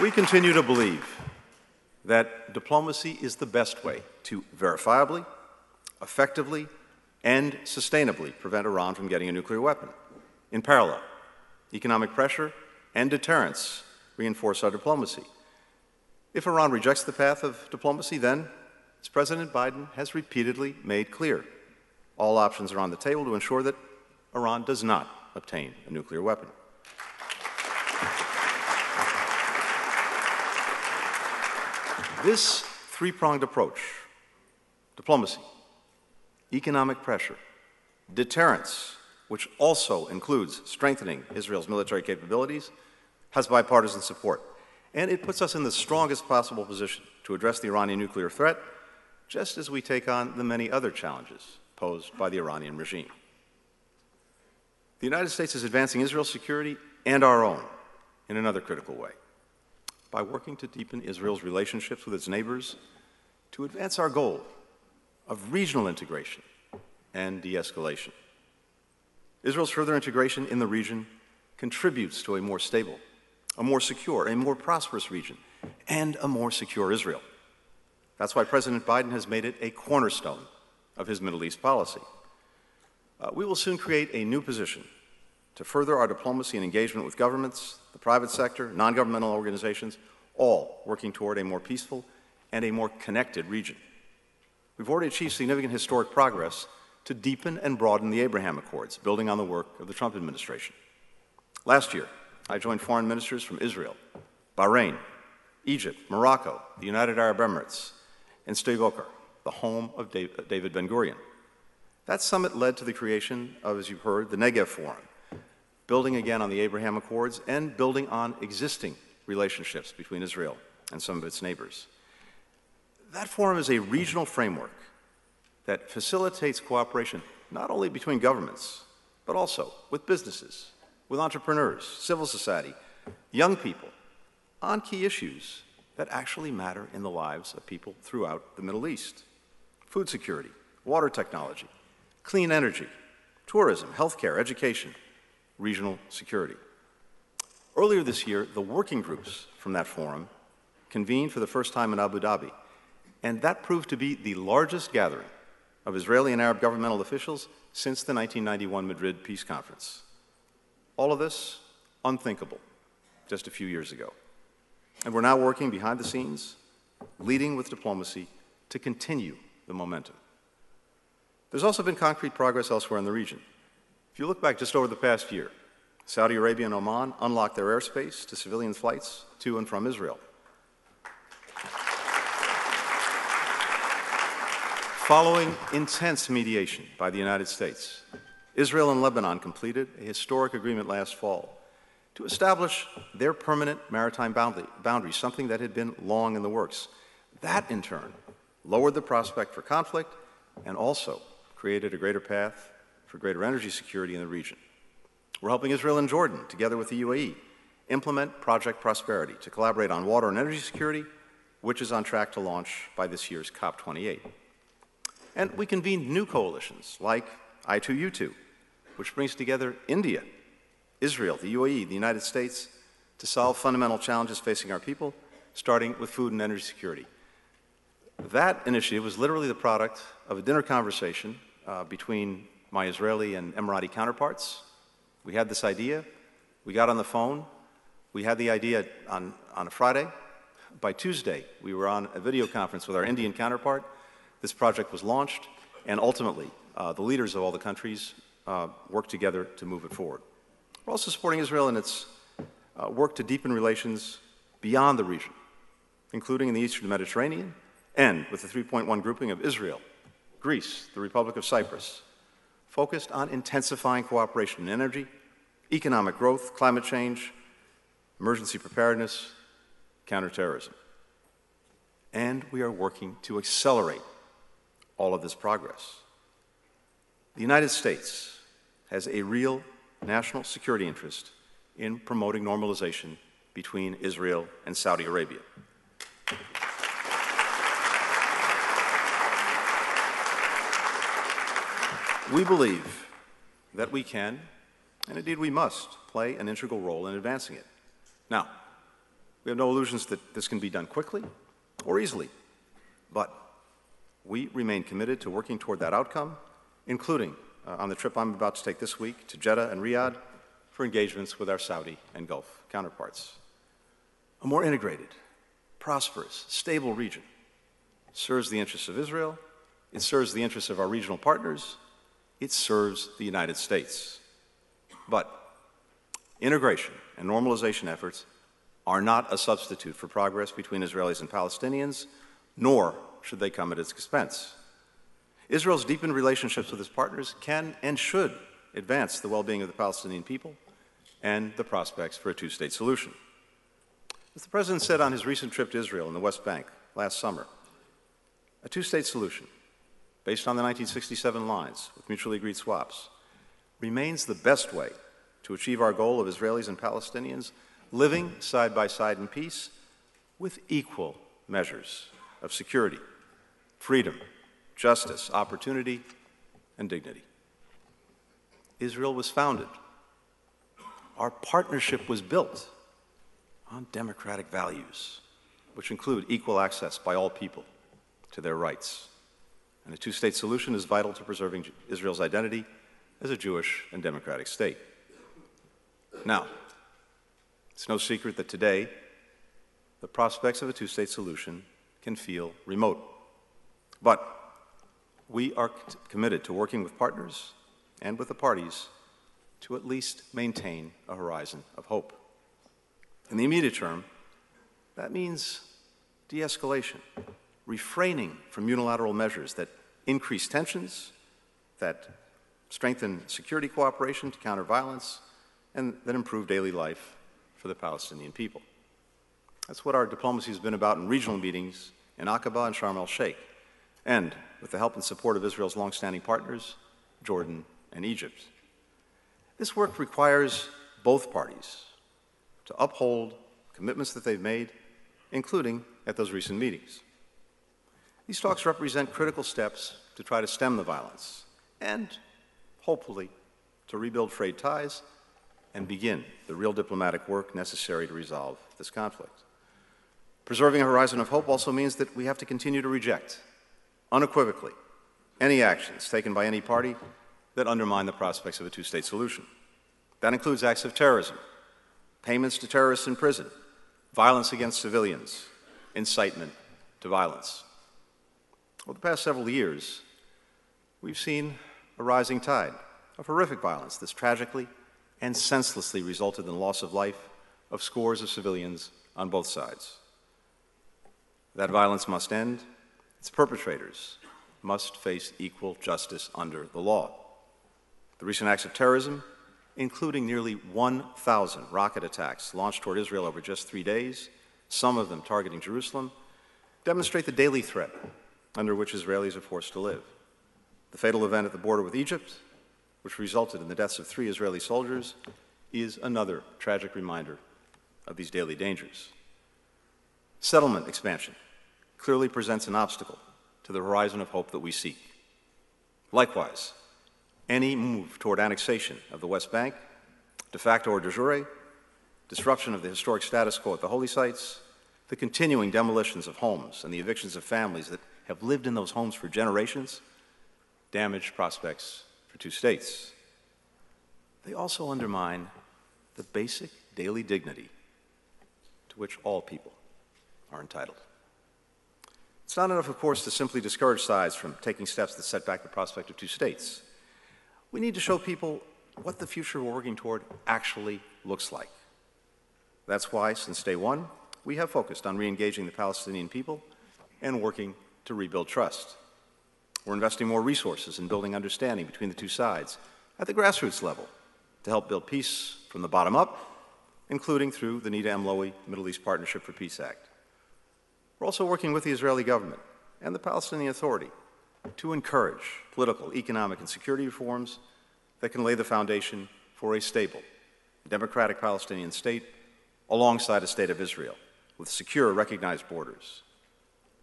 We continue to believe that diplomacy is the best way to verifiably, effectively, and sustainably prevent Iran from getting a nuclear weapon. In parallel, economic pressure and deterrence reinforce our diplomacy. If Iran rejects the path of diplomacy, then, as President Biden has repeatedly made clear, all options are on the table to ensure that Iran does not obtain a nuclear weapon. This three pronged approach diplomacy, economic pressure, deterrence, which also includes strengthening Israel's military capabilities, has bipartisan support. And it puts us in the strongest possible position to address the Iranian nuclear threat, just as we take on the many other challenges posed by the Iranian regime. The United States is advancing Israel's security and our own in another critical way by working to deepen Israel's relationships with its neighbors to advance our goal of regional integration and de escalation. Israel's further integration in the region contributes to a more stable, a more secure, a more prosperous region, and a more secure Israel. That's why President Biden has made it a cornerstone of his Middle East policy. Uh, we will soon create a new position to further our diplomacy and engagement with governments, the private sector, non governmental organizations, all working toward a more peaceful and a more connected region. We've already achieved significant historic progress to deepen and broaden the Abraham Accords, building on the work of the Trump administration. Last year, I joined foreign ministers from Israel, Bahrain, Egypt, Morocco, the United Arab Emirates, and Sde Boker, the home of David Ben Gurion. That summit led to the creation of, as you've heard, the Negev Forum, building again on the Abraham Accords, and building on existing relationships between Israel and some of its neighbors. That forum is a regional framework that facilitates cooperation not only between governments, but also with businesses, with entrepreneurs, civil society, young people, on key issues that actually matter in the lives of people throughout the Middle East food security, water technology, clean energy, tourism, healthcare, education, regional security. Earlier this year, the working groups from that forum convened for the first time in Abu Dhabi, and that proved to be the largest gathering of Israeli and Arab governmental officials since the 1991 Madrid Peace Conference. All of this unthinkable just a few years ago. And we're now working behind the scenes, leading with diplomacy to continue the momentum. There's also been concrete progress elsewhere in the region. If you look back just over the past year, Saudi Arabia and Oman unlocked their airspace to civilian flights to and from Israel. Following intense mediation by the United States, Israel and Lebanon completed a historic agreement last fall to establish their permanent maritime boundary, boundary, something that had been long in the works. That, in turn, lowered the prospect for conflict and also created a greater path for greater energy security in the region. We're helping Israel and Jordan, together with the UAE, implement Project Prosperity to collaborate on water and energy security, which is on track to launch by this year's COP28. And we convened new coalitions like I2U2, which brings together India, Israel, the UAE, the United States to solve fundamental challenges facing our people, starting with food and energy security. That initiative was literally the product of a dinner conversation uh, between my Israeli and Emirati counterparts. We had this idea. We got on the phone. We had the idea on, on a Friday. By Tuesday, we were on a video conference with our Indian counterpart, this project was launched, and ultimately, uh, the leaders of all the countries uh, worked together to move it forward. We're also supporting Israel in its uh, work to deepen relations beyond the region, including in the eastern Mediterranean and with the 3.1 grouping of Israel, Greece, the Republic of Cyprus, focused on intensifying cooperation in energy, economic growth, climate change, emergency preparedness, counterterrorism. And we are working to accelerate all of this progress. The United States has a real national security interest in promoting normalization between Israel and Saudi Arabia. We believe that we can, and indeed we must, play an integral role in advancing it. Now, we have no illusions that this can be done quickly or easily, but we remain committed to working toward that outcome, including uh, on the trip I'm about to take this week to Jeddah and Riyadh for engagements with our Saudi and Gulf counterparts. A more integrated, prosperous, stable region serves the interests of Israel, it serves the interests of our regional partners, it serves the United States. But integration and normalization efforts are not a substitute for progress between Israelis and Palestinians, nor should they come at its expense. Israel's deepened relationships with its partners can and should advance the well being of the Palestinian people and the prospects for a two state solution. As the President said on his recent trip to Israel and the West Bank last summer, a two state solution based on the 1967 lines with mutually agreed swaps, remains the best way to achieve our goal of Israelis and Palestinians living side by side in peace with equal measures of security, freedom, justice, opportunity, and dignity. Israel was founded. Our partnership was built on democratic values, which include equal access by all people to their rights and a two state solution is vital to preserving Israel's identity as a Jewish and democratic state. Now, it's no secret that today the prospects of a two state solution can feel remote. But we are committed to working with partners and with the parties to at least maintain a horizon of hope. In the immediate term, that means de escalation, refraining from unilateral measures that increase tensions, that strengthen security cooperation to counter violence, and that improve daily life for the Palestinian people. That's what our diplomacy has been about in regional meetings in Aqaba and Sharm el Sheikh, and with the help and support of Israel's longstanding partners, Jordan and Egypt. This work requires both parties to uphold commitments that they've made, including at those recent meetings. These talks represent critical steps to try to stem the violence and, hopefully, to rebuild frayed ties and begin the real diplomatic work necessary to resolve this conflict. Preserving a horizon of hope also means that we have to continue to reject, unequivocally, any actions taken by any party that undermine the prospects of a two state solution. That includes acts of terrorism, payments to terrorists in prison, violence against civilians, incitement to violence. Over the past several years, we've seen a rising tide of horrific violence that's tragically and senselessly resulted in the loss of life of scores of civilians on both sides. That violence must end. Its perpetrators must face equal justice under the law. The recent acts of terrorism, including nearly 1,000 rocket attacks launched toward Israel over just three days, some of them targeting Jerusalem, demonstrate the daily threat under which Israelis are forced to live. The fatal event at the border with Egypt, which resulted in the deaths of three Israeli soldiers, is another tragic reminder of these daily dangers. Settlement expansion clearly presents an obstacle to the horizon of hope that we seek. Likewise, any move toward annexation of the West Bank, de facto or de jure, disruption of the historic status quo at the holy sites, the continuing demolitions of homes and the evictions of families that have lived in those homes for generations, damage prospects for two states. They also undermine the basic daily dignity to which all people are entitled. It's not enough, of course, to simply discourage sides from taking steps that set back the prospect of two states. We need to show people what the future we're working toward actually looks like. That's why, since day one, we have focused on re engaging the Palestinian people and working to rebuild trust. We're investing more resources in building understanding between the two sides at the grassroots level to help build peace from the bottom up, including through the Nita M. Lowey Middle East Partnership for Peace Act. We're also working with the Israeli government and the Palestinian Authority to encourage political, economic, and security reforms that can lay the foundation for a stable, democratic Palestinian state alongside a state of Israel with secure, recognized borders.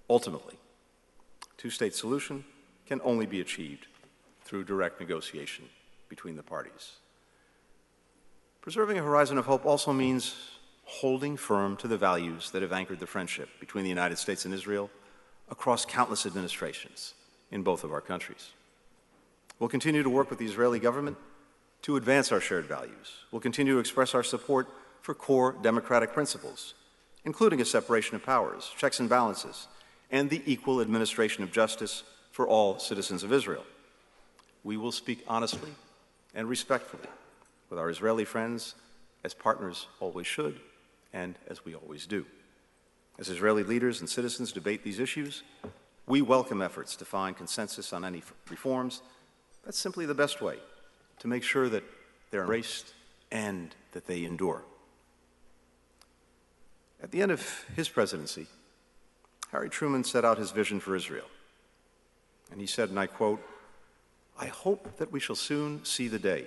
Ultimately, two-state solution can only be achieved through direct negotiation between the parties. Preserving a horizon of hope also means holding firm to the values that have anchored the friendship between the United States and Israel across countless administrations in both of our countries. We'll continue to work with the Israeli government to advance our shared values. We'll continue to express our support for core democratic principles, including a separation of powers, checks and balances, and the equal administration of justice for all citizens of Israel. We will speak honestly and respectfully with our Israeli friends, as partners always should, and as we always do. As Israeli leaders and citizens debate these issues, we welcome efforts to find consensus on any reforms. That's simply the best way to make sure that they're embraced and that they endure. At the end of his presidency, Harry Truman set out his vision for Israel. And he said, and I quote, I hope that we shall soon see the day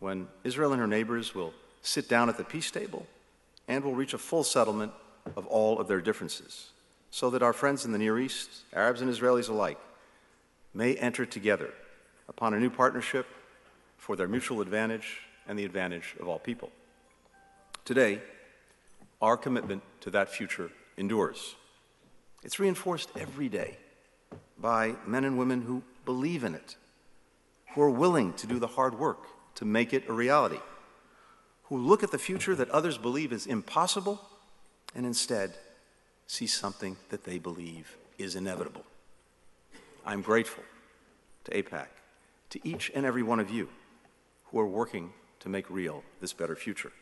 when Israel and her neighbors will sit down at the peace table and will reach a full settlement of all of their differences, so that our friends in the Near East, Arabs and Israelis alike, may enter together upon a new partnership for their mutual advantage and the advantage of all people. Today, our commitment to that future endures. It's reinforced every day by men and women who believe in it, who are willing to do the hard work to make it a reality, who look at the future that others believe is impossible and instead see something that they believe is inevitable. I'm grateful to AIPAC, to each and every one of you who are working to make real this better future.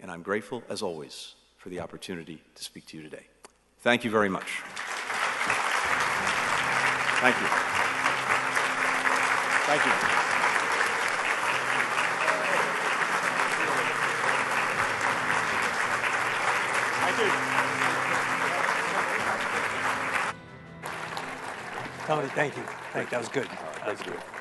And I'm grateful, as always, for the opportunity to speak to you today. Thank you very much. Thank you. Thank you. Thank you. Tony, thank you. Thank, that was good. That was good.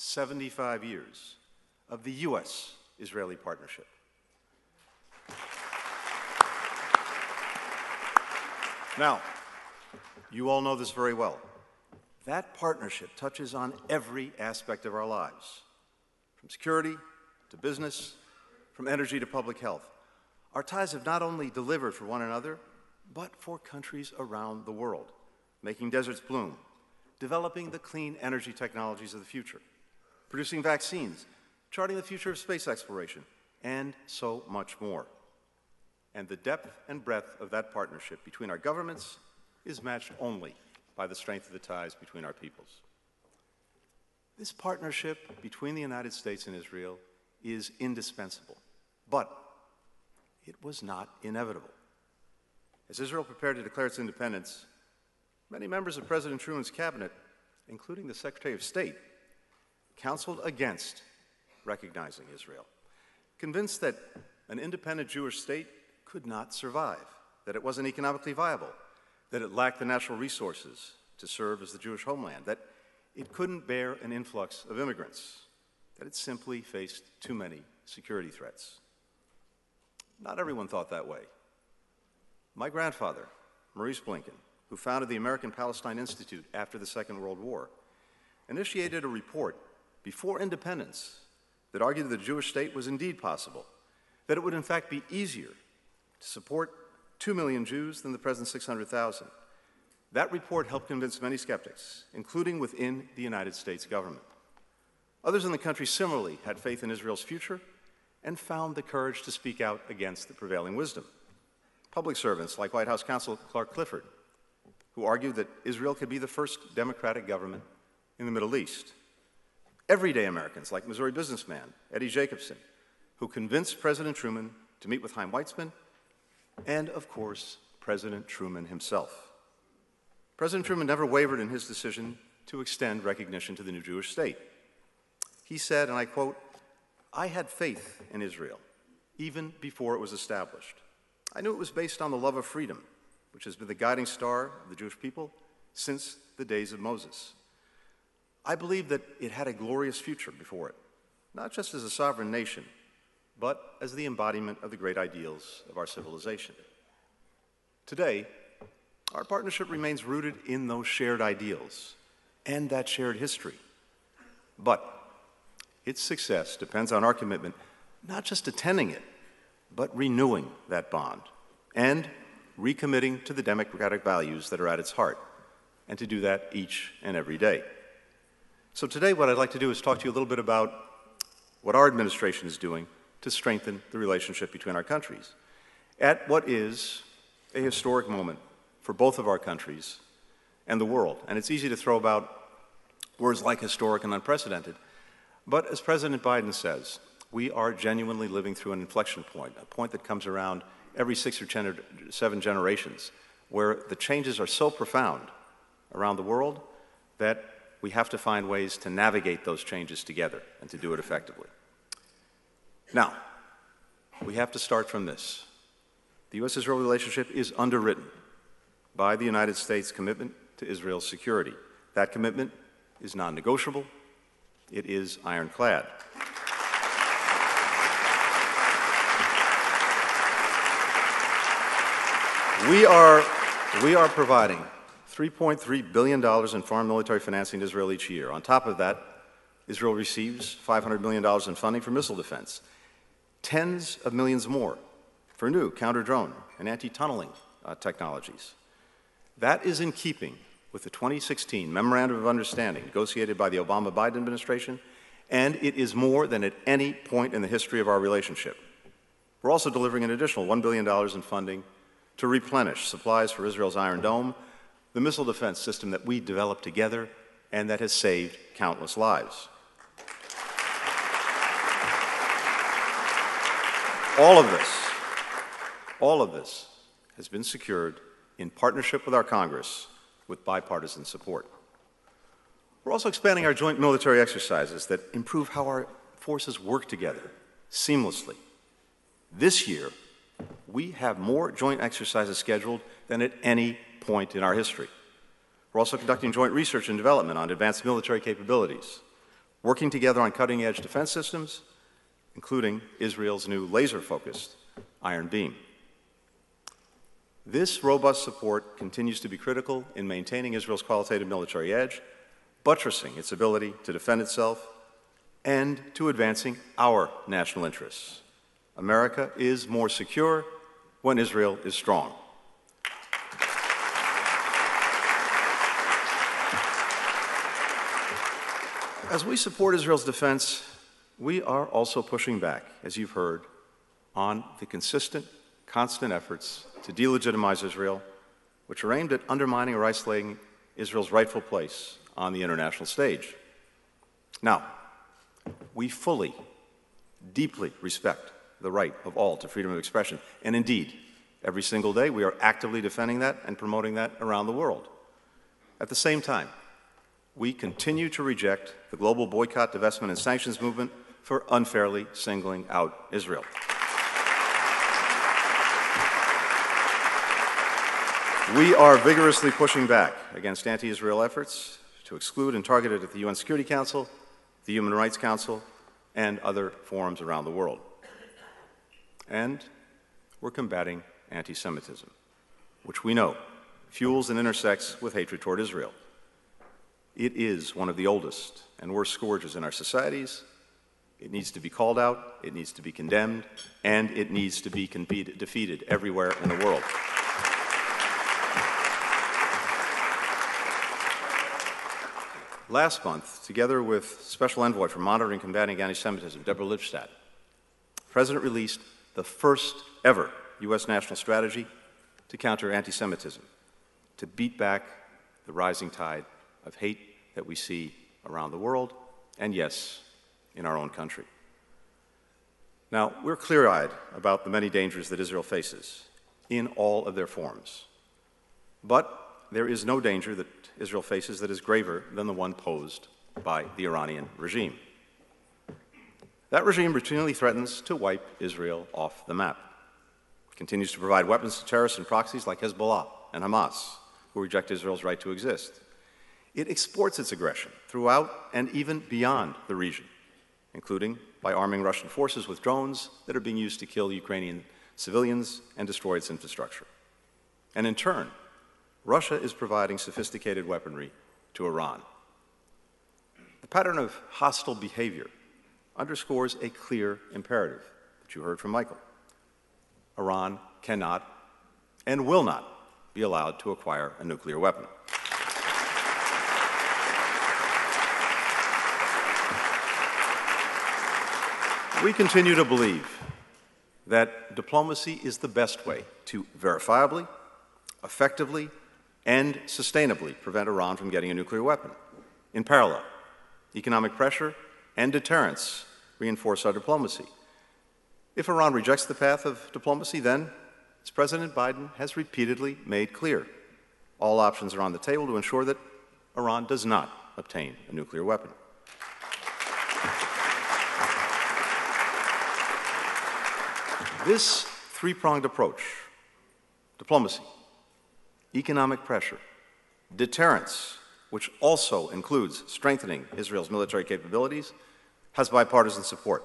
75 years of the U.S. Israeli partnership. Now, you all know this very well. That partnership touches on every aspect of our lives, from security to business, from energy to public health. Our ties have not only delivered for one another, but for countries around the world, making deserts bloom, developing the clean energy technologies of the future, producing vaccines, charting the future of space exploration, and so much more. And the depth and breadth of that partnership between our governments is matched only by the strength of the ties between our peoples. This partnership between the United States and Israel is indispensable, but it was not inevitable. As Israel prepared to declare its independence, Many members of President Truman's cabinet, including the Secretary of State, counseled against recognizing Israel, convinced that an independent Jewish state could not survive, that it wasn't economically viable, that it lacked the natural resources to serve as the Jewish homeland, that it couldn't bear an influx of immigrants, that it simply faced too many security threats. Not everyone thought that way. My grandfather, Maurice Blinken, who founded the American Palestine Institute after the Second World War, initiated a report before independence that argued that the Jewish state was indeed possible, that it would in fact be easier to support 2 million Jews than the present 600,000. That report helped convince many skeptics, including within the United States government. Others in the country similarly had faith in Israel's future and found the courage to speak out against the prevailing wisdom. Public servants like White House counsel Clark Clifford, who argued that Israel could be the first democratic government in the Middle East. Everyday Americans like Missouri businessman Eddie Jacobson, who convinced President Truman to meet with Chaim Weizmann, and of course, President Truman himself. President Truman never wavered in his decision to extend recognition to the new Jewish state. He said, and I quote, I had faith in Israel even before it was established. I knew it was based on the love of freedom, which has been the guiding star of the Jewish people since the days of Moses. I believe that it had a glorious future before it, not just as a sovereign nation, but as the embodiment of the great ideals of our civilization. Today, our partnership remains rooted in those shared ideals and that shared history. But its success depends on our commitment not just attending it, but renewing that bond and recommitting to the democratic values that are at its heart, and to do that each and every day. So, today, what I'd like to do is talk to you a little bit about what our administration is doing to strengthen the relationship between our countries at what is a historic moment for both of our countries and the world. And it's easy to throw about words like historic and unprecedented. But as President Biden says, we are genuinely living through an inflection point, a point that comes around every six or seven generations, where the changes are so profound around the world that we have to find ways to navigate those changes together and to do it effectively. Now, we have to start from this. The U.S. Israel relationship is underwritten by the United States' commitment to Israel's security. That commitment is non negotiable, it is ironclad. We are, we are providing $3.3 billion in foreign military financing to Israel each year. On top of that, Israel receives $500 million in funding for missile defense tens of millions more for new counter drone and anti tunneling uh, technologies. That is in keeping with the 2016 Memorandum of Understanding negotiated by the Obama Biden administration, and it is more than at any point in the history of our relationship. We're also delivering an additional $1 billion in funding to replenish supplies for Israel's Iron Dome, the missile defense system that we developed together and that has saved countless lives. All of this, all of this has been secured in partnership with our Congress with bipartisan support. We're also expanding our joint military exercises that improve how our forces work together seamlessly. This year, we have more joint exercises scheduled than at any point in our history. We're also conducting joint research and development on advanced military capabilities, working together on cutting edge defense systems, including Israel's new laser focused Iron Beam. This robust support continues to be critical in maintaining Israel's qualitative military edge, buttressing its ability to defend itself, and to advancing our national interests. America is more secure when Israel is strong. As we support Israel's defense, we are also pushing back, as you've heard, on the consistent, constant efforts to delegitimize Israel, which are aimed at undermining or isolating Israel's rightful place on the international stage. Now, we fully, deeply respect the right of all to freedom of expression, and indeed, every single day we are actively defending that and promoting that around the world. At the same time, we continue to reject the global boycott, divestment, and sanctions movement for unfairly singling out Israel. We are vigorously pushing back against anti Israel efforts to exclude and target it at the UN Security Council, the Human Rights Council, and other forums around the world. And we're combating anti Semitism, which we know fuels and intersects with hatred toward Israel. It is one of the oldest and worst scourges in our societies. It needs to be called out, it needs to be condemned, and it needs to be defeated everywhere in the world. Last month, together with Special Envoy for Monitoring and Combating Anti-Semitism, Deborah Lipstadt, the President released the first ever U.S. national strategy to counter anti-Semitism, to beat back the rising tide of hate that we see around the world, and yes, in our own country. Now, we're clear-eyed about the many dangers that Israel faces in all of their forms. But there is no danger that Israel faces that is graver than the one posed by the Iranian regime. That regime routinely threatens to wipe Israel off the map. It continues to provide weapons to terrorists and proxies like Hezbollah and Hamas, who reject Israel's right to exist. It exports its aggression throughout and even beyond the region, including by arming Russian forces with drones that are being used to kill Ukrainian civilians and destroy its infrastructure. And in turn, Russia is providing sophisticated weaponry to Iran. The pattern of hostile behavior underscores a clear imperative that you heard from Michael. Iran cannot and will not be allowed to acquire a nuclear weapon. We continue to believe that diplomacy is the best way to verifiably, effectively, and sustainably prevent Iran from getting a nuclear weapon. In parallel, economic pressure and deterrence reinforce our diplomacy. If Iran rejects the path of diplomacy, then, as President Biden has repeatedly made clear, all options are on the table to ensure that Iran does not obtain a nuclear weapon. This three pronged approach diplomacy, economic pressure, deterrence, which also includes strengthening Israel's military capabilities, has bipartisan support.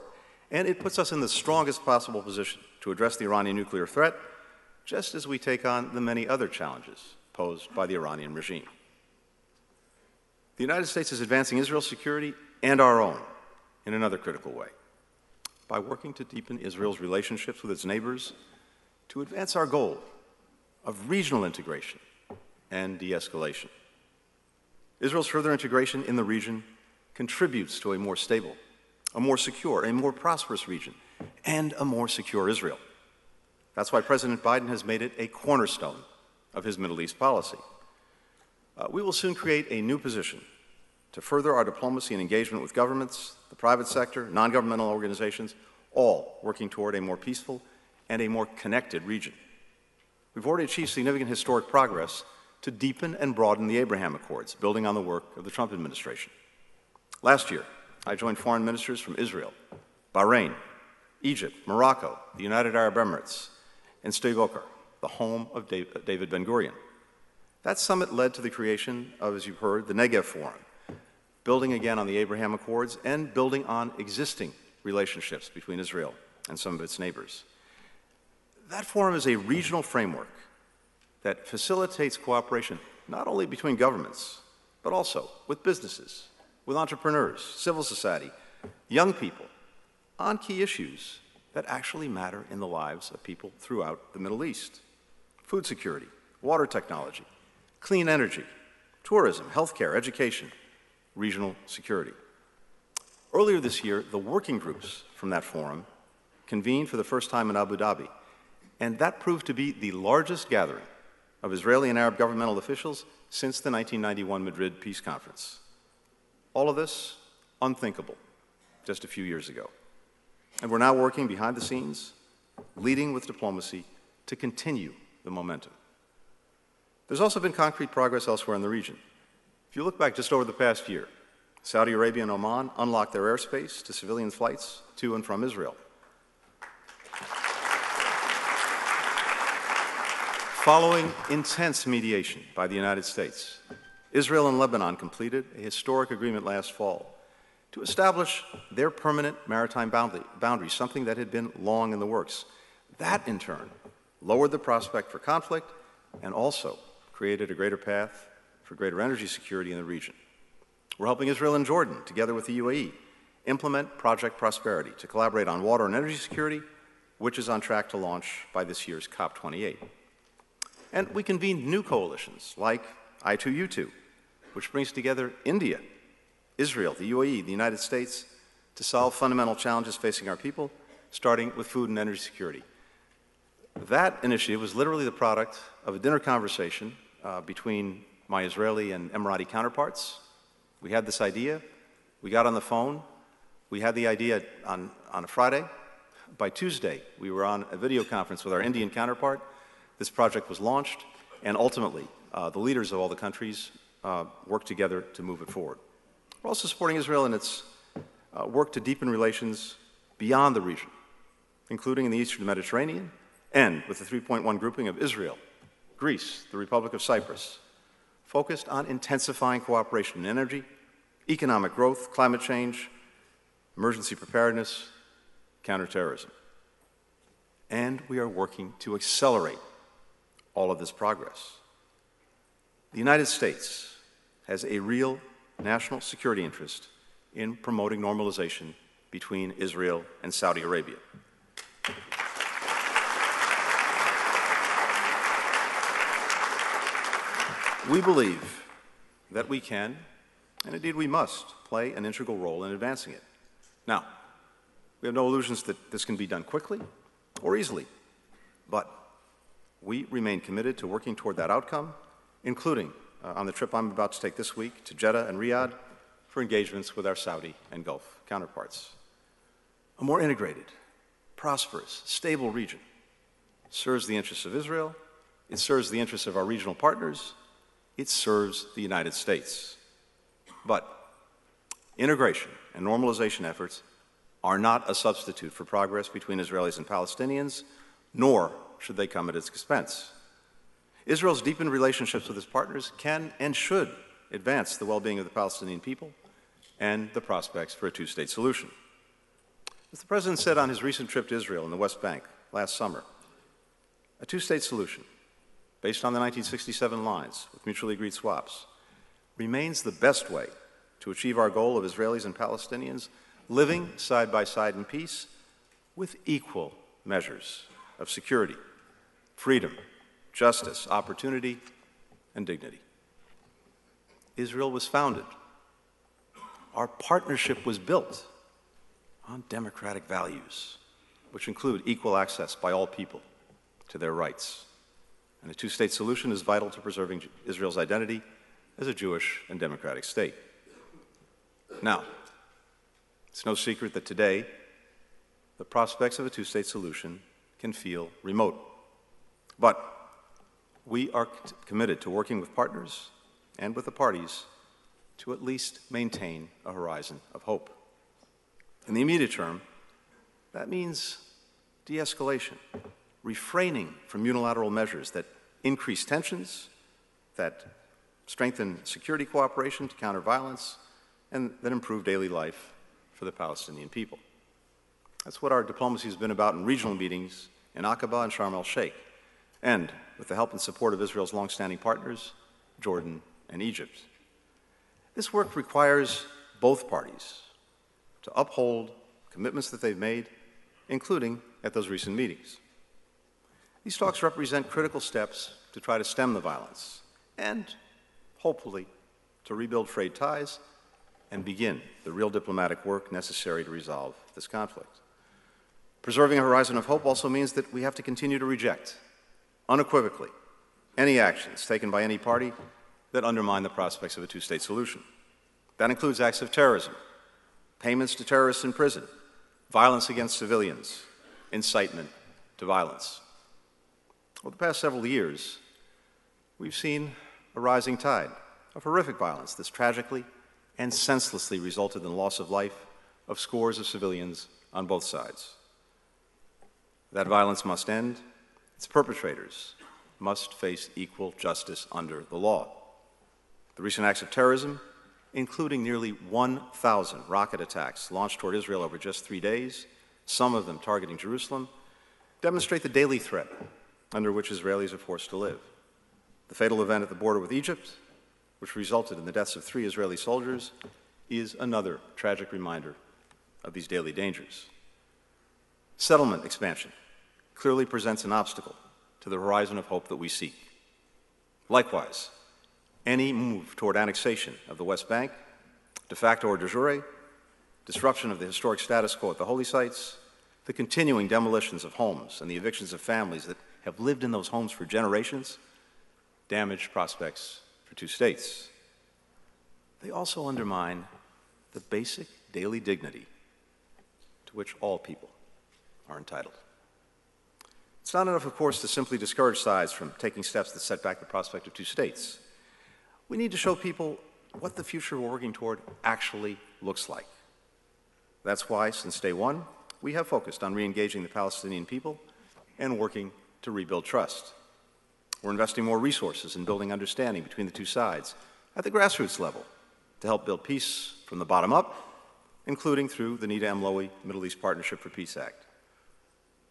And it puts us in the strongest possible position to address the Iranian nuclear threat, just as we take on the many other challenges posed by the Iranian regime. The United States is advancing Israel's security and our own in another critical way by working to deepen Israel's relationships with its neighbors to advance our goal of regional integration and de escalation. Israel's further integration in the region contributes to a more stable, a more secure, a more prosperous region, and a more secure Israel. That's why President Biden has made it a cornerstone of his Middle East policy. Uh, we will soon create a new position to further our diplomacy and engagement with governments, the private sector, non governmental organizations, all working toward a more peaceful and a more connected region. We've already achieved significant historic progress to deepen and broaden the Abraham Accords, building on the work of the Trump administration. Last year, I joined foreign ministers from Israel, Bahrain, Egypt, Morocco, the United Arab Emirates, and Sde the home of David Ben Gurion. That summit led to the creation of, as you've heard, the Negev Forum, building again on the Abraham Accords and building on existing relationships between Israel and some of its neighbors. That forum is a regional framework that facilitates cooperation not only between governments, but also with businesses, with entrepreneurs, civil society, young people, on key issues that actually matter in the lives of people throughout the Middle East food security, water technology, clean energy, tourism, healthcare, education, regional security. Earlier this year, the working groups from that forum convened for the first time in Abu Dhabi and that proved to be the largest gathering of Israeli and Arab governmental officials since the 1991 Madrid Peace Conference. All of this unthinkable just a few years ago. And we're now working behind the scenes, leading with diplomacy to continue the momentum. There's also been concrete progress elsewhere in the region. If you look back just over the past year, Saudi Arabia and Oman unlocked their airspace to civilian flights to and from Israel. Following intense mediation by the United States, Israel and Lebanon completed a historic agreement last fall to establish their permanent maritime boundary, something that had been long in the works. That, in turn, lowered the prospect for conflict and also created a greater path for greater energy security in the region. We're helping Israel and Jordan, together with the UAE, implement Project Prosperity to collaborate on water and energy security, which is on track to launch by this year's COP28. And we convened new coalitions like I2U2, which brings together India, Israel, the UAE, the United States, to solve fundamental challenges facing our people, starting with food and energy security. That initiative was literally the product of a dinner conversation uh, between my Israeli and Emirati counterparts. We had this idea, we got on the phone, we had the idea on, on a Friday. By Tuesday, we were on a video conference with our Indian counterpart. This project was launched, and ultimately, uh, the leaders of all the countries uh, worked together to move it forward. We're also supporting Israel in its uh, work to deepen relations beyond the region, including in the eastern Mediterranean and with the 3.1 grouping of Israel, Greece, the Republic of Cyprus, focused on intensifying cooperation in energy, economic growth, climate change, emergency preparedness, counterterrorism. And we are working to accelerate all of this progress. The United States has a real national security interest in promoting normalization between Israel and Saudi Arabia. We believe that we can, and indeed we must, play an integral role in advancing it. Now, we have no illusions that this can be done quickly or easily, but we remain committed to working toward that outcome, including uh, on the trip I'm about to take this week to Jeddah and Riyadh for engagements with our Saudi and Gulf counterparts. A more integrated, prosperous, stable region serves the interests of Israel, it serves the interests of our regional partners, it serves the United States. But integration and normalization efforts are not a substitute for progress between Israelis and Palestinians, nor should they come at its expense. Israel's deepened relationships with its partners can and should advance the well being of the Palestinian people and the prospects for a two state solution. As the President said on his recent trip to Israel and the West Bank last summer, a two state solution based on the 1967 lines with mutually agreed swaps, remains the best way to achieve our goal of Israelis and Palestinians living side by side in peace with equal measures of security, freedom, justice, opportunity, and dignity. Israel was founded. Our partnership was built on democratic values, which include equal access by all people to their rights and a two state solution is vital to preserving Israel's identity as a Jewish and democratic state. Now, it's no secret that today the prospects of a two state solution can feel remote. But we are committed to working with partners and with the parties to at least maintain a horizon of hope. In the immediate term, that means de escalation, refraining from unilateral measures that increase tensions, that strengthen security cooperation to counter violence, and that improve daily life for the Palestinian people. That's what our diplomacy has been about in regional meetings in Aqaba and Sharm el Sheikh, and with the help and support of Israel's longstanding partners, Jordan and Egypt. This work requires both parties to uphold commitments that they've made, including at those recent meetings. These talks represent critical steps to try to stem the violence and, hopefully, to rebuild frayed ties and begin the real diplomatic work necessary to resolve this conflict. Preserving a horizon of hope also means that we have to continue to reject, unequivocally, any actions taken by any party that undermine the prospects of a two state solution. That includes acts of terrorism, payments to terrorists in prison, violence against civilians, incitement to violence. Over the past several years, we've seen a rising tide of horrific violence that's tragically and senselessly resulted in the loss of life of scores of civilians on both sides. That violence must end. Its perpetrators must face equal justice under the law. The recent acts of terrorism, including nearly 1,000 rocket attacks launched toward Israel over just three days, some of them targeting Jerusalem, demonstrate the daily threat under which Israelis are forced to live. The fatal event at the border with Egypt, which resulted in the deaths of three Israeli soldiers, is another tragic reminder of these daily dangers. Settlement expansion clearly presents an obstacle to the horizon of hope that we seek. Likewise, any move toward annexation of the West Bank, de facto or de jure, disruption of the historic status quo at the holy sites, the continuing demolitions of homes and the evictions of families that have lived in those homes for generations, damage prospects for two states. They also undermine the basic daily dignity to which all people are entitled. It's not enough, of course, to simply discourage sides from taking steps that set back the prospect of two states. We need to show people what the future we're working toward actually looks like. That's why, since day one, we have focused on re engaging the Palestinian people and working to rebuild trust. We're investing more resources in building understanding between the two sides at the grassroots level to help build peace from the bottom up, including through the Nita M. Lowey Middle East Partnership for Peace Act.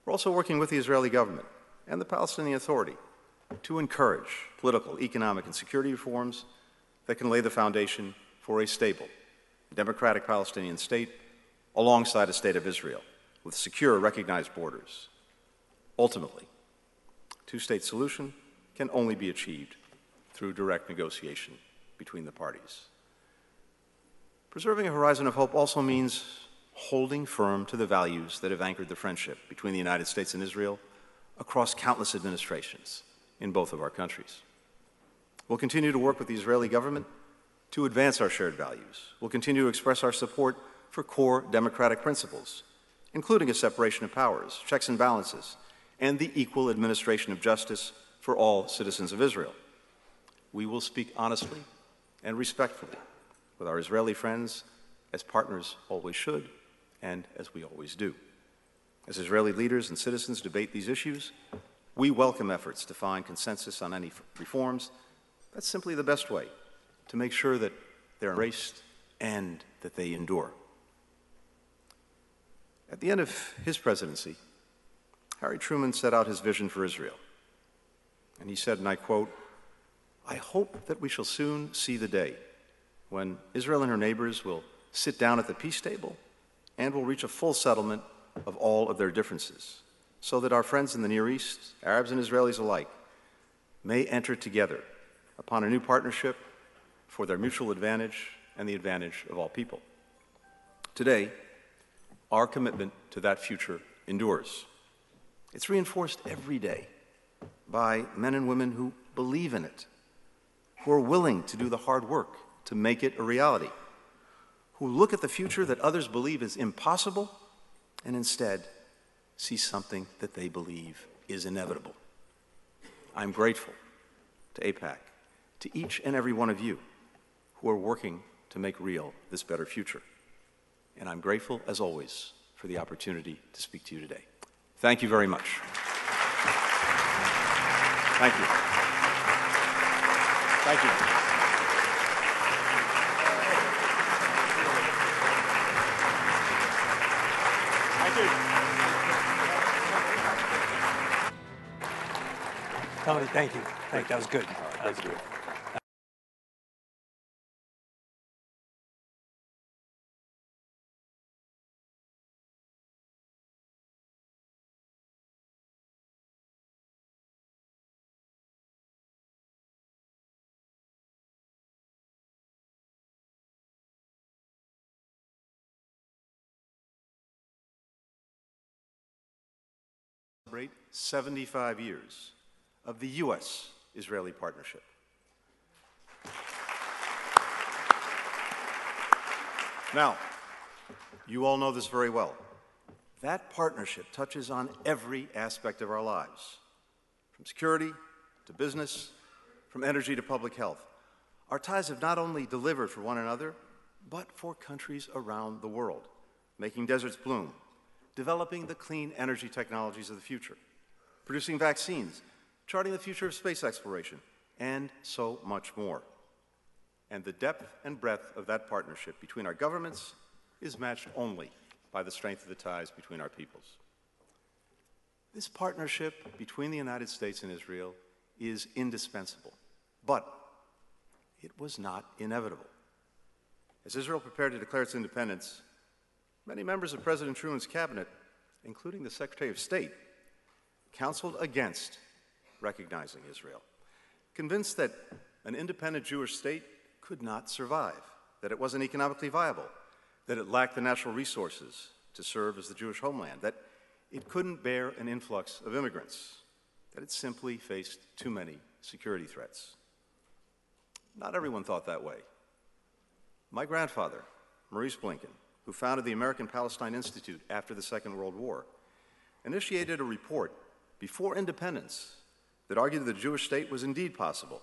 We're also working with the Israeli government and the Palestinian Authority to encourage political, economic, and security reforms that can lay the foundation for a stable, democratic Palestinian state alongside a state of Israel with secure, recognized borders. Ultimately, two-state solution can only be achieved through direct negotiation between the parties. Preserving a horizon of hope also means holding firm to the values that have anchored the friendship between the United States and Israel across countless administrations in both of our countries. We'll continue to work with the Israeli government to advance our shared values. We'll continue to express our support for core democratic principles, including a separation of powers, checks and balances, and the equal administration of justice for all citizens of Israel. We will speak honestly and respectfully with our Israeli friends, as partners always should, and as we always do. As Israeli leaders and citizens debate these issues, we welcome efforts to find consensus on any reforms. That's simply the best way to make sure that they're embraced and that they endure. At the end of his presidency, Harry Truman set out his vision for Israel. And he said, and I quote, I hope that we shall soon see the day when Israel and her neighbors will sit down at the peace table and will reach a full settlement of all of their differences, so that our friends in the Near East, Arabs and Israelis alike, may enter together upon a new partnership for their mutual advantage and the advantage of all people. Today, our commitment to that future endures. It's reinforced every day by men and women who believe in it, who are willing to do the hard work to make it a reality, who look at the future that others believe is impossible and instead see something that they believe is inevitable. I'm grateful to AIPAC, to each and every one of you who are working to make real this better future. And I'm grateful, as always, for the opportunity to speak to you today. Thank you very much. Thank you. Thank you. Thank you. Tony, thank you. Thank, that was good. That was good. 75 years of the U.S. Israeli partnership. Now, you all know this very well. That partnership touches on every aspect of our lives, from security to business, from energy to public health. Our ties have not only delivered for one another, but for countries around the world, making deserts bloom, developing the clean energy technologies of the future, producing vaccines, charting the future of space exploration, and so much more. And the depth and breadth of that partnership between our governments is matched only by the strength of the ties between our peoples. This partnership between the United States and Israel is indispensable, but it was not inevitable. As Israel prepared to declare its independence, many members of President Truman's cabinet, including the Secretary of State, counseled against recognizing Israel, convinced that an independent Jewish state could not survive, that it wasn't economically viable, that it lacked the natural resources to serve as the Jewish homeland, that it couldn't bear an influx of immigrants, that it simply faced too many security threats. Not everyone thought that way. My grandfather, Maurice Blinken, who founded the American Palestine Institute after the Second World War, initiated a report before independence that argued that the Jewish state was indeed possible,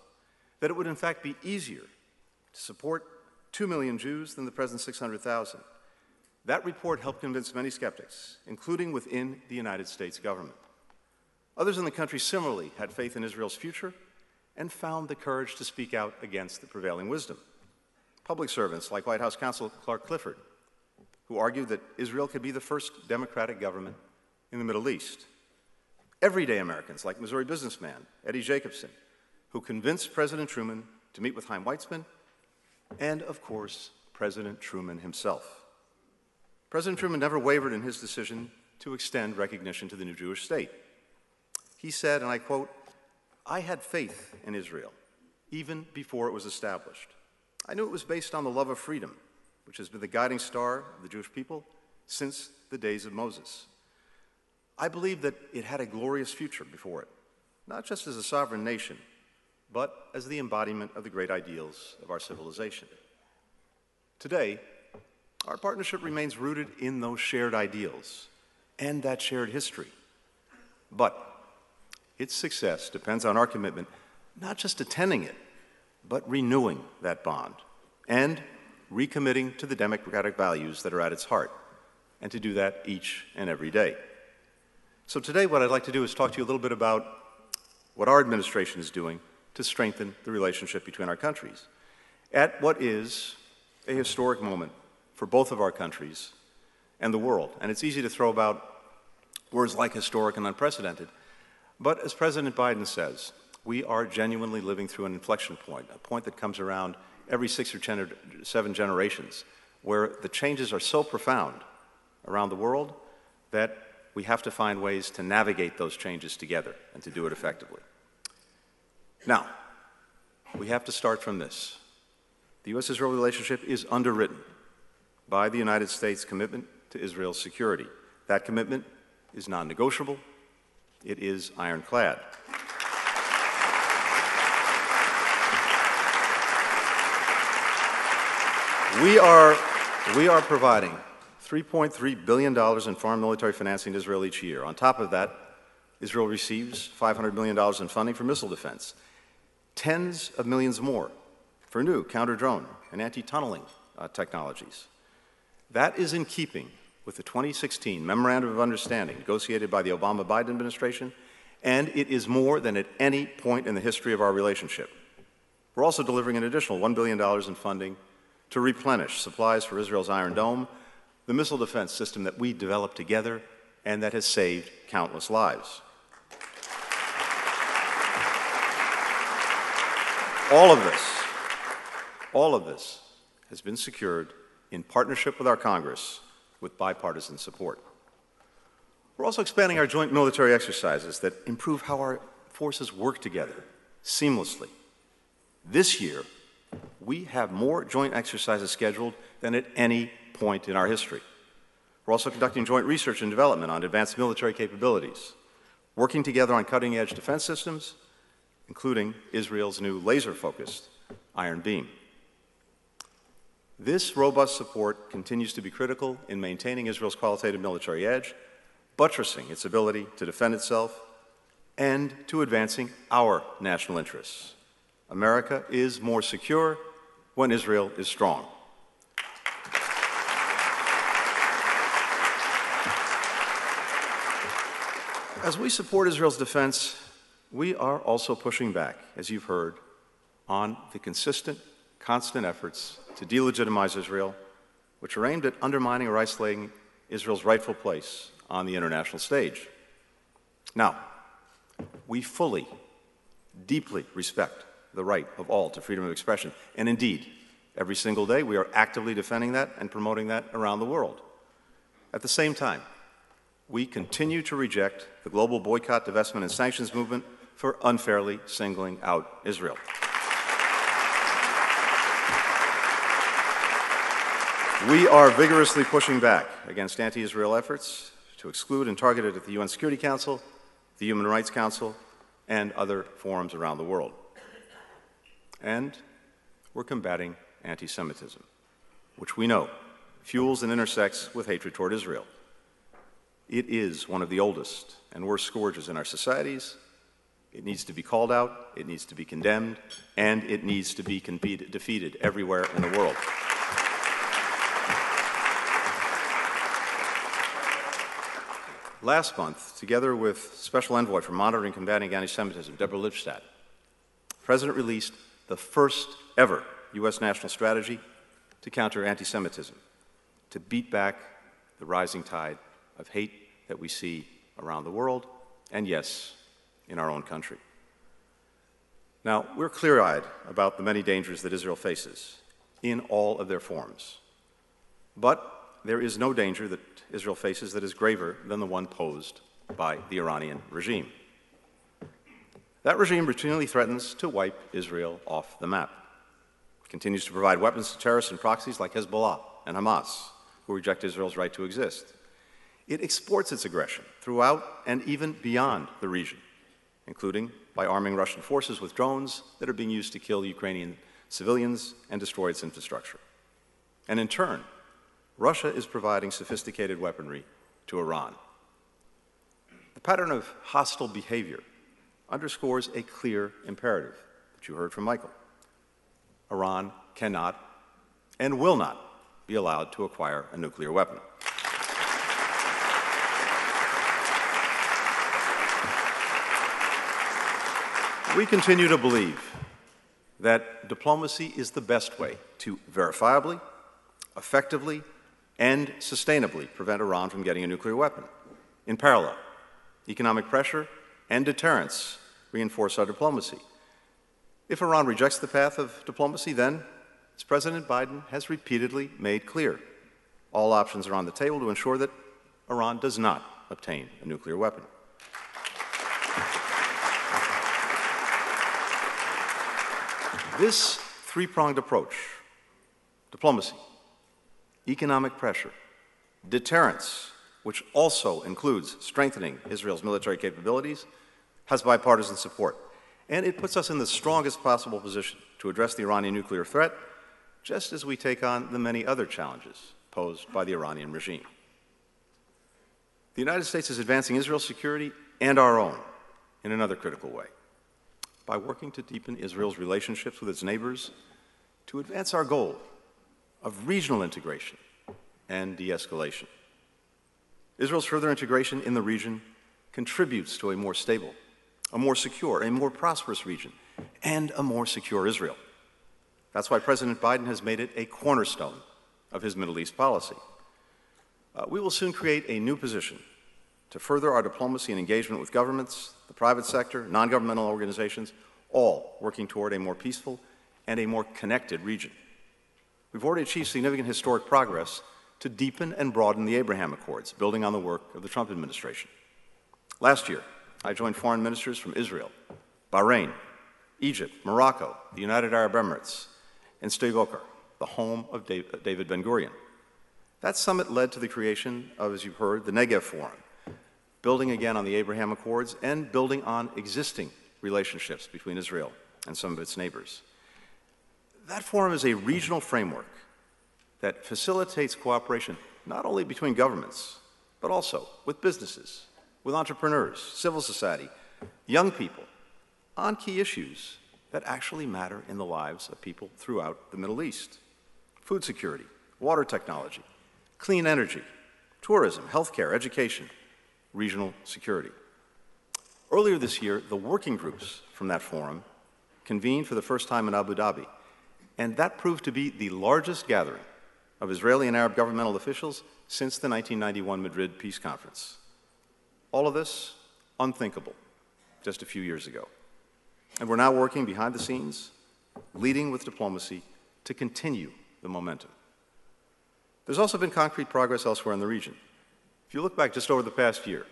that it would in fact be easier to support 2 million Jews than the present 600,000. That report helped convince many skeptics, including within the United States government. Others in the country similarly had faith in Israel's future and found the courage to speak out against the prevailing wisdom. Public servants like White House counsel Clark Clifford, who argued that Israel could be the first democratic government in the Middle East. Everyday Americans like Missouri businessman Eddie Jacobson, who convinced President Truman to meet with Chaim Weizmann, and of course, President Truman himself. President Truman never wavered in his decision to extend recognition to the new Jewish state. He said, and I quote, I had faith in Israel even before it was established. I knew it was based on the love of freedom, which has been the guiding star of the Jewish people since the days of Moses. I believe that it had a glorious future before it, not just as a sovereign nation, but as the embodiment of the great ideals of our civilization. Today, our partnership remains rooted in those shared ideals and that shared history. But its success depends on our commitment not just attending it, but renewing that bond and recommitting to the democratic values that are at its heart, and to do that each and every day. So, today, what I'd like to do is talk to you a little bit about what our administration is doing to strengthen the relationship between our countries at what is a historic moment for both of our countries and the world. And it's easy to throw about words like historic and unprecedented. But as President Biden says, we are genuinely living through an inflection point, a point that comes around every six or ten or seven generations, where the changes are so profound around the world that we have to find ways to navigate those changes together and to do it effectively. Now, we have to start from this. The U.S. Israel relationship is underwritten by the United States' commitment to Israel's security. That commitment is non negotiable, it is ironclad. We are, we are providing $3.3 billion in foreign military financing to Israel each year. On top of that, Israel receives $500 million in funding for missile defense, tens of millions more for new counter drone and anti tunneling uh, technologies. That is in keeping with the 2016 Memorandum of Understanding negotiated by the Obama Biden administration, and it is more than at any point in the history of our relationship. We're also delivering an additional $1 billion in funding to replenish supplies for Israel's Iron Dome, the missile defense system that we developed together and that has saved countless lives. All of this, all of this has been secured in partnership with our Congress with bipartisan support. We're also expanding our joint military exercises that improve how our forces work together seamlessly. This year, we have more joint exercises scheduled than at any point in our history. We're also conducting joint research and development on advanced military capabilities, working together on cutting edge defense systems, including Israel's new laser focused Iron Beam. This robust support continues to be critical in maintaining Israel's qualitative military edge, buttressing its ability to defend itself, and to advancing our national interests. America is more secure when Israel is strong. As we support Israel's defense, we are also pushing back, as you've heard, on the consistent, constant efforts to delegitimize Israel, which are aimed at undermining or isolating Israel's rightful place on the international stage. Now, we fully, deeply respect the right of all to freedom of expression. And indeed, every single day we are actively defending that and promoting that around the world. At the same time, we continue to reject the global boycott, divestment, and sanctions movement for unfairly singling out Israel. We are vigorously pushing back against anti Israel efforts to exclude and target it at the UN Security Council, the Human Rights Council, and other forums around the world. And we're combating anti Semitism, which we know fuels and intersects with hatred toward Israel. It is one of the oldest and worst scourges in our societies. It needs to be called out, it needs to be condemned, and it needs to be defeated everywhere in the world. Last month, together with Special Envoy for Monitoring and Combating Anti-Semitism, Deborah Lipstadt, the President released the first ever U.S. national strategy to counter anti-Semitism, to beat back the rising tide of hate that we see around the world, and yes, in our own country. Now, we're clear eyed about the many dangers that Israel faces in all of their forms. But there is no danger that Israel faces that is graver than the one posed by the Iranian regime. That regime routinely threatens to wipe Israel off the map. It continues to provide weapons to terrorists and proxies like Hezbollah and Hamas, who reject Israel's right to exist. It exports its aggression throughout and even beyond the region, including by arming Russian forces with drones that are being used to kill Ukrainian civilians and destroy its infrastructure. And in turn, Russia is providing sophisticated weaponry to Iran. The pattern of hostile behavior underscores a clear imperative that you heard from Michael. Iran cannot and will not be allowed to acquire a nuclear weapon. We continue to believe that diplomacy is the best way to verifiably, effectively, and sustainably prevent Iran from getting a nuclear weapon. In parallel, economic pressure and deterrence reinforce our diplomacy. If Iran rejects the path of diplomacy, then, as President Biden has repeatedly made clear, all options are on the table to ensure that Iran does not obtain a nuclear weapon. This three pronged approach diplomacy, economic pressure, deterrence, which also includes strengthening Israel's military capabilities, has bipartisan support. And it puts us in the strongest possible position to address the Iranian nuclear threat, just as we take on the many other challenges posed by the Iranian regime. The United States is advancing Israel's security and our own in another critical way by working to deepen Israel's relationships with its neighbors to advance our goal of regional integration and de escalation. Israel's further integration in the region contributes to a more stable, a more secure, a more prosperous region, and a more secure Israel. That's why President Biden has made it a cornerstone of his Middle East policy. Uh, we will soon create a new position to further our diplomacy and engagement with governments, the private sector, non governmental organizations, all working toward a more peaceful and a more connected region. We've already achieved significant historic progress to deepen and broaden the Abraham Accords, building on the work of the Trump administration. Last year, I joined foreign ministers from Israel, Bahrain, Egypt, Morocco, the United Arab Emirates, and Sde the home of David Ben Gurion. That summit led to the creation of, as you've heard, the Negev Forum, building again on the Abraham Accords and building on existing relationships between Israel and some of its neighbors. That forum is a regional framework that facilitates cooperation not only between governments, but also with businesses, with entrepreneurs, civil society, young people, on key issues that actually matter in the lives of people throughout the Middle East food security, water technology, clean energy, tourism, healthcare, education, regional security. Earlier this year, the working groups from that forum convened for the first time in Abu Dhabi and that proved to be the largest gathering of Israeli and Arab governmental officials since the 1991 Madrid Peace Conference. All of this unthinkable just a few years ago. And we're now working behind the scenes, leading with diplomacy to continue the momentum. There's also been concrete progress elsewhere in the region. If you look back just over the past year,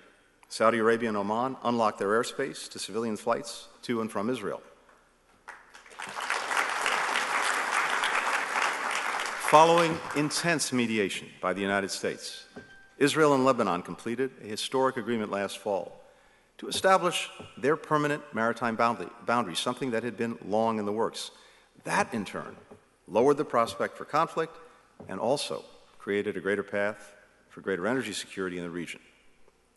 Saudi Arabia and Oman unlocked their airspace to civilian flights to and from Israel. Following intense mediation by the United States, Israel and Lebanon completed a historic agreement last fall to establish their permanent maritime boundary, boundary, something that had been long in the works. That, in turn, lowered the prospect for conflict and also created a greater path for greater energy security in the region.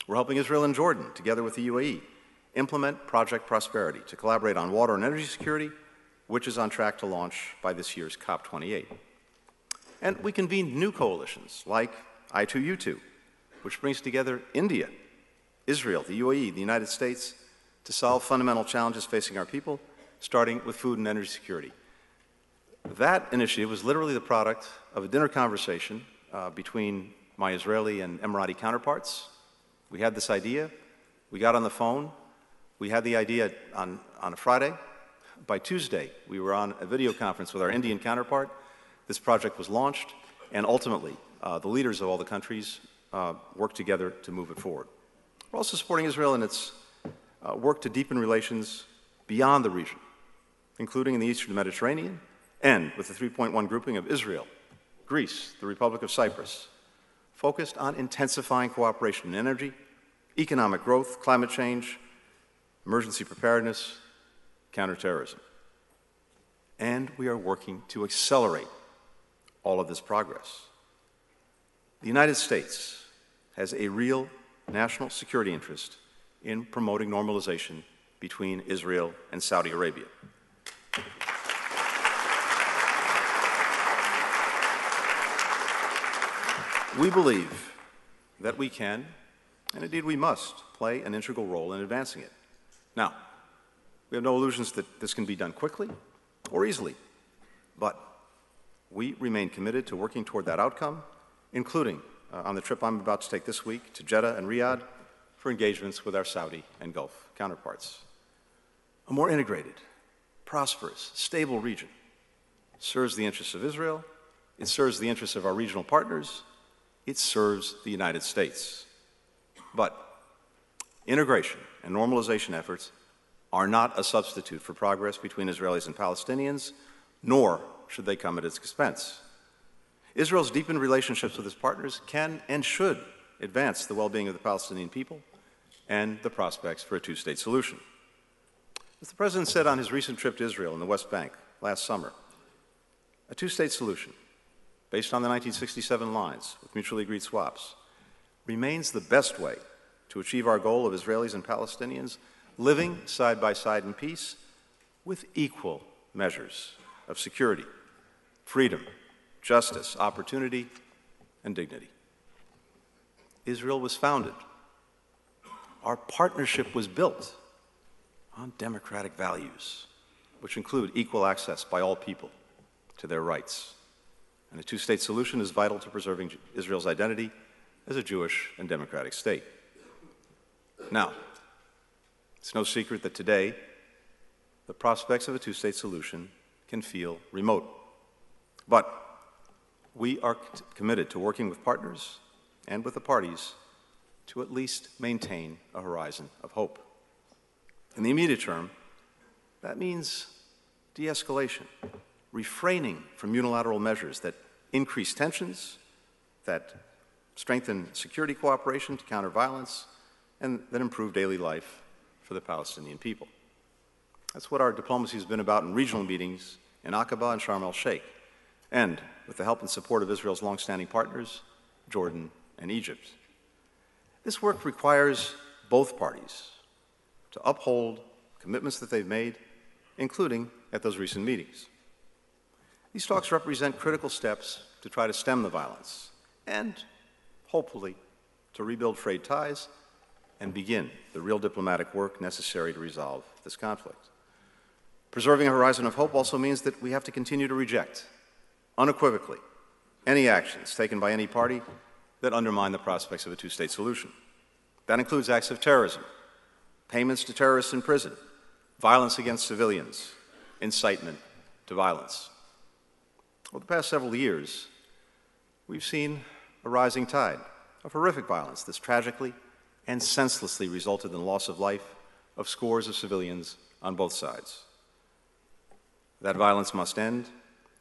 We're helping Israel and Jordan, together with the UAE, implement Project Prosperity to collaborate on water and energy security, which is on track to launch by this year's COP28. And we convened new coalitions like I2U2, which brings together India, Israel, the UAE, the United States to solve fundamental challenges facing our people, starting with food and energy security. That initiative was literally the product of a dinner conversation uh, between my Israeli and Emirati counterparts. We had this idea, we got on the phone, we had the idea on, on a Friday. By Tuesday, we were on a video conference with our Indian counterpart. This project was launched, and ultimately, uh, the leaders of all the countries uh, worked together to move it forward. We're also supporting Israel in its uh, work to deepen relations beyond the region, including in the eastern Mediterranean and with the 3.1 grouping of Israel, Greece, the Republic of Cyprus, focused on intensifying cooperation in energy, economic growth, climate change, emergency preparedness, counterterrorism. And we are working to accelerate all of this progress. The United States has a real national security interest in promoting normalization between Israel and Saudi Arabia. We believe that we can, and indeed we must, play an integral role in advancing it. Now, we have no illusions that this can be done quickly or easily, but we remain committed to working toward that outcome, including uh, on the trip I'm about to take this week to Jeddah and Riyadh for engagements with our Saudi and Gulf counterparts. A more integrated, prosperous, stable region serves the interests of Israel, it serves the interests of our regional partners, it serves the United States. But integration and normalization efforts are not a substitute for progress between Israelis and Palestinians, nor should they come at its expense. Israel's deepened relationships with its partners can and should advance the well being of the Palestinian people and the prospects for a two state solution. As the President said on his recent trip to Israel and the West Bank last summer, a two state solution, based on the 1967 lines with mutually agreed swaps, remains the best way to achieve our goal of Israelis and Palestinians living side by side in peace with equal measures of security, freedom, justice, opportunity, and dignity. Israel was founded. Our partnership was built on democratic values, which include equal access by all people to their rights. And a two state solution is vital to preserving Israel's identity as a Jewish and democratic state. Now, it's no secret that today the prospects of a two state solution can feel remote. But we are committed to working with partners and with the parties to at least maintain a horizon of hope. In the immediate term, that means de escalation, refraining from unilateral measures that increase tensions, that strengthen security cooperation to counter violence, and that improve daily life for the Palestinian people. That's what our diplomacy has been about in regional meetings in Aqaba and Sharm el Sheikh and with the help and support of Israel's longstanding partners, Jordan and Egypt. This work requires both parties to uphold commitments that they've made, including at those recent meetings. These talks represent critical steps to try to stem the violence and, hopefully, to rebuild frayed ties and begin the real diplomatic work necessary to resolve this conflict. Preserving a horizon of hope also means that we have to continue to reject unequivocally any actions taken by any party that undermine the prospects of a two state solution. That includes acts of terrorism, payments to terrorists in prison, violence against civilians, incitement to violence. Over the past several years, we've seen a rising tide of horrific violence that's tragically and senselessly resulted in loss of life of scores of civilians on both sides. That violence must end.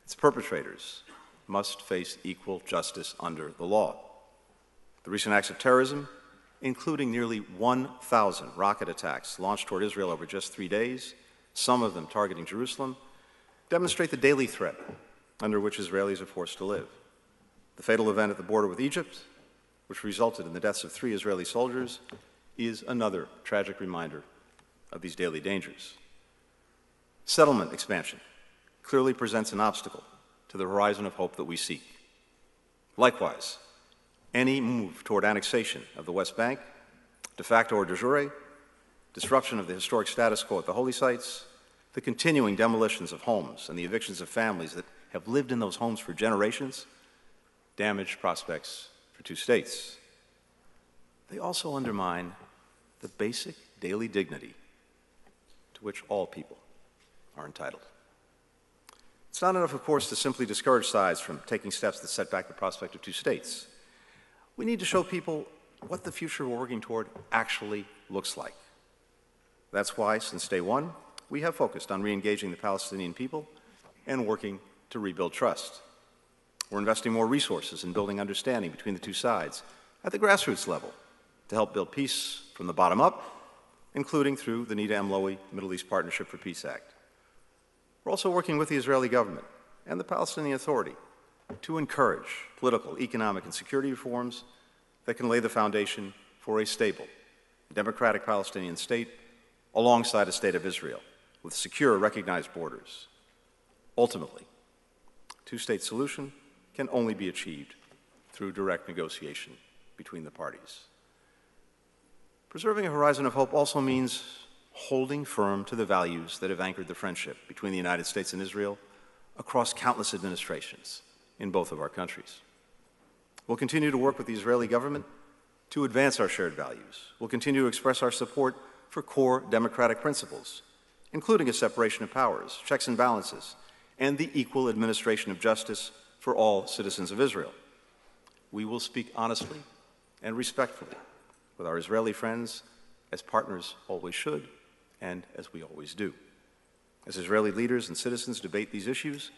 Its perpetrators must face equal justice under the law. The recent acts of terrorism, including nearly 1,000 rocket attacks launched toward Israel over just three days, some of them targeting Jerusalem, demonstrate the daily threat under which Israelis are forced to live. The fatal event at the border with Egypt, which resulted in the deaths of three Israeli soldiers, is another tragic reminder of these daily dangers. Settlement expansion clearly presents an obstacle to the horizon of hope that we seek. Likewise, any move toward annexation of the West Bank, de facto or de jure, disruption of the historic status quo at the holy sites, the continuing demolitions of homes and the evictions of families that have lived in those homes for generations, damage prospects for two states. They also undermine the basic daily dignity to which all people are entitled. It's not enough, of course, to simply discourage sides from taking steps that set back the prospect of two states. We need to show people what the future we're working toward actually looks like. That's why, since day one, we have focused on re engaging the Palestinian people and working to rebuild trust. We're investing more resources in building understanding between the two sides at the grassroots level to help build peace from the bottom up, including through the Nita M. Lowey Middle East Partnership for Peace Act. We're also working with the Israeli government and the Palestinian Authority to encourage political, economic, and security reforms that can lay the foundation for a stable, democratic Palestinian state alongside a state of Israel with secure, recognized borders. Ultimately, two-state solution can only be achieved through direct negotiation between the parties. Preserving a horizon of hope also means holding firm to the values that have anchored the friendship between the United States and Israel across countless administrations in both of our countries. We'll continue to work with the Israeli government to advance our shared values. We'll continue to express our support for core democratic principles, including a separation of powers, checks and balances, and the equal administration of justice for all citizens of Israel. We will speak honestly and respectfully with our Israeli friends, as partners always should, and as we always do. As Israeli leaders and citizens debate these issues,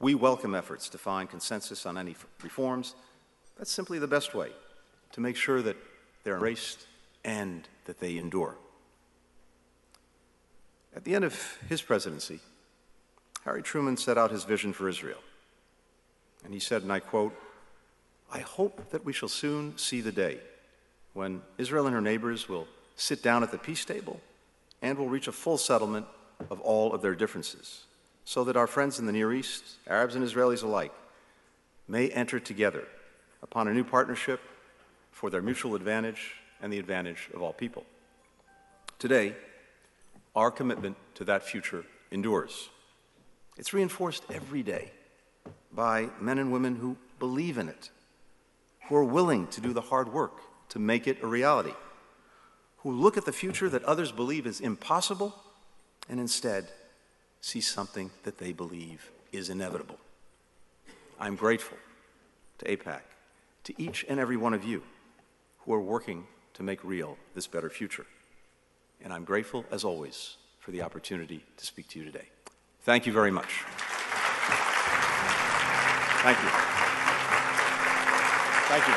we welcome efforts to find consensus on any reforms. That's simply the best way to make sure that they're embraced and that they endure. At the end of his presidency, Harry Truman set out his vision for Israel. And he said, and I quote, I hope that we shall soon see the day when Israel and her neighbors will sit down at the peace table and will reach a full settlement of all of their differences, so that our friends in the Near East, Arabs and Israelis alike, may enter together upon a new partnership for their mutual advantage and the advantage of all people. Today, our commitment to that future endures. It's reinforced every day by men and women who believe in it, who are willing to do the hard work to make it a reality who look at the future that others believe is impossible and instead see something that they believe is inevitable. I'm grateful to AIPAC, to each and every one of you who are working to make real this better future. And I'm grateful, as always, for the opportunity to speak to you today. Thank you very much. Thank you. Thank you.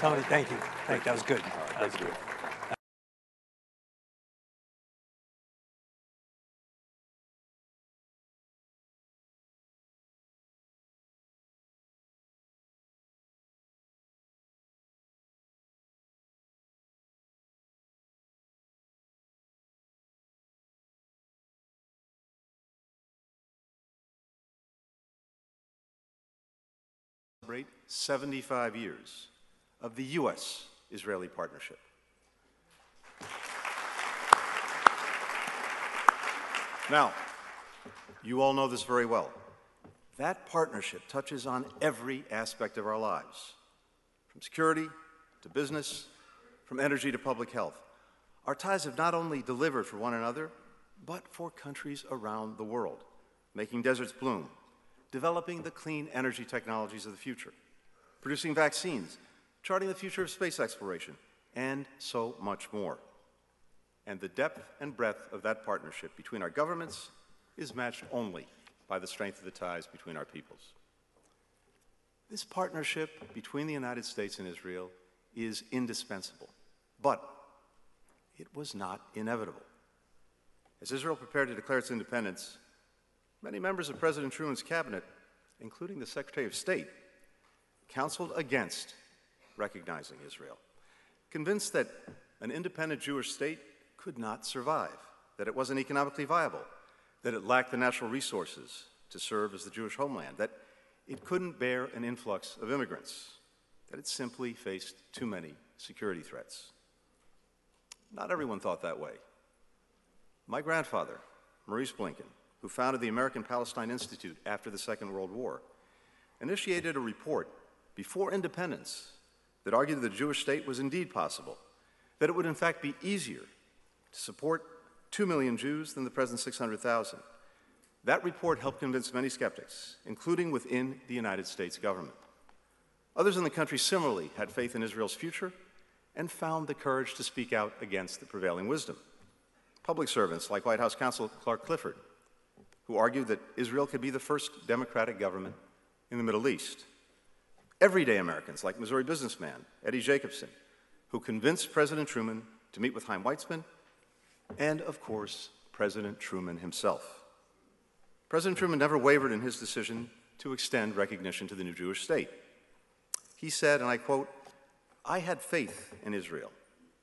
Tony, thank you. Thank you. That was good. That was good. Celebrate 75 years of the U.S. Israeli partnership. Now, you all know this very well. That partnership touches on every aspect of our lives, from security to business, from energy to public health. Our ties have not only delivered for one another, but for countries around the world, making deserts bloom, developing the clean energy technologies of the future, producing vaccines, charting the future of space exploration, and so much more. And the depth and breadth of that partnership between our governments is matched only by the strength of the ties between our peoples. This partnership between the United States and Israel is indispensable, but it was not inevitable. As Israel prepared to declare its independence, many members of President Truman's cabinet, including the Secretary of State, counseled against recognizing Israel, convinced that an independent Jewish state could not survive, that it wasn't economically viable, that it lacked the natural resources to serve as the Jewish homeland, that it couldn't bear an influx of immigrants, that it simply faced too many security threats. Not everyone thought that way. My grandfather, Maurice Blinken, who founded the American Palestine Institute after the Second World War, initiated a report before independence that argued that the Jewish state was indeed possible, that it would in fact be easier to support 2 million Jews than the present 600,000. That report helped convince many skeptics, including within the United States government. Others in the country similarly had faith in Israel's future and found the courage to speak out against the prevailing wisdom. Public servants like White House counsel Clark Clifford, who argued that Israel could be the first democratic government in the Middle East. Everyday Americans like Missouri businessman Eddie Jacobson, who convinced President Truman to meet with Chaim Weizmann and, of course, President Truman himself. President Truman never wavered in his decision to extend recognition to the new Jewish state. He said, and I quote, I had faith in Israel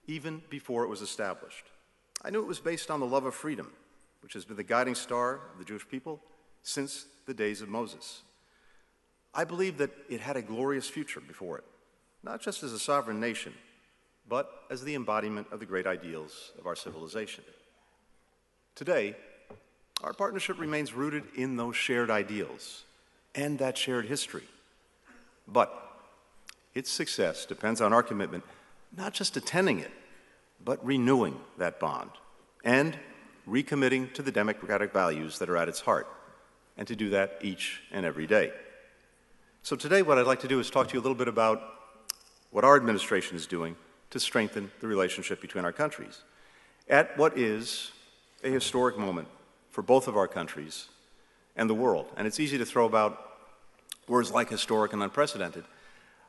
even before it was established. I knew it was based on the love of freedom, which has been the guiding star of the Jewish people since the days of Moses. I believe that it had a glorious future before it, not just as a sovereign nation, but as the embodiment of the great ideals of our civilization. Today, our partnership remains rooted in those shared ideals and that shared history. But its success depends on our commitment not just attending it, but renewing that bond and recommitting to the democratic values that are at its heart, and to do that each and every day. So today what I'd like to do is talk to you a little bit about what our administration is doing to strengthen the relationship between our countries. At what is a historic moment for both of our countries and the world. And it's easy to throw about words like historic and unprecedented.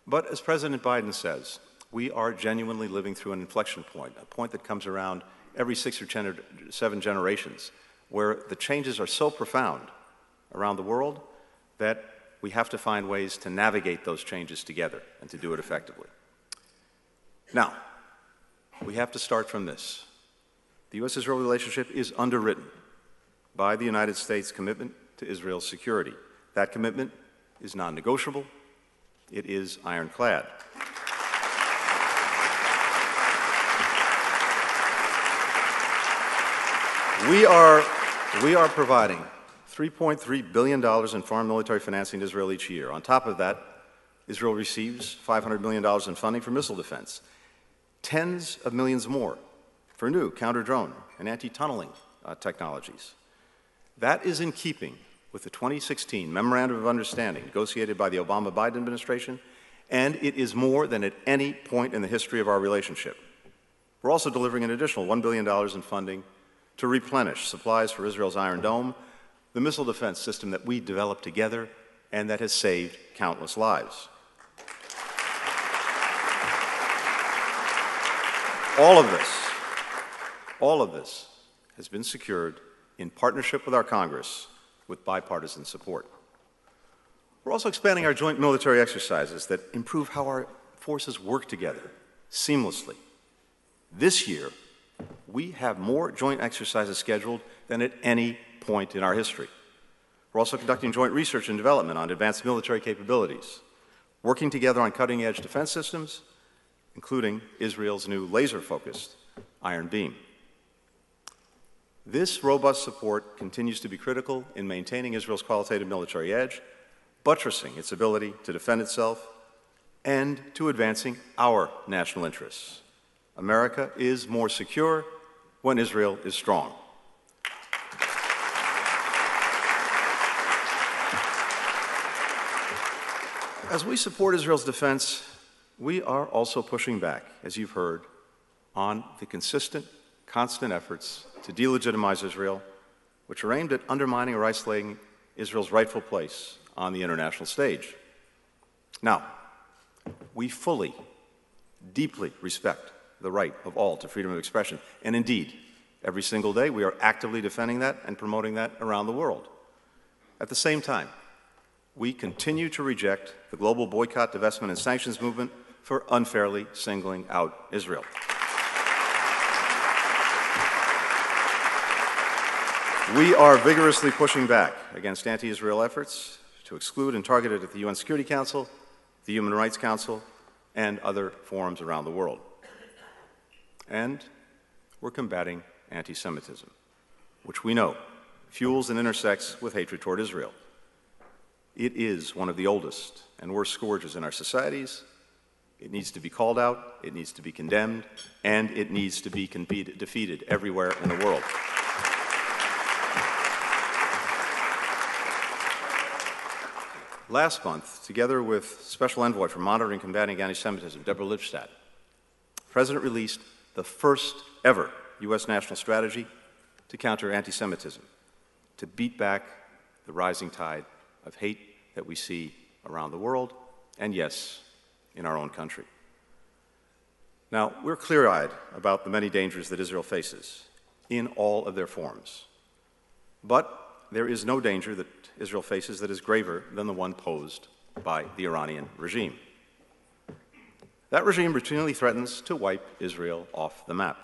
But as President Biden says, we are genuinely living through an inflection point, a point that comes around every six or ten or seven generations, where the changes are so profound around the world that we have to find ways to navigate those changes together and to do it effectively. Now, we have to start from this. The U.S. Israel relationship is underwritten by the United States' commitment to Israel's security. That commitment is non negotiable, it is ironclad. We are, we are providing $3.3 billion in foreign military financing to Israel each year. On top of that, Israel receives $500 million in funding for missile defense tens of millions more for new counter drone and anti tunneling uh, technologies. That is in keeping with the 2016 Memorandum of Understanding negotiated by the Obama Biden administration, and it is more than at any point in the history of our relationship. We're also delivering an additional $1 billion in funding to replenish supplies for Israel's Iron Dome, the missile defense system that we developed together and that has saved countless lives. All of this, all of this has been secured in partnership with our Congress with bipartisan support. We're also expanding our joint military exercises that improve how our forces work together seamlessly. This year, we have more joint exercises scheduled than at any point in our history. We're also conducting joint research and development on advanced military capabilities, working together on cutting edge defense systems, including Israel's new laser focused Iron Beam. This robust support continues to be critical in maintaining Israel's qualitative military edge buttressing its ability to defend itself, and to advancing our national interests. America is more secure when Israel is strong. As we support Israel's defense, we are also pushing back, as you've heard, on the consistent, constant efforts to delegitimize Israel, which are aimed at undermining or isolating Israel's rightful place on the international stage. Now, we fully, deeply respect the right of all to freedom of expression, and indeed, every single day we are actively defending that and promoting that around the world. At the same time, we continue to reject the global boycott, divestment, and sanctions movement for unfairly singling out Israel. We are vigorously pushing back against anti Israel efforts to exclude and target it at the UN Security Council, the Human Rights Council, and other forums around the world. And we're combating anti Semitism, which we know fuels and intersects with hatred toward Israel. It is one of the oldest and worst scourges in our societies. It needs to be called out, it needs to be condemned, and it needs to be defeated everywhere in the world. Last month, together with Special Envoy for Monitoring and Combating Anti-Semitism, Deborah Lipstadt, President released the first ever U.S. national strategy to counter anti-Semitism, to beat back the rising tide of hate that we see around the world, and yes, in our own country. Now, we're clear eyed about the many dangers that Israel faces in all of their forms. But there is no danger that Israel faces that is graver than the one posed by the Iranian regime. That regime routinely threatens to wipe Israel off the map,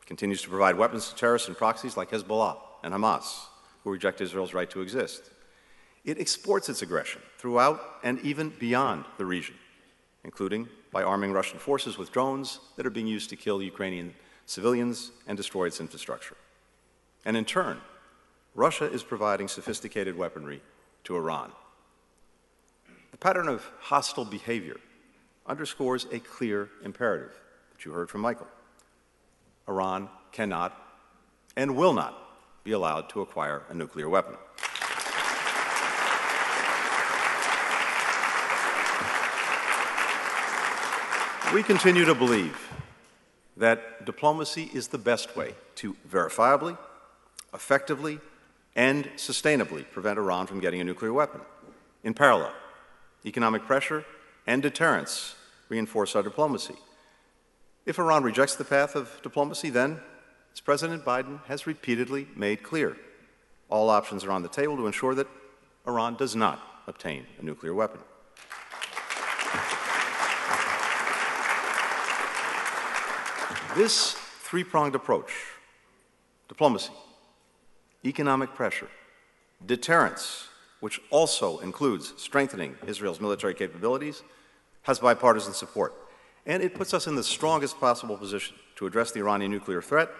it continues to provide weapons to terrorists and proxies like Hezbollah and Hamas, who reject Israel's right to exist. It exports its aggression throughout and even beyond the region, including by arming Russian forces with drones that are being used to kill Ukrainian civilians and destroy its infrastructure. And in turn, Russia is providing sophisticated weaponry to Iran. The pattern of hostile behavior underscores a clear imperative that you heard from Michael. Iran cannot and will not be allowed to acquire a nuclear weapon. We continue to believe that diplomacy is the best way to verifiably, effectively, and sustainably prevent Iran from getting a nuclear weapon. In parallel, economic pressure and deterrence reinforce our diplomacy. If Iran rejects the path of diplomacy, then, as President Biden has repeatedly made clear, all options are on the table to ensure that Iran does not obtain a nuclear weapon. This three pronged approach diplomacy, economic pressure, deterrence, which also includes strengthening Israel's military capabilities, has bipartisan support. And it puts us in the strongest possible position to address the Iranian nuclear threat,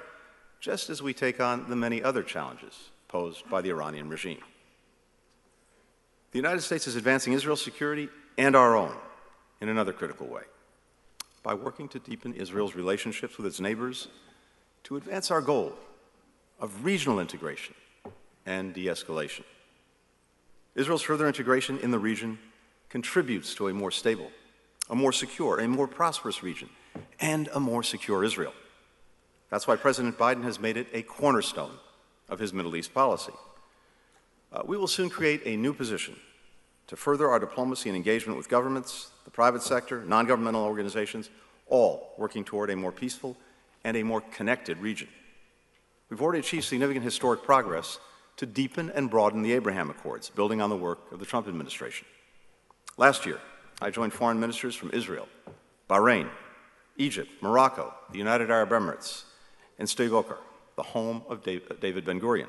just as we take on the many other challenges posed by the Iranian regime. The United States is advancing Israel's security and our own in another critical way by working to deepen Israel's relationships with its neighbors to advance our goal of regional integration and de escalation. Israel's further integration in the region contributes to a more stable, a more secure, a more prosperous region, and a more secure Israel. That's why President Biden has made it a cornerstone of his Middle East policy. Uh, we will soon create a new position to further our diplomacy and engagement with governments, the private sector, non governmental organizations, all working toward a more peaceful and a more connected region. We've already achieved significant historic progress to deepen and broaden the Abraham Accords, building on the work of the Trump administration. Last year, I joined foreign ministers from Israel, Bahrain, Egypt, Morocco, the United Arab Emirates, and Sde the home of David Ben Gurion.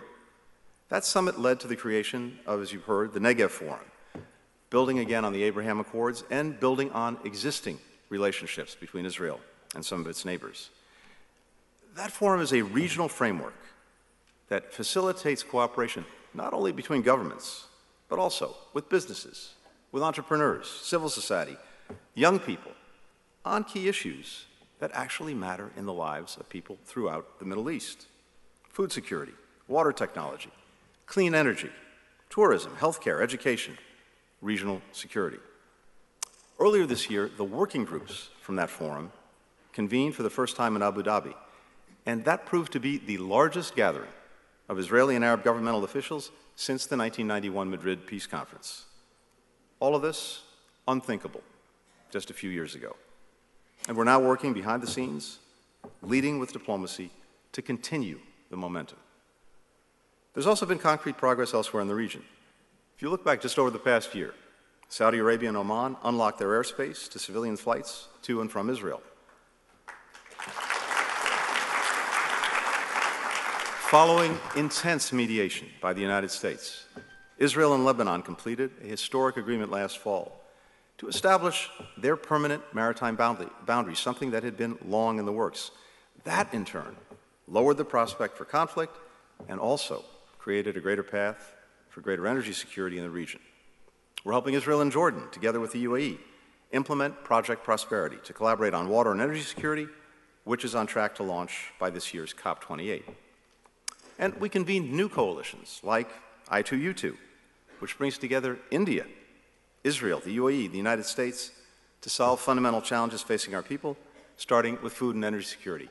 That summit led to the creation of, as you've heard, the Negev Forum, building again on the Abraham Accords and building on existing relationships between Israel and some of its neighbors. That forum is a regional framework that facilitates cooperation not only between governments, but also with businesses, with entrepreneurs, civil society, young people, on key issues that actually matter in the lives of people throughout the Middle East food security, water technology, clean energy, tourism, healthcare, education, regional security. Earlier this year, the working groups from that forum convened for the first time in Abu Dhabi, and that proved to be the largest gathering of Israeli and Arab governmental officials since the 1991 Madrid Peace Conference. All of this unthinkable just a few years ago. And we're now working behind the scenes, leading with diplomacy to continue the momentum. There's also been concrete progress elsewhere in the region. If you look back just over the past year, Saudi Arabia and Oman unlocked their airspace to civilian flights to and from Israel. Following intense mediation by the United States, Israel and Lebanon completed a historic agreement last fall to establish their permanent maritime boundary, boundary, something that had been long in the works. That, in turn, lowered the prospect for conflict and also created a greater path for greater energy security in the region. We're helping Israel and Jordan, together with the UAE, implement Project Prosperity to collaborate on water and energy security, which is on track to launch by this year's COP28. And we convened new coalitions like I2U2, which brings together India, Israel, the UAE, the United States, to solve fundamental challenges facing our people, starting with food and energy security.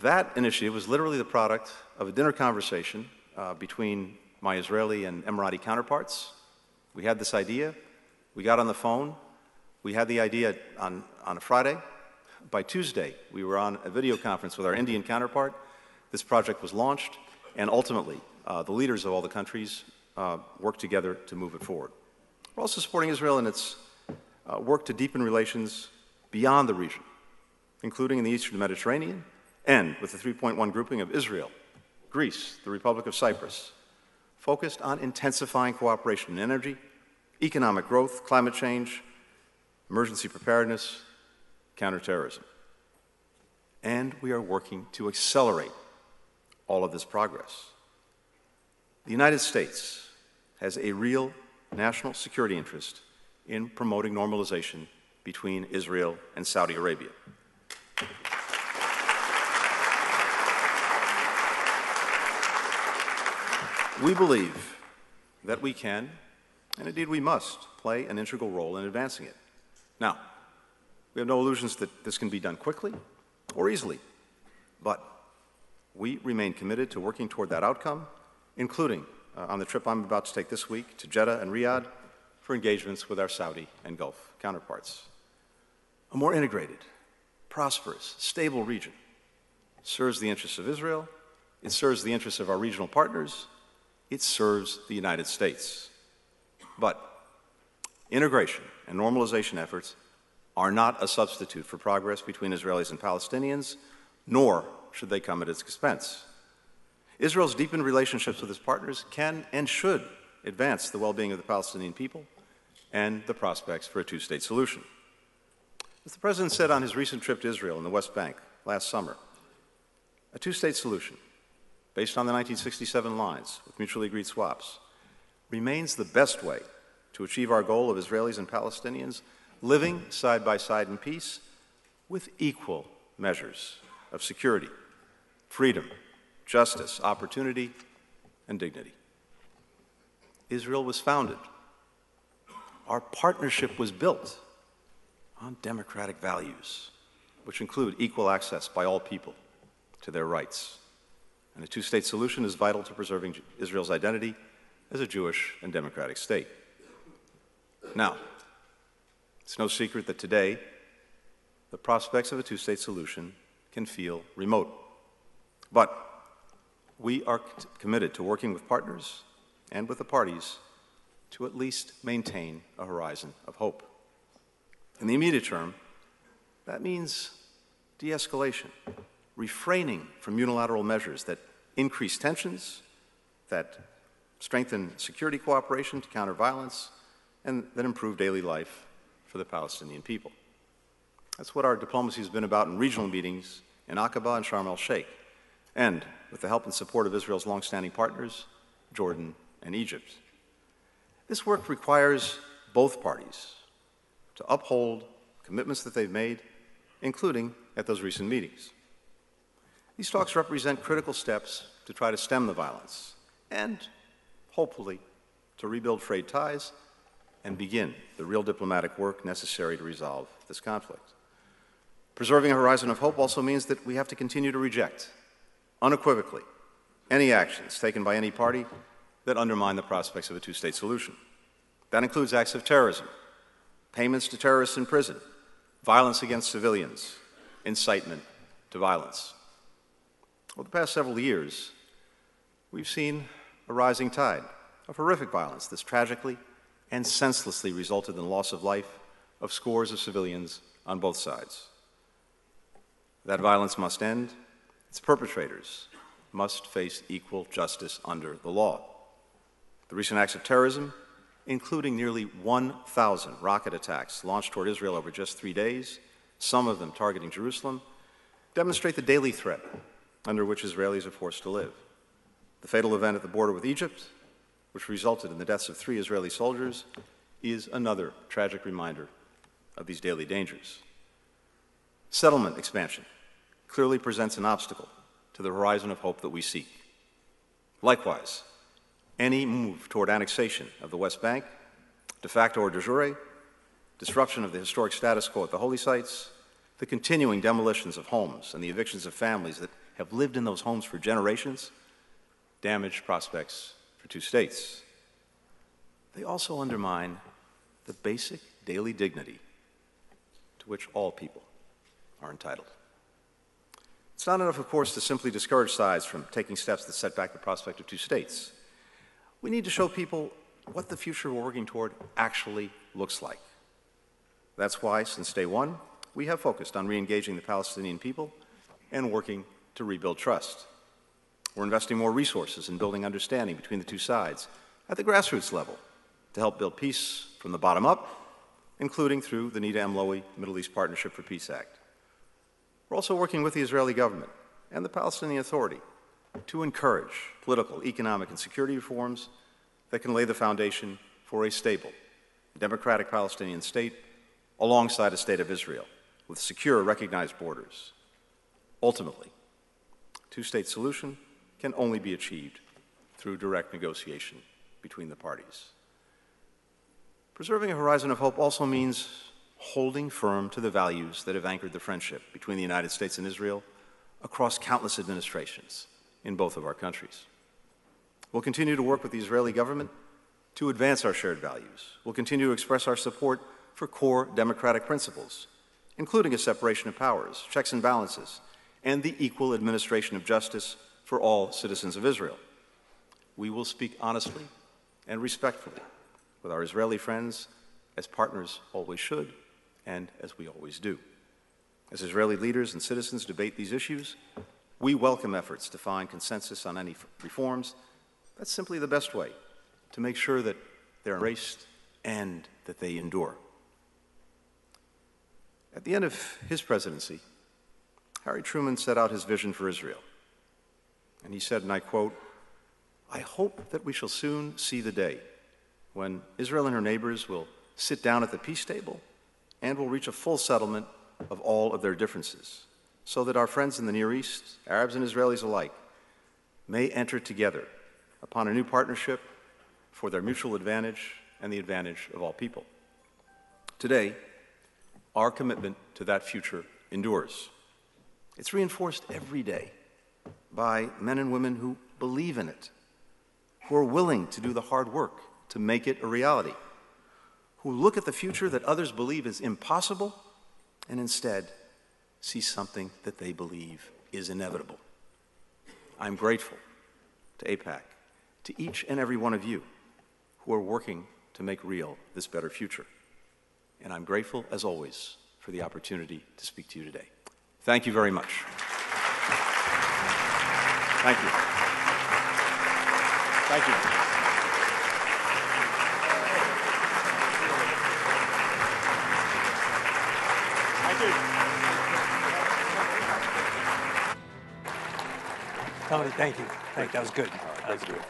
That initiative was literally the product of a dinner conversation uh, between my Israeli and Emirati counterparts. We had this idea, we got on the phone, we had the idea on, on a Friday. By Tuesday, we were on a video conference with our Indian counterpart. This project was launched, and ultimately, uh, the leaders of all the countries uh, worked together to move it forward. We're also supporting Israel in its uh, work to deepen relations beyond the region, including in the eastern Mediterranean and with the 3.1 grouping of Israel, Greece, the Republic of Cyprus, focused on intensifying cooperation in energy, economic growth, climate change, emergency preparedness, counterterrorism. And we are working to accelerate all of this progress. The United States has a real national security interest in promoting normalization between Israel and Saudi Arabia. We believe that we can, and indeed we must, play an integral role in advancing it. Now, we have no illusions that this can be done quickly or easily, but we remain committed to working toward that outcome, including uh, on the trip I'm about to take this week to Jeddah and Riyadh for engagements with our Saudi and Gulf counterparts. A more integrated, prosperous, stable region serves the interests of Israel, it serves the interests of our regional partners, it serves the United States. But integration and normalization efforts are not a substitute for progress between Israelis and Palestinians, nor should they come at its expense. Israel's deepened relationships with its partners can and should advance the well being of the Palestinian people and the prospects for a two state solution. As the President said on his recent trip to Israel and the West Bank last summer, a two state solution, based on the 1967 lines with mutually agreed swaps, remains the best way to achieve our goal of Israelis and Palestinians living side by side in peace with equal measures of security, freedom, justice, opportunity, and dignity. Israel was founded. Our partnership was built on democratic values, which include equal access by all people to their rights. And a two state solution is vital to preserving Israel's identity as a Jewish and democratic state. Now, it's no secret that today the prospects of a two state solution can feel remote. But we are committed to working with partners and with the parties to at least maintain a horizon of hope. In the immediate term, that means de escalation, refraining from unilateral measures that increase tensions, that strengthen security cooperation to counter violence, and that improve daily life for the Palestinian people. That's what our diplomacy has been about in regional meetings in Aqaba and Sharm el Sheikh and with the help and support of Israel's longstanding partners, Jordan and Egypt. This work requires both parties to uphold commitments that they've made, including at those recent meetings. These talks represent critical steps to try to stem the violence and, hopefully, to rebuild frayed ties and begin the real diplomatic work necessary to resolve this conflict. Preserving a horizon of hope also means that we have to continue to reject, unequivocally, any actions taken by any party that undermine the prospects of a two state solution. That includes acts of terrorism, payments to terrorists in prison, violence against civilians, incitement to violence. Over the past several years, we've seen a rising tide of horrific violence that's tragically and senselessly resulted in the loss of life of scores of civilians on both sides. That violence must end. Its perpetrators must face equal justice under the law. The recent acts of terrorism, including nearly 1,000 rocket attacks launched toward Israel over just three days, some of them targeting Jerusalem, demonstrate the daily threat under which Israelis are forced to live. The fatal event at the border with Egypt, which resulted in the deaths of three Israeli soldiers, is another tragic reminder of these daily dangers. Settlement expansion clearly presents an obstacle to the horizon of hope that we seek. Likewise, any move toward annexation of the West Bank, de facto or de jure, disruption of the historic status quo at the holy sites, the continuing demolitions of homes and the evictions of families that have lived in those homes for generations, damage prospects for two states. They also undermine the basic daily dignity to which all people are entitled. It's not enough, of course, to simply discourage sides from taking steps that set back the prospect of two states. We need to show people what the future we're working toward actually looks like. That's why, since day one, we have focused on re engaging the Palestinian people and working to rebuild trust. We're investing more resources in building understanding between the two sides at the grassroots level to help build peace from the bottom up, including through the Nita M. Lowey Middle East Partnership for Peace Act. We're also working with the Israeli government and the Palestinian Authority to encourage political, economic, and security reforms that can lay the foundation for a stable, democratic Palestinian state alongside a state of Israel with secure, recognized borders. Ultimately, two-state solution can only be achieved through direct negotiation between the parties. Preserving a horizon of hope also means holding firm to the values that have anchored the friendship between the United States and Israel across countless administrations in both of our countries. We'll continue to work with the Israeli government to advance our shared values. We'll continue to express our support for core democratic principles, including a separation of powers, checks and balances, and the equal administration of justice for all citizens of Israel. We will speak honestly and respectfully with our Israeli friends, as partners always should, and as we always do. As Israeli leaders and citizens debate these issues, we welcome efforts to find consensus on any reforms. That's simply the best way to make sure that they're embraced and that they endure. At the end of his presidency, Harry Truman set out his vision for Israel. And he said, and I quote, I hope that we shall soon see the day when Israel and her neighbors will sit down at the peace table and will reach a full settlement of all of their differences, so that our friends in the Near East, Arabs and Israelis alike, may enter together upon a new partnership for their mutual advantage and the advantage of all people. Today, our commitment to that future endures. It's reinforced every day by men and women who believe in it, who are willing to do the hard work to make it a reality, who look at the future that others believe is impossible and instead see something that they believe is inevitable. I'm grateful to AIPAC, to each and every one of you who are working to make real this better future. And I'm grateful, as always, for the opportunity to speak to you today. Thank you very much. Thank you. Thank you. Tony, thank you. Thank, that was good. Right, that was good.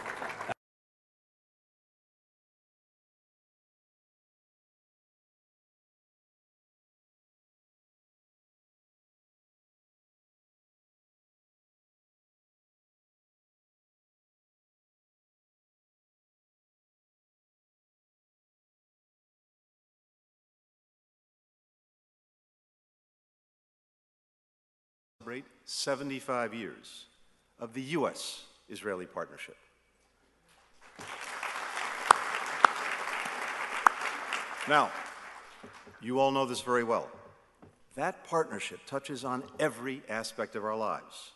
celebrate 75 years of the U.S. Israeli partnership. Now, you all know this very well. That partnership touches on every aspect of our lives,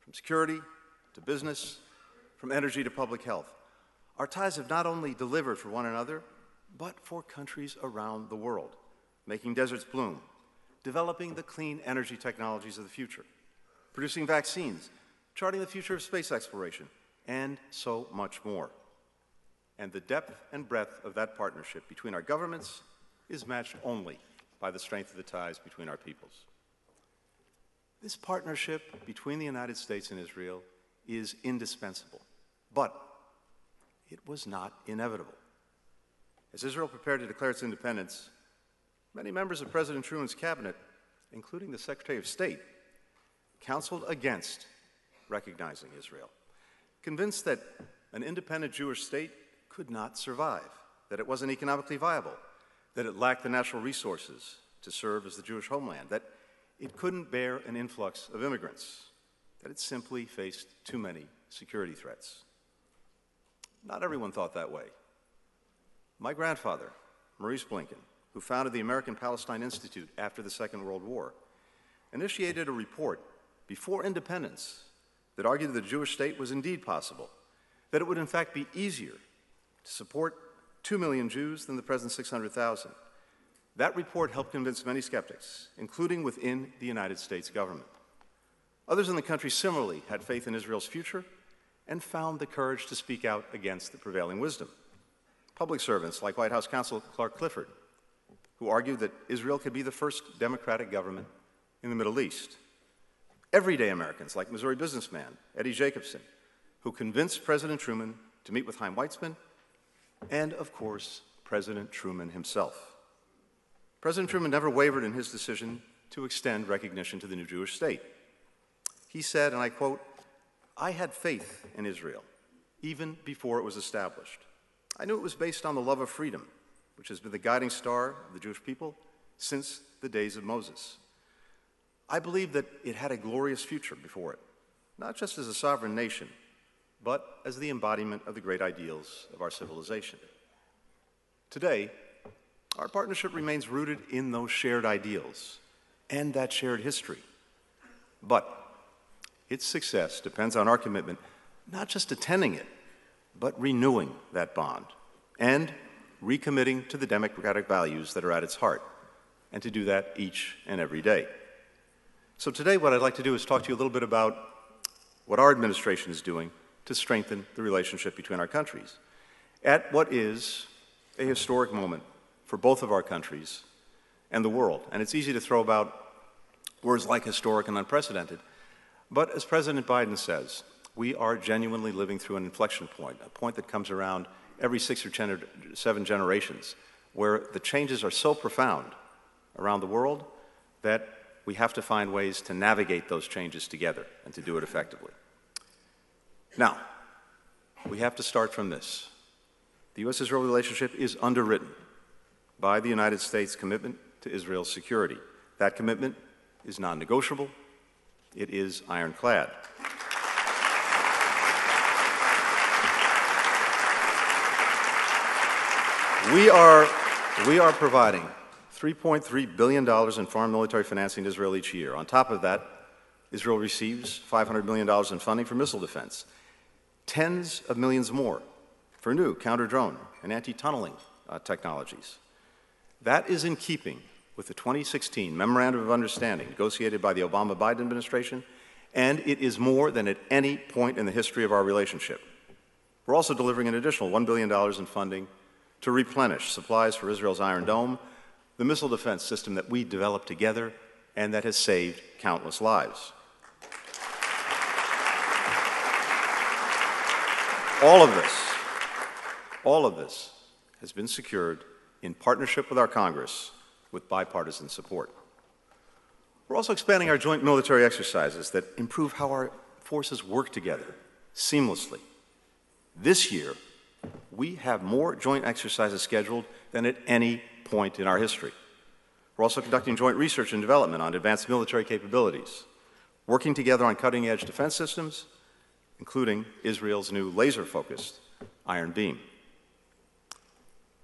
from security to business, from energy to public health. Our ties have not only delivered for one another, but for countries around the world, making deserts bloom, developing the clean energy technologies of the future, producing vaccines, charting the future of space exploration, and so much more. And the depth and breadth of that partnership between our governments is matched only by the strength of the ties between our peoples. This partnership between the United States and Israel is indispensable, but it was not inevitable. As Israel prepared to declare its independence, many members of President Truman's cabinet, including the Secretary of State, counseled against recognizing Israel, convinced that an independent Jewish state could not survive, that it wasn't economically viable, that it lacked the natural resources to serve as the Jewish homeland, that it couldn't bear an influx of immigrants, that it simply faced too many security threats. Not everyone thought that way. My grandfather, Maurice Blinken, who founded the American Palestine Institute after the Second World War, initiated a report before independence that argued that the Jewish state was indeed possible, that it would in fact be easier to support 2 million Jews than the present 600,000. That report helped convince many skeptics, including within the United States government. Others in the country similarly had faith in Israel's future and found the courage to speak out against the prevailing wisdom. Public servants like White House counsel Clark Clifford, who argued that Israel could be the first democratic government in the Middle East. Everyday Americans like Missouri businessman Eddie Jacobson, who convinced President Truman to meet with Chaim Weizmann, and of course, President Truman himself. President Truman never wavered in his decision to extend recognition to the new Jewish state. He said, and I quote, I had faith in Israel even before it was established. I knew it was based on the love of freedom, which has been the guiding star of the Jewish people since the days of Moses. I believe that it had a glorious future before it, not just as a sovereign nation, but as the embodiment of the great ideals of our civilization. Today, our partnership remains rooted in those shared ideals and that shared history. But its success depends on our commitment not just attending it, but renewing that bond and recommitting to the democratic values that are at its heart, and to do that each and every day. So today what I'd like to do is talk to you a little bit about what our administration is doing to strengthen the relationship between our countries at what is a historic moment for both of our countries and the world. And it's easy to throw about words like historic and unprecedented, but as President Biden says, we are genuinely living through an inflection point, a point that comes around every six or ten or seven generations, where the changes are so profound around the world that we have to find ways to navigate those changes together and to do it effectively. Now, we have to start from this. The U.S. Israel relationship is underwritten by the United States' commitment to Israel's security. That commitment is non negotiable it is ironclad. We are, we are providing $3.3 billion in foreign military financing to Israel each year. On top of that, Israel receives $500 million in funding for missile defense, tens of millions more for new counter drone and anti tunneling uh, technologies. That is in keeping with the 2016 Memorandum of Understanding negotiated by the Obama Biden administration, and it is more than at any point in the history of our relationship. We're also delivering an additional $1 billion in funding to replenish supplies for Israel's Iron Dome, the missile defense system that we developed together and that has saved countless lives. All of this, all of this has been secured in partnership with our Congress with bipartisan support. We're also expanding our joint military exercises that improve how our forces work together seamlessly. This year, we have more joint exercises scheduled than at any point in our history. We're also conducting joint research and development on advanced military capabilities. working together on cutting edge defense systems, including Israel's new laser focused Iron Beam.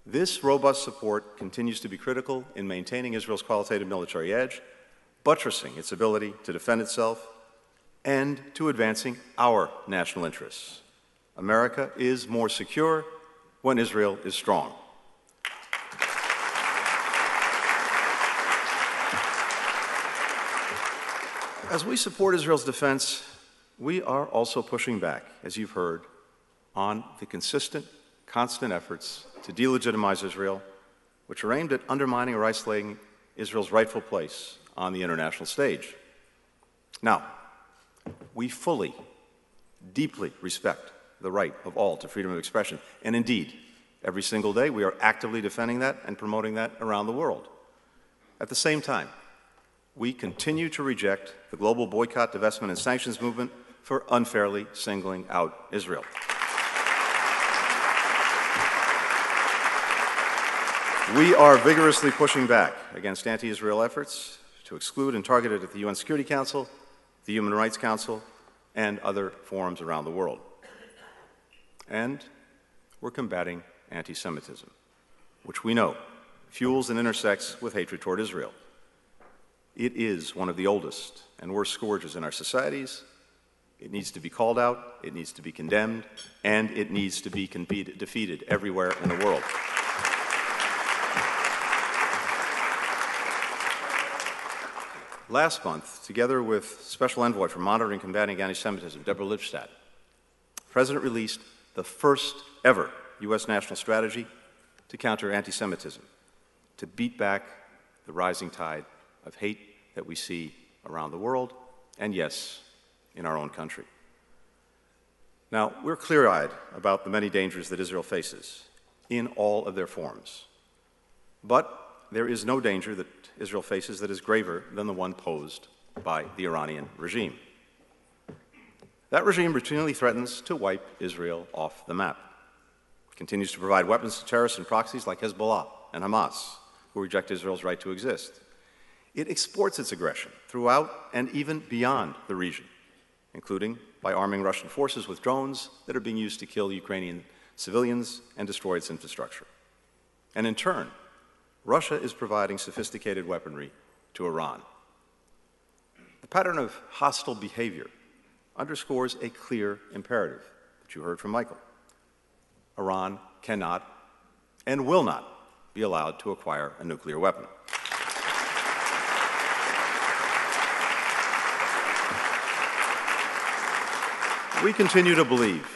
This robust support continues to be critical in maintaining Israel's qualitative military edge, buttressing its ability to defend itself, and to advancing our national interests. America is more secure when Israel is strong. As we support Israel's defense, we are also pushing back, as you've heard, on the consistent, constant efforts to delegitimize Israel, which are aimed at undermining or isolating Israel's rightful place on the international stage. Now, we fully, deeply respect the right of all to freedom of expression, and indeed, every single day we are actively defending that and promoting that around the world. At the same time, we continue to reject the global boycott, divestment, and sanctions movement for unfairly singling out Israel. We are vigorously pushing back against anti Israel efforts to exclude and target it at the UN Security Council, the Human Rights Council, and other forums around the world. And we're combating anti Semitism, which we know fuels and intersects with hatred toward Israel. It is one of the oldest and worst scourges in our societies. It needs to be called out, it needs to be condemned, and it needs to be defeated everywhere in the world. Last month, together with Special Envoy for Monitoring and Combating Anti Semitism, Deborah Lipstadt, the President released the first ever U.S. national strategy to counter anti Semitism, to beat back the rising tide of hate that we see around the world, and yes, in our own country. Now, we're clear eyed about the many dangers that Israel faces in all of their forms. But there is no danger that Israel faces that is graver than the one posed by the Iranian regime. That regime routinely threatens to wipe Israel off the map. Continues to provide weapons to terrorists and proxies like Hezbollah and Hamas, who reject Israel's right to exist. It exports its aggression throughout and even beyond the region, including by arming Russian forces with drones that are being used to kill Ukrainian civilians and destroy its infrastructure. And in turn, Russia is providing sophisticated weaponry to Iran. The pattern of hostile behavior underscores a clear imperative that you heard from Michael. Iran cannot and will not be allowed to acquire a nuclear weapon. We continue to believe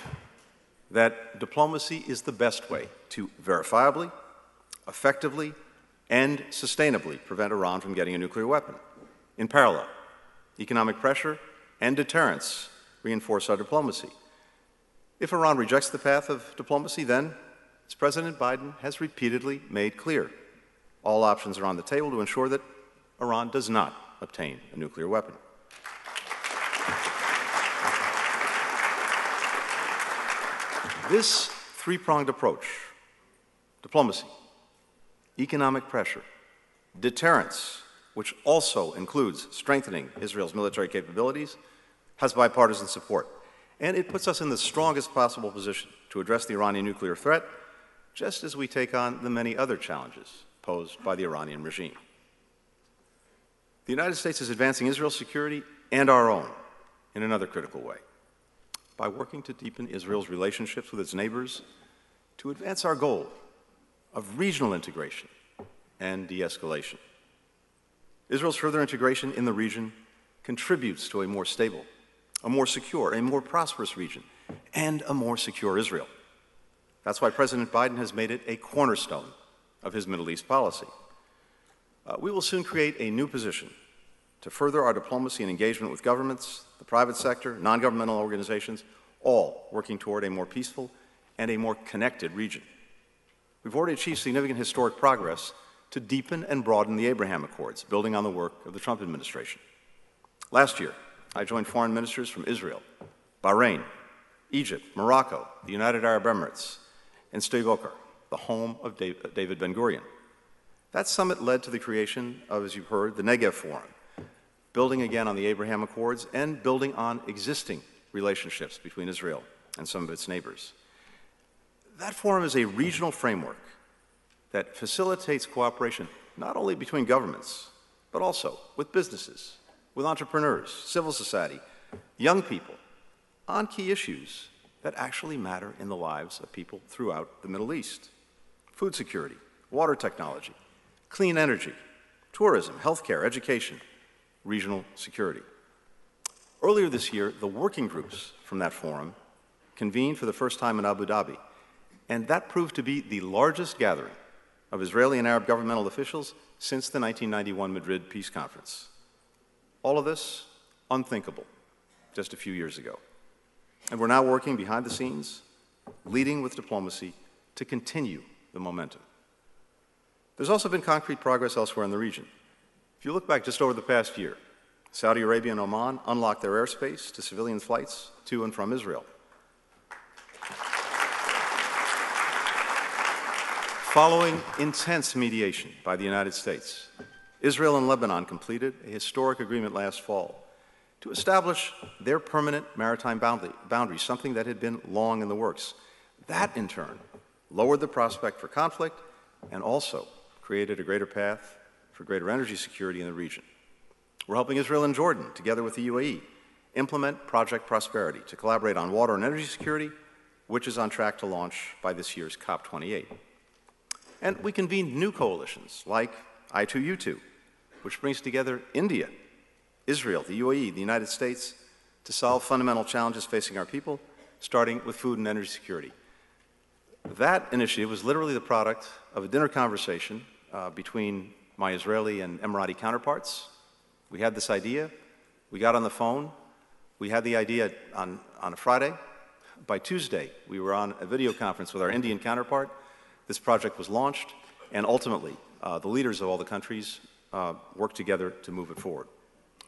that diplomacy is the best way to verifiably, effectively, and sustainably prevent Iran from getting a nuclear weapon. In parallel, economic pressure and deterrence reinforce our diplomacy. If Iran rejects the path of diplomacy, then, as President Biden has repeatedly made clear, all options are on the table to ensure that Iran does not obtain a nuclear weapon. This three pronged approach diplomacy, economic pressure, deterrence, which also includes strengthening Israel's military capabilities, has bipartisan support. And it puts us in the strongest possible position to address the Iranian nuclear threat, just as we take on the many other challenges posed by the Iranian regime. The United States is advancing Israel's security and our own in another critical way by working to deepen Israel's relationships with its neighbors to advance our goal of regional integration and de escalation. Israel's further integration in the region contributes to a more stable, a more secure, a more prosperous region, and a more secure Israel. That's why President Biden has made it a cornerstone of his Middle East policy. Uh, we will soon create a new position to further our diplomacy and engagement with governments, the private sector, non governmental organizations, all working toward a more peaceful and a more connected region. We've already achieved significant historic progress to deepen and broaden the Abraham Accords, building on the work of the Trump administration. Last year, I joined foreign ministers from Israel, Bahrain, Egypt, Morocco, the United Arab Emirates, and Sde the home of David Ben Gurion. That summit led to the creation of, as you've heard, the Negev Forum, building again on the Abraham Accords, and building on existing relationships between Israel and some of its neighbors. That forum is a regional framework that facilitates cooperation not only between governments, but also with businesses, with entrepreneurs, civil society, young people, on key issues that actually matter in the lives of people throughout the Middle East food security, water technology, clean energy, tourism, healthcare, education, regional security. Earlier this year, the working groups from that forum convened for the first time in Abu Dhabi, and that proved to be the largest gathering of Israeli and Arab governmental officials since the 1991 Madrid Peace Conference. All of this unthinkable just a few years ago. And we're now working behind the scenes, leading with diplomacy to continue the momentum. There's also been concrete progress elsewhere in the region. If you look back just over the past year, Saudi Arabia and Oman unlocked their airspace to civilian flights to and from Israel. Following intense mediation by the United States, Israel and Lebanon completed a historic agreement last fall to establish their permanent maritime boundary, boundary, something that had been long in the works. That, in turn, lowered the prospect for conflict and also created a greater path for greater energy security in the region. We're helping Israel and Jordan, together with the UAE, implement Project Prosperity to collaborate on water and energy security, which is on track to launch by this year's COP28. And we convened new coalitions like I2U2, which brings together India, Israel, the UAE, the United States to solve fundamental challenges facing our people, starting with food and energy security. That initiative was literally the product of a dinner conversation uh, between my Israeli and Emirati counterparts. We had this idea, we got on the phone, we had the idea on, on a Friday. By Tuesday, we were on a video conference with our Indian counterpart this project was launched, and ultimately, uh, the leaders of all the countries uh, worked together to move it forward.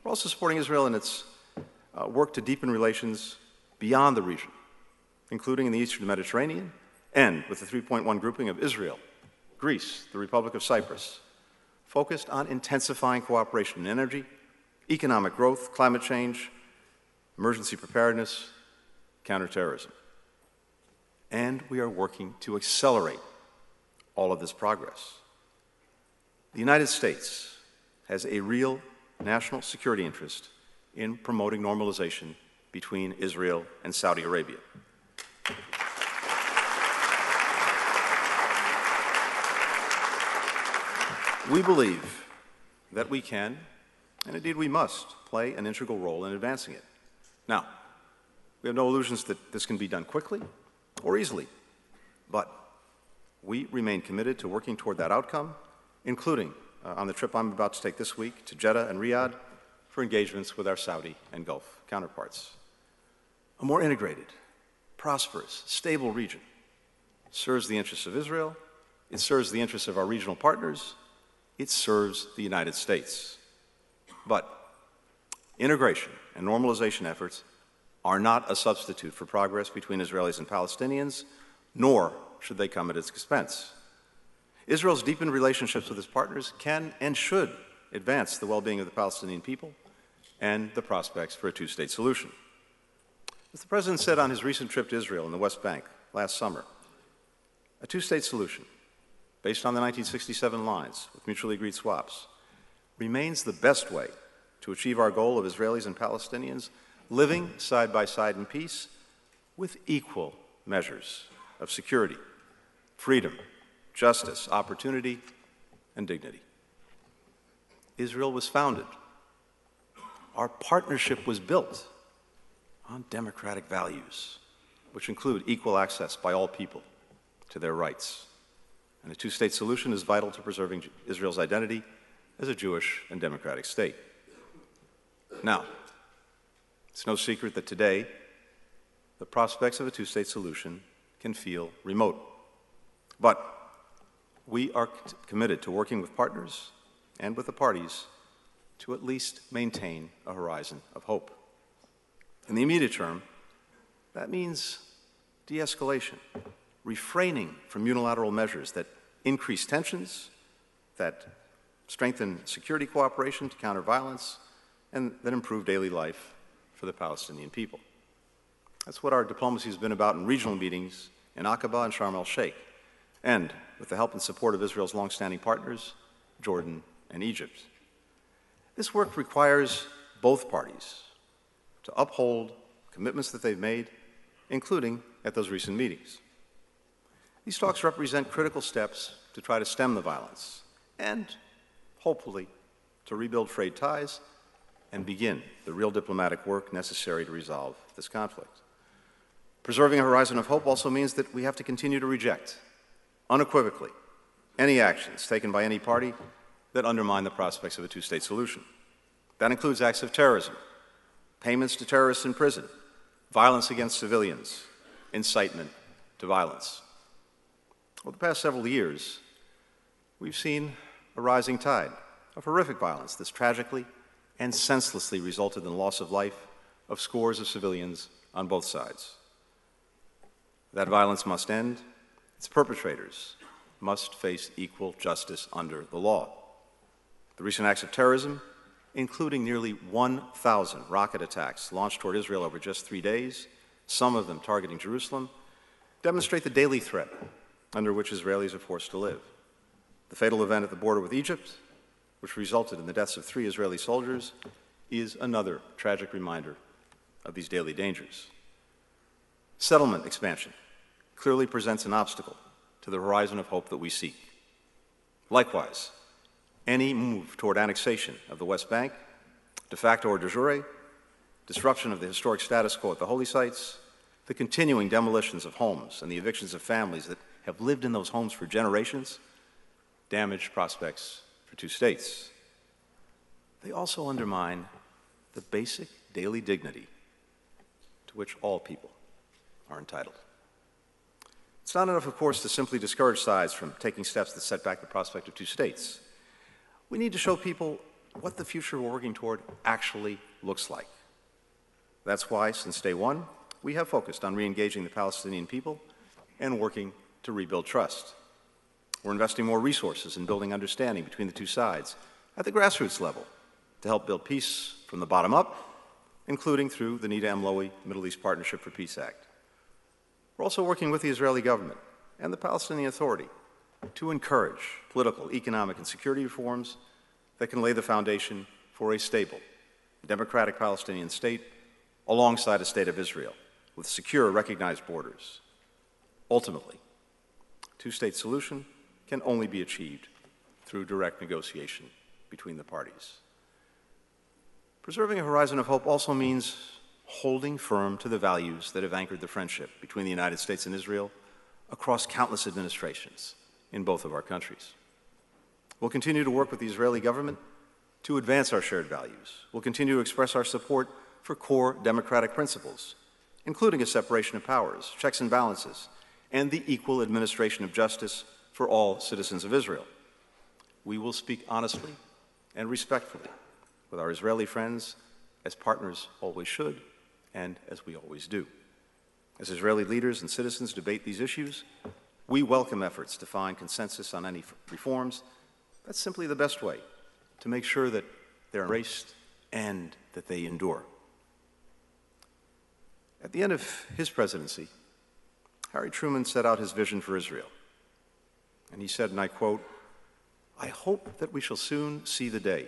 We're also supporting Israel in its uh, work to deepen relations beyond the region, including in the eastern Mediterranean and with the 3.1 grouping of Israel, Greece, the Republic of Cyprus, focused on intensifying cooperation in energy, economic growth, climate change, emergency preparedness, counterterrorism. And we are working to accelerate all of this progress. The United States has a real national security interest in promoting normalization between Israel and Saudi Arabia. We believe that we can, and indeed we must, play an integral role in advancing it. Now, we have no illusions that this can be done quickly or easily, but we remain committed to working toward that outcome, including uh, on the trip I'm about to take this week to Jeddah and Riyadh for engagements with our Saudi and Gulf counterparts. A more integrated, prosperous, stable region serves the interests of Israel, it serves the interests of our regional partners, it serves the United States. But integration and normalization efforts are not a substitute for progress between Israelis and Palestinians, nor should they come at its expense. Israel's deepened relationships with its partners can and should advance the well being of the Palestinian people and the prospects for a two state solution. As the President said on his recent trip to Israel and the West Bank last summer, a two state solution, based on the 1967 lines with mutually agreed swaps, remains the best way to achieve our goal of Israelis and Palestinians living side by side in peace with equal measures of security, freedom, justice, opportunity, and dignity. Israel was founded. Our partnership was built on democratic values, which include equal access by all people to their rights. And a two state solution is vital to preserving Israel's identity as a Jewish and democratic state. Now, it's no secret that today the prospects of a two state solution can feel remote. But we are committed to working with partners and with the parties to at least maintain a horizon of hope. In the immediate term, that means de escalation, refraining from unilateral measures that increase tensions, that strengthen security cooperation to counter violence, and that improve daily life for the Palestinian people. That's what our diplomacy has been about in regional meetings in Aqaba and Sharm el Sheikh, and with the help and support of Israel's longstanding partners, Jordan and Egypt. This work requires both parties to uphold commitments that they've made, including at those recent meetings. These talks represent critical steps to try to stem the violence and, hopefully, to rebuild frayed ties and begin the real diplomatic work necessary to resolve this conflict. Preserving a horizon of hope also means that we have to continue to reject, unequivocally, any actions taken by any party that undermine the prospects of a two state solution. That includes acts of terrorism, payments to terrorists in prison, violence against civilians, incitement to violence. Over the past several years, we've seen a rising tide of horrific violence that's tragically and senselessly resulted in the loss of life of scores of civilians on both sides. That violence must end. Its perpetrators must face equal justice under the law. The recent acts of terrorism, including nearly 1,000 rocket attacks launched toward Israel over just three days, some of them targeting Jerusalem, demonstrate the daily threat under which Israelis are forced to live. The fatal event at the border with Egypt, which resulted in the deaths of three Israeli soldiers, is another tragic reminder of these daily dangers. Settlement expansion clearly presents an obstacle to the horizon of hope that we seek. Likewise, any move toward annexation of the West Bank, de facto or de jure, disruption of the historic status quo at the holy sites, the continuing demolitions of homes and the evictions of families that have lived in those homes for generations, damage prospects for two states. They also undermine the basic daily dignity to which all people are entitled. It's not enough, of course, to simply discourage sides from taking steps that set back the prospect of two states. We need to show people what the future we're working toward actually looks like. That's why, since day one, we have focused on re engaging the Palestinian people and working to rebuild trust. We're investing more resources in building understanding between the two sides at the grassroots level to help build peace from the bottom up, including through the Nita M. Lowey Middle East Partnership for Peace Act. We're also working with the Israeli government and the Palestinian Authority to encourage political, economic, and security reforms that can lay the foundation for a stable, democratic Palestinian state alongside a state of Israel with secure, recognized borders. Ultimately, two-state solution can only be achieved through direct negotiation between the parties. Preserving a horizon of hope also means holding firm to the values that have anchored the friendship between the United States and Israel across countless administrations in both of our countries. We'll continue to work with the Israeli government to advance our shared values. We'll continue to express our support for core democratic principles, including a separation of powers, checks and balances, and the equal administration of justice for all citizens of Israel. We will speak honestly and respectfully with our Israeli friends, as partners always should, and as we always do. As Israeli leaders and citizens debate these issues, we welcome efforts to find consensus on any reforms. That's simply the best way to make sure that they're embraced and that they endure. At the end of his presidency, Harry Truman set out his vision for Israel. And he said, and I quote, I hope that we shall soon see the day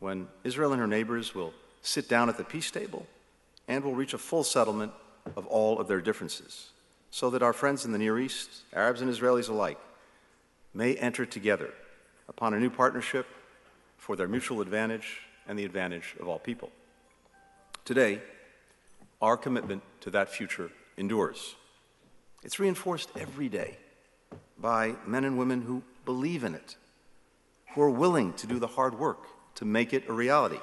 when Israel and her neighbors will sit down at the peace table and will reach a full settlement of all of their differences, so that our friends in the Near East, Arabs and Israelis alike, may enter together upon a new partnership for their mutual advantage and the advantage of all people. Today, our commitment to that future endures. It's reinforced every day by men and women who believe in it, who are willing to do the hard work to make it a reality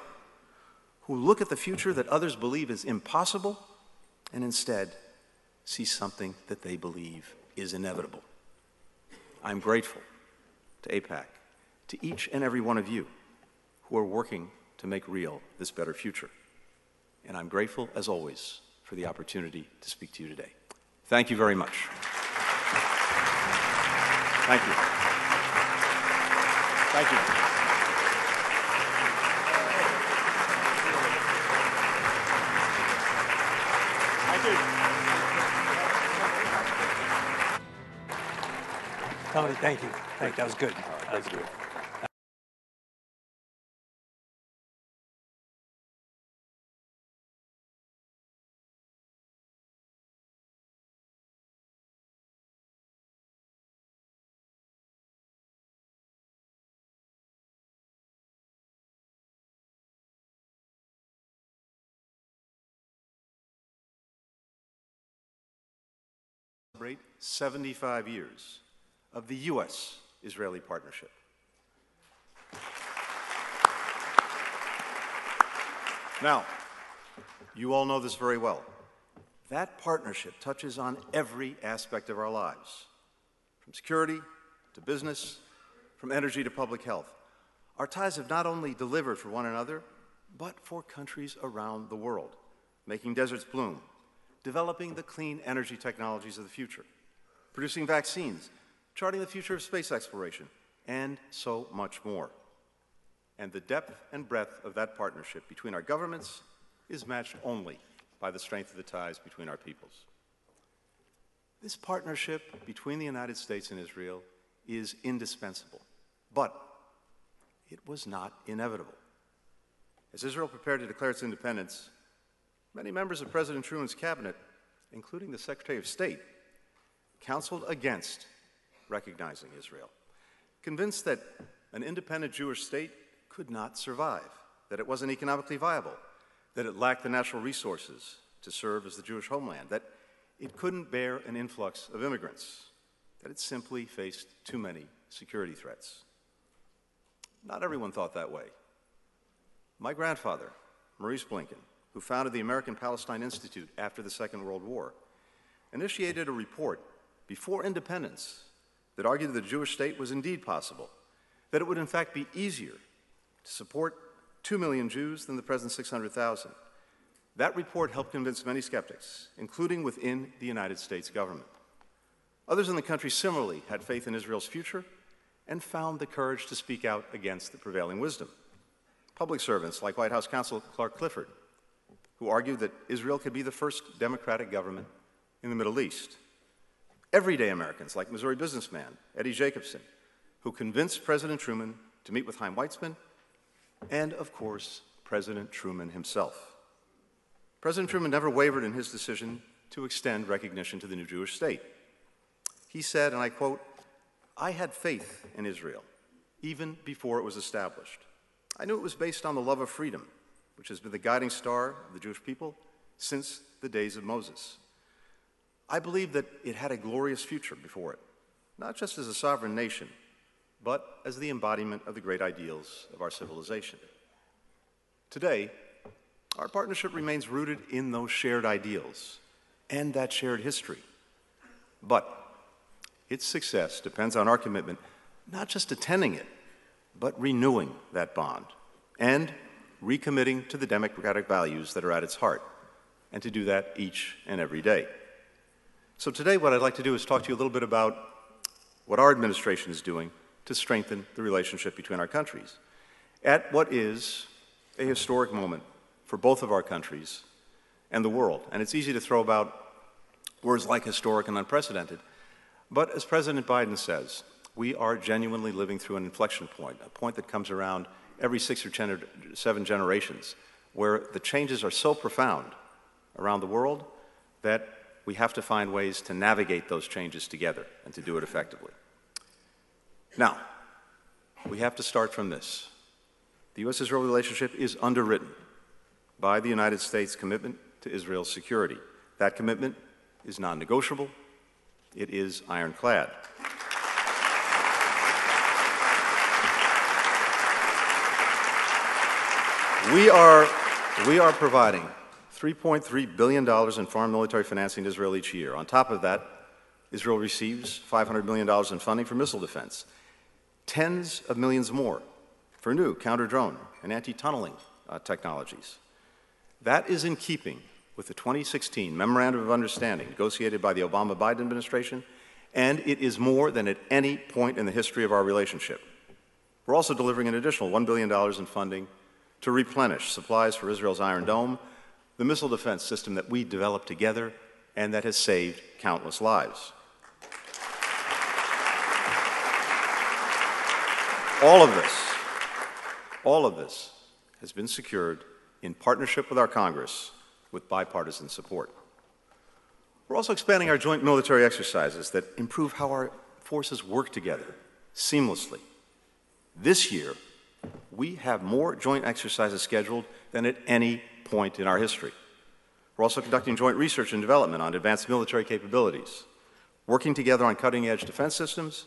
who look at the future that others believe is impossible and instead see something that they believe is inevitable. I'm grateful to AIPAC, to each and every one of you who are working to make real this better future. And I'm grateful, as always, for the opportunity to speak to you today. Thank you very much. Thank you. Thank you. Thank you. Tony, thank you. Thank you. That was good. That was good. 75 years of the U.S. Israeli partnership. Now, you all know this very well. That partnership touches on every aspect of our lives, from security to business, from energy to public health. Our ties have not only delivered for one another, but for countries around the world, making deserts bloom, developing the clean energy technologies of the future, producing vaccines, charting the future of space exploration, and so much more. And the depth and breadth of that partnership between our governments is matched only by the strength of the ties between our peoples. This partnership between the United States and Israel is indispensable, but it was not inevitable. As Israel prepared to declare its independence, many members of President Truman's cabinet, including the Secretary of State, counseled against recognizing Israel, convinced that an independent Jewish state could not survive, that it wasn't economically viable, that it lacked the natural resources to serve as the Jewish homeland, that it couldn't bear an influx of immigrants, that it simply faced too many security threats. Not everyone thought that way. My grandfather, Maurice Blinken, who founded the American Palestine Institute after the Second World War, initiated a report before independence that argued that the Jewish state was indeed possible, that it would in fact be easier to support 2 million Jews than the present 600,000. That report helped convince many skeptics, including within the United States government. Others in the country similarly had faith in Israel's future and found the courage to speak out against the prevailing wisdom. Public servants like White House counsel Clark Clifford, who argued that Israel could be the first democratic government in the Middle East. Everyday Americans like Missouri businessman Eddie Jacobson, who convinced President Truman to meet with Chaim Weizmann, and of course, President Truman himself. President Truman never wavered in his decision to extend recognition to the new Jewish state. He said, and I quote, I had faith in Israel even before it was established. I knew it was based on the love of freedom, which has been the guiding star of the Jewish people since the days of Moses. I believe that it had a glorious future before it, not just as a sovereign nation, but as the embodiment of the great ideals of our civilization. Today, our partnership remains rooted in those shared ideals and that shared history. But its success depends on our commitment not just attending it, but renewing that bond and recommitting to the democratic values that are at its heart, and to do that each and every day. So today what I'd like to do is talk to you a little bit about what our administration is doing to strengthen the relationship between our countries at what is a historic moment for both of our countries and the world. And it's easy to throw about words like historic and unprecedented. But as President Biden says, we are genuinely living through an inflection point, a point that comes around every six or seven generations, where the changes are so profound around the world that we have to find ways to navigate those changes together and to do it effectively. Now, we have to start from this. The U.S. Israel relationship is underwritten by the United States' commitment to Israel's security. That commitment is non negotiable, it is ironclad. We are, we are providing $3.3 billion in foreign military financing to Israel each year. On top of that, Israel receives $500 million in funding for missile defense, tens of millions more for new counter drone and anti tunneling uh, technologies. That is in keeping with the 2016 Memorandum of Understanding negotiated by the Obama Biden administration, and it is more than at any point in the history of our relationship. We're also delivering an additional $1 billion in funding to replenish supplies for Israel's Iron Dome, the missile defense system that we developed together and that has saved countless lives. All of this, all of this has been secured in partnership with our Congress with bipartisan support. We're also expanding our joint military exercises that improve how our forces work together seamlessly. This year, we have more joint exercises scheduled than at any point in our history. We're also conducting joint research and development on advanced military capabilities, working together on cutting edge defense systems,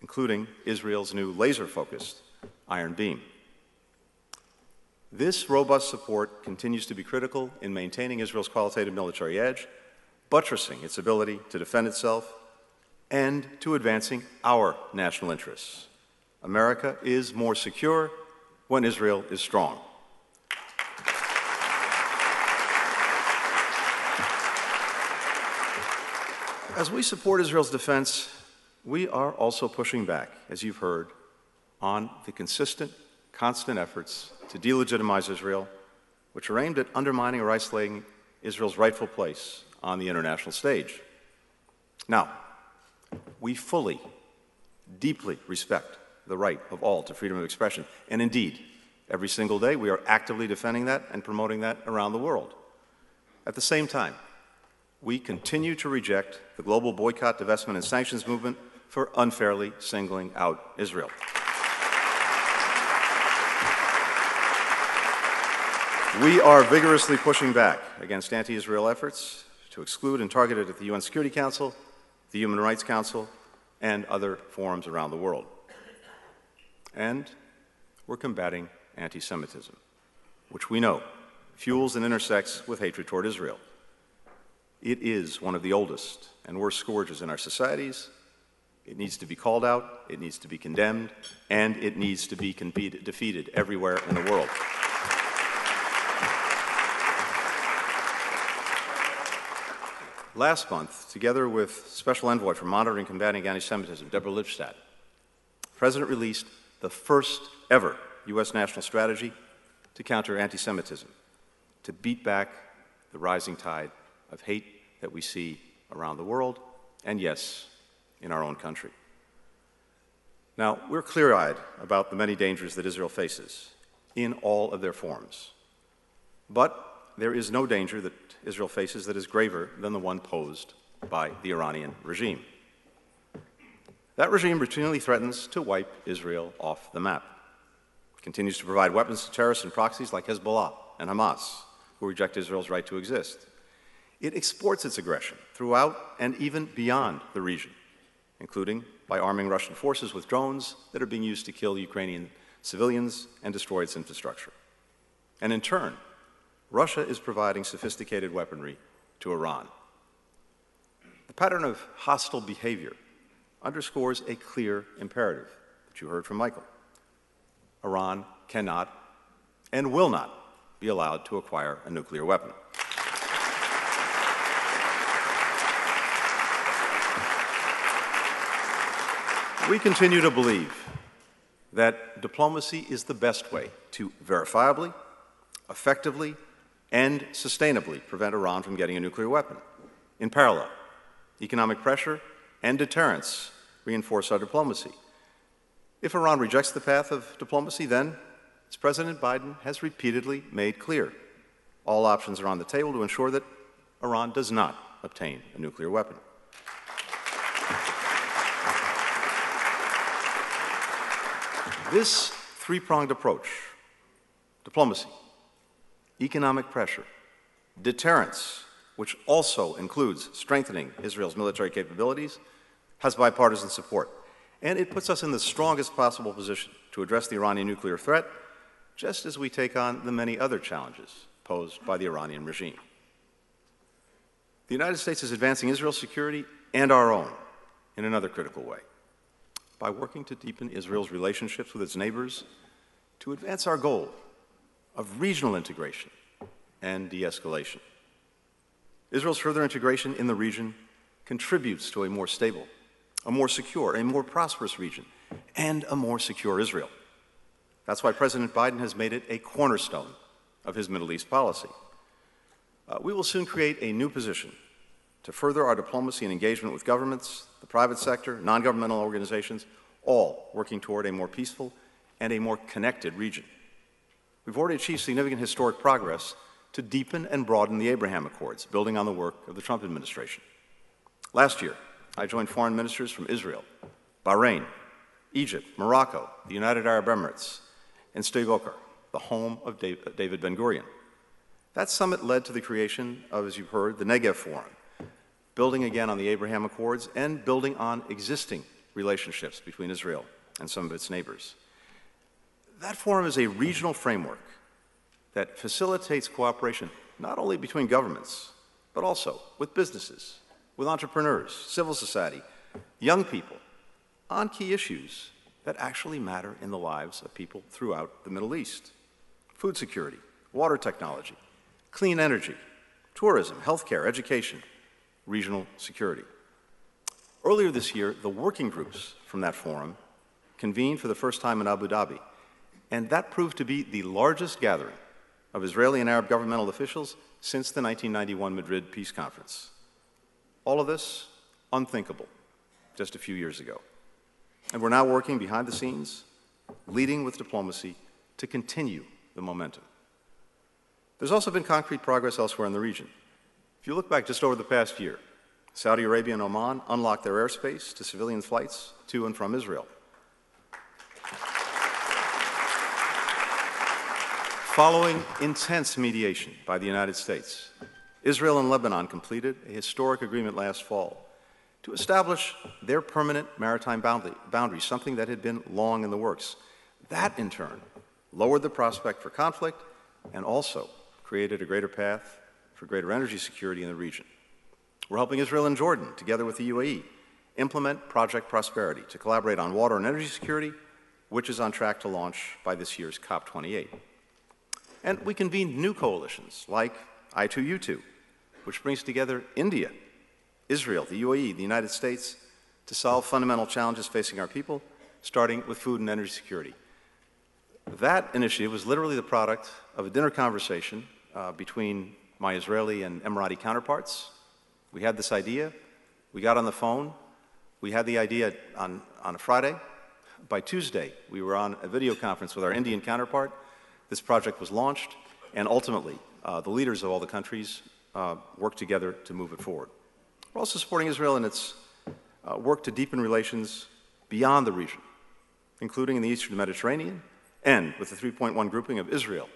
including Israel's new laser focused Iron Beam. This robust support continues to be critical in maintaining Israel's qualitative military edge, buttressing its ability to defend itself, and to advancing our national interests. America is more secure when Israel is strong. As we support Israel's defense, we are also pushing back, as you've heard, on the consistent, constant efforts to delegitimize Israel, which are aimed at undermining or isolating Israel's rightful place on the international stage. Now, we fully, deeply respect the right of all to freedom of expression, and indeed, every single day we are actively defending that and promoting that around the world. At the same time, we continue to reject the global boycott, divestment, and sanctions movement for unfairly singling out Israel. We are vigorously pushing back against anti Israel efforts to exclude and target it at the UN Security Council, the Human Rights Council, and other forums around the world. And we're combating anti Semitism, which we know fuels and intersects with hatred toward Israel. It is one of the oldest and worst scourges in our societies. It needs to be called out, it needs to be condemned, and it needs to be defeated everywhere in the world. Last month, together with Special Envoy for Monitoring and Combating Anti-Semitism, Deborah Lipstadt, the President released the first ever U.S. national strategy to counter anti-Semitism, to beat back the rising tide of hate that we see around the world, and yes, in our own country. Now, we're clear-eyed about the many dangers that Israel faces in all of their forms. But there is no danger that Israel faces that is graver than the one posed by the Iranian regime. That regime routinely threatens to wipe Israel off the map. It continues to provide weapons to terrorists and proxies like Hezbollah and Hamas, who reject Israel's right to exist. It exports its aggression throughout and even beyond the region, including by arming Russian forces with drones that are being used to kill Ukrainian civilians and destroy its infrastructure. And in turn, Russia is providing sophisticated weaponry to Iran. The pattern of hostile behavior underscores a clear imperative that you heard from Michael. Iran cannot and will not be allowed to acquire a nuclear weapon. We continue to believe that diplomacy is the best way to verifiably, effectively, and sustainably prevent Iran from getting a nuclear weapon. In parallel, economic pressure and deterrence reinforce our diplomacy. If Iran rejects the path of diplomacy, then, as President Biden has repeatedly made clear, all options are on the table to ensure that Iran does not obtain a nuclear weapon. This three pronged approach diplomacy, economic pressure, deterrence, which also includes strengthening Israel's military capabilities, has bipartisan support. And it puts us in the strongest possible position to address the Iranian nuclear threat, just as we take on the many other challenges posed by the Iranian regime. The United States is advancing Israel's security and our own in another critical way by working to deepen Israel's relationships with its neighbors to advance our goal of regional integration and de escalation. Israel's further integration in the region contributes to a more stable, a more secure, a more prosperous region, and a more secure Israel. That's why President Biden has made it a cornerstone of his Middle East policy. Uh, we will soon create a new position to further our diplomacy and engagement with governments, the private sector, non governmental organizations, all working toward a more peaceful and a more connected region. We've already achieved significant historic progress to deepen and broaden the Abraham Accords, building on the work of the Trump administration. Last year, I joined foreign ministers from Israel, Bahrain, Egypt, Morocco, the United Arab Emirates, and Sde the home of David Ben Gurion. That summit led to the creation of, as you've heard, the Negev Forum, building again on the Abraham Accords and building on existing relationships between Israel and some of its neighbors. That forum is a regional framework that facilitates cooperation not only between governments, but also with businesses, with entrepreneurs, civil society, young people, on key issues that actually matter in the lives of people throughout the Middle East food security, water technology, clean energy, tourism, healthcare, education, regional security. Earlier this year, the working groups from that forum convened for the first time in Abu Dhabi, and that proved to be the largest gathering of Israeli and Arab governmental officials since the 1991 Madrid Peace Conference. All of this unthinkable just a few years ago. And we're now working behind the scenes, leading with diplomacy to continue the momentum. There's also been concrete progress elsewhere in the region. If you look back just over the past year, Saudi Arabia and Oman unlocked their airspace to civilian flights to and from Israel. Following intense mediation by the United States, Israel and Lebanon completed a historic agreement last fall to establish their permanent maritime boundary, boundaries, something that had been long in the works. That, in turn, lowered the prospect for conflict and also created a greater path for greater energy security in the region. We're helping Israel and Jordan, together with the UAE, implement Project Prosperity to collaborate on water and energy security, which is on track to launch by this year's COP28. And we convened new coalitions like I2U2, which brings together India, Israel, the UAE, the United States to solve fundamental challenges facing our people, starting with food and energy security. That initiative was literally the product of a dinner conversation uh, between my Israeli and Emirati counterparts. We had this idea, we got on the phone, we had the idea on, on a Friday. By Tuesday, we were on a video conference with our Indian counterpart this project was launched, and ultimately, uh, the leaders of all the countries uh, worked together to move it forward. We're also supporting Israel in its uh, work to deepen relations beyond the region, including in the eastern Mediterranean and with the 3.1 grouping of Israel,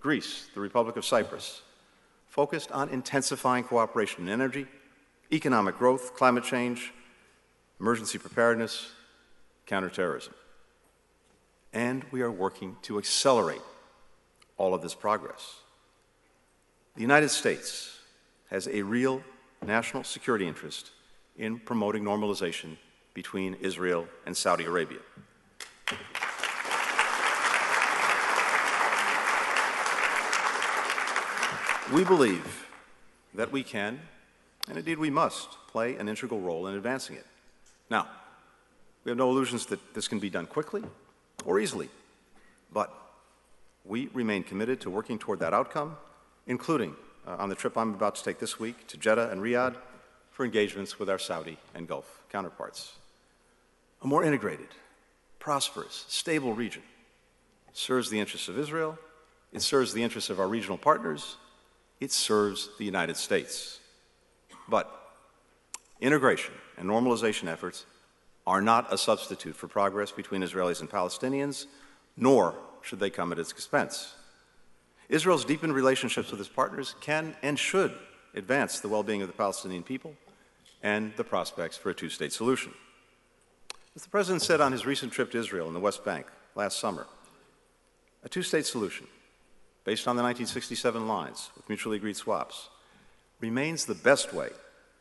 Greece, the Republic of Cyprus, focused on intensifying cooperation in energy, economic growth, climate change, emergency preparedness, counterterrorism. And we are working to accelerate all of this progress. The United States has a real national security interest in promoting normalization between Israel and Saudi Arabia. We believe that we can, and indeed we must, play an integral role in advancing it. Now, we have no illusions that this can be done quickly or easily, but we remain committed to working toward that outcome, including uh, on the trip I'm about to take this week to Jeddah and Riyadh for engagements with our Saudi and Gulf counterparts. A more integrated, prosperous, stable region serves the interests of Israel, it serves the interests of our regional partners, it serves the United States. But integration and normalization efforts are not a substitute for progress between Israelis and Palestinians, nor should they come at its expense. Israel's deepened relationships with its partners can and should advance the well being of the Palestinian people and the prospects for a two state solution. As the President said on his recent trip to Israel and the West Bank last summer, a two state solution, based on the 1967 lines with mutually agreed swaps, remains the best way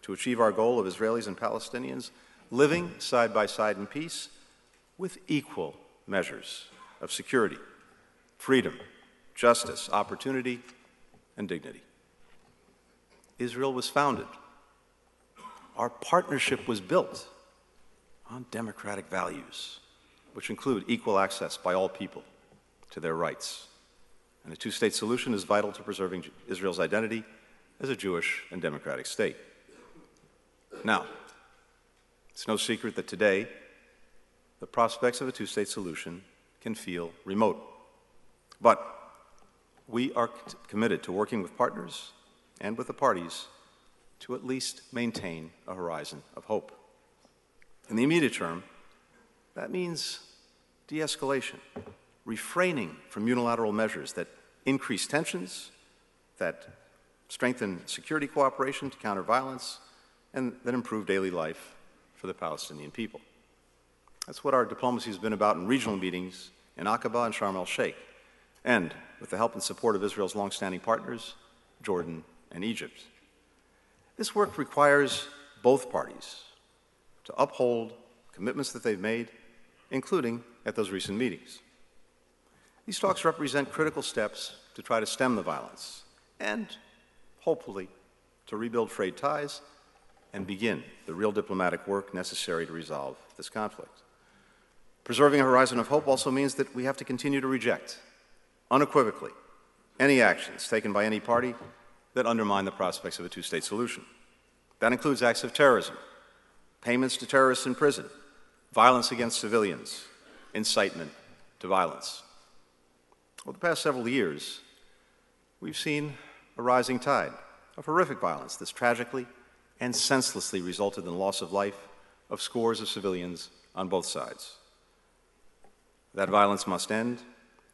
to achieve our goal of Israelis and Palestinians living side by side in peace with equal measures of security, freedom, justice, opportunity, and dignity. Israel was founded. Our partnership was built on democratic values, which include equal access by all people to their rights. And a two state solution is vital to preserving Israel's identity as a Jewish and democratic state. Now, it's no secret that today the prospects of a two state solution can feel remote. But we are committed to working with partners and with the parties to at least maintain a horizon of hope. In the immediate term, that means de escalation, refraining from unilateral measures that increase tensions, that strengthen security cooperation to counter violence, and that improve daily life for the Palestinian people. That's what our diplomacy has been about in regional meetings in Aqaba and Sharm el Sheikh, and with the help and support of Israel's longstanding partners, Jordan and Egypt. This work requires both parties to uphold commitments that they've made, including at those recent meetings. These talks represent critical steps to try to stem the violence and, hopefully, to rebuild frayed ties and begin the real diplomatic work necessary to resolve this conflict. Preserving a horizon of hope also means that we have to continue to reject, unequivocally, any actions taken by any party that undermine the prospects of a two state solution. That includes acts of terrorism, payments to terrorists in prison, violence against civilians, incitement to violence. Over the past several years, we've seen a rising tide of horrific violence that's tragically and senselessly resulted in the loss of life of scores of civilians on both sides. That violence must end.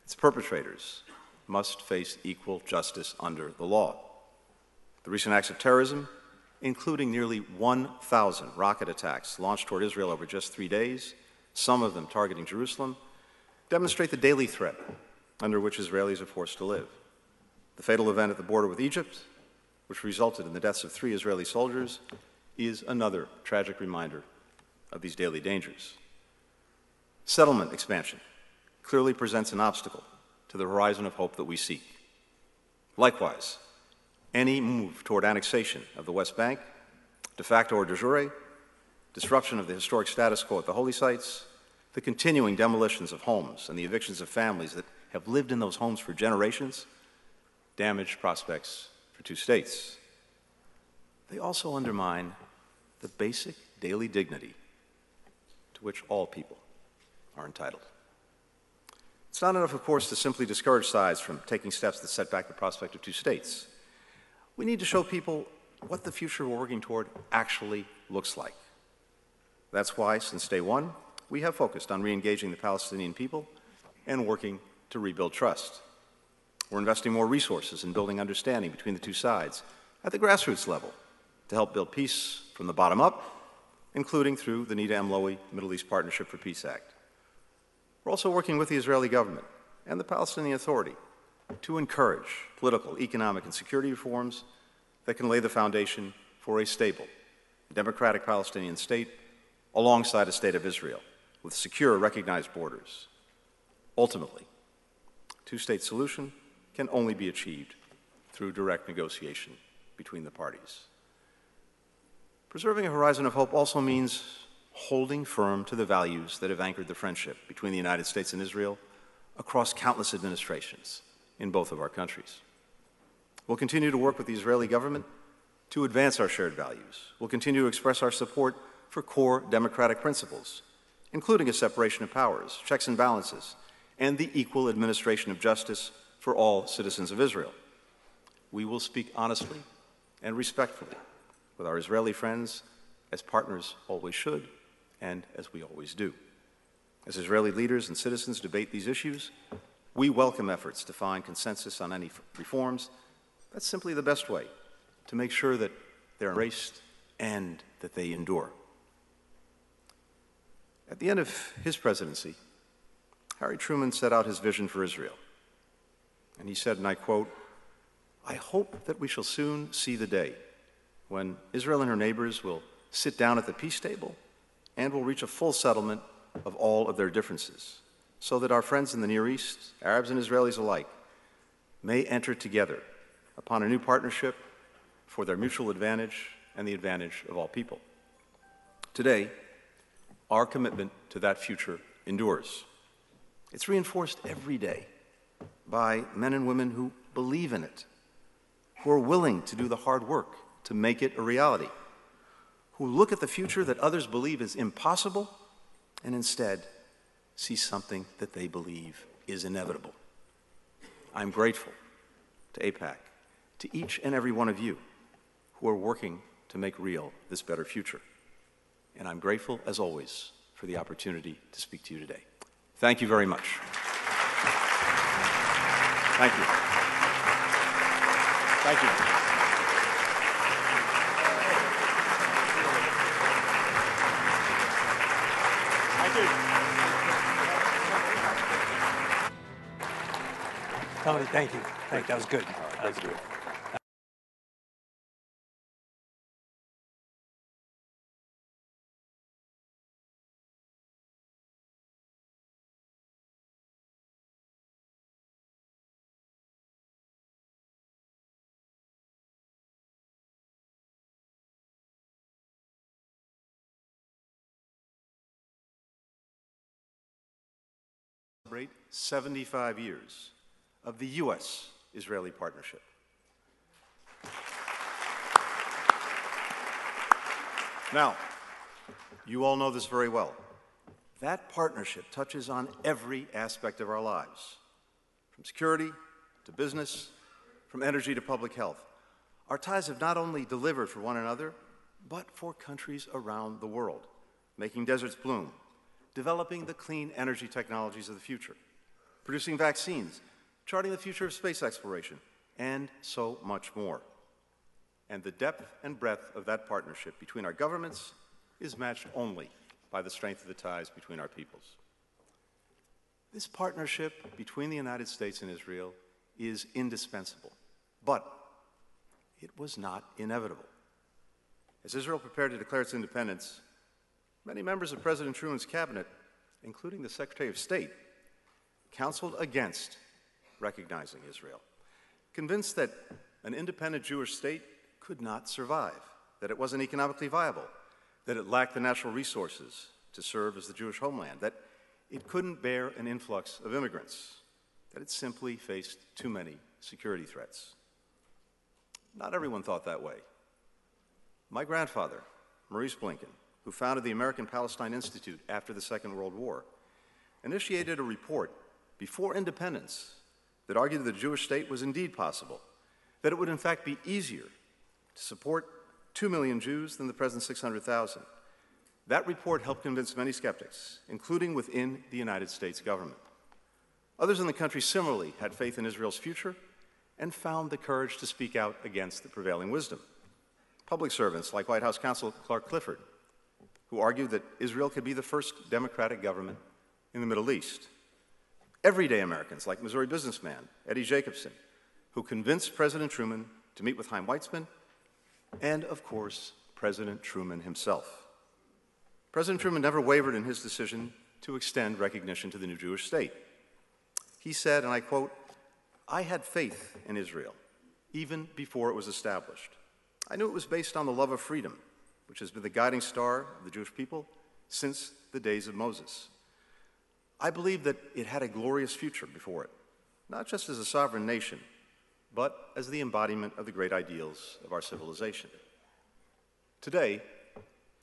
Its perpetrators must face equal justice under the law. The recent acts of terrorism, including nearly 1,000 rocket attacks launched toward Israel over just three days, some of them targeting Jerusalem, demonstrate the daily threat under which Israelis are forced to live. The fatal event at the border with Egypt, which resulted in the deaths of three Israeli soldiers, is another tragic reminder of these daily dangers. Settlement expansion clearly presents an obstacle to the horizon of hope that we seek. Likewise, any move toward annexation of the West Bank, de facto or de jure, disruption of the historic status quo at the holy sites, the continuing demolitions of homes and the evictions of families that have lived in those homes for generations, damage prospects for two states. They also undermine the basic daily dignity to which all people are entitled. It's not enough, of course, to simply discourage sides from taking steps that set back the prospect of two states. We need to show people what the future we're working toward actually looks like. That's why, since day one, we have focused on re engaging the Palestinian people and working to rebuild trust. We're investing more resources in building understanding between the two sides at the grassroots level to help build peace from the bottom up, including through the Nita M. Lowey Middle East Partnership for Peace Act. We're also working with the Israeli government and the Palestinian Authority to encourage political, economic, and security reforms that can lay the foundation for a stable, democratic Palestinian state alongside a state of Israel with secure, recognized borders. Ultimately, two-state solution can only be achieved through direct negotiation between the parties. Preserving a horizon of hope also means holding firm to the values that have anchored the friendship between the United States and Israel across countless administrations in both of our countries. We'll continue to work with the Israeli government to advance our shared values. We'll continue to express our support for core democratic principles, including a separation of powers, checks and balances, and the equal administration of justice for all citizens of Israel. We will speak honestly and respectfully with our Israeli friends, as partners always should, and as we always do. As Israeli leaders and citizens debate these issues, we welcome efforts to find consensus on any reforms. That's simply the best way to make sure that they're embraced and that they endure. At the end of his presidency, Harry Truman set out his vision for Israel. And he said, and I quote, I hope that we shall soon see the day when Israel and her neighbors will sit down at the peace table and will reach a full settlement of all of their differences so that our friends in the Near East, Arabs and Israelis alike, may enter together upon a new partnership for their mutual advantage and the advantage of all people. Today, our commitment to that future endures. It's reinforced every day by men and women who believe in it, who are willing to do the hard work to make it a reality, who look at the future that others believe is impossible and instead see something that they believe is inevitable. I'm grateful to AIPAC, to each and every one of you who are working to make real this better future. And I'm grateful, as always, for the opportunity to speak to you today. Thank you very much. Thank you. Thank you. Tony, thank you. Thank, you. that was good. That was good. 75 years of the U.S. Israeli partnership. Now, you all know this very well. That partnership touches on every aspect of our lives, from security to business, from energy to public health. Our ties have not only delivered for one another, but for countries around the world, making deserts bloom, developing the clean energy technologies of the future, producing vaccines charting the future of space exploration, and so much more. And the depth and breadth of that partnership between our governments is matched only by the strength of the ties between our peoples. This partnership between the United States and Israel is indispensable, but it was not inevitable. As Israel prepared to declare its independence, many members of President Truman's cabinet, including the Secretary of State, counseled against recognizing Israel, convinced that an independent Jewish state could not survive, that it wasn't economically viable, that it lacked the natural resources to serve as the Jewish homeland, that it couldn't bear an influx of immigrants, that it simply faced too many security threats. Not everyone thought that way. My grandfather, Maurice Blinken, who founded the American Palestine Institute after the Second World War, initiated a report before independence that argued that the Jewish state was indeed possible, that it would in fact be easier to support 2 million Jews than the present 600,000. That report helped convince many skeptics, including within the United States government. Others in the country similarly had faith in Israel's future and found the courage to speak out against the prevailing wisdom. Public servants like White House counsel Clark Clifford, who argued that Israel could be the first democratic government in the Middle East everyday Americans like Missouri businessman Eddie Jacobson, who convinced President Truman to meet with Chaim Weizmann, and of course, President Truman himself. President Truman never wavered in his decision to extend recognition to the new Jewish state. He said, and I quote, I had faith in Israel even before it was established. I knew it was based on the love of freedom, which has been the guiding star of the Jewish people since the days of Moses. I believe that it had a glorious future before it, not just as a sovereign nation, but as the embodiment of the great ideals of our civilization. Today,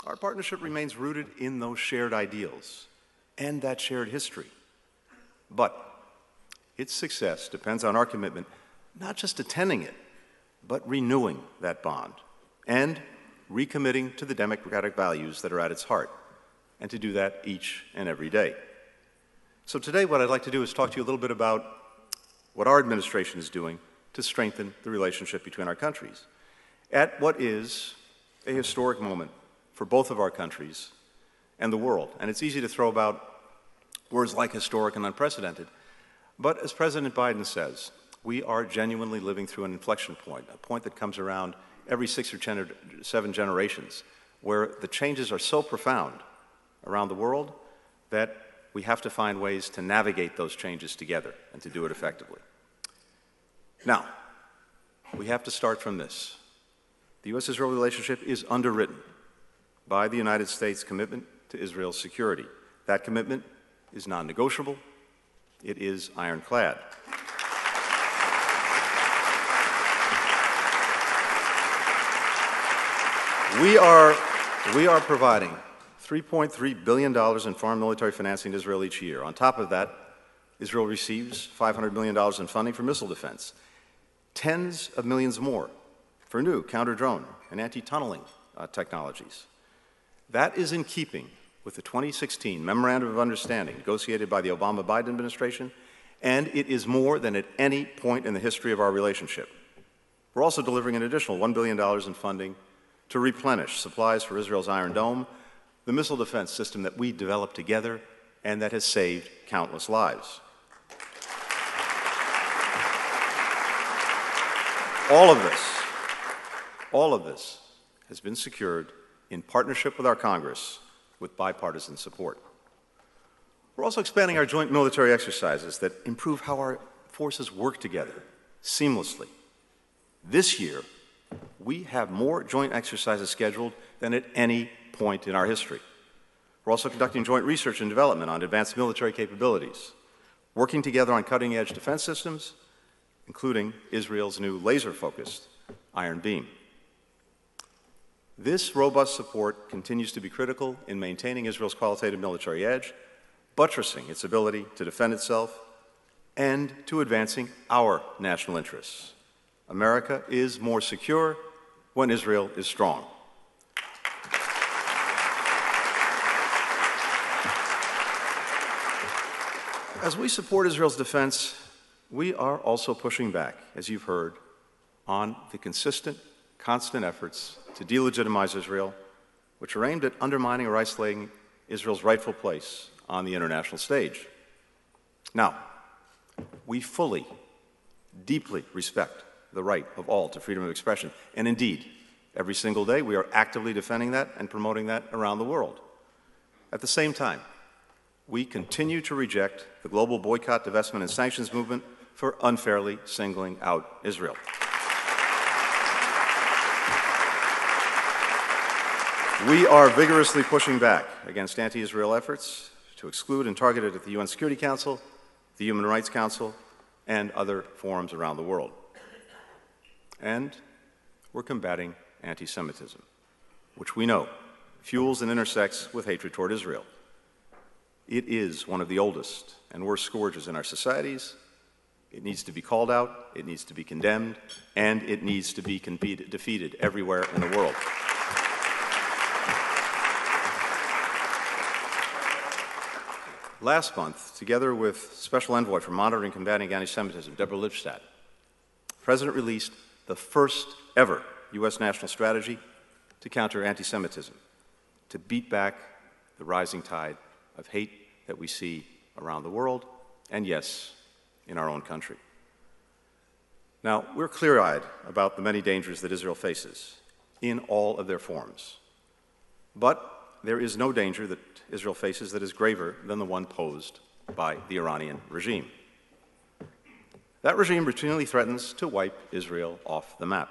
our partnership remains rooted in those shared ideals and that shared history. But its success depends on our commitment not just attending it, but renewing that bond and recommitting to the democratic values that are at its heart, and to do that each and every day. So today what I'd like to do is talk to you a little bit about what our administration is doing to strengthen the relationship between our countries at what is a historic moment for both of our countries and the world. And it's easy to throw about words like historic and unprecedented. But as President Biden says, we are genuinely living through an inflection point, a point that comes around every six or seven generations, where the changes are so profound around the world that we have to find ways to navigate those changes together and to do it effectively. Now, we have to start from this. The U.S. Israel relationship is underwritten by the United States' commitment to Israel's security. That commitment is non negotiable, it is ironclad. We are, we are providing $3.3 billion in foreign military financing to Israel each year. On top of that, Israel receives $500 million in funding for missile defense, tens of millions more for new counter drone and anti tunneling uh, technologies. That is in keeping with the 2016 Memorandum of Understanding negotiated by the Obama Biden administration, and it is more than at any point in the history of our relationship. We're also delivering an additional $1 billion in funding to replenish supplies for Israel's Iron Dome, the missile defense system that we developed together and that has saved countless lives. All of this, all of this has been secured in partnership with our Congress with bipartisan support. We're also expanding our joint military exercises that improve how our forces work together seamlessly. This year, we have more joint exercises scheduled than at any point in our history. We're also conducting joint research and development on advanced military capabilities, working together on cutting edge defense systems, including Israel's new laser focused Iron Beam. This robust support continues to be critical in maintaining Israel's qualitative military edge, buttressing its ability to defend itself, and to advancing our national interests. America is more secure when Israel is strong. As we support Israel's defense, we are also pushing back, as you've heard, on the consistent, constant efforts to delegitimize Israel, which are aimed at undermining or isolating Israel's rightful place on the international stage. Now, we fully, deeply respect the right of all to freedom of expression, and indeed, every single day we are actively defending that and promoting that around the world. At the same time, we continue to reject the global boycott, divestment, and sanctions movement for unfairly singling out Israel. We are vigorously pushing back against anti Israel efforts to exclude and target it at the UN Security Council, the Human Rights Council, and other forums around the world. And we're combating anti Semitism, which we know fuels and intersects with hatred toward Israel. It is one of the oldest and worst scourges in our societies. It needs to be called out, it needs to be condemned, and it needs to be defeated everywhere in the world. Last month, together with Special Envoy for Monitoring and Combating Anti Semitism, Deborah Lipstadt, the President released the first ever U.S. national strategy to counter anti Semitism, to beat back the rising tide of hate that we see around the world, and yes, in our own country. Now, we're clear eyed about the many dangers that Israel faces in all of their forms. But there is no danger that Israel faces that is graver than the one posed by the Iranian regime. That regime routinely threatens to wipe Israel off the map.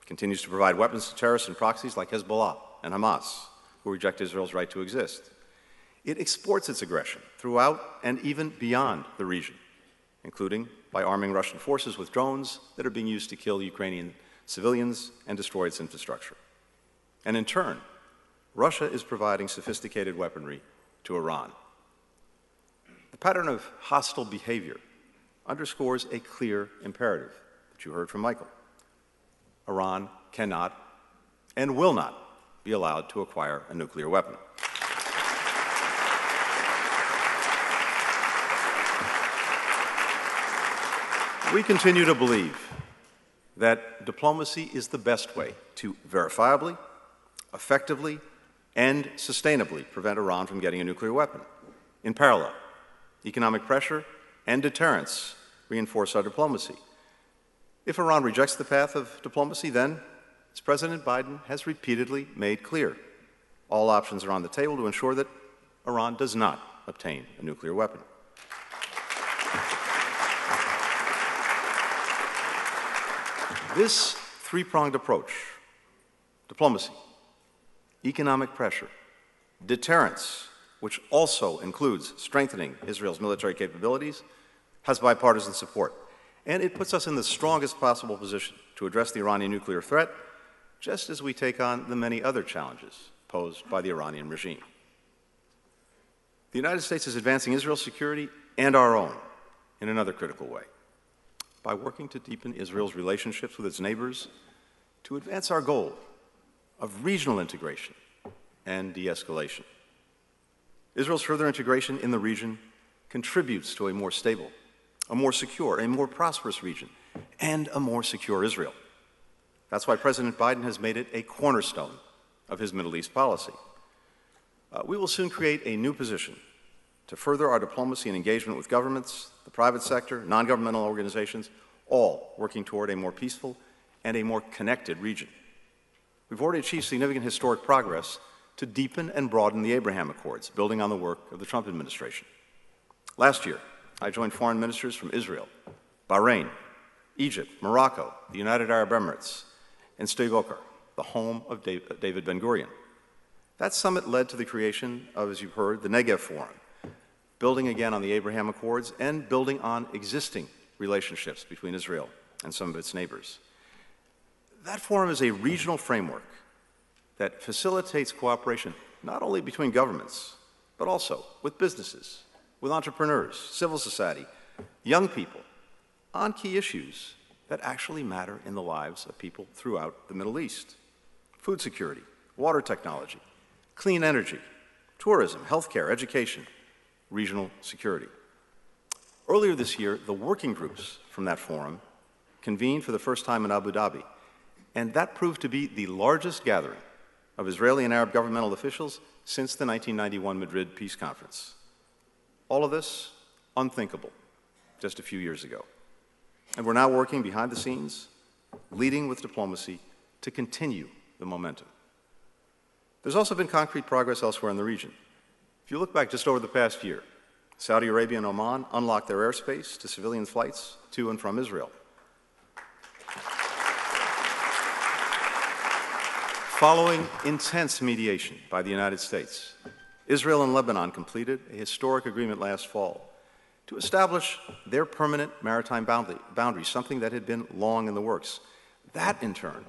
It continues to provide weapons to terrorists and proxies like Hezbollah and Hamas, who reject Israel's right to exist. It exports its aggression throughout and even beyond the region, including by arming Russian forces with drones that are being used to kill Ukrainian civilians and destroy its infrastructure. And in turn, Russia is providing sophisticated weaponry to Iran. The pattern of hostile behavior underscores a clear imperative that you heard from Michael. Iran cannot and will not be allowed to acquire a nuclear weapon. We continue to believe that diplomacy is the best way to verifiably, effectively, and sustainably prevent Iran from getting a nuclear weapon. In parallel, economic pressure and deterrence reinforce our diplomacy. If Iran rejects the path of diplomacy, then, as President Biden has repeatedly made clear, all options are on the table to ensure that Iran does not obtain a nuclear weapon. This three pronged approach diplomacy, economic pressure, deterrence, which also includes strengthening Israel's military capabilities, has bipartisan support. And it puts us in the strongest possible position to address the Iranian nuclear threat, just as we take on the many other challenges posed by the Iranian regime. The United States is advancing Israel's security and our own in another critical way by working to deepen Israel's relationships with its neighbors to advance our goal of regional integration and de escalation. Israel's further integration in the region contributes to a more stable, a more secure, a more prosperous region, and a more secure Israel. That's why President Biden has made it a cornerstone of his Middle East policy. Uh, we will soon create a new position to further our diplomacy and engagement with governments, the private sector, non governmental organizations, all working toward a more peaceful and a more connected region. We've already achieved significant historic progress to deepen and broaden the Abraham Accords, building on the work of the Trump administration. Last year, I joined foreign ministers from Israel, Bahrain, Egypt, Morocco, the United Arab Emirates, and Sde the home of David Ben Gurion. That summit led to the creation of, as you've heard, the Negev Forum, building again on the Abraham Accords and building on existing relationships between Israel and some of its neighbors. That forum is a regional framework that facilitates cooperation not only between governments, but also with businesses, with entrepreneurs, civil society, young people, on key issues that actually matter in the lives of people throughout the Middle East food security, water technology, clean energy, tourism, healthcare, education, regional security. Earlier this year, the working groups from that forum convened for the first time in Abu Dhabi, and that proved to be the largest gathering of Israeli and Arab governmental officials since the 1991 Madrid Peace Conference. All of this unthinkable just a few years ago. And we're now working behind the scenes, leading with diplomacy to continue the momentum. There's also been concrete progress elsewhere in the region. If you look back just over the past year, Saudi Arabia and Oman unlocked their airspace to civilian flights to and from Israel. Following intense mediation by the United States, Israel and Lebanon completed a historic agreement last fall to establish their permanent maritime boundary, something that had been long in the works. That, in turn,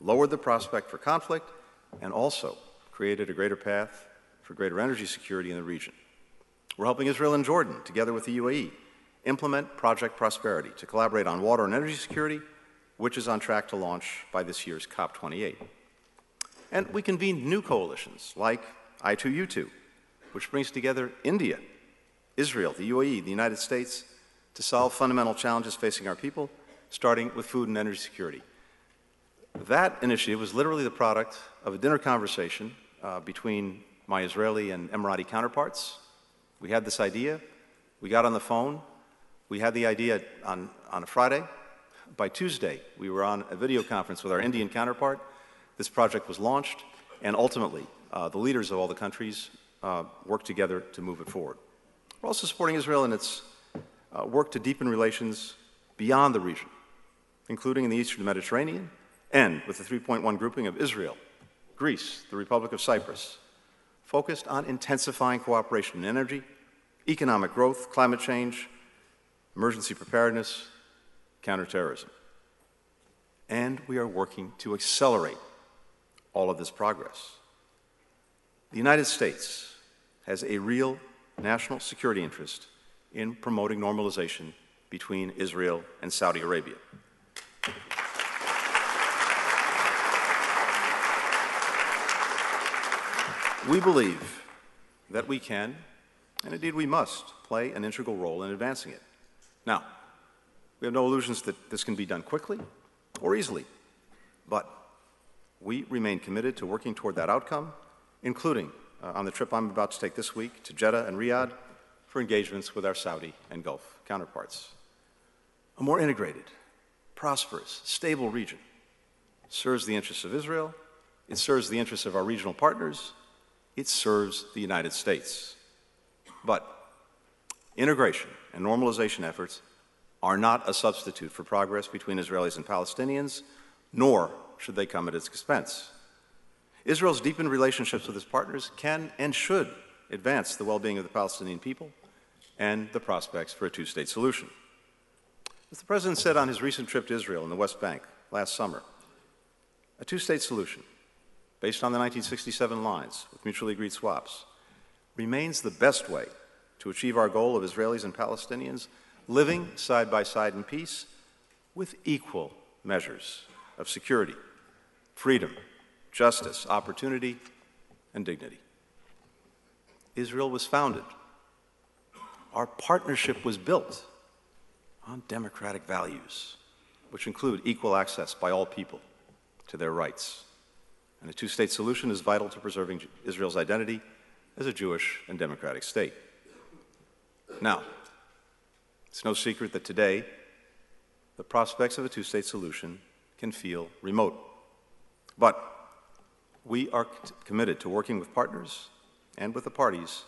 lowered the prospect for conflict and also created a greater path for greater energy security in the region. We're helping Israel and Jordan, together with the UAE, implement Project Prosperity to collaborate on water and energy security, which is on track to launch by this year's COP28. And we convened new coalitions like I2U2, which brings together India, Israel, the UAE, the United States, to solve fundamental challenges facing our people, starting with food and energy security. That initiative was literally the product of a dinner conversation uh, between my Israeli and Emirati counterparts. We had this idea. We got on the phone. We had the idea on, on a Friday. By Tuesday, we were on a video conference with our Indian counterpart. This project was launched, and ultimately, uh, the leaders of all the countries uh, worked together to move it forward. We're also supporting Israel in its uh, work to deepen relations beyond the region, including in the eastern Mediterranean and with the 3.1 grouping of Israel, Greece, the Republic of Cyprus, focused on intensifying cooperation in energy, economic growth, climate change, emergency preparedness, counterterrorism. And we are working to accelerate all of this progress. The United States has a real national security interest in promoting normalization between Israel and Saudi Arabia. We believe that we can, and indeed we must, play an integral role in advancing it. Now, we have no illusions that this can be done quickly or easily, but we remain committed to working toward that outcome, including uh, on the trip I'm about to take this week to Jeddah and Riyadh for engagements with our Saudi and Gulf counterparts. A more integrated, prosperous, stable region serves the interests of Israel, it serves the interests of our regional partners, it serves the United States. But integration and normalization efforts are not a substitute for progress between Israelis and Palestinians, nor should they come at its expense. Israel's deepened relationships with its partners can and should advance the well being of the Palestinian people and the prospects for a two state solution. As the President said on his recent trip to Israel and the West Bank last summer, a two state solution based on the 1967 lines with mutually agreed swaps, remains the best way to achieve our goal of Israelis and Palestinians living side by side in peace with equal measures of security, freedom, justice, opportunity, and dignity. Israel was founded. Our partnership was built on democratic values, which include equal access by all people to their rights. And a two state solution is vital to preserving Israel's identity as a Jewish and democratic state. Now, it's no secret that today the prospects of a two state solution can feel remote. But we are committed to working with partners and with the parties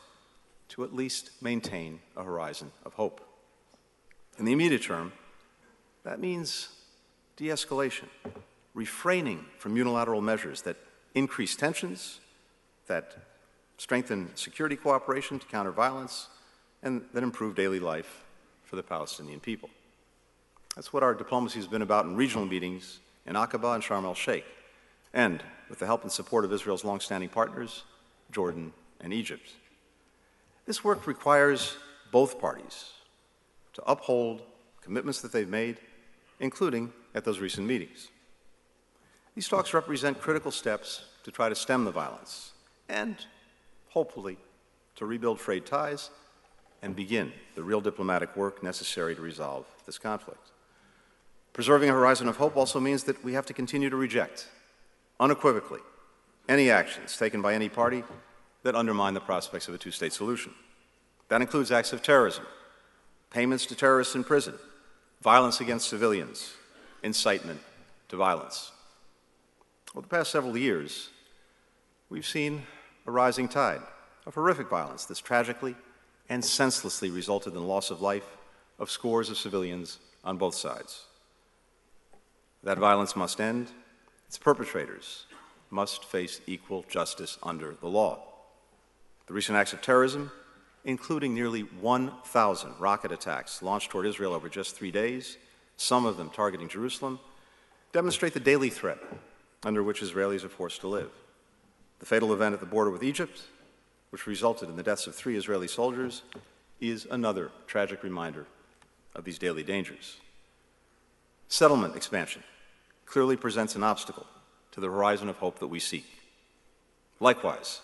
to at least maintain a horizon of hope. In the immediate term, that means de escalation, refraining from unilateral measures that increase tensions, that strengthen security cooperation to counter violence, and that improve daily life for the Palestinian people. That's what our diplomacy has been about in regional meetings in Aqaba and Sharm el Sheikh, and with the help and support of Israel's longstanding partners, Jordan and Egypt. This work requires both parties to uphold commitments that they've made, including at those recent meetings. These talks represent critical steps to try to stem the violence and, hopefully, to rebuild frayed ties and begin the real diplomatic work necessary to resolve this conflict. Preserving a horizon of hope also means that we have to continue to reject, unequivocally, any actions taken by any party that undermine the prospects of a two state solution. That includes acts of terrorism, payments to terrorists in prison, violence against civilians, incitement to violence. Over the past several years, we've seen a rising tide of horrific violence that's tragically and senselessly resulted in the loss of life of scores of civilians on both sides. That violence must end. Its perpetrators must face equal justice under the law. The recent acts of terrorism, including nearly 1,000 rocket attacks launched toward Israel over just three days, some of them targeting Jerusalem, demonstrate the daily threat under which Israelis are forced to live. The fatal event at the border with Egypt, which resulted in the deaths of three Israeli soldiers, is another tragic reminder of these daily dangers. Settlement expansion clearly presents an obstacle to the horizon of hope that we seek. Likewise,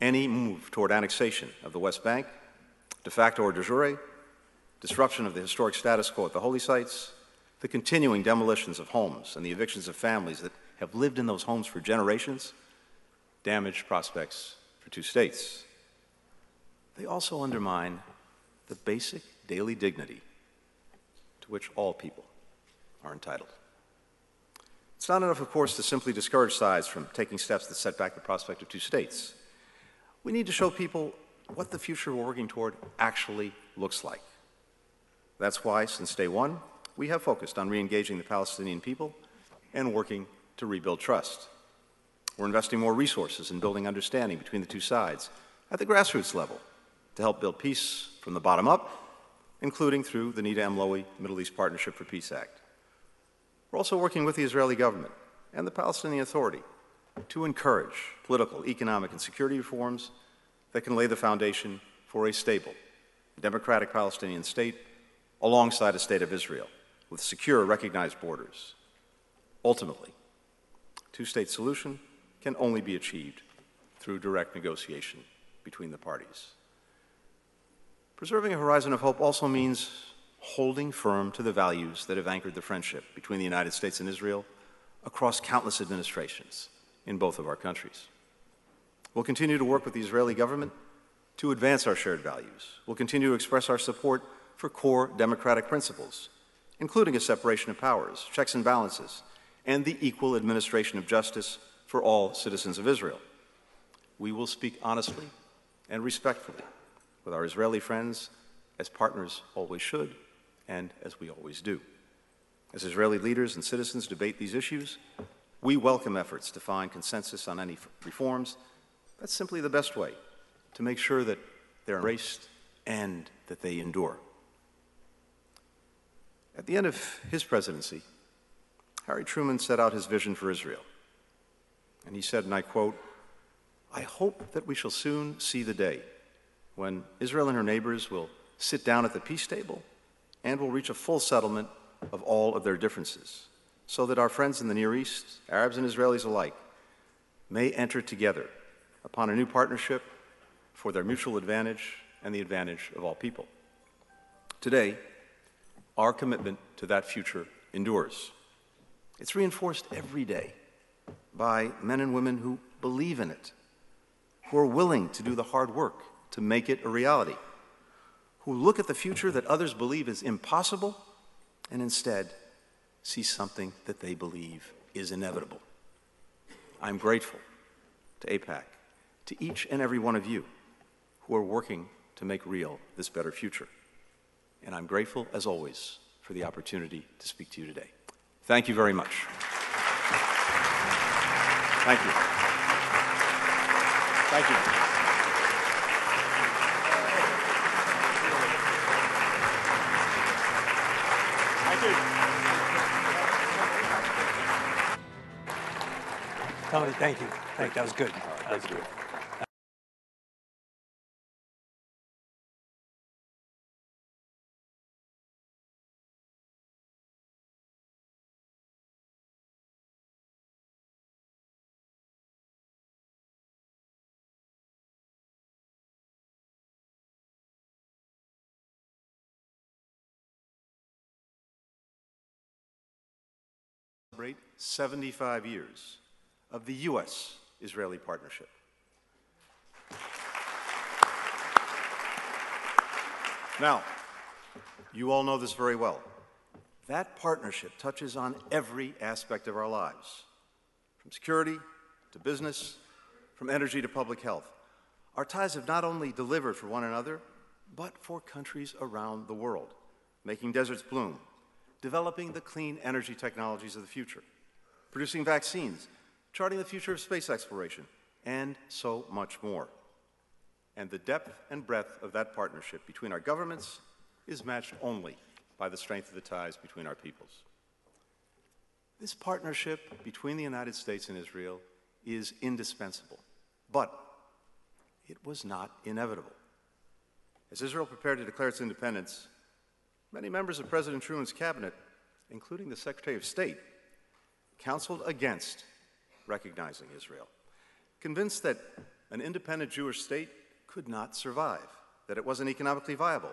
any move toward annexation of the West Bank, de facto or de jure, disruption of the historic status quo at the holy sites, the continuing demolitions of homes and the evictions of families that have lived in those homes for generations, damage prospects for two states. They also undermine the basic daily dignity to which all people are entitled. It's not enough, of course, to simply discourage sides from taking steps that set back the prospect of two states. We need to show people what the future we're working toward actually looks like. That's why, since day one, we have focused on re engaging the Palestinian people and working to rebuild trust. We're investing more resources in building understanding between the two sides at the grassroots level to help build peace from the bottom up, including through the Nita M. Lowey Middle East Partnership for Peace Act. We're also working with the Israeli government and the Palestinian Authority to encourage political, economic, and security reforms that can lay the foundation for a stable, democratic Palestinian state alongside a state of Israel with secure, recognized borders. Ultimately, two-state solution can only be achieved through direct negotiation between the parties. Preserving a horizon of hope also means holding firm to the values that have anchored the friendship between the United States and Israel across countless administrations in both of our countries. We'll continue to work with the Israeli government to advance our shared values. We'll continue to express our support for core democratic principles, including a separation of powers, checks and balances, and the equal administration of justice for all citizens of Israel. We will speak honestly and respectfully with our Israeli friends, as partners always should, and as we always do. As Israeli leaders and citizens debate these issues, we welcome efforts to find consensus on any reforms. That's simply the best way to make sure that they're embraced and that they endure. At the end of his presidency, Harry Truman set out his vision for Israel. And he said, and I quote, I hope that we shall soon see the day when Israel and her neighbors will sit down at the peace table and will reach a full settlement of all of their differences, so that our friends in the Near East, Arabs and Israelis alike, may enter together upon a new partnership for their mutual advantage and the advantage of all people. Today, our commitment to that future endures. It's reinforced every day by men and women who believe in it, who are willing to do the hard work to make it a reality, who look at the future that others believe is impossible and instead see something that they believe is inevitable. I'm grateful to AIPAC, to each and every one of you who are working to make real this better future. And I'm grateful, as always, for the opportunity to speak to you today. Thank you very much. Thank you. Thank you. Tony, thank you. Thank, you. that was good. That was good. Celebrate 75 years of the U.S. Israeli partnership. Now, you all know this very well. That partnership touches on every aspect of our lives, from security to business, from energy to public health. Our ties have not only delivered for one another, but for countries around the world, making deserts bloom, developing the clean energy technologies of the future, producing vaccines charting the future of space exploration, and so much more. And the depth and breadth of that partnership between our governments is matched only by the strength of the ties between our peoples. This partnership between the United States and Israel is indispensable, but it was not inevitable. As Israel prepared to declare its independence, many members of President Truman's cabinet, including the Secretary of State, counseled against recognizing Israel, convinced that an independent Jewish state could not survive, that it wasn't economically viable,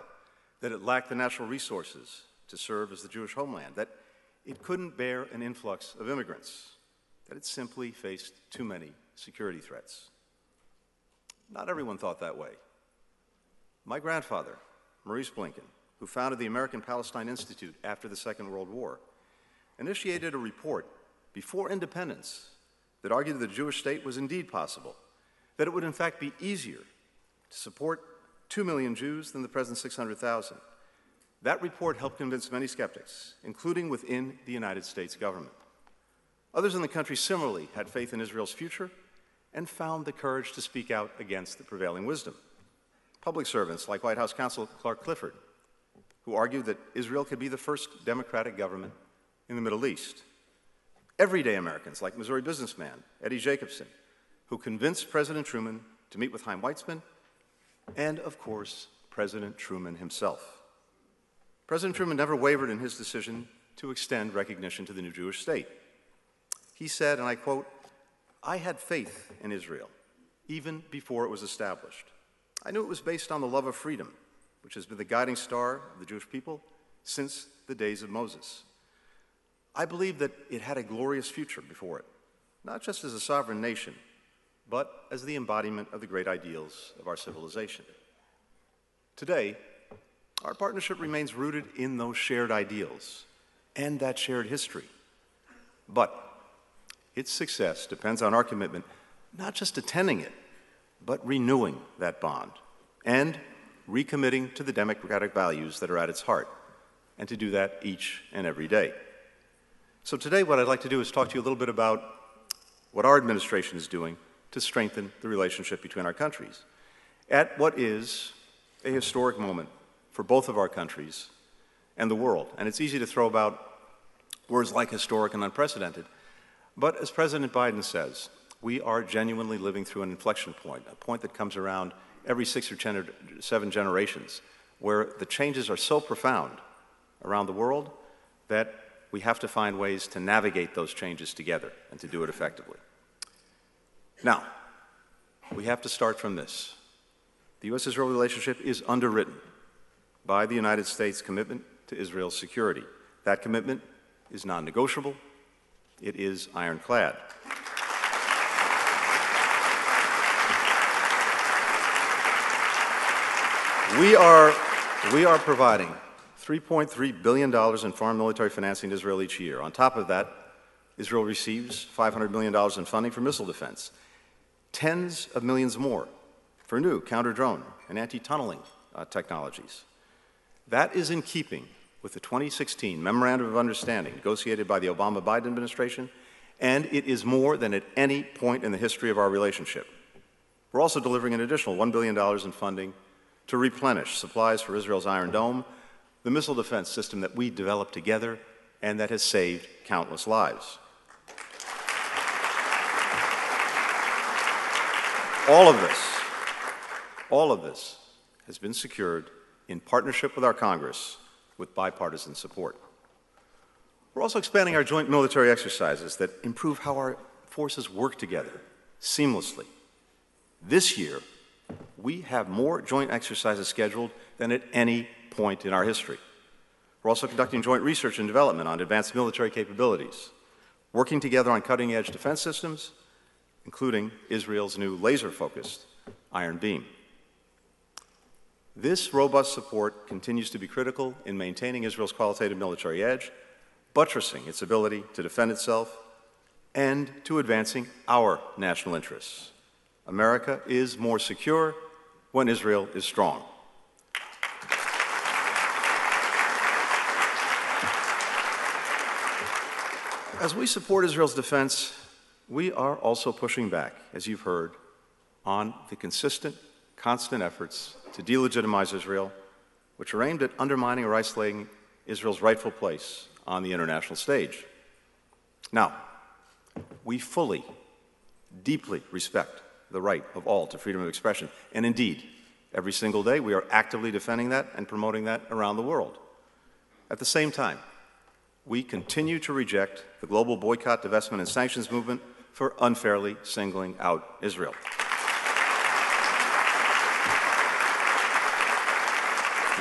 that it lacked the natural resources to serve as the Jewish homeland, that it couldn't bear an influx of immigrants, that it simply faced too many security threats. Not everyone thought that way. My grandfather, Maurice Blinken, who founded the American Palestine Institute after the Second World War, initiated a report before independence that argued that the Jewish state was indeed possible, that it would in fact be easier to support 2 million Jews than the present 600,000. That report helped convince many skeptics, including within the United States government. Others in the country similarly had faith in Israel's future and found the courage to speak out against the prevailing wisdom. Public servants like White House counsel Clark Clifford, who argued that Israel could be the first democratic government in the Middle East, everyday Americans like Missouri businessman Eddie Jacobson, who convinced President Truman to meet with Chaim Weizmann, and of course, President Truman himself. President Truman never wavered in his decision to extend recognition to the new Jewish state. He said, and I quote, I had faith in Israel even before it was established. I knew it was based on the love of freedom, which has been the guiding star of the Jewish people since the days of Moses. I believe that it had a glorious future before it, not just as a sovereign nation, but as the embodiment of the great ideals of our civilization. Today, our partnership remains rooted in those shared ideals and that shared history. But its success depends on our commitment not just attending it, but renewing that bond and recommitting to the democratic values that are at its heart, and to do that each and every day. So today what I'd like to do is talk to you a little bit about what our administration is doing to strengthen the relationship between our countries at what is a historic moment for both of our countries and the world. And it's easy to throw about words like historic and unprecedented. But as President Biden says, we are genuinely living through an inflection point, a point that comes around every six or ten or seven generations, where the changes are so profound around the world that we have to find ways to navigate those changes together and to do it effectively. Now, we have to start from this. The U.S. Israel relationship is underwritten by the United States' commitment to Israel's security. That commitment is non negotiable, it is ironclad. We are, we are providing $3.3 billion in foreign military financing to Israel each year. On top of that, Israel receives $500 million in funding for missile defense, tens of millions more for new counter drone and anti tunneling uh, technologies. That is in keeping with the 2016 Memorandum of Understanding negotiated by the Obama Biden administration, and it is more than at any point in the history of our relationship. We're also delivering an additional $1 billion in funding to replenish supplies for Israel's Iron Dome, the missile defense system that we developed together and that has saved countless lives. All of this, all of this has been secured in partnership with our Congress with bipartisan support. We're also expanding our joint military exercises that improve how our forces work together seamlessly. This year, we have more joint exercises scheduled than at any point in our history. We're also conducting joint research and development on advanced military capabilities, working together on cutting edge defense systems, including Israel's new laser focused Iron Beam. This robust support continues to be critical in maintaining Israel's qualitative military edge, buttressing its ability to defend itself, and to advancing our national interests. America is more secure when Israel is strong. As we support Israel's defense, we are also pushing back, as you've heard, on the consistent, constant efforts to delegitimize Israel, which are aimed at undermining or isolating Israel's rightful place on the international stage. Now, we fully, deeply respect the right of all to freedom of expression. And indeed, every single day we are actively defending that and promoting that around the world. At the same time, we continue to reject the global boycott, divestment, and sanctions movement for unfairly singling out Israel.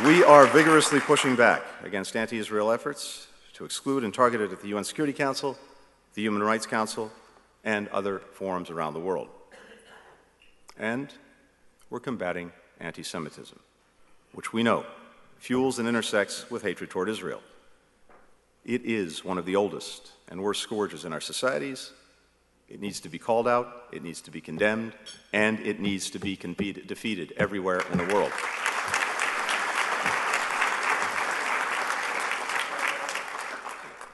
We are vigorously pushing back against anti Israel efforts to exclude and target it at the UN Security Council, the Human Rights Council, and other forums around the world. And we're combating anti Semitism, which we know fuels and intersects with hatred toward Israel. It is one of the oldest and worst scourges in our societies. It needs to be called out, it needs to be condemned, and it needs to be defeated everywhere in the world.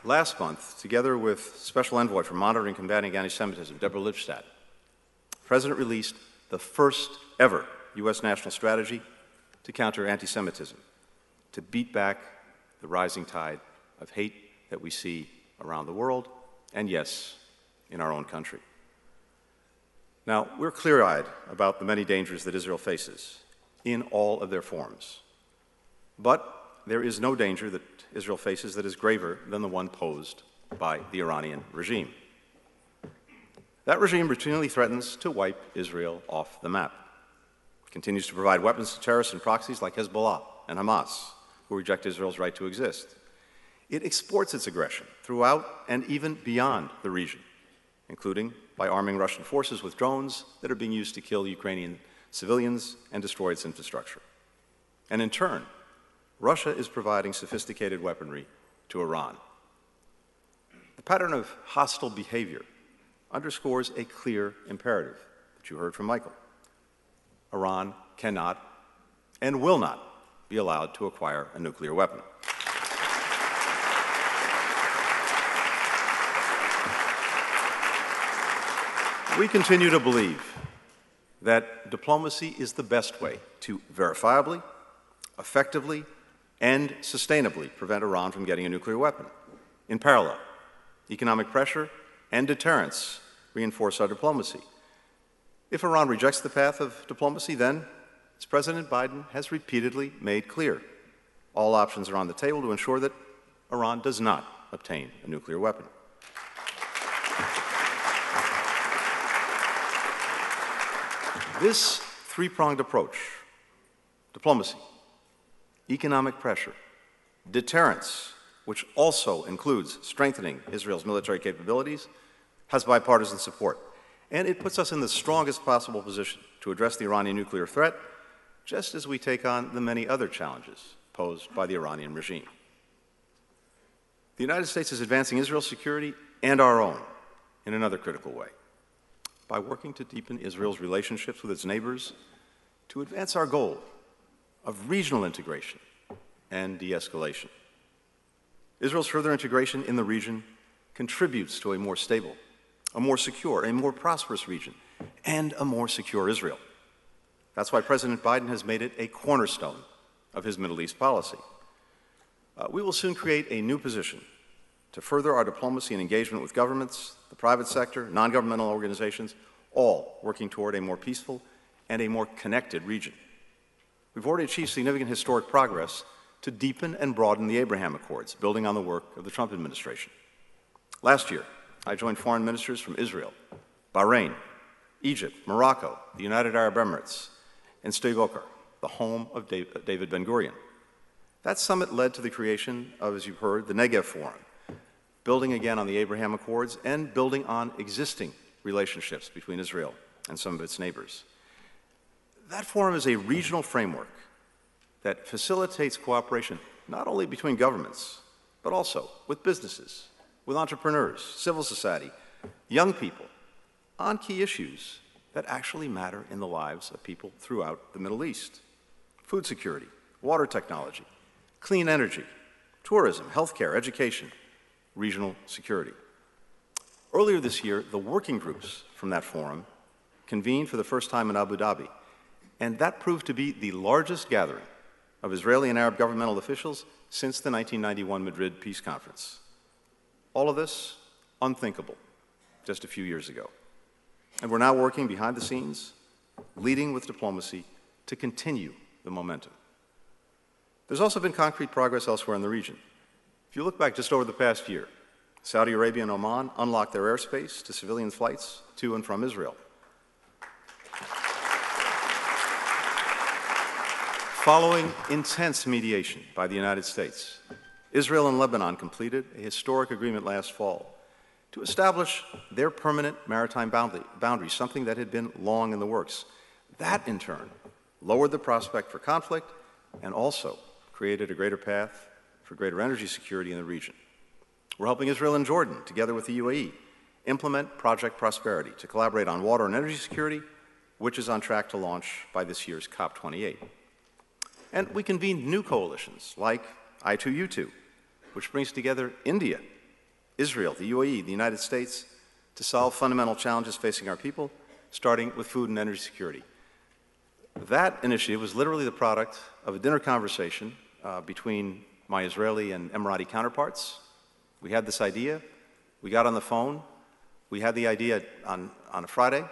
Last month, together with Special Envoy for Monitoring and Combating Anti Semitism, Deborah Lipstadt, President released the first ever U.S. national strategy to counter anti Semitism, to beat back the rising tide of hate that we see around the world, and yes, in our own country. Now, we're clear eyed about the many dangers that Israel faces in all of their forms. But there is no danger that Israel faces that is graver than the one posed by the Iranian regime. That regime routinely threatens to wipe Israel off the map. It continues to provide weapons to terrorists and proxies like Hezbollah and Hamas, who reject Israel's right to exist. It exports its aggression throughout and even beyond the region, including by arming Russian forces with drones that are being used to kill Ukrainian civilians and destroy its infrastructure. And in turn, Russia is providing sophisticated weaponry to Iran. The pattern of hostile behavior underscores a clear imperative that you heard from Michael. Iran cannot and will not be allowed to acquire a nuclear weapon. We continue to believe that diplomacy is the best way to verifiably, effectively, and sustainably prevent Iran from getting a nuclear weapon. In parallel, economic pressure and deterrence reinforce our diplomacy. If Iran rejects the path of diplomacy, then, as President Biden has repeatedly made clear, all options are on the table to ensure that Iran does not obtain a nuclear weapon. This three pronged approach diplomacy, economic pressure, deterrence, which also includes strengthening Israel's military capabilities, has bipartisan support. And it puts us in the strongest possible position to address the Iranian nuclear threat, just as we take on the many other challenges posed by the Iranian regime. The United States is advancing Israel's security and our own in another critical way by working to deepen Israel's relationships with its neighbors to advance our goal of regional integration and de escalation. Israel's further integration in the region contributes to a more stable, a more secure, a more prosperous region, and a more secure Israel. That's why President Biden has made it a cornerstone of his Middle East policy. Uh, we will soon create a new position to further our diplomacy and engagement with governments, the private sector, non governmental organizations, all working toward a more peaceful and a more connected region. We've already achieved significant historic progress to deepen and broaden the Abraham Accords, building on the work of the Trump administration. Last year, I joined foreign ministers from Israel, Bahrain, Egypt, Morocco, the United Arab Emirates, and Sde the home of David Ben Gurion. That summit led to the creation of, as you've heard, the Negev Forum, building again on the Abraham Accords and building on existing relationships between Israel and some of its neighbors. That forum is a regional framework that facilitates cooperation not only between governments, but also with businesses, with entrepreneurs, civil society, young people, on key issues that actually matter in the lives of people throughout the Middle East food security, water technology, clean energy, tourism, healthcare, education, regional security. Earlier this year, the working groups from that forum convened for the first time in Abu Dhabi, and that proved to be the largest gathering of Israeli and Arab governmental officials since the 1991 Madrid Peace Conference. All of this unthinkable just a few years ago. And we're now working behind the scenes, leading with diplomacy to continue the momentum. There's also been concrete progress elsewhere in the region. If you look back just over the past year, Saudi Arabia and Oman unlocked their airspace to civilian flights to and from Israel. Following intense mediation by the United States, Israel and Lebanon completed a historic agreement last fall to establish their permanent maritime boundary, boundary, something that had been long in the works. That, in turn, lowered the prospect for conflict and also created a greater path for greater energy security in the region. We're helping Israel and Jordan, together with the UAE, implement Project Prosperity to collaborate on water and energy security, which is on track to launch by this year's COP28. And we convened new coalitions like I2U2, which brings together India, Israel, the UAE, the United States, to solve fundamental challenges facing our people, starting with food and energy security. That initiative was literally the product of a dinner conversation uh, between my Israeli and Emirati counterparts. We had this idea, we got on the phone, we had the idea on, on a Friday.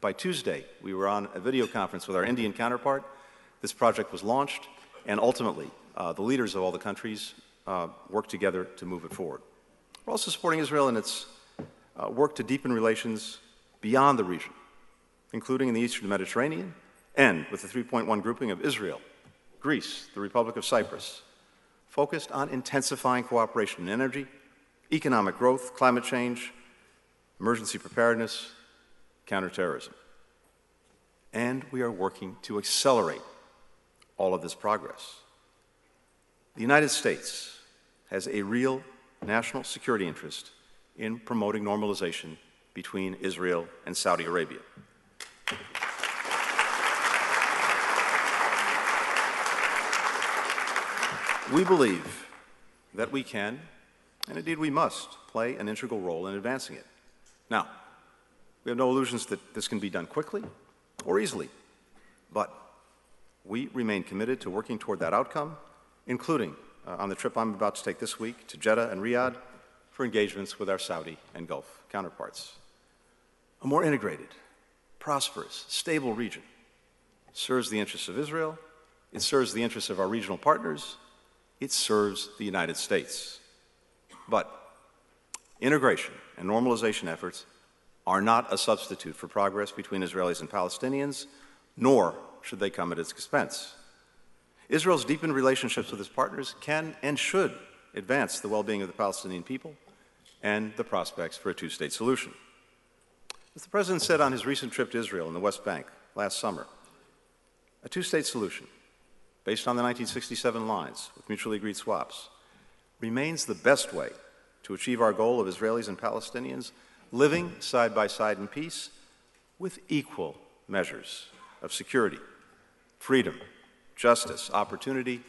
By Tuesday, we were on a video conference with our Indian counterpart. This project was launched, and ultimately, uh, the leaders of all the countries uh, worked together to move it forward. We're also supporting Israel in its uh, work to deepen relations beyond the region, including in the eastern Mediterranean and with the 3.1 grouping of Israel, Greece, the Republic of Cyprus, focused on intensifying cooperation in energy, economic growth, climate change, emergency preparedness, counterterrorism. And we are working to accelerate all of this progress. The United States has a real national security interest in promoting normalization between Israel and Saudi Arabia. We believe that we can, and indeed we must, play an integral role in advancing it. Now, we have no illusions that this can be done quickly or easily, but we remain committed to working toward that outcome, including uh, on the trip I'm about to take this week to Jeddah and Riyadh for engagements with our Saudi and Gulf counterparts. A more integrated, prosperous, stable region serves the interests of Israel, it serves the interests of our regional partners, it serves the United States. But integration and normalization efforts are not a substitute for progress between Israelis and Palestinians, nor should they come at its expense. Israel's deepened relationships with its partners can and should advance the well being of the Palestinian people and the prospects for a two state solution. As the President said on his recent trip to Israel and the West Bank last summer, a two state solution, based on the 1967 lines with mutually agreed swaps, remains the best way to achieve our goal of Israelis and Palestinians living side by side in peace with equal measures of security, freedom, justice, opportunity,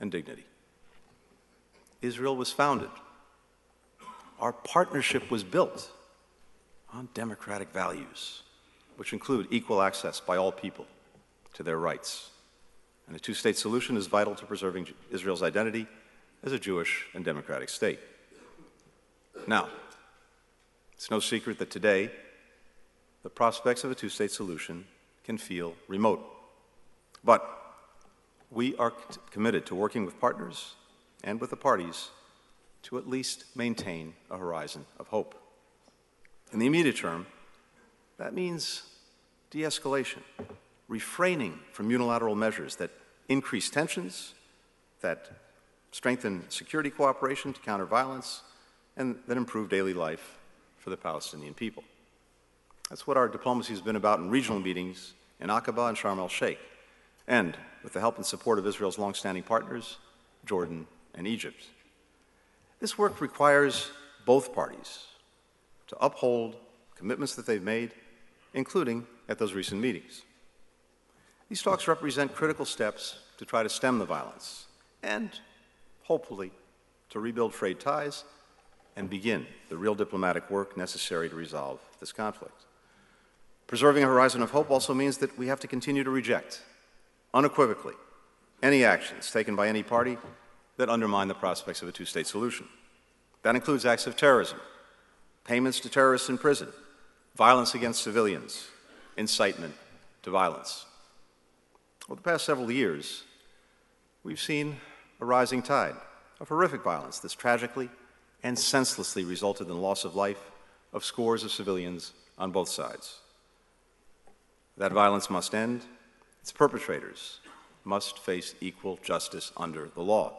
and dignity. Israel was founded. Our partnership was built on democratic values, which include equal access by all people to their rights. And a two state solution is vital to preserving Israel's identity as a Jewish and democratic state. Now, it's no secret that today the prospects of a two state solution can feel remote. But we are committed to working with partners and with the parties to at least maintain a horizon of hope. In the immediate term, that means de escalation, refraining from unilateral measures that increase tensions, that strengthen security cooperation to counter violence, and that improve daily life for the Palestinian people. That's what our diplomacy has been about in regional meetings in Aqaba and Sharm el Sheikh, and with the help and support of Israel's longstanding partners, Jordan and Egypt. This work requires both parties to uphold commitments that they've made, including at those recent meetings. These talks represent critical steps to try to stem the violence and, hopefully, to rebuild frayed ties and begin the real diplomatic work necessary to resolve this conflict. Preserving a horizon of hope also means that we have to continue to reject, unequivocally, any actions taken by any party that undermine the prospects of a two state solution. That includes acts of terrorism, payments to terrorists in prison, violence against civilians, incitement to violence. Over the past several years, we've seen a rising tide of horrific violence that's tragically and senselessly resulted in the loss of life of scores of civilians on both sides. That violence must end. Its perpetrators must face equal justice under the law.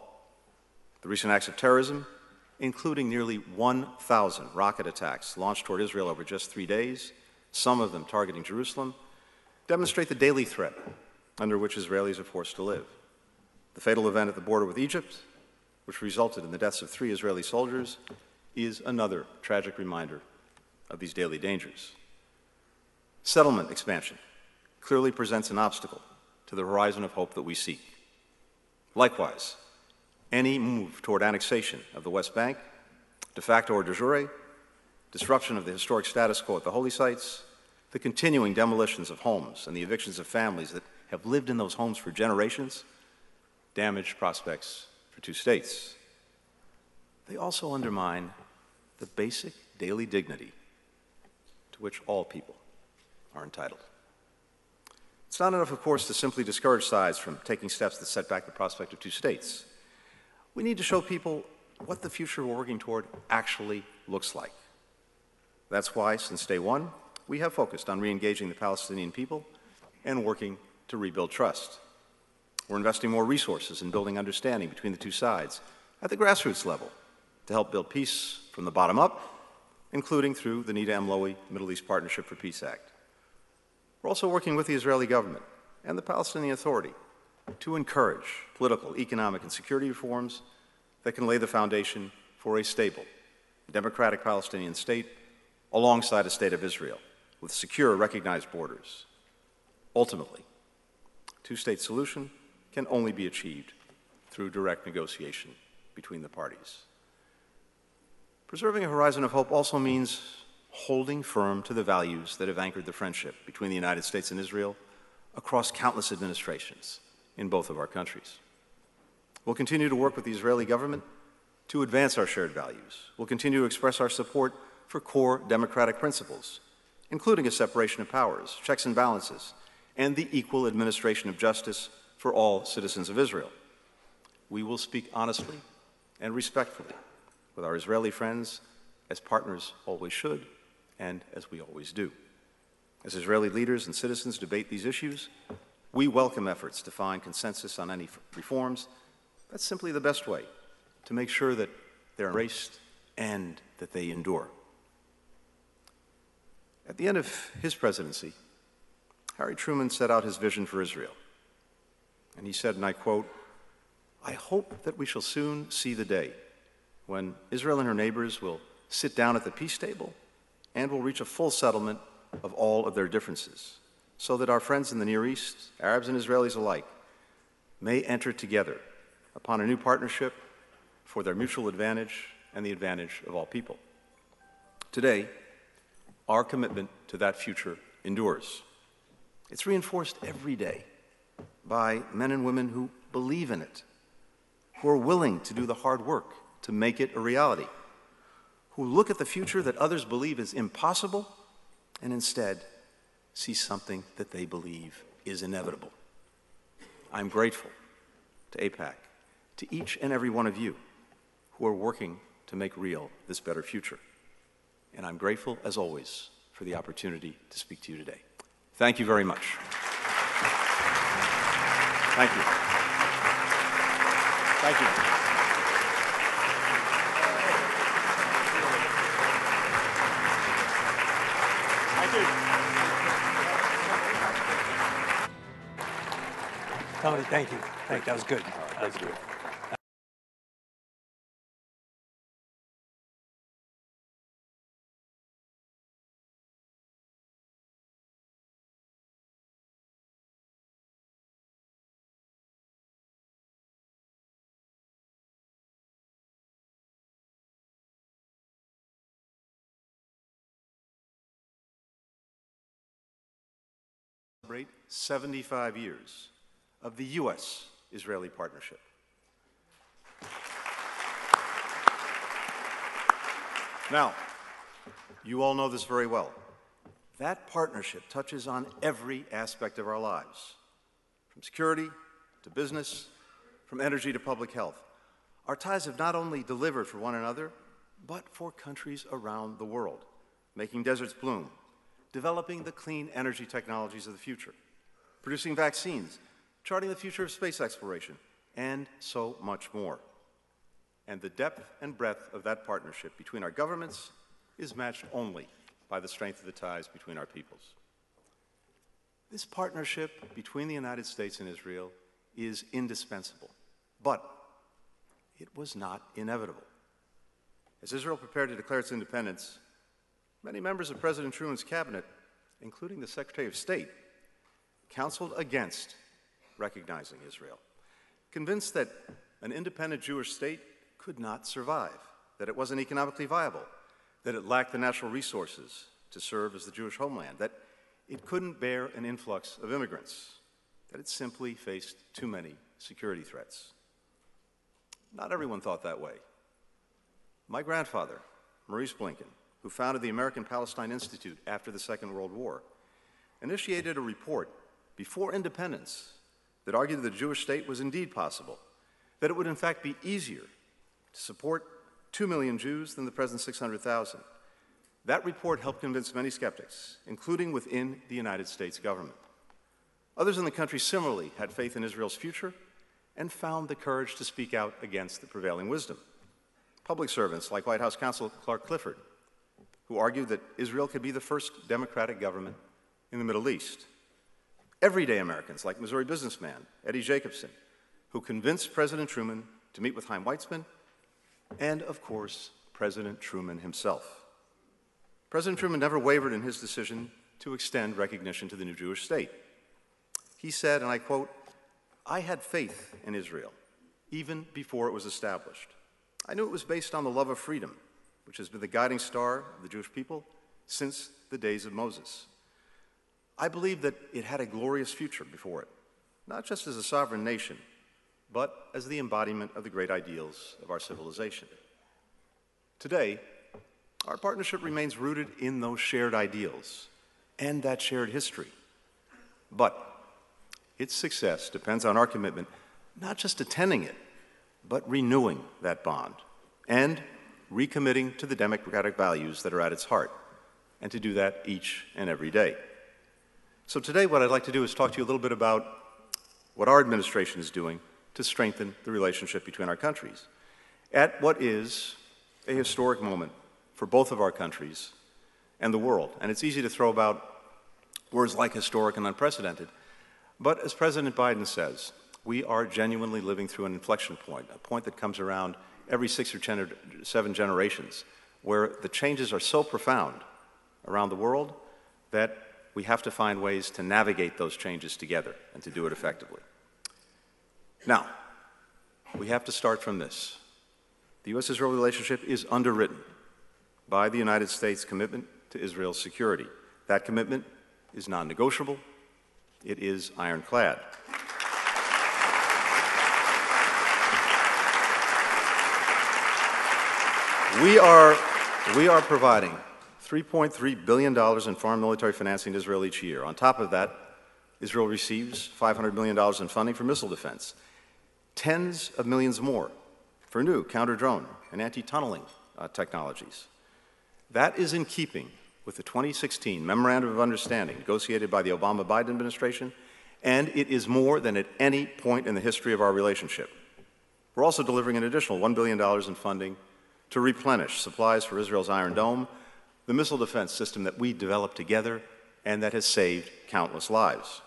The recent acts of terrorism, including nearly 1,000 rocket attacks launched toward Israel over just three days, some of them targeting Jerusalem, demonstrate the daily threat under which Israelis are forced to live. The fatal event at the border with Egypt, which resulted in the deaths of three Israeli soldiers, is another tragic reminder of these daily dangers. Settlement expansion clearly presents an obstacle to the horizon of hope that we seek. Likewise, any move toward annexation of the West Bank, de facto or de jure, disruption of the historic status quo at the holy sites, the continuing demolitions of homes and the evictions of families that have lived in those homes for generations, damage prospects for two states. They also undermine the basic daily dignity to which all people are entitled. It's not enough, of course, to simply discourage sides from taking steps that set back the prospect of two states. We need to show people what the future we're working toward actually looks like. That's why, since day one, we have focused on re engaging the Palestinian people and working to rebuild trust. We're investing more resources in building understanding between the two sides at the grassroots level to help build peace from the bottom up, including through the Nita M. Lowey Middle East Partnership for Peace Act. We're also working with the Israeli government and the Palestinian Authority to encourage political, economic, and security reforms that can lay the foundation for a stable, democratic Palestinian state alongside a state of Israel with secure, recognized borders. Ultimately, two-state solution can only be achieved through direct negotiation between the parties. Preserving a horizon of hope also means holding firm to the values that have anchored the friendship between the United States and Israel across countless administrations in both of our countries. We'll continue to work with the Israeli government to advance our shared values. We'll continue to express our support for core democratic principles, including a separation of powers, checks and balances, and the equal administration of justice for all citizens of Israel. We will speak honestly and respectfully with our Israeli friends, as partners always should, and as we always do. As Israeli leaders and citizens debate these issues, we welcome efforts to find consensus on any reforms. That's simply the best way to make sure that they're embraced and that they endure. At the end of his presidency, Harry Truman set out his vision for Israel. And he said, and I quote, I hope that we shall soon see the day when Israel and her neighbors will sit down at the peace table and will reach a full settlement of all of their differences, so that our friends in the Near East, Arabs and Israelis alike, may enter together upon a new partnership for their mutual advantage and the advantage of all people. Today, our commitment to that future endures. It's reinforced every day by men and women who believe in it, who are willing to do the hard work to make it a reality, who look at the future that others believe is impossible and instead see something that they believe is inevitable. I'm grateful to AIPAC, to each and every one of you who are working to make real this better future. And I'm grateful, as always, for the opportunity to speak to you today. Thank you very much. Thank you. Thank you. Tony, thank you. Thank, that was good. That was good. celebrate 75 years of the U.S. Israeli partnership. Now, you all know this very well. That partnership touches on every aspect of our lives, from security to business, from energy to public health. Our ties have not only delivered for one another, but for countries around the world, making deserts bloom, developing the clean energy technologies of the future, producing vaccines, charting the future of space exploration, and so much more. And the depth and breadth of that partnership between our governments is matched only by the strength of the ties between our peoples. This partnership between the United States and Israel is indispensable, but it was not inevitable. As Israel prepared to declare its independence, Many members of President Truman's cabinet, including the Secretary of State, counseled against recognizing Israel, convinced that an independent Jewish state could not survive, that it wasn't economically viable, that it lacked the natural resources to serve as the Jewish homeland, that it couldn't bear an influx of immigrants, that it simply faced too many security threats. Not everyone thought that way. My grandfather, Maurice Blinken, who founded the American Palestine Institute after the Second World War, initiated a report before independence that argued that the Jewish state was indeed possible, that it would in fact be easier to support 2 million Jews than the present 600,000. That report helped convince many skeptics, including within the United States government. Others in the country similarly had faith in Israel's future and found the courage to speak out against the prevailing wisdom. Public servants like White House counsel Clark Clifford who argued that Israel could be the first democratic government in the Middle East. Everyday Americans like Missouri businessman Eddie Jacobson, who convinced President Truman to meet with Chaim Weizmann, and of course, President Truman himself. President Truman never wavered in his decision to extend recognition to the new Jewish state. He said, and I quote, I had faith in Israel even before it was established. I knew it was based on the love of freedom which has been the guiding star of the Jewish people since the days of Moses. I believe that it had a glorious future before it, not just as a sovereign nation, but as the embodiment of the great ideals of our civilization. Today, our partnership remains rooted in those shared ideals, and that shared history. But its success depends on our commitment not just attending it, but renewing that bond and recommitting to the democratic values that are at its heart, and to do that each and every day. So today what I'd like to do is talk to you a little bit about what our administration is doing to strengthen the relationship between our countries at what is a historic moment for both of our countries and the world. And it's easy to throw about words like historic and unprecedented. But as President Biden says, we are genuinely living through an inflection point, a point that comes around every six or seven generations, where the changes are so profound around the world that we have to find ways to navigate those changes together and to do it effectively. Now, we have to start from this. The U.S. Israel relationship is underwritten by the United States' commitment to Israel's security. That commitment is non negotiable, it is ironclad. We are, we are providing $3.3 billion in foreign military financing to Israel each year. On top of that, Israel receives $500 million in funding for missile defense, tens of millions more for new counter drone and anti tunneling uh, technologies. That is in keeping with the 2016 Memorandum of Understanding negotiated by the Obama Biden administration, and it is more than at any point in the history of our relationship. We're also delivering an additional $1 billion in funding to replenish supplies for Israel's Iron Dome, the missile defense system that we developed together and that has saved countless lives.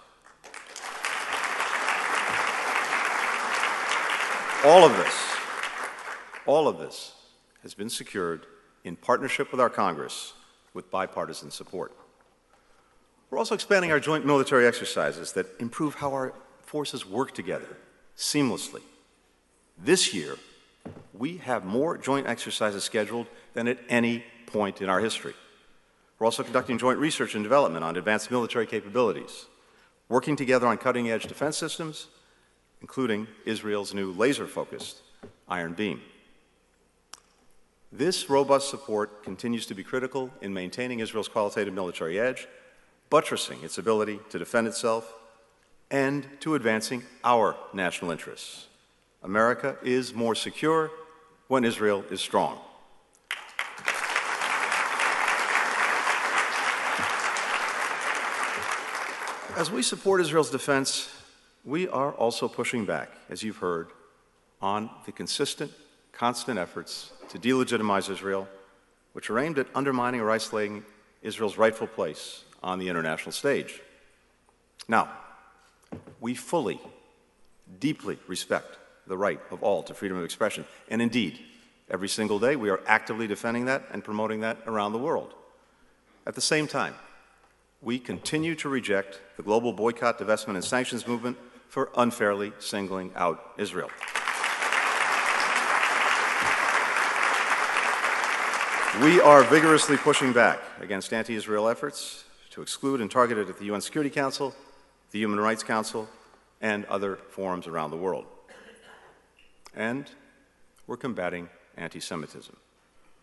All of this, all of this has been secured in partnership with our Congress with bipartisan support. We're also expanding our joint military exercises that improve how our forces work together seamlessly. This year, we have more joint exercises scheduled than at any point in our history. We're also conducting joint research and development on advanced military capabilities, working together on cutting edge defense systems, including Israel's new laser focused Iron Beam. This robust support continues to be critical in maintaining Israel's qualitative military edge, buttressing its ability to defend itself, and to advancing our national interests. America is more secure when Israel is strong. As we support Israel's defense, we are also pushing back, as you've heard, on the consistent, constant efforts to delegitimize Israel, which are aimed at undermining or isolating Israel's rightful place on the international stage. Now, we fully, deeply respect the right of all to freedom of expression, and indeed, every single day we are actively defending that and promoting that around the world. At the same time, we continue to reject the global boycott, divestment, and sanctions movement for unfairly singling out Israel. We are vigorously pushing back against anti Israel efforts to exclude and target it at the UN Security Council, the Human Rights Council, and other forums around the world. And we're combating anti Semitism,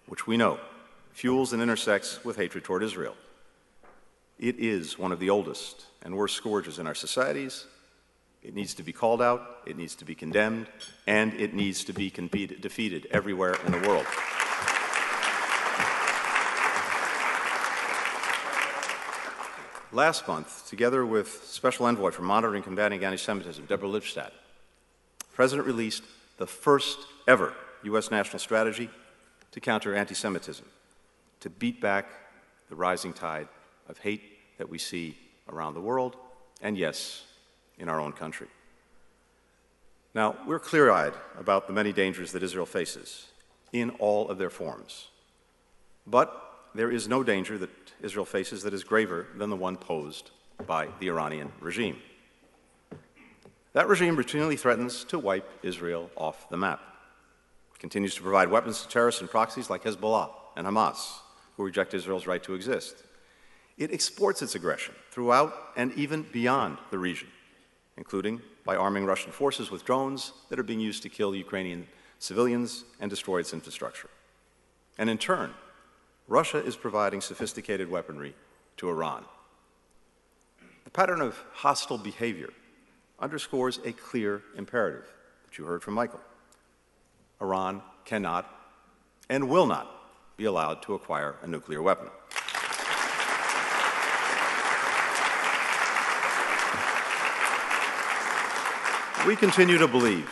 which we know fuels and intersects with hatred toward Israel. It is one of the oldest and worst scourges in our societies. It needs to be called out, it needs to be condemned, and it needs to be defeated everywhere in the world. Last month, together with Special Envoy for Monitoring and Combating Anti-Semitism, Deborah Lipstadt, the President released the first ever U.S. national strategy to counter anti-Semitism, to beat back the rising tide of hate that we see around the world, and yes, in our own country. Now, we're clear eyed about the many dangers that Israel faces in all of their forms. But there is no danger that Israel faces that is graver than the one posed by the Iranian regime. That regime routinely threatens to wipe Israel off the map. It continues to provide weapons to terrorists and proxies like Hezbollah and Hamas, who reject Israel's right to exist. It exports its aggression throughout and even beyond the region, including by arming Russian forces with drones that are being used to kill Ukrainian civilians and destroy its infrastructure. And in turn, Russia is providing sophisticated weaponry to Iran, The pattern of hostile behavior underscores a clear imperative that you heard from Michael. Iran cannot and will not be allowed to acquire a nuclear weapon. We continue to believe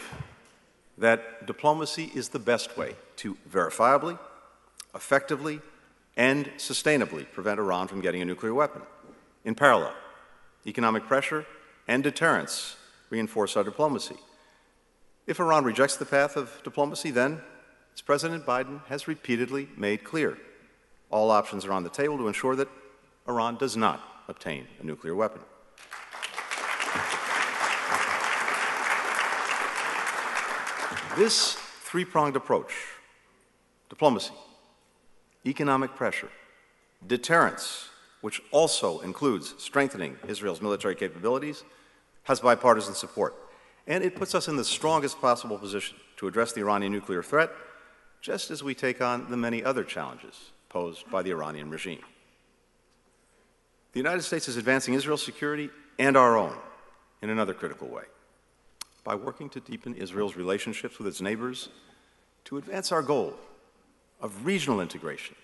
that diplomacy is the best way to verifiably, effectively, and sustainably prevent Iran from getting a nuclear weapon. In parallel, economic pressure and deterrence reinforce our diplomacy. If Iran rejects the path of diplomacy, then, as President Biden has repeatedly made clear, all options are on the table to ensure that Iran does not obtain a nuclear weapon. This three pronged approach diplomacy, economic pressure, deterrence, which also includes strengthening Israel's military capabilities, has bipartisan support. And it puts us in the strongest possible position to address the Iranian nuclear threat, just as we take on the many other challenges posed by the Iranian regime. The United States is advancing Israel's security and our own in another critical way by working to deepen Israel's relationships with its neighbors to advance our goal of regional integration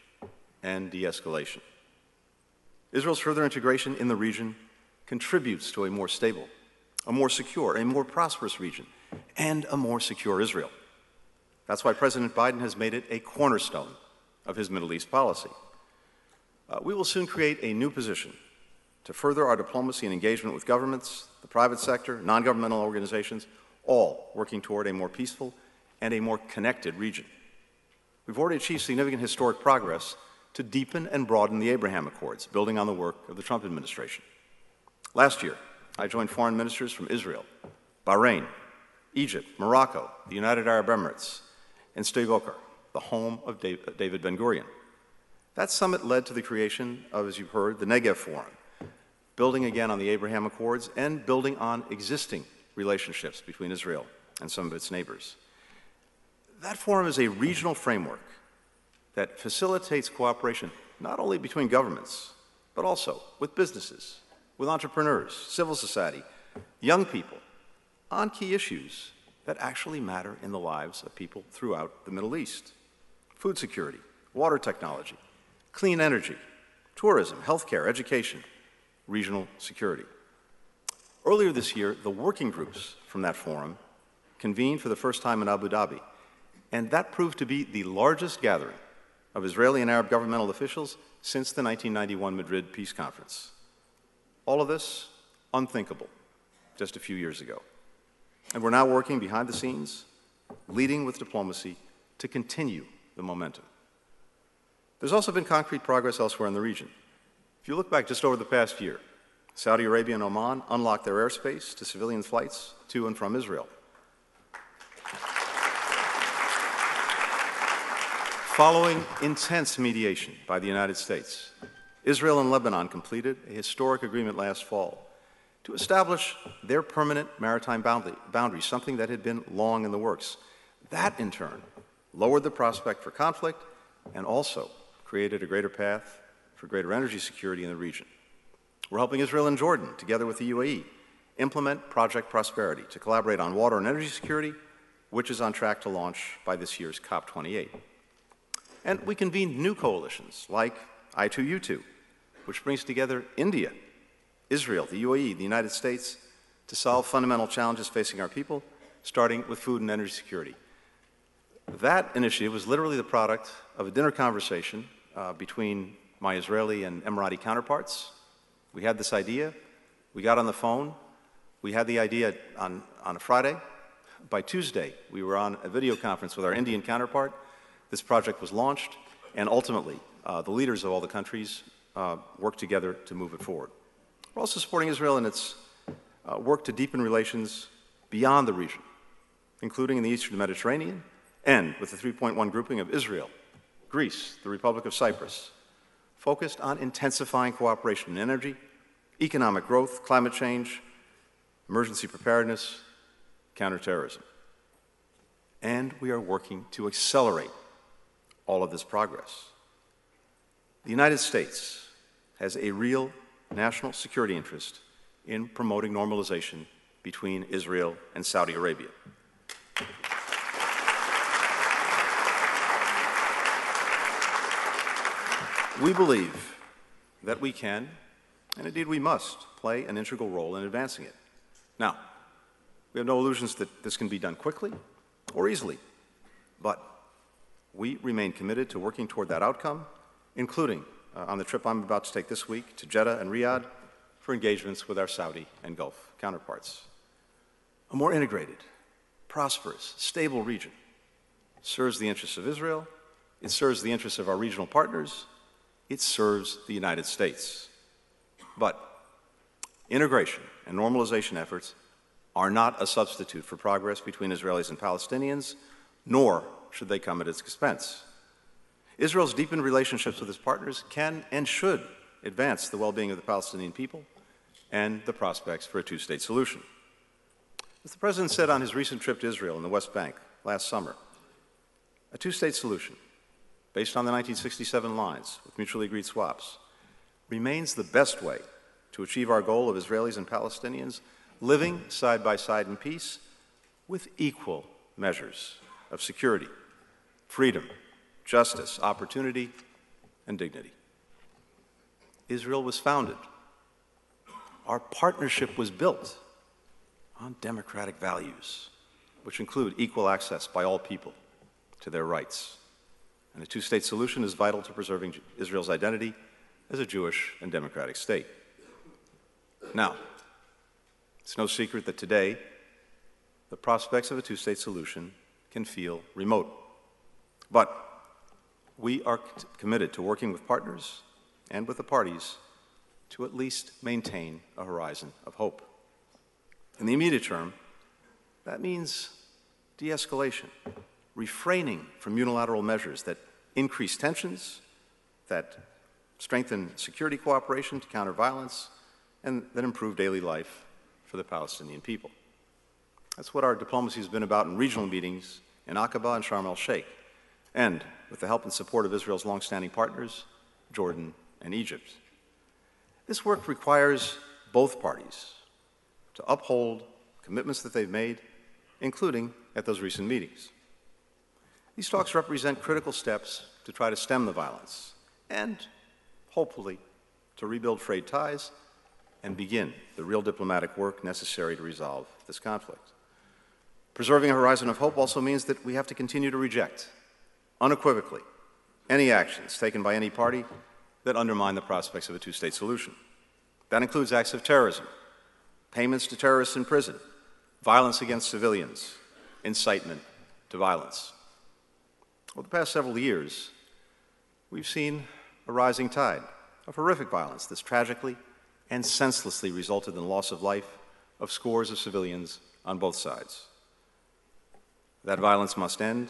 and de escalation. Israel's further integration in the region contributes to a more stable, a more secure, a more prosperous region, and a more secure Israel. That's why President Biden has made it a cornerstone of his Middle East policy. Uh, we will soon create a new position to further our diplomacy and engagement with governments, the private sector, non governmental organizations, all working toward a more peaceful and a more connected region. We've already achieved significant historic progress to deepen and broaden the Abraham Accords, building on the work of the Trump administration. Last year, I joined foreign ministers from Israel, Bahrain, Egypt, Morocco, the United Arab Emirates, and Sde the home of David Ben Gurion. That summit led to the creation of, as you've heard, the Negev Forum, building again on the Abraham Accords and building on existing relationships between Israel and some of its neighbors. That forum is a regional framework that facilitates cooperation not only between governments, but also with businesses, with entrepreneurs, civil society, young people, on key issues that actually matter in the lives of people throughout the Middle East food security, water technology, clean energy, tourism, healthcare, education, regional security. Earlier this year, the working groups from that forum convened for the first time in Abu Dhabi, and that proved to be the largest gathering of Israeli and Arab governmental officials since the 1991 Madrid Peace Conference. All of this unthinkable just a few years ago. And we're now working behind the scenes, leading with diplomacy to continue the momentum. There's also been concrete progress elsewhere in the region. If you look back just over the past year, Saudi Arabia and Oman unlocked their airspace to civilian flights to and from Israel. Following intense mediation by the United States, Israel and Lebanon completed a historic agreement last fall to establish their permanent maritime boundary, boundary, something that had been long in the works. That, in turn, lowered the prospect for conflict and also created a greater path for greater energy security in the region. We're helping Israel and Jordan, together with the UAE, implement Project Prosperity to collaborate on water and energy security, which is on track to launch by this year's COP28. And we convened new coalitions like I2U2, which brings together India, Israel, the UAE, the United States to solve fundamental challenges facing our people, starting with food and energy security. That initiative was literally the product of a dinner conversation uh, between my Israeli and Emirati counterparts. We had this idea. We got on the phone. We had the idea on, on a Friday. By Tuesday, we were on a video conference with our Indian counterpart. This project was launched, and ultimately, uh, the leaders of all the countries uh, worked together to move it forward. We're also supporting Israel in its uh, work to deepen relations beyond the region, including in the eastern Mediterranean and with the 3.1 grouping of Israel, Greece, the Republic of Cyprus, focused on intensifying cooperation in energy, economic growth, climate change, emergency preparedness, counterterrorism. And we are working to accelerate all of this progress. The United States has a real national security interest in promoting normalization between Israel and Saudi Arabia. We believe that we can, and indeed we must, play an integral role in advancing it. Now, we have no illusions that this can be done quickly or easily, but we remain committed to working toward that outcome, including uh, on the trip I'm about to take this week to Jeddah and Riyadh for engagements with our Saudi and Gulf counterparts. A more integrated, prosperous, stable region serves the interests of Israel, it serves the interests of our regional partners, it serves the United States. But integration and normalization efforts are not a substitute for progress between Israelis and Palestinians, nor should they come at its expense. Israel's deepened relationships with its partners can and should advance the well being of the Palestinian people and the prospects for a two state solution. As the President said on his recent trip to Israel and the West Bank last summer, a two state solution based on the 1967 lines with mutually agreed swaps, remains the best way to achieve our goal of Israelis and Palestinians living side by side in peace with equal measures of security, freedom, justice, opportunity, and dignity. Israel was founded. Our partnership was built on democratic values, which include equal access by all people to their rights and a two state solution is vital to preserving Israel's identity as a Jewish and democratic state. Now, it's no secret that today the prospects of a two state solution can feel remote. But we are committed to working with partners and with the parties to at least maintain a horizon of hope. In the immediate term, that means de escalation, refraining from unilateral measures that increase tensions, that strengthen security cooperation to counter violence, and that improve daily life for the Palestinian people. That's what our diplomacy has been about in regional meetings in Aqaba and Sharm el Sheikh, and with the help and support of Israel's longstanding partners, Jordan and Egypt. This work requires both parties to uphold commitments that they've made, including at those recent meetings. These talks represent critical steps to try to stem the violence and, hopefully, to rebuild frayed ties and begin the real diplomatic work necessary to resolve this conflict. Preserving a horizon of hope also means that we have to continue to reject, unequivocally, any actions taken by any party that undermine the prospects of a two state solution. That includes acts of terrorism, payments to terrorists in prison, violence against civilians, incitement to violence. Over the past several years, we've seen a rising tide of horrific violence that's tragically and senselessly resulted in loss of life of scores of civilians on both sides. That violence must end.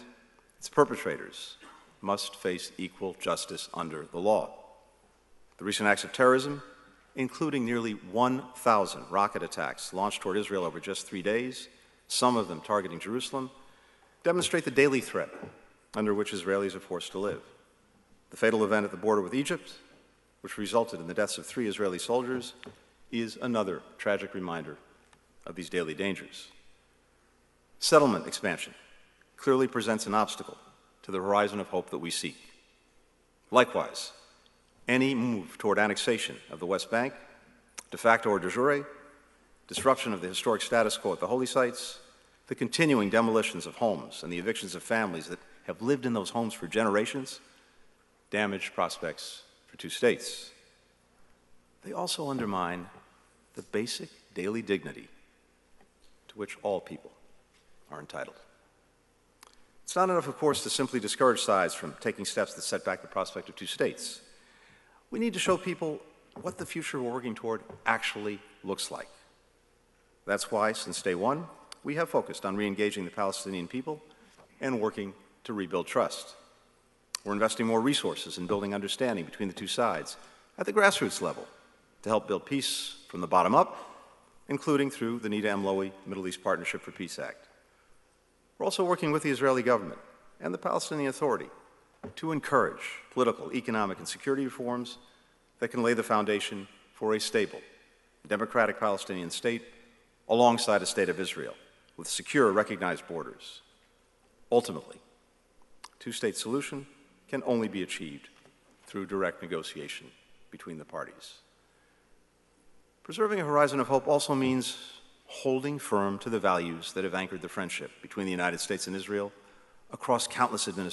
Its perpetrators must face equal justice under the law. The recent acts of terrorism, including nearly 1,000 rocket attacks launched toward Israel over just three days, some of them targeting Jerusalem, demonstrate the daily threat under which Israelis are forced to live. The fatal event at the border with Egypt, which resulted in the deaths of three Israeli soldiers, is another tragic reminder of these daily dangers. Settlement expansion clearly presents an obstacle to the horizon of hope that we seek. Likewise, any move toward annexation of the West Bank, de facto or de jure, disruption of the historic status quo at the holy sites, the continuing demolitions of homes and the evictions of families that have lived in those homes for generations, damage prospects for two states. They also undermine the basic daily dignity to which all people are entitled. It's not enough, of course, to simply discourage sides from taking steps that set back the prospect of two states. We need to show people what the future we're working toward actually looks like. That's why, since day one, we have focused on re engaging the Palestinian people and working to rebuild trust. We're investing more resources in building understanding between the two sides at the grassroots level to help build peace from the bottom up, including through the Nita M. Lowey Middle East Partnership for Peace Act. We're also working with the Israeli government and the Palestinian Authority to encourage political, economic, and security reforms that can lay the foundation for a stable, democratic Palestinian state alongside a state of Israel with secure, recognized borders. Ultimately, two state solution can only be achieved through direct negotiation between the parties. Preserving a horizon of hope also means holding firm to the values that have anchored the friendship between the United States and Israel across countless administrations.